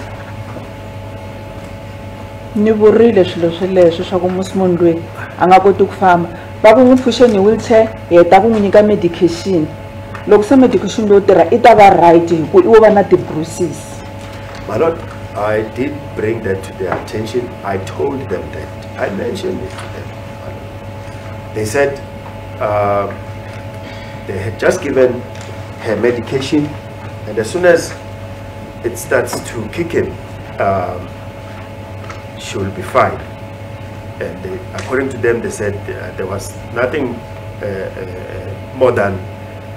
ni vurile swilo sweleswo swa ku musi munhu loyi a nga koti ku famba phuxeni hi wheelchair hi heta ku n'wi nyika medication loko se medication leyo tirha i ta va right hi ku i wo va na ti-bruces My lord, I did bring that to their attention. I told them that. I mentioned it to them. They said uh, they had just given her medication, and as soon as it starts to kick in, um, she will be fine. And they, according to them, they said uh, there was nothing uh, uh, more than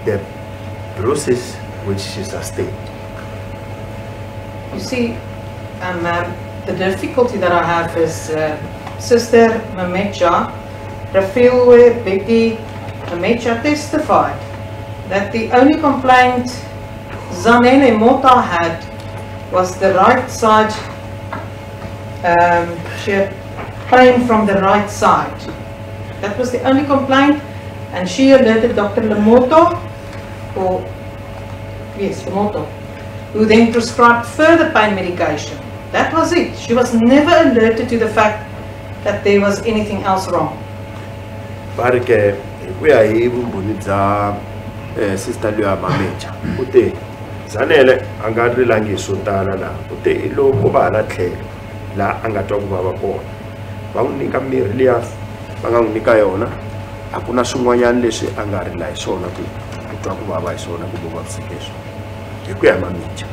the bruises which she sustained. You see, um, ma'am, the difficulty that I have is uh, Sister Mamecha, Refilwe Betty Mamecha testified that the only complaint Zanele Mota had was the right side, um, she had pain from the right side. That was the only complaint and she alerted Dr. Lamoto, or, yes, Lamoto, who then prescribed further pain medication. That was it. She was never alerted to the fact that there was anything else wrong. va ri ke hi ku ya hi vumbhoni bya eh, sister luya mameja u zanele a nga rilangi hi swo tala laha u te i loko va hala tlhelo laha a nga va n'wi nyika mirhi liya va nga n'wi nyika yona a ku na swin'wanyana leswi a nga rila hi swona ku ku twa ku vava hi swona kumbe u vaviseke swona hi ku ya mameja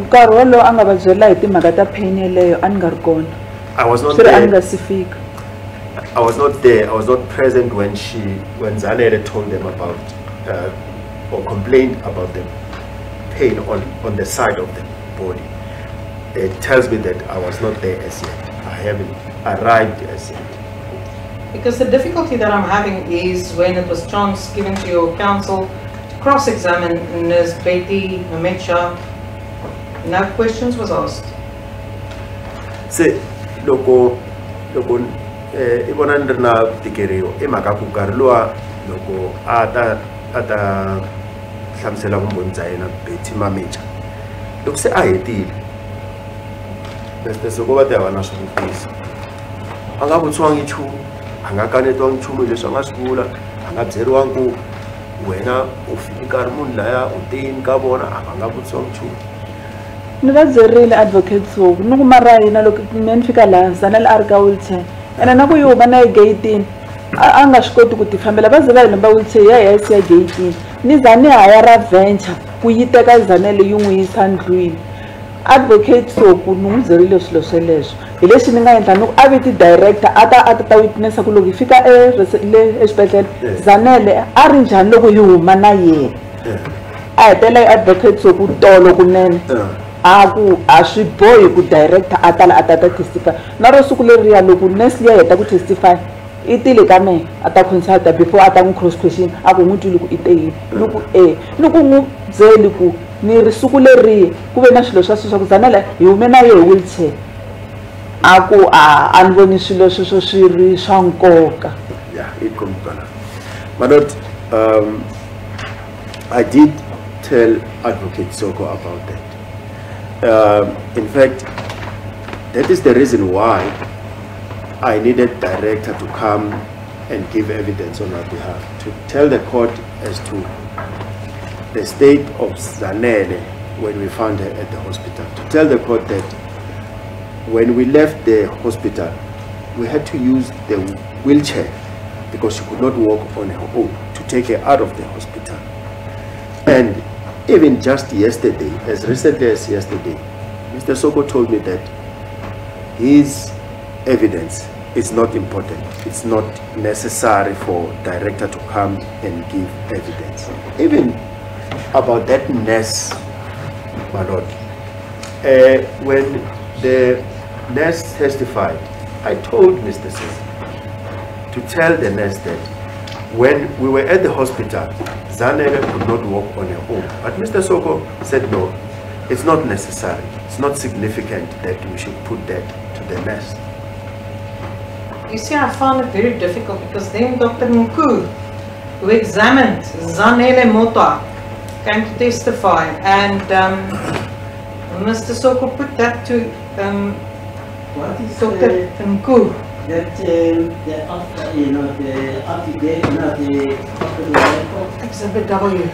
nkarhi wolowo a nga va byela hi timhaka ta pain yeleyo a ni nga ri kona I was not swi a ni there. nga si fika I was not there. I was not present when she, when Zanele told them about, uh, or complained about the pain on, on the side of the body. It tells me that I was not there as yet. I haven't arrived as yet. Because the difficulty that I'm having is when it was chance given to your counsel to cross-examine Nurse Betty Mamecha, no questions was asked. Se loko loko eh i vona ni ri na tikeriwa i mhaka ku nkarhi luwa loko a ta a ta hlamusela vumbhoni bya yena Betty Mameja loko se a hetile Mr. Soko va ta va na swivutiso a nga vutisiwangi nchumu a nga kanetiwangi nchumu hi leswi a nga swi vula a nga byeriwangi ku wena u fike nkarhi munhu laya u tini ka vona a va nga vutisiwangi nchumu ni va byerile advocate soku ni ku mara hina loko me ni fika laha zanele a ri ka wheelchair. Ene na ku yi huma na egeyitini a nga swi koti ku ti fambela va ze va hi lomba wheelchair hi ya hi ya siya geyitini. Ni za ni haya ra venture ku yi teka zanele yi n'wi yisa ndlwini advocate soku ni n'wi byerile swilo sweleswo hi leswi ni nga endla ni ku a viti director a ta a ta ta witnessa ku loko hi fika e le exibedhlele zanele a ri njhani loko hi huma na yena? A hetela hi advocate soku tolo kunene. A ku a swi bohi ku director a tala a ta ta testify. Na ro siku leriya loko nurse liya heta ku testify i tile ka mehe a ta consulta before a ta n'wi cross question a ku n'wi twile ku i te yini ni ku e ni ku n'wi byeli ku ni ri siku leriya ku ve na swilo swa hi hume na ye hi wheelchair. A ku a a ni voni swilo sweswo swi ri swa nkoka. Yeah, it comes lord, um, I did tell Advocate Soko about that. Um, in fact, that is the reason why I needed director to come and give evidence on our behalf to tell the court as to the state of Zanele when we found her at the hospital. To tell the court that when we left the hospital, we had to use the wheelchair because she could not walk on her own to take her out of the hospital. And even just yesterday, as recently as yesterday, Mr. Soko told me that his evidence is not important. It's not necessary for director to come and give evidence. Even about that nurse, my lord, uh, when the nurse testified, I told Mr. Singh to tell the nurse that when we were at the hospital, Zanele could not walk on her own. But Mr. Soko said no, it's not necessary. It's not significant that we should put that to the nurse. You see, I found it very difficult because then Dr. Nku, who examined Zanele Mota, came to testify and um, Mr. Soko put that to um, What is Dr. uh, Nku. that um, the after, you know, the affidavit, you know, the hospital record, Exhibit W.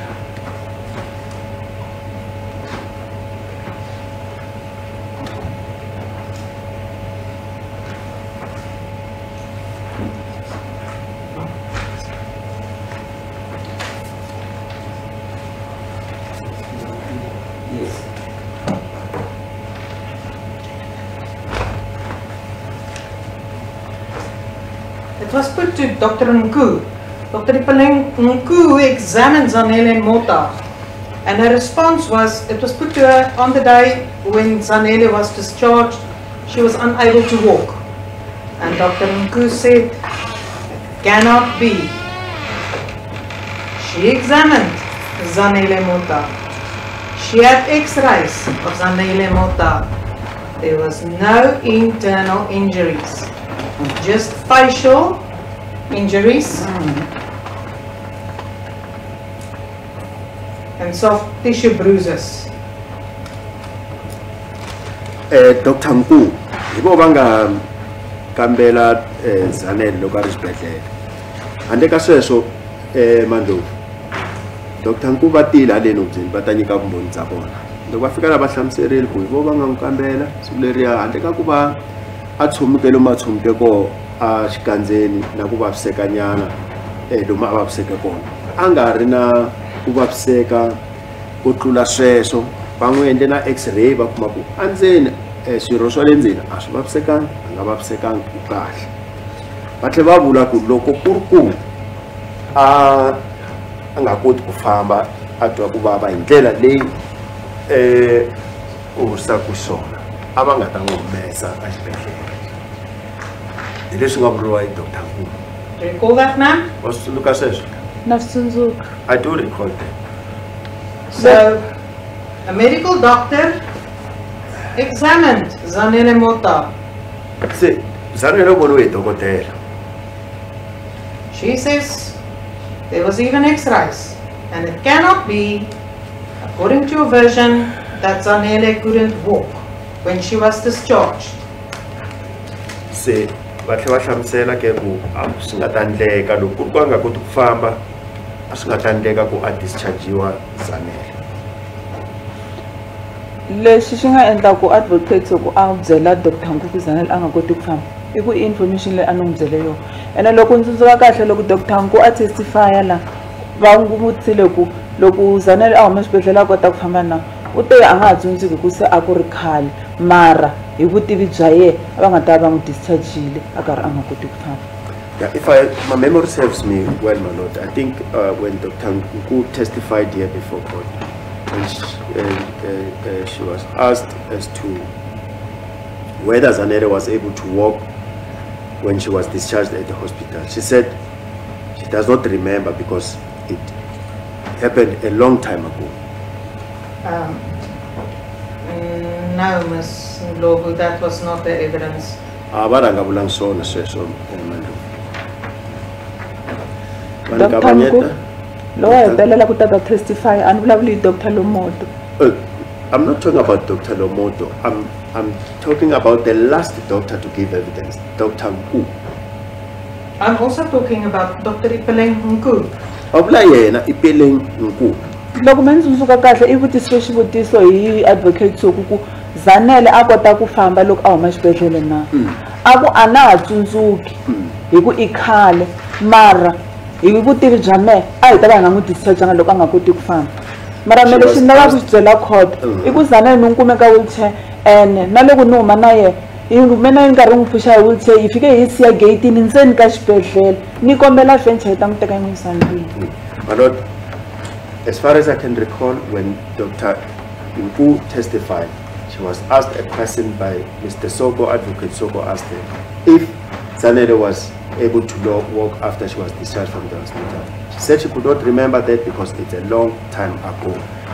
yes. It Dr. Nku. Dr. Nku examined Zanele Mota and her response was, it was put to her on the day when Zanele was discharged, she was unable to walk. And Dr. Nku said, it cannot be. She examined Zanele Mota. She had x-rays of Zanele Mota. There was no internal injuries just facial injuries. And soft tissue bruises. eh Dr. Nku yibo banga kambela eh Zanele loko a ri xibedhlele handle ka sweswo eh Mandlovu Dr. Nku va tile haleni hubyeni va ta nyika vumbhoni bya vona loko va fika la va hlamuserile ku hi vo va nga n'wi kambela siku leriya handle ka ku va a tshumuke lomu a tshumuke kona a xikandzeni na ku vaviseka nyana eh lomu a vaviseke kona a nga ri na ku vaviseka ku tlula sweswo va n'wi endle na x-ray va kuma ku endzeni eh, swirho swa le ndzeni a swi vavisekanga a nga vavisekangi ku kahle. Va tlhela va vula ku loko ku ri ku a a nga koti ku famba a twa ku vava hi ndlela leyi eh u horisaku swona a va nga ta n'wi humesa a xibedhlele hi leswi nga vuriwa hi dr nkulu Do you recall that ma'am? wa swi tsundzuka sweswo na swi tsundzuka i do recall that So, a medical doctor examined Zanele Mota. se zanele voniwe hi dokodela She says there was even x-rays and it cannot be, according to your version, that Zanele couldn't walk when she was discharged. se va tlhela va hlamusela ke ku a swi nga ta endleka loko ku ri ku a nga koti ku famba a swi nga ta endleka ku a dischargiwa zanele. Lexi xi nga endla ku advocate ku a byela dr zanele a nga koti ku famba i ku information leyi a ni n'wi byele yona. Ene loko ndzi tsundzuka kahle loko dr nku a testifya la va n'wi vutisile ku loko zanele a huma xibedhlele a kota ku famba na? U te a nga ha tsundzuki ku se a ku ri khale mara hi vutivi bya yena a va nga ta va n'wi dischargile a karhi a nga koti ku famba Yeah, if I, my memory serves me well, my lord, I think uh, when Dr. Nku testified here before court, when she, uh, uh, uh, she was asked as to whether Zanere was able to walk when she was discharged at the hospital, she said she does not remember because it happened a long time ago. Um, mm, no, Ms. Ndlovu, that was not the evidence. a va rhanga vulang swona sweswo eh, Mandlovu. Va ni Dr. kavanyeta? lowu a hetelela ku tata testify a ni vulavuli hi dr lomoto Uh, I'm not talking about Dr. Lomoto. I'm, I'm talking about the last doctor to give evidence, Dr. Nku. I'm also talking about Dr. Ipeleng Nku. Va vula yena Ipeleng Nku. loko me ni tsundzuka kahle i vutisile xivutiso hi advocate soko ku zanele a kota ku famba loko a huma xibedhlele na? A ku a na ha tsundzuki. Hi ku i khale. Mara hi vutivi bya mehe a hi ta va hi nga n'wi discharganga loko a nga koti ku famba? Mara me lexi ni lavaka ku xi byela khoto i ku zanele ni n'wi kume ka wheelchair ene. Na loko ni huma na yena mina yi nkarhi n'wi pfuxa hi wheelchair hi fike hi siya gatini ndzeni ka xibedhlele. Ni kombela fencha hi ta n'wi teka yi n'wi yisa ndlwini as far as I can recall, when Dr. Nku testified, she was asked a question by Mr. Soko, Advocate Soko asked her if Zanele was able to walk after she was discharged from the hospital. She said she could not remember that because it's a long time ago.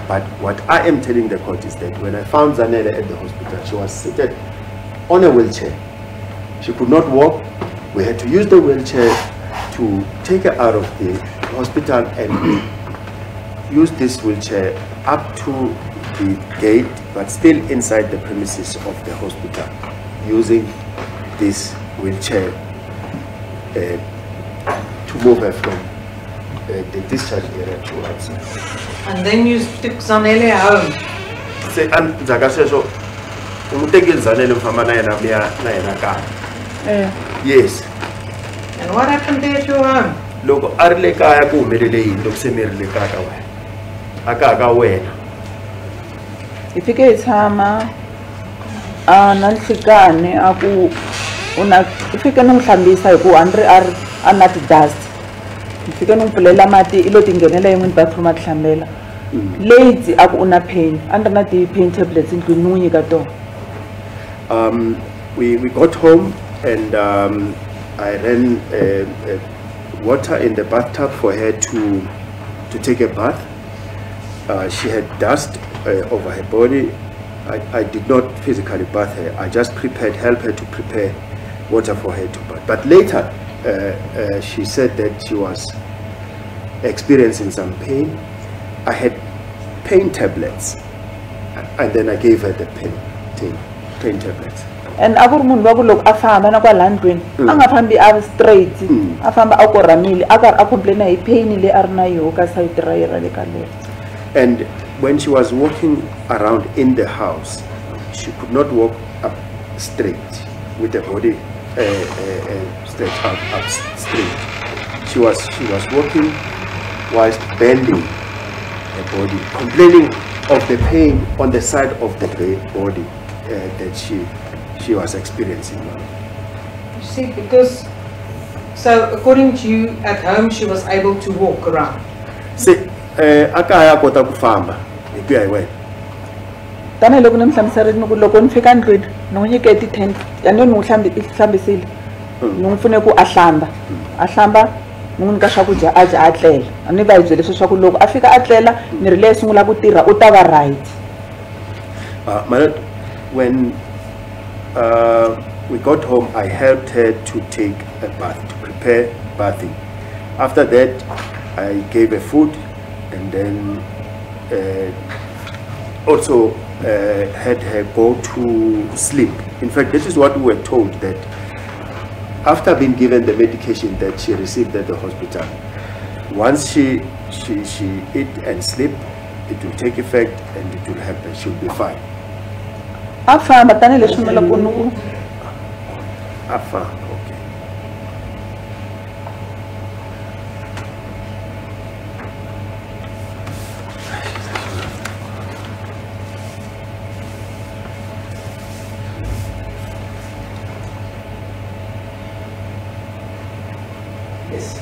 But what I am telling the court is that when I found Zanele at the hospital, she was seated on a wheelchair. She could not walk. We had to use the wheelchair to take her out of the hospital and use this wheelchair up to the gate, but still inside the premises of the hospital, using this wheelchair uh, to move her from uh, the discharge area to outside. And then you took Zanele home. se endzhaku ka sweswo u n'wi tekeli zanele mi famba na yena mi ya na yena kaya Eh. yes And what happened there at your home? loko a ri le kaya ku humelele yini loko se mi ri le kaya ka wena a ka wena hi fike hi tshama a na nhlikani a ku u na i fike ni n'wi hlambisa hi ku a ni ri a ri a na ti-dust ni fike ni n'wi pfulela mati i lo ti nghenela yin'wini bathroom a ti hlambela late a ku u na pain a ni ri na ti-pain tablets ndlwini ni n'wi nyika tona. Um, we, we got home and um, I ran uh, uh, water in the bathtub for her to to take a bath. Uh, she had dust uh, over her body. I, I did not physically bath her. I just prepared, helped her to prepare water for her to bath. But later, uh, uh, she said that she was experiencing some pain. I had pain tablets, and then I gave her the pain, pain, pain tablets. and a ku ri munhu va ku loko a famba na kwala ndlwini a nga fambi a ri straight a famba a korhamile a karhi a complaina hi pain leyi a ri na yoho ka sayiti ra le ka And when she was walking around in the house, she could not walk up straight with the body uh, uh, uh, straight up, up straight. She was she was walking whilst bending her body, complaining of the pain on the side of the body uh, that she she was experiencing. You see, because, so according to you, at home she was able to walk around. Se eh, a kaya a kota ku famba hi ku ya hi wena. tanihiloko ni mi hlamuserile ni ku loko ni fika ndlwini ni n'wi nyike ti-tent yani ni n'wi hlambi- hlambisile. Ni n'wi pfune ku a hlamba. A hlamba ni n'wi nyika swakudya a dya a tlela. A ni va hi byele leswaku loko a fika a tlela mirhi leyi sungula ku tirha u ta va right. Uh, my lord, when uh, we got home, I helped her to take a bath, to prepare bathing. After that, I gave her food and then also uh, had her go to sleep. In fact, this is what we were told that after being given the medication that she received at the hospital, once she she she eat and sleep, it will take effect and it will happen. She'll be fine. tanihileswi mi loko ni ku Afa, okay. Yes.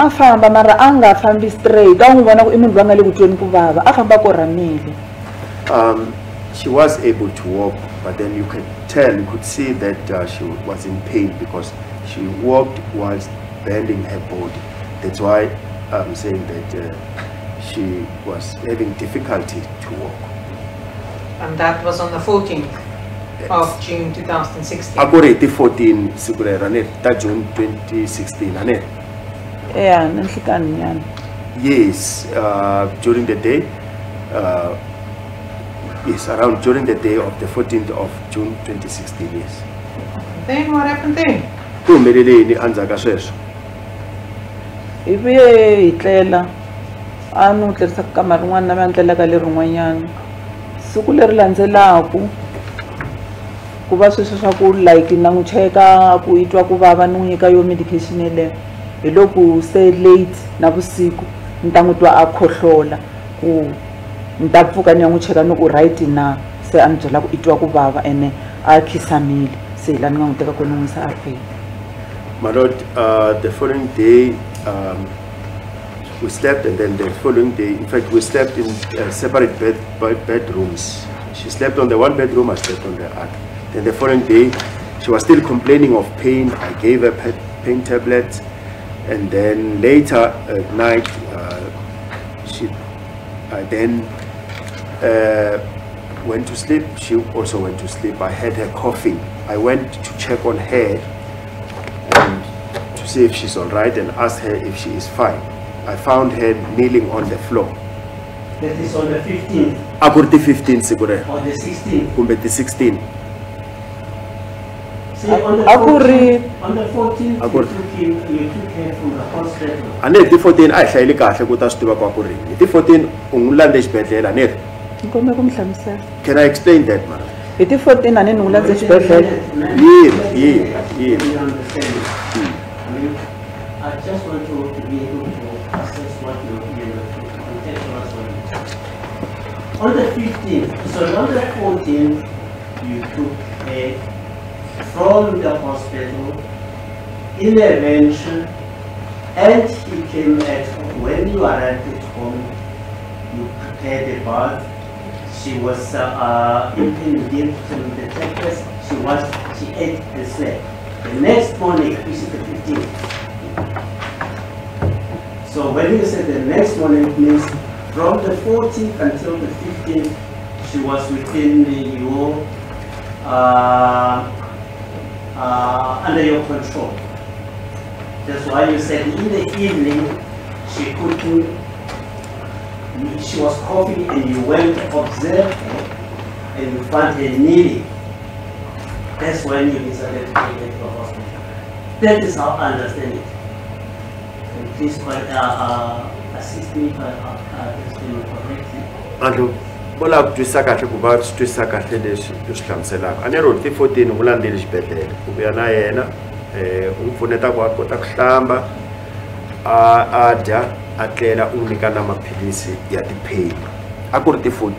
A famba mara a nga fambi straight a n'wi vona ku i munhu loyi a nga le ku tweni ku vava a famba a korhamile Um, she was able to walk, but then you could tell, you could see that uh, she was in pain because she walked whilst bending her body. That's why I'm saying that uh, she was having difficulty to walk. And that was on the 14th of June 2016. Akuri ti 14 siku lera ni ta June 2016 ane. Eya ni Yes, uh, during the day, uh, yes, around during the day of the 14th of June 2016, yes. Then what happened then? Ku humelele yini endzhaku ka sweswo? hi vuye hi tlela a ni n'wi tlerisa ka kamara rin'wana na me a ni tlelaka le rin'wanyana siku leri landzelaku ku va sweswo swa ku like na n'wi cheka ku i twa ku vava ni n'wi nyika yo medication yeleyo hi loko se late navusiku ni ta a khohlola ku ni ni ya n'wi ku right na se a ku i ku vava ene a khisamile se hi laha ni nga n'wi teka ku uh, the following day, um, we slept and then the following day, in fact, we slept in uh, separate bed, bed, bedrooms. She slept on the one bedroom, I slept on the other. Then the following day, she was still complaining of pain. I gave her pain tablets and then later at night uh, she I then uh, went to sleep she also went to sleep I had her coughing I went to check on her and to see if she's all right and ask her if she is fine I found her kneeling on the floor that is on the 15th. Akurti 15 sigure. On the 16th. Kumbe the 16th akuri. A ni hi ti 14 a hi hlayeli kahle ku ta swi tiva ku a ku ri hi ti 14 u n'wi landze exibedhlele ni ri? Ni come ku mi hlamusela. Can i explain that mara hi 14 a ni ni n'wi landze exibedhlele? Yini yini yini? I just want to, to be able to assess what you're, you're contextualized on it. On the 15th, sorry, on the 14th, you took a from the hospital in a bench, and he came at, home. when you arrived at home, you prepared a bath, she was uh, uh, impinged from the breakfast, she was, she ate and slept. The next morning, which is the 15th. So when you say the next morning, it means from the 14th until the 15th, she was within the, your, uh, uh, under your control. That's why you said in the evening, she couldn't she was coughing and you went to observe her and you found her kneeling. That's when you decided to take her to the hospital. That is how I understand it. And please uh, uh, assist me if I uh, uh, it correctly. Vo lava ku twisisa kahle ku va swi twisisa kahle leswi u swi hlamuselaka a ni ri u ti 14 u landzeli xibedhlele. Ku vuya na yena um u n'wi pfuneta ku a kota ku hlamba a a dya a tlela u n'wi nyika na maphilisi ya ti-pain a ku ri ti 14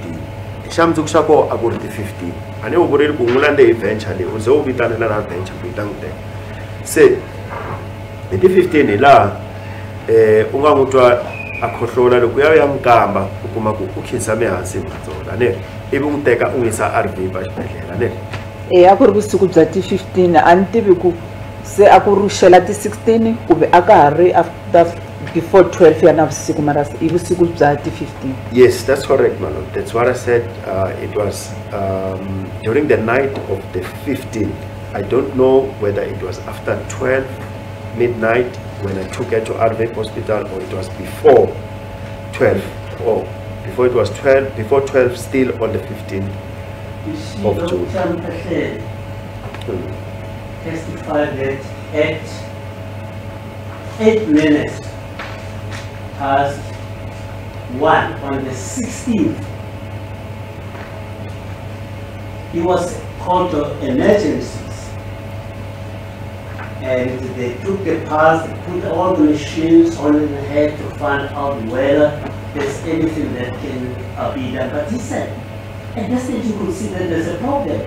xa mundzuku xa koho a ku ri ti 15 a ni wu vurile ku n'wi landze hi venture leyi u ze u vitanela na venture ku yi ta n'wi teka se hi ti 15 hi laha um u nga n'wi twa a khohlola loko ya ya n'wi kamba u kuma ku u khinsame hansi hi matsolo a ni ri ivi n'wi teka u n'wi yisa rv va xibedhlele ri e a ku ri vusiku bya ti 15 a ni tivi ku se a ku ruxela ti 16 kumbe a ka ha ri after before 12 ya navusiku mara i vusiku bya ti 15 Yes, that's correct, Manu. That's what I said. Uh, it was um, during the night of the 15th. I don't know whether it was after 12 midnight when I took her to Arwyp Hospital or it was before 12 or before it was 12, before 12 still on the 15th. You see, Of June. Hmm. testified that at eight minutes past one on the 16th, he was called to emergencies. And they took the pulse, they put all the machines on the head to find out whether there's anything that can uh, be done. But he said, at that stage you could see that there's a problem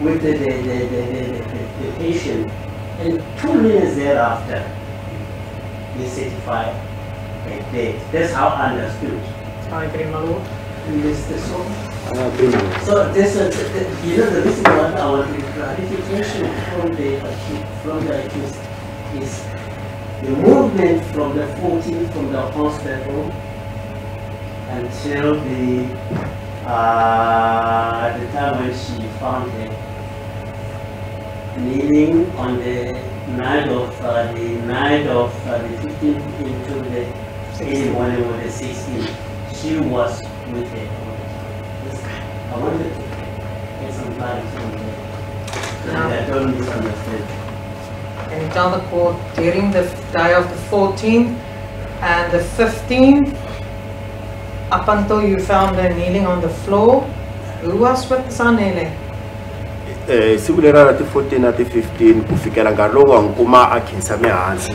with the, the, the, the, the, patient. And two minutes thereafter, they certify a death. That's how I understood. I agree, my lord. Mr. So, So this, uh, th- th- you know, the reason why I want clarification from the from the accused is the movement from the 14th from the hospital until the, uh, the time when she found him kneeling on the night of, uh, the night of uh, the 15th into the early morning of the 16th. She was with her. Yes, I wanted to get some clarity on that. So that I don't misunderstand. You tell the court during the day of the 14th and the 15th, up until you found her kneeling on the floor, who was with Zanele? Eh, siku lera ra ti 14 na ti 15 ku fikela nkarhi lowu wa n'wi kuma a khinsame hansi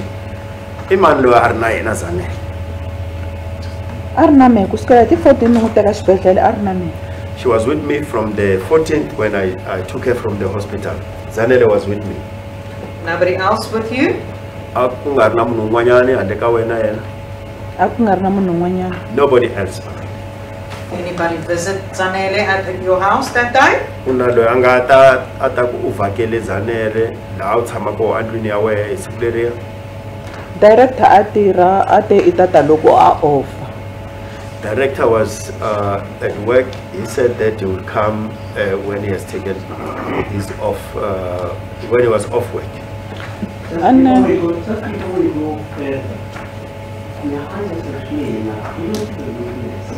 i mani loyi a ri na yena zanele a ri na mehe kusukela ti 14 ni n'wi teka xibedhlele a ri na mehe She was with me from the 14th when I, I took her from the hospital. Zanele was with me. Nobody else with you? A ku nga ri na munhu un'wanyani handle ka yena. a ku na munhu un'wanyana Nobody else. Anybody visit Zanele at your house that day? Ku na loyi a nga ta a ta ku u vhakele Zanele laha u tshama kona endlwini ya wena hi siku leriya. director a tirha a te i tata loko a offer Director was uh, at work. He said that he would come uh, when he has taken his off, uh, when he was off work. And, before uh, we go, just we go further, now I just explain now, you know the witness.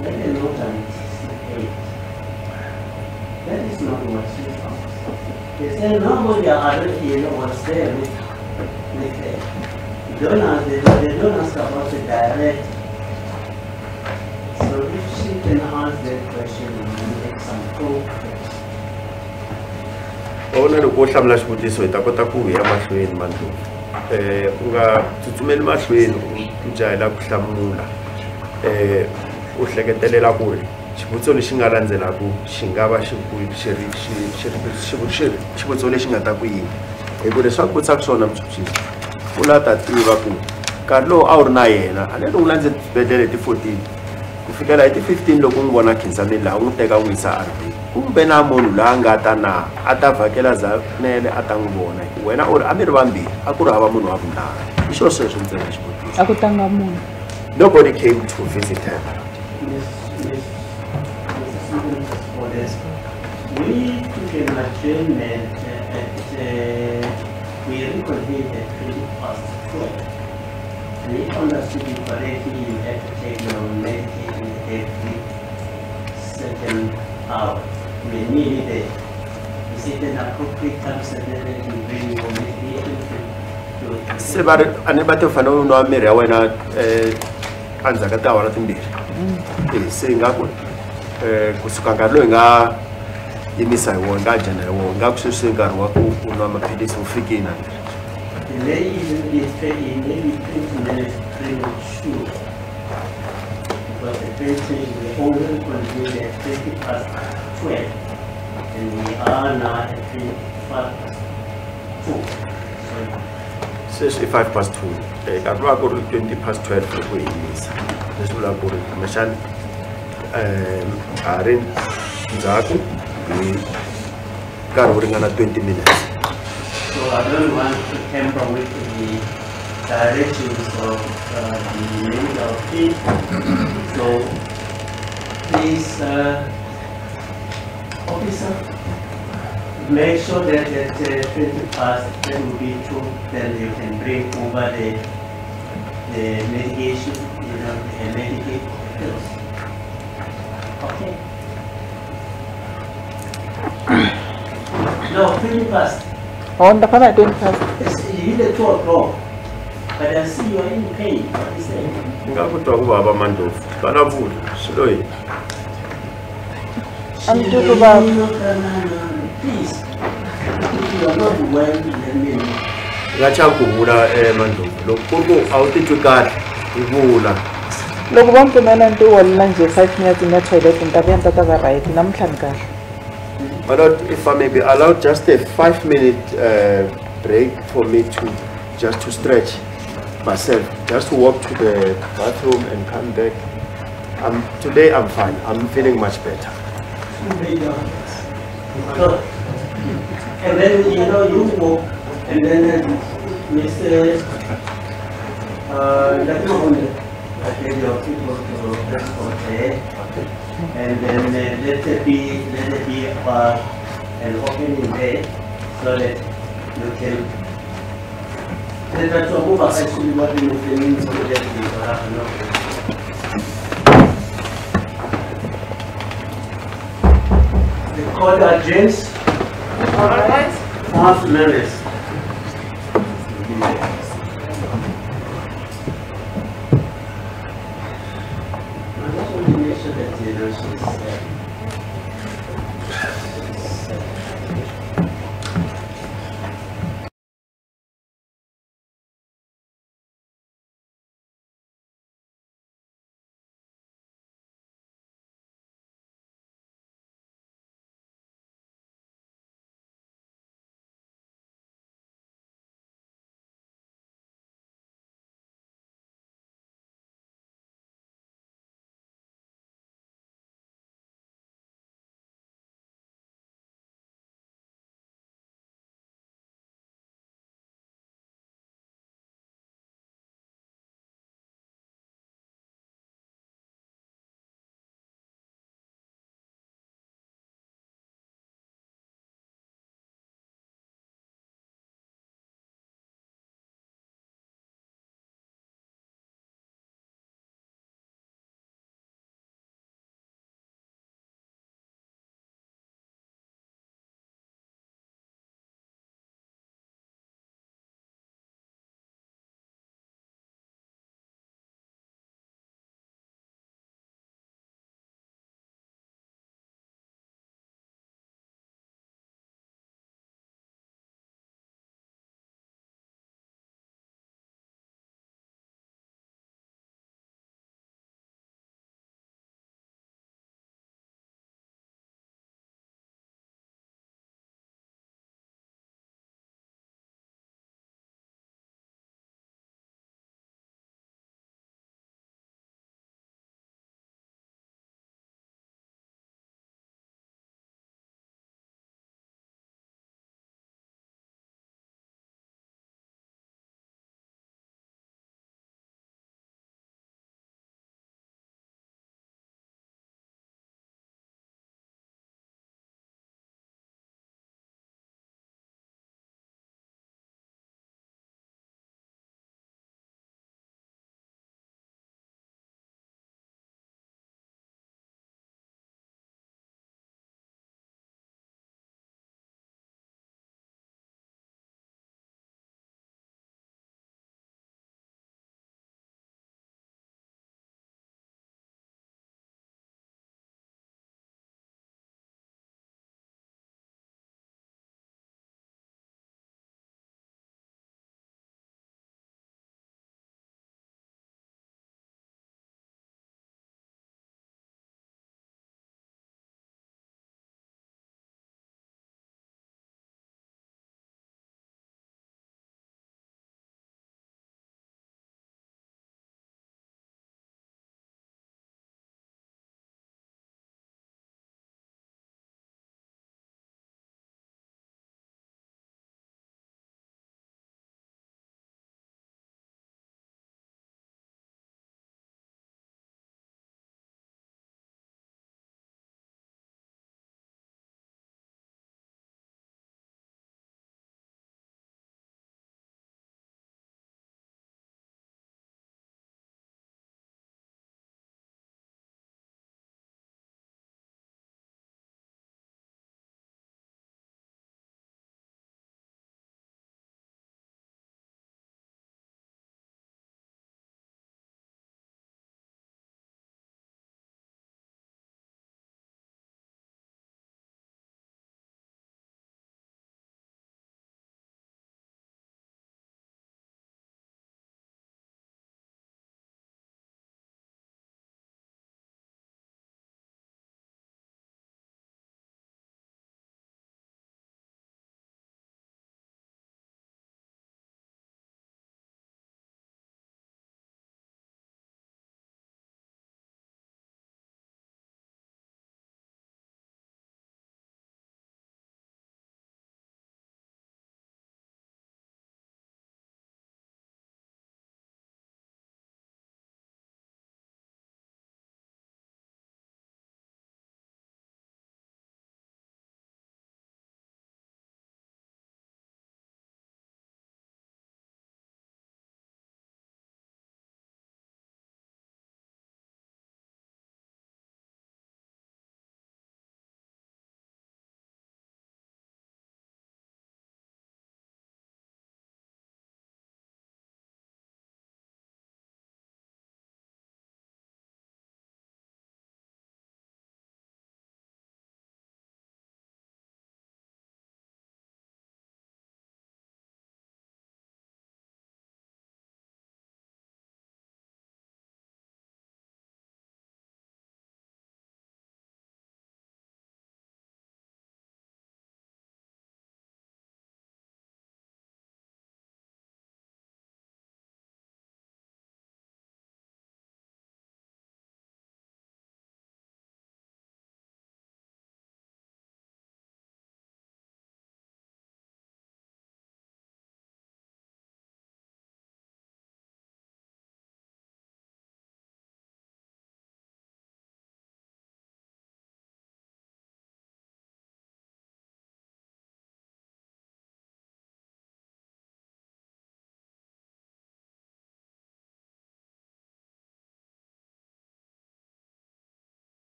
Let the note on 68. That is not what she found. They say nobody other here was there with, with them. Don't ask, they, they don't ask about the direct. So if she can ask that question and make some progress. ona loko wo hlamula xivutiso hi ta kota ku ya mahlweni mandlulu um u nga tsutsumeli mahlweni u jahela ku hlamula um u hleketelela ku ri xivutiso lexi nga landzelaku xi nga va xivutiso lexi nga ta ku yini hi ku leswi a ku vutisaka swona muchuchisi u la ta tiva ku nkarhi lowu a wu ri na yena a le lowu landze swibedhlele hi ti 14 ku fikela hi ti 15 loko n'wi vona khinsamini laha n'wi teka n'wi yisa rb kumbe na munhu loyi a nga ta na a ta vhakela zanele a ta n'wi vona wena u ri a mi ri vambirhi a ku ri hava munhu wa vunharhu hi xo sweswo ntsena xivutiso a ku tlanga munhu nobody came to visit her Miss, Miss, Mrs. Stevens, for this. We took an adjournment uh, at, uh, we reconvened at twenty past twelve. And if understood it correctly, second hour. renewed nearly. Is it an appropriate time to bring your medication to, se va ri a ni va ti fanele u nwa mirhi ya wena um endzhaku ka tiawara timbirhi Eh, se hi nga ku um kusuka nkarhi lowu hi nga yimisa hi wona nga jena hi wona nga ku sweswi nkarhi wa ku u nwa maphilisi wu fikini It may Because the patient will only convene at twenty past twelve. And we are now at twenty past two. So sweswi i five past two. Um nkarhi luwa ku ri twenty past twelve loko hi yimisa leswi vulaka ku ri kumbexani um ha ri ndzhaku hi nkarhi wo ringana twenty minutes. So I don't want to tamper with the directions of uh, the of team. So please, uh, officer, make sure that at uh, twenty past, that will be true, then you can bring over the, the medication, you know, the medication pills. Okay? No, twenty past. o ni ta fana hi twenty five It's either the two o'clock, but I see you are in pain. What is that? ni nga ku twa ku vava mandlovu vulavula swi loyi A ni twi ku vava. No, no, no, no, Please, if you are not well, let me know. nga chavi ku vula um mandlovu loko ku ri ku a wu titwi kahle hi vula loko va ni pimela ni ti holela njhe five minutes ni ya toilet ni ta vuya ni ta ta va right namuntlha ni kahle My if I may be allowed just a five minute uh, break for me to just to stretch myself, just to walk to the bathroom and come back. Um, today I'm fine. I'm feeling much better. And then, you know, you walk, and then uh, Mr. Uh, transport there. And then uh, let it be, let it be uh, an opening there, so that you can. That to move actually what you mean so that you have no. The court adjourns. All right. Half.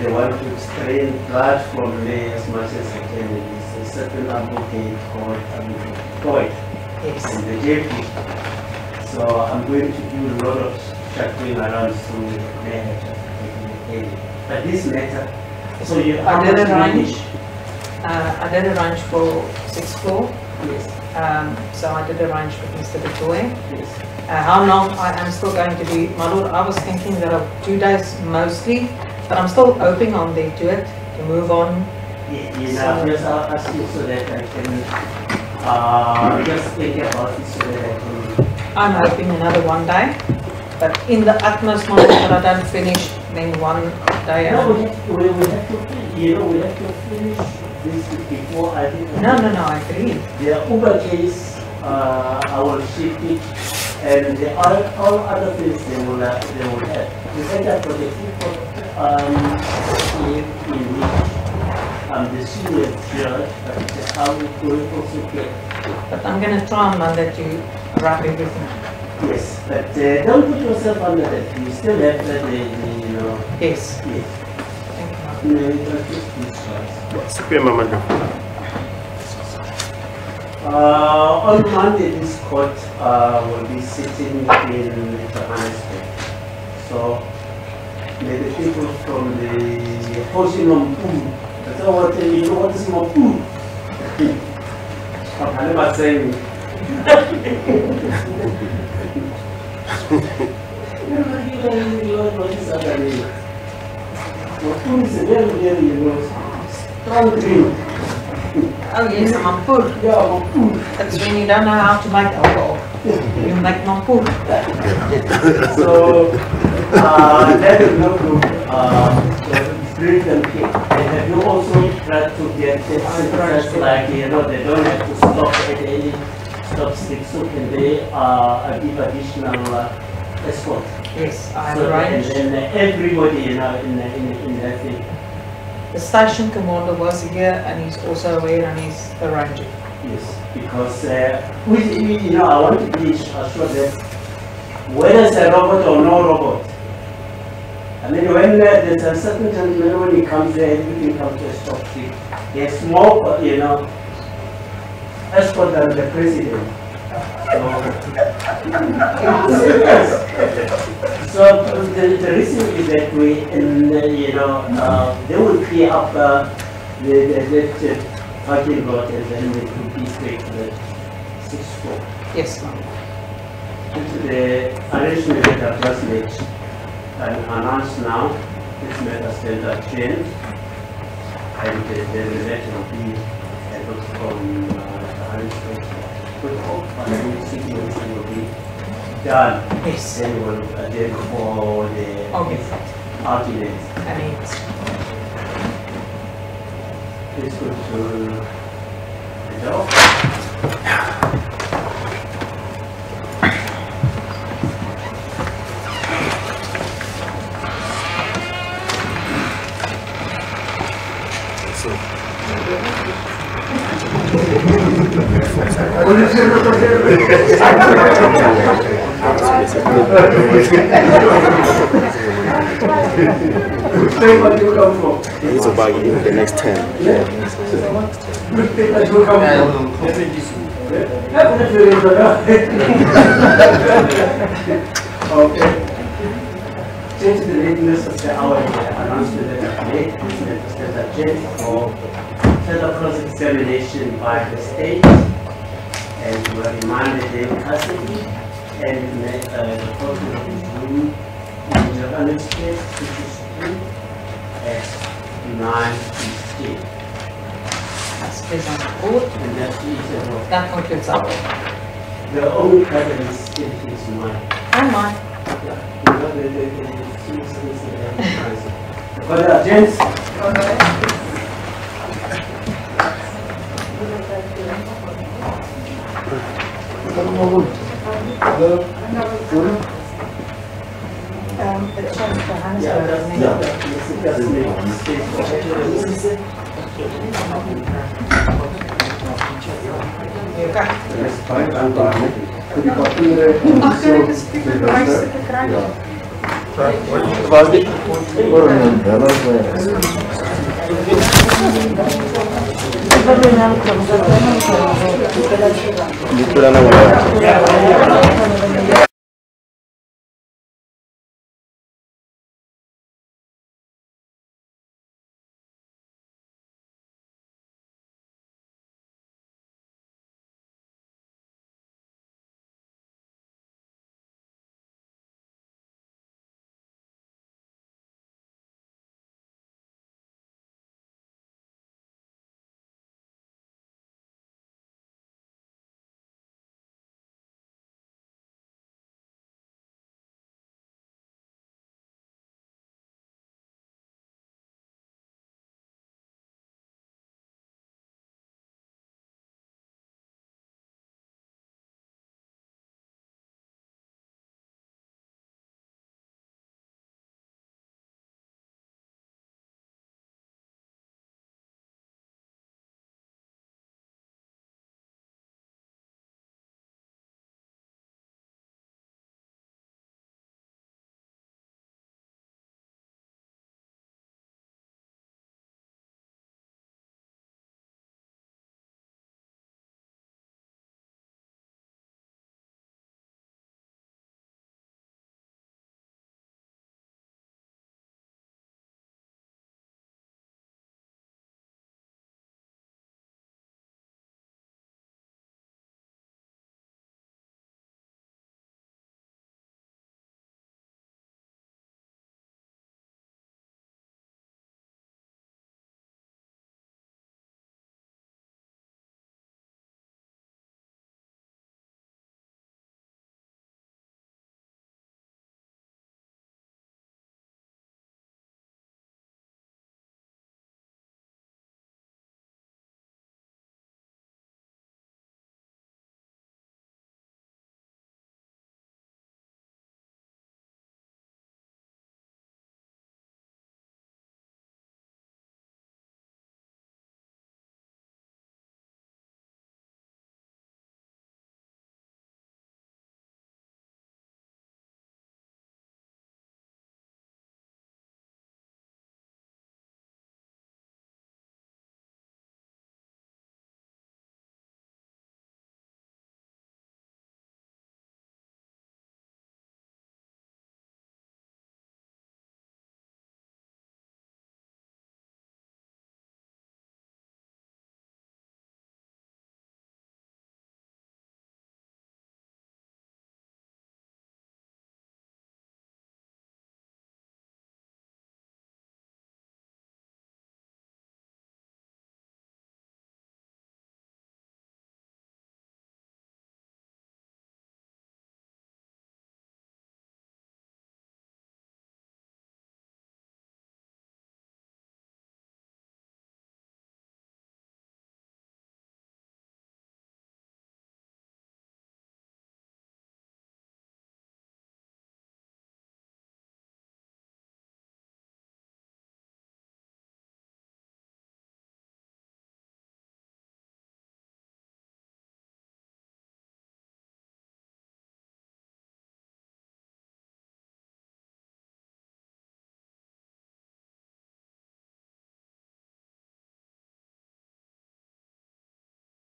They want to strain blood from there as much as I can. Is a certain advocate called Advocate Yes. and the JP. So I'm going to do a lot of shuttling around through there. But this matter, so you I did much money? arrange, uh, I did arrange for 6-4. Yes, um, so I did arrange with Mr. Victoria. yes. Uh, how long I am still going to be, my lord, I was thinking that of two days mostly, but I'm still hoping on they do it, to move on. Yeah, you know, just I'll ask you so that I can, uh, just think about it so that I can, I'm hoping another one day, but in the utmost moment that I don't finish, then one day. no, we have, to- we, we have to, you know, we have to finish this before I think. No, no, no, I agree. The Uber case, uh, I will shift it, and the all, all other things they will, uh, they will have. The second for the people, um, in, in um, the senior judge, but I will also get But I'm gonna try on Monday to wrap everything. Yes, but uh, don't put yourself under that. You still have the, the, the you know, Yes, yes. thank you. No, you don't just these choice. Supreme Amanda. Uh, on Monday, this court uh, will be sitting in Johannesburg. So, may the people from the Hoshi Mampoer, that's all what you know what is Mampoer? *laughs* I'm never saying. Mampoer is a very, very, you know, strong drink. Oh yes, mampoer. Yeah, Mampoer. That's when you don't know how to make alcohol. You make mampoer. *laughs* So, uh, that is not good, uh, bring them here. And have you also tried to get the centers like, you know, they don't have to stop at any stop stick, so can they, uh, give additional uh, escort? Yes, I'm So arranged. And then everybody, you know, in, the- in, in that thing, The station commander was here and he's also aware and he's arranging. yes, because, uh, we, you know, I want to be assured that whether it's a robot or no robot, I mean, when there's a certain gentleman, when he comes there, everything comes to a stop. There's more, you know, escort than the president. So, *laughs* so the, the reason is that we, and, you know, uh, they will clear up uh, the, the, the, parking lot and then it will be straight to the sixth floor. Yes, ma'am. Due to the arrangement that I've just made and announced now, this matter stands adjourned. And the, the letter will be able from, uh, the arrangement. With hope, by the city will be done. Yes. Then we'll adjourn for the Okay. argument. And it's, Please go to the door. You. He's about in the next 10. Okay. Change the lateness of the hour the announcement that made, the agenda for further cross-examination by the state, and we are remanded in custody, and uh, the court will resume in Johannesburg, which is at nine fifteen. that's based on the board. And that's the issue of That concludes our board. The only problem is still his mind. And mine. Yeah, you know, the, the, the, the citizens, uh, But, uh, gents, Um, the check for yeah, that's, Johannesburg. yeah, that's, that's the mistake. You okay? Vir die papiere en Ag, so. ek is spesifiek reis te kry. About it.